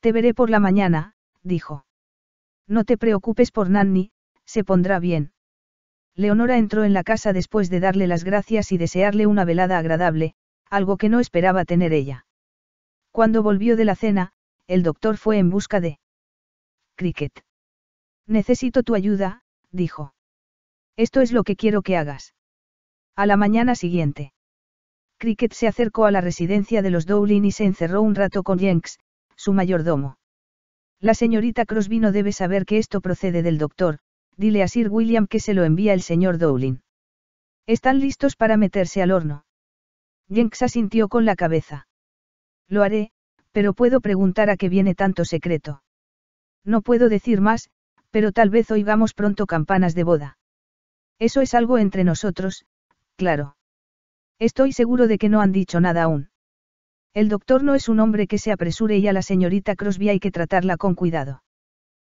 Te veré por la mañana, dijo. No te preocupes por Nanny, se pondrá bien. Leonora entró en la casa después de darle las gracias y desearle una velada agradable, algo que no esperaba tener ella. Cuando volvió de la cena, el doctor fue en busca de... Cricket. Necesito tu ayuda, dijo. Esto es lo que quiero que hagas. A la mañana siguiente. Cricket se acercó a la residencia de los Dowling y se encerró un rato con Jenks, su mayordomo. La señorita Crosby no debe saber que esto procede del doctor, dile a Sir William que se lo envía el señor Dowling. Están listos para meterse al horno. Jenks asintió con la cabeza. Lo haré, pero puedo preguntar a qué viene tanto secreto. No puedo decir más, pero tal vez oigamos pronto campanas de boda. Eso es algo entre nosotros, claro. Estoy seguro de que no han dicho nada aún. El doctor no es un hombre que se apresure y a la señorita Crosby hay que tratarla con cuidado.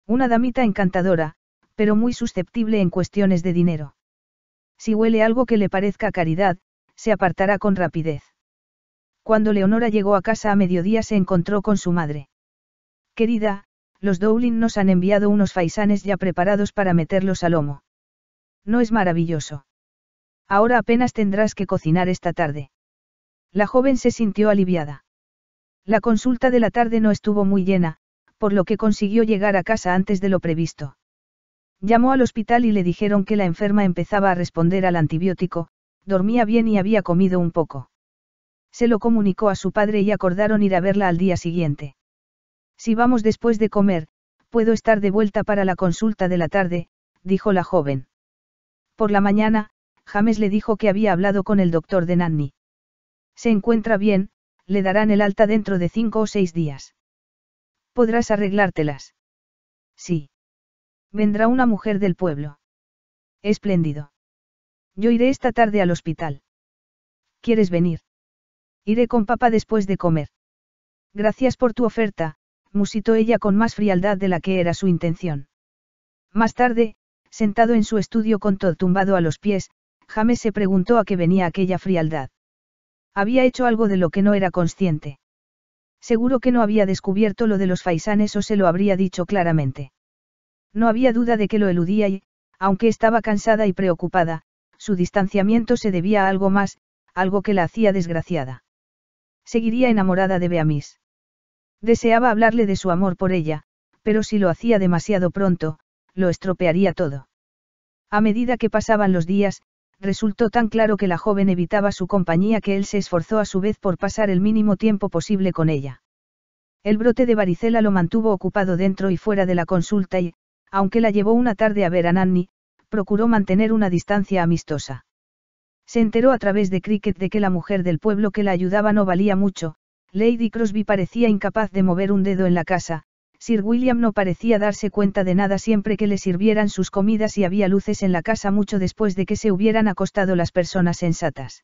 Una damita encantadora, pero muy susceptible en cuestiones de dinero. Si huele algo que le parezca caridad, se apartará con rapidez. Cuando Leonora llegó a casa a mediodía se encontró con su madre. Querida, los Dowling nos han enviado unos faisanes ya preparados para meterlos al lomo. ¿No es maravilloso? Ahora apenas tendrás que cocinar esta tarde. La joven se sintió aliviada. La consulta de la tarde no estuvo muy llena, por lo que consiguió llegar a casa antes de lo previsto. Llamó al hospital y le dijeron que la enferma empezaba a responder al antibiótico, dormía bien y había comido un poco. Se lo comunicó a su padre y acordaron ir a verla al día siguiente. Si vamos después de comer, puedo estar de vuelta para la consulta de la tarde, dijo la joven. Por la mañana, James le dijo que había hablado con el doctor de Nanny. Se encuentra bien, le darán el alta dentro de cinco o seis días. ¿Podrás arreglártelas? Sí. Vendrá una mujer del pueblo. Espléndido. Yo iré esta tarde al hospital. ¿Quieres venir? Iré con papá después de comer. Gracias por tu oferta, musitó ella con más frialdad de la que era su intención. Más tarde, sentado en su estudio con todo tumbado a los pies, James se preguntó a qué venía aquella frialdad. Había hecho algo de lo que no era consciente. Seguro que no había descubierto lo de los faisanes o se lo habría dicho claramente. No había duda de que lo eludía y, aunque estaba cansada y preocupada, su distanciamiento se debía a algo más, algo que la hacía desgraciada. Seguiría enamorada de Beamis. Deseaba hablarle de su amor por ella, pero si lo hacía demasiado pronto, lo estropearía todo. A medida que pasaban los días, resultó tan claro que la joven evitaba su compañía que él se esforzó a su vez por pasar el mínimo tiempo posible con ella. El brote de varicela lo mantuvo ocupado dentro y fuera de la consulta y, aunque la llevó una tarde a ver a Nanny, procuró mantener una distancia amistosa. Se enteró a través de Cricket de que la mujer del pueblo que la ayudaba no valía mucho, Lady Crosby parecía incapaz de mover un dedo en la casa, Sir William no parecía darse cuenta de nada siempre que le sirvieran sus comidas y había luces en la casa mucho después de que se hubieran acostado las personas sensatas.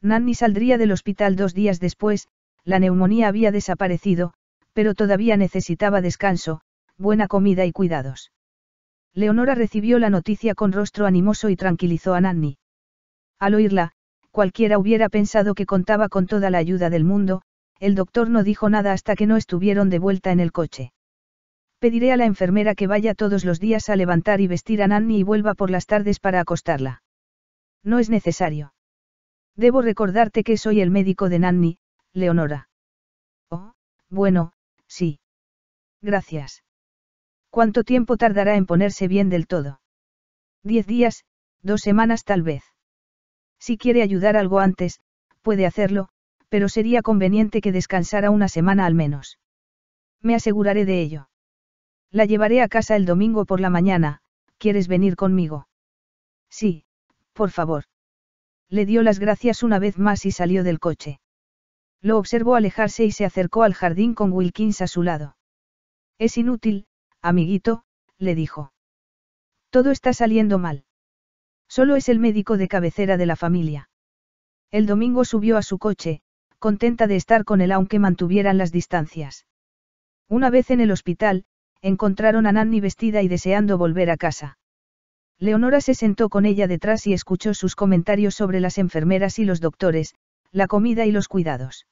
Nanny saldría del hospital dos días después, la neumonía había desaparecido, pero todavía necesitaba descanso, buena comida y cuidados. Leonora recibió la noticia con rostro animoso y tranquilizó a Nanny. Al oírla, cualquiera hubiera pensado que contaba con toda la ayuda del mundo, el doctor no dijo nada hasta que no estuvieron de vuelta en el coche. Pediré a la enfermera que vaya todos los días a levantar y vestir a Nanny y vuelva por las tardes para acostarla. No es necesario. Debo recordarte que soy el médico de Nanny, Leonora. Oh, bueno, sí. Gracias. ¿Cuánto tiempo tardará en ponerse bien del todo? Diez días, dos semanas tal vez. Si quiere ayudar algo antes, puede hacerlo, pero sería conveniente que descansara una semana al menos. Me aseguraré de ello. La llevaré a casa el domingo por la mañana, ¿quieres venir conmigo? Sí, por favor. Le dio las gracias una vez más y salió del coche. Lo observó alejarse y se acercó al jardín con Wilkins a su lado. Es inútil, amiguito, le dijo. Todo está saliendo mal. Solo es el médico de cabecera de la familia. El domingo subió a su coche, contenta de estar con él aunque mantuvieran las distancias. Una vez en el hospital, encontraron a Nanny vestida y deseando volver a casa. Leonora se sentó con ella detrás y escuchó sus comentarios sobre las enfermeras y los doctores, la comida y los cuidados.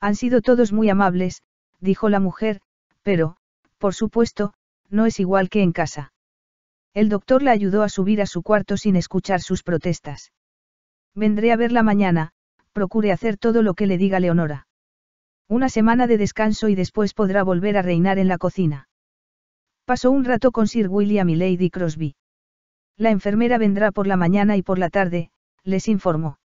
Han sido todos muy amables, dijo la mujer, pero, por supuesto, no es igual que en casa. El doctor la ayudó a subir a su cuarto sin escuchar sus protestas. Vendré a verla mañana, procure hacer todo lo que le diga Leonora. Una semana de descanso y después podrá volver a reinar en la cocina. Pasó un rato con Sir William y Lady Crosby. La enfermera vendrá por la mañana y por la tarde, les informó.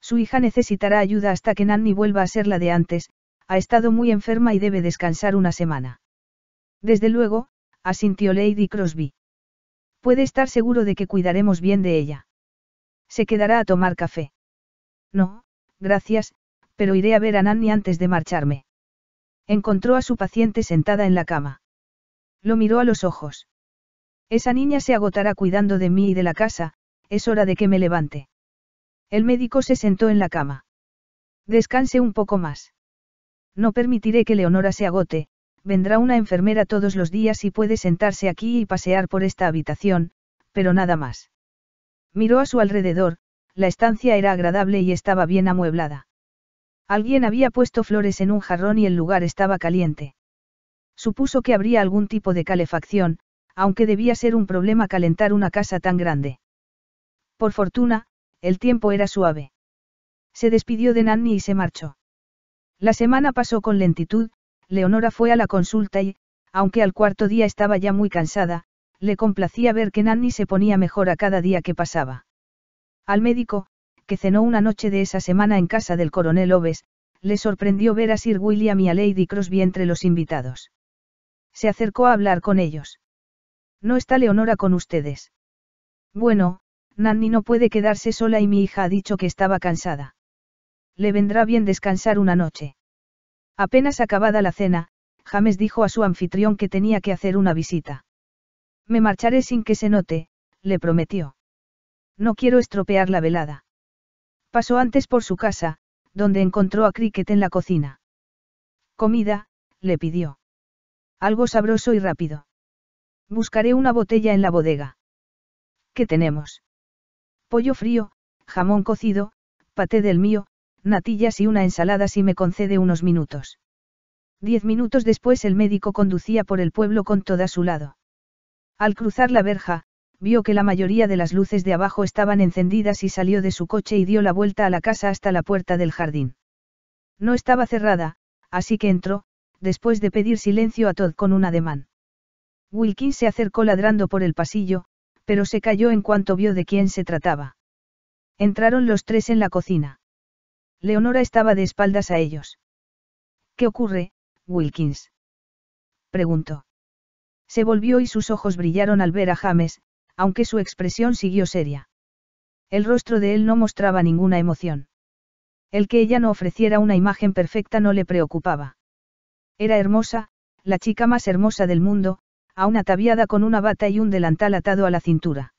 Su hija necesitará ayuda hasta que Nanny vuelva a ser la de antes, ha estado muy enferma y debe descansar una semana. Desde luego, asintió Lady Crosby. Puede estar seguro de que cuidaremos bien de ella. Se quedará a tomar café. No, gracias, pero iré a ver a Nanny antes de marcharme. Encontró a su paciente sentada en la cama. Lo miró a los ojos. Esa niña se agotará cuidando de mí y de la casa, es hora de que me levante. El médico se sentó en la cama. Descanse un poco más. No permitiré que Leonora se agote, vendrá una enfermera todos los días y puede sentarse aquí y pasear por esta habitación, pero nada más. Miró a su alrededor, la estancia era agradable y estaba bien amueblada. Alguien había puesto flores en un jarrón y el lugar estaba caliente. Supuso que habría algún tipo de calefacción, aunque debía ser un problema calentar una casa tan grande. Por fortuna, el tiempo era suave. Se despidió de Nanny y se marchó. La semana pasó con lentitud, Leonora fue a la consulta y, aunque al cuarto día estaba ya muy cansada, le complacía ver que Nanny se ponía mejor a cada día que pasaba. Al médico, que cenó una noche de esa semana en casa del coronel Oves, le sorprendió ver a Sir William y a Lady Crosby entre los invitados. Se acercó a hablar con ellos. No está Leonora con ustedes. Bueno, Nanny no puede quedarse sola y mi hija ha dicho que estaba cansada. Le vendrá bien descansar una noche. Apenas acabada la cena, James dijo a su anfitrión que tenía que hacer una visita. Me marcharé sin que se note, le prometió. No quiero estropear la velada. Pasó antes por su casa, donde encontró a Cricket en la cocina. Comida, le pidió. Algo sabroso y rápido. Buscaré una botella en la bodega. ¿Qué tenemos? Pollo frío, jamón cocido, paté del mío, natillas y una ensalada si me concede unos minutos. Diez minutos después el médico conducía por el pueblo con toda su lado. Al cruzar la verja, vio que la mayoría de las luces de abajo estaban encendidas y salió de su coche y dio la vuelta a la casa hasta la puerta del jardín. No estaba cerrada, así que entró, después de pedir silencio a Todd con un ademán. Wilkins se acercó ladrando por el pasillo, pero se cayó en cuanto vio de quién se trataba. Entraron los tres en la cocina. Leonora estaba de espaldas a ellos. ¿Qué ocurre, Wilkins? preguntó. Se volvió y sus ojos brillaron al ver a James, aunque su expresión siguió seria. El rostro de él no mostraba ninguna emoción. El que ella no ofreciera una imagen perfecta no le preocupaba. Era hermosa, la chica más hermosa del mundo, aún ataviada con una bata y un delantal atado a la cintura.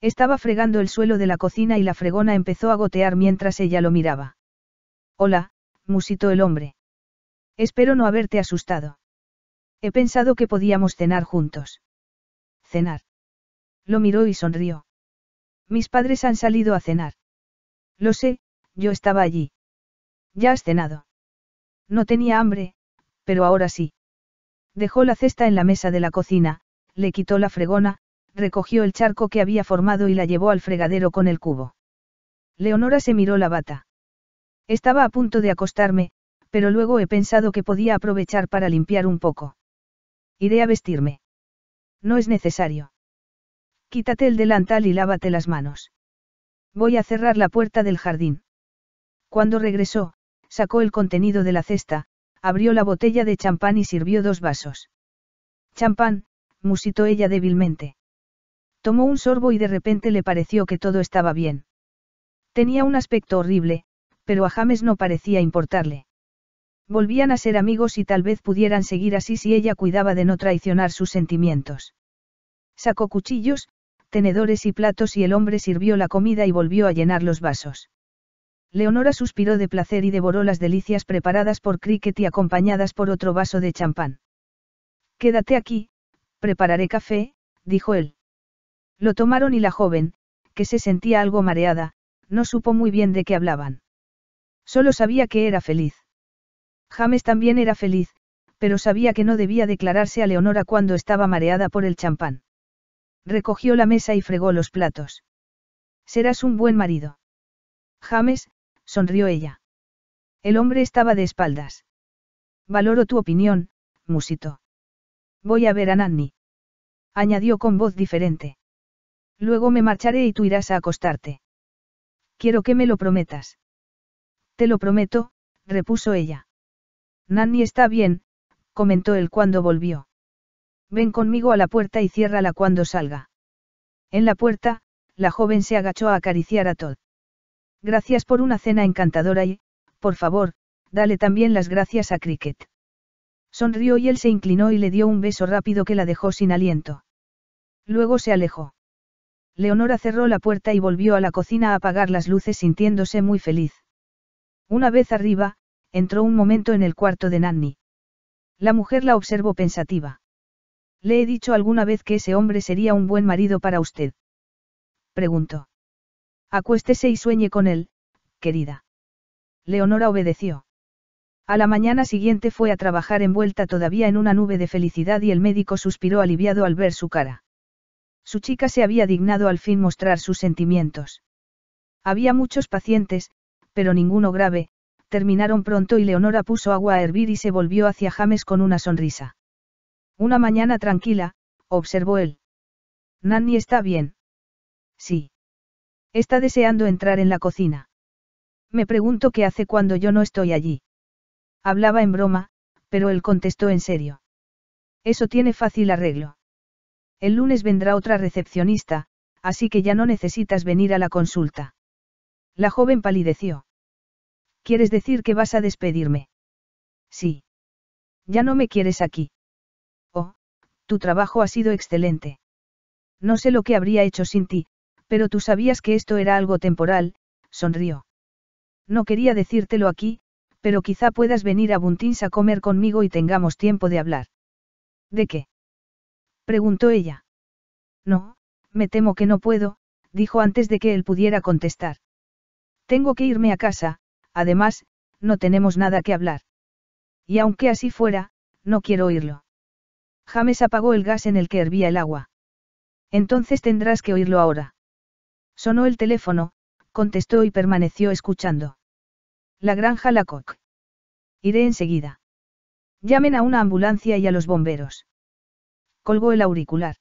Estaba fregando el suelo de la cocina y la fregona empezó a gotear mientras ella lo miraba. Hola, musitó el hombre. Espero no haberte asustado. He pensado que podíamos cenar juntos. Cenar. Lo miró y sonrió. Mis padres han salido a cenar. Lo sé, yo estaba allí. Ya has cenado. No tenía hambre, pero ahora sí. Dejó la cesta en la mesa de la cocina, le quitó la fregona, recogió el charco que había formado y la llevó al fregadero con el cubo. Leonora se miró la bata. Estaba a punto de acostarme, pero luego he pensado que podía aprovechar para limpiar un poco. Iré a vestirme. No es necesario. Quítate el delantal y lávate las manos. Voy a cerrar la puerta del jardín. Cuando regresó, sacó el contenido de la cesta, abrió la botella de champán y sirvió dos vasos. Champán, musitó ella débilmente. Tomó un sorbo y de repente le pareció que todo estaba bien. Tenía un aspecto horrible, pero a James no parecía importarle. Volvían a ser amigos y tal vez pudieran seguir así si ella cuidaba de no traicionar sus sentimientos. Sacó cuchillos, tenedores y platos y el hombre sirvió la comida y volvió a llenar los vasos. Leonora suspiró de placer y devoró las delicias preparadas por Cricket y acompañadas por otro vaso de champán. Quédate aquí, prepararé café, dijo él. Lo tomaron y la joven, que se sentía algo mareada, no supo muy bien de qué hablaban. Solo sabía que era feliz. James también era feliz, pero sabía que no debía declararse a Leonora cuando estaba mareada por el champán. Recogió la mesa y fregó los platos. Serás un buen marido. James, sonrió ella. El hombre estaba de espaldas. Valoro tu opinión, musito. Voy a ver a Nanny. Añadió con voz diferente. Luego me marcharé y tú irás a acostarte. Quiero que me lo prometas. Te lo prometo, repuso ella. Nanny está bien, comentó él cuando volvió. Ven conmigo a la puerta y ciérrala cuando salga. En la puerta, la joven se agachó a acariciar a Todd. Gracias por una cena encantadora y, por favor, dale también las gracias a Cricket. Sonrió y él se inclinó y le dio un beso rápido que la dejó sin aliento. Luego se alejó. Leonora cerró la puerta y volvió a la cocina a apagar las luces sintiéndose muy feliz. Una vez arriba, entró un momento en el cuarto de Nanny. La mujer la observó pensativa. ¿Le he dicho alguna vez que ese hombre sería un buen marido para usted? Preguntó. Acuéstese y sueñe con él, querida. Leonora obedeció. A la mañana siguiente fue a trabajar envuelta todavía en una nube de felicidad y el médico suspiró aliviado al ver su cara. Su chica se había dignado al fin mostrar sus sentimientos. Había muchos pacientes, pero ninguno grave, terminaron pronto y Leonora puso agua a hervir y se volvió hacia James con una sonrisa. Una mañana tranquila, observó él. Nanny está bien. Sí. Está deseando entrar en la cocina. Me pregunto qué hace cuando yo no estoy allí. Hablaba en broma, pero él contestó en serio. Eso tiene fácil arreglo. El lunes vendrá otra recepcionista, así que ya no necesitas venir a la consulta. La joven palideció. ¿Quieres decir que vas a despedirme? Sí. Ya no me quieres aquí. Oh, tu trabajo ha sido excelente. No sé lo que habría hecho sin ti, pero tú sabías que esto era algo temporal, sonrió. No quería decírtelo aquí, pero quizá puedas venir a Buntins a comer conmigo y tengamos tiempo de hablar. ¿De qué? preguntó ella. No, me temo que no puedo, dijo antes de que él pudiera contestar. Tengo que irme a casa, además, no tenemos nada que hablar. Y aunque así fuera, no quiero oírlo. James apagó el gas en el que hervía el agua. Entonces tendrás que oírlo ahora. Sonó el teléfono, contestó y permaneció escuchando. La granja Lacoc. Iré enseguida. Llamen a una ambulancia y a los bomberos. Colgó el auricular.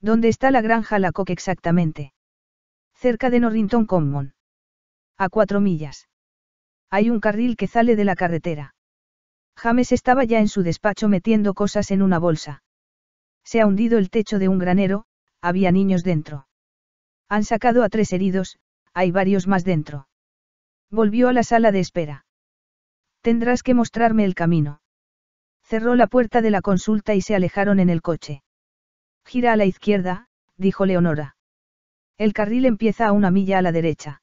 ¿Dónde está la granja Lacoc exactamente? Cerca de Norrington Common. A cuatro millas. Hay un carril que sale de la carretera. James estaba ya en su despacho metiendo cosas en una bolsa. Se ha hundido el techo de un granero, había niños dentro. Han sacado a tres heridos, hay varios más dentro. Volvió a la sala de espera. Tendrás que mostrarme el camino. Cerró la puerta de la consulta y se alejaron en el coche. Gira a la izquierda, dijo Leonora. El carril empieza a una milla a la derecha.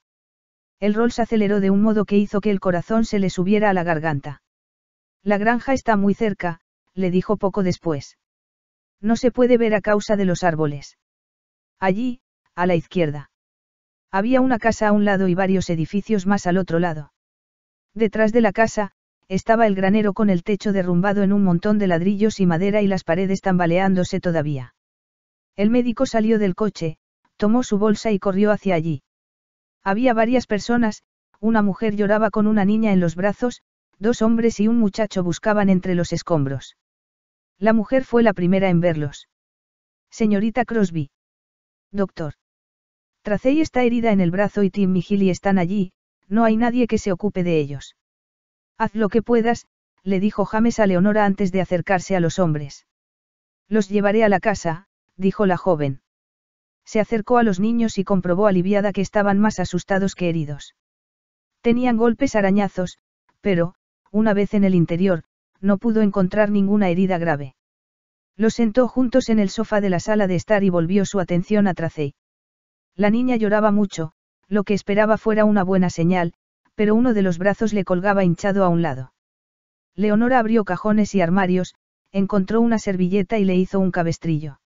El Rolls aceleró de un modo que hizo que el corazón se le subiera a la garganta. La granja está muy cerca, le dijo poco después. No se puede ver a causa de los árboles. Allí, a la izquierda. Había una casa a un lado y varios edificios más al otro lado. Detrás de la casa, estaba el granero con el techo derrumbado en un montón de ladrillos y madera y las paredes tambaleándose todavía. El médico salió del coche, tomó su bolsa y corrió hacia allí. Había varias personas, una mujer lloraba con una niña en los brazos, dos hombres y un muchacho buscaban entre los escombros. La mujer fue la primera en verlos. Señorita Crosby. Doctor. Tracey está herida en el brazo y Tim y Gilly están allí, no hay nadie que se ocupe de ellos. Haz lo que puedas, le dijo James a Leonora antes de acercarse a los hombres. Los llevaré a la casa, dijo la joven. Se acercó a los niños y comprobó aliviada que estaban más asustados que heridos. Tenían golpes arañazos, pero, una vez en el interior, no pudo encontrar ninguna herida grave. Los sentó juntos en el sofá de la sala de estar y volvió su atención a Tracey. La niña lloraba mucho, lo que esperaba fuera una buena señal, pero uno de los brazos le colgaba hinchado a un lado. Leonora abrió cajones y armarios, encontró una servilleta y le hizo un cabestrillo.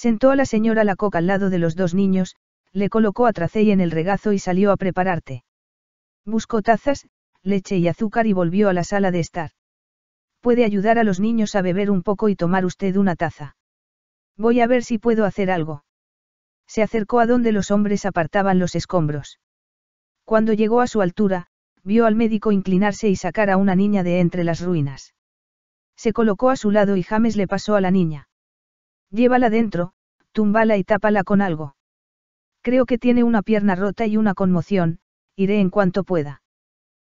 Sentó a la señora la coca al lado de los dos niños, le colocó a Tracey en el regazo y salió a prepararte. Buscó tazas, leche y azúcar y volvió a la sala de estar. Puede ayudar a los niños a beber un poco y tomar usted una taza. Voy a ver si puedo hacer algo. Se acercó a donde los hombres apartaban los escombros. Cuando llegó a su altura, vio al médico inclinarse y sacar a una niña de entre las ruinas. Se colocó a su lado y James le pasó a la niña. Llévala dentro, túmbala y tápala con algo. Creo que tiene una pierna rota y una conmoción, iré en cuanto pueda.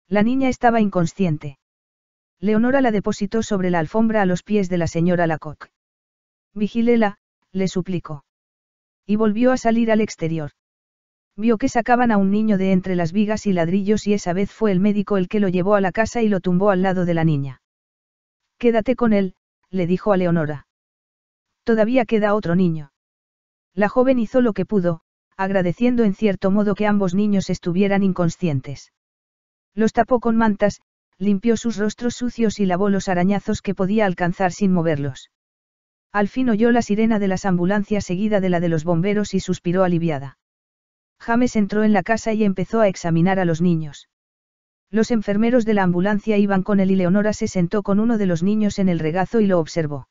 La niña estaba inconsciente. Leonora la depositó sobre la alfombra a los pies de la señora Lacoque. Vigílela, le suplicó. Y volvió a salir al exterior. Vio que sacaban a un niño de entre las vigas y ladrillos y esa vez fue el médico el que lo llevó a la casa y lo tumbó al lado de la niña. Quédate con él, le dijo a Leonora. Todavía queda otro niño. La joven hizo lo que pudo, agradeciendo en cierto modo que ambos niños estuvieran inconscientes. Los tapó con mantas, limpió sus rostros sucios y lavó los arañazos que podía alcanzar sin moverlos. Al fin oyó la sirena de las ambulancias seguida de la de los bomberos y suspiró aliviada. James entró en la casa y empezó a examinar a los niños. Los enfermeros de la ambulancia iban con él y Leonora se sentó con uno de los niños en el regazo y lo observó.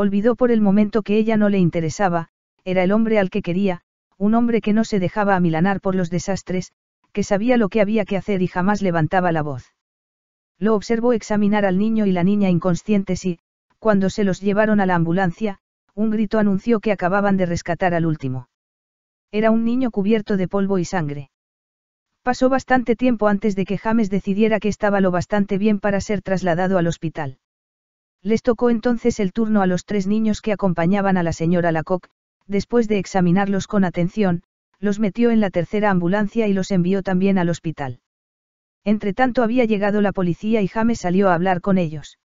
Olvidó por el momento que ella no le interesaba, era el hombre al que quería, un hombre que no se dejaba amilanar por los desastres, que sabía lo que había que hacer y jamás levantaba la voz. Lo observó examinar al niño y la niña inconscientes y, cuando se los llevaron a la ambulancia, un grito anunció que acababan de rescatar al último. Era un niño cubierto de polvo y sangre. Pasó bastante tiempo antes de que James decidiera que estaba lo bastante bien para ser trasladado al hospital. Les tocó entonces el turno a los tres niños que acompañaban a la señora Lacock, después de examinarlos con atención, los metió en la tercera ambulancia y los envió también al hospital. Entretanto había llegado la policía y James salió a hablar con ellos.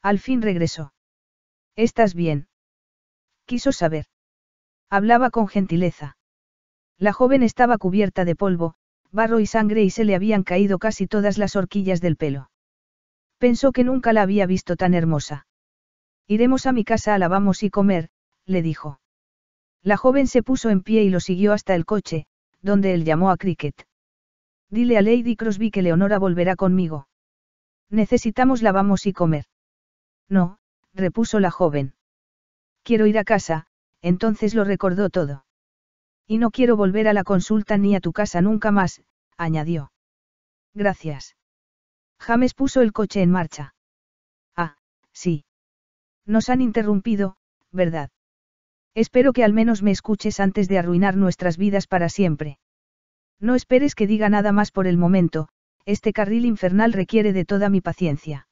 Al fin regresó. ¿Estás bien? Quiso saber. Hablaba con gentileza. La joven estaba cubierta de polvo, barro y sangre y se le habían caído casi todas las horquillas del pelo. Pensó que nunca la había visto tan hermosa. Iremos a mi casa a lavamos y comer, le dijo. La joven se puso en pie y lo siguió hasta el coche, donde él llamó a Cricket. Dile a Lady Crosby que Leonora volverá conmigo. Necesitamos lavamos y comer. No, repuso la joven. Quiero ir a casa, entonces lo recordó todo. Y no quiero volver a la consulta ni a tu casa nunca más, añadió. Gracias. James puso el coche en marcha. Ah, sí. Nos han interrumpido, ¿verdad? Espero que al menos me escuches antes de arruinar nuestras vidas para siempre. No esperes que diga nada más por el momento, este carril infernal requiere de toda mi paciencia.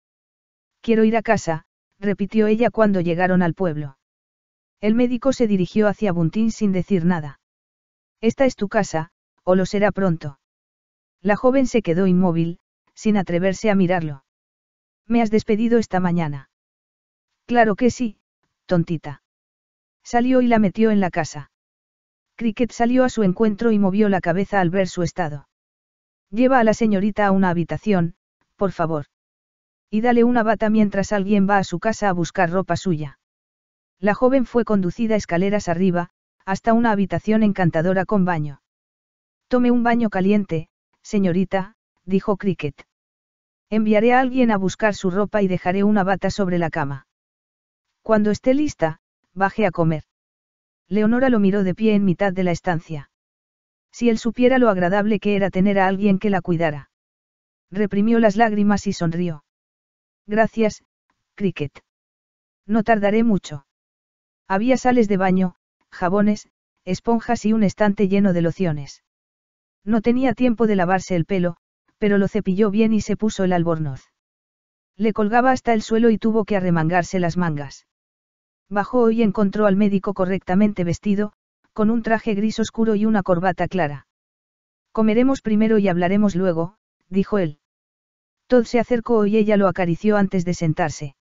Quiero ir a casa, repitió ella cuando llegaron al pueblo. El médico se dirigió hacia Buntín sin decir nada. Esta es tu casa, o lo será pronto. La joven se quedó inmóvil, sin atreverse a mirarlo. ¿Me has despedido esta mañana? Claro que sí, tontita. Salió y la metió en la casa. Cricket salió a su encuentro y movió la cabeza al ver su estado. Lleva a la señorita a una habitación, por favor. Y dale una bata mientras alguien va a su casa a buscar ropa suya. La joven fue conducida escaleras arriba, hasta una habitación encantadora con baño. Tome un baño caliente, señorita, dijo Cricket. Enviaré a alguien a buscar su ropa y dejaré una bata sobre la cama. Cuando esté lista, baje a comer. Leonora lo miró de pie en mitad de la estancia. Si él supiera lo agradable que era tener a alguien que la cuidara. Reprimió las lágrimas y sonrió. Gracias, Cricket. No tardaré mucho. Había sales de baño, jabones, esponjas y un estante lleno de lociones. No tenía tiempo de lavarse el pelo, pero lo cepilló bien y se puso el albornoz. Le colgaba hasta el suelo y tuvo que arremangarse las mangas. Bajó y encontró al médico correctamente vestido, con un traje gris oscuro y una corbata clara. Comeremos primero y hablaremos luego, dijo él. Todd se acercó y ella lo acarició antes de sentarse.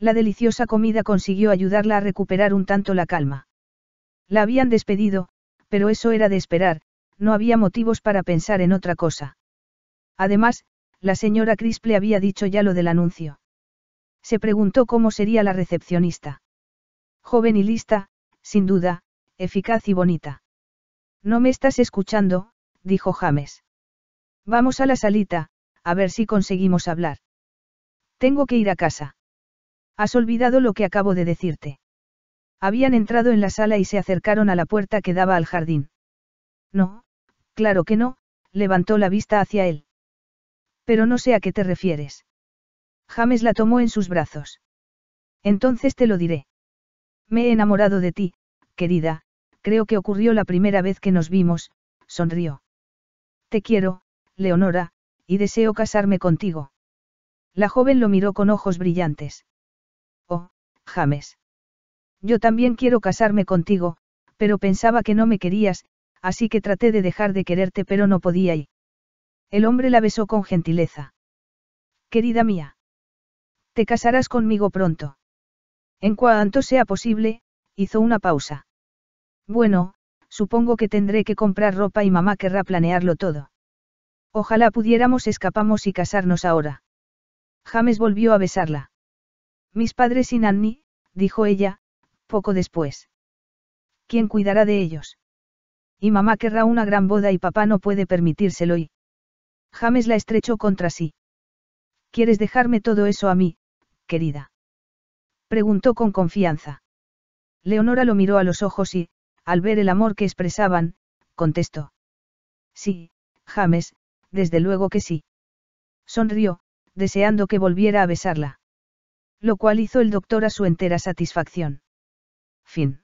La deliciosa comida consiguió ayudarla a recuperar un tanto la calma. La habían despedido, pero eso era de esperar, no había motivos para pensar en otra cosa. Además, la señora Crisp había dicho ya lo del anuncio. Se preguntó cómo sería la recepcionista. Joven y lista, sin duda, eficaz y bonita. No me estás escuchando, dijo James. Vamos a la salita, a ver si conseguimos hablar. Tengo que ir a casa. Has olvidado lo que acabo de decirte. Habían entrado en la sala y se acercaron a la puerta que daba al jardín. No, claro que no, levantó la vista hacia él. Pero no sé a qué te refieres. James la tomó en sus brazos. Entonces te lo diré. Me he enamorado de ti, querida, creo que ocurrió la primera vez que nos vimos, sonrió. Te quiero, Leonora, y deseo casarme contigo. La joven lo miró con ojos brillantes. Oh, James. Yo también quiero casarme contigo, pero pensaba que no me querías, así que traté de dejar de quererte pero no podía y... El hombre la besó con gentileza. Querida mía. Te casarás conmigo pronto. En cuanto sea posible, hizo una pausa. Bueno, supongo que tendré que comprar ropa y mamá querrá planearlo todo. Ojalá pudiéramos escapamos y casarnos ahora. James volvió a besarla. Mis padres y Nanny, dijo ella, poco después. ¿Quién cuidará de ellos? Y mamá querrá una gran boda y papá no puede permitírselo y... James la estrechó contra sí. ¿Quieres dejarme todo eso a mí, querida? Preguntó con confianza. Leonora lo miró a los ojos y, al ver el amor que expresaban, contestó. Sí, James, desde luego que sí. Sonrió, deseando que volviera a besarla. Lo cual hizo el doctor a su entera satisfacción. Fin.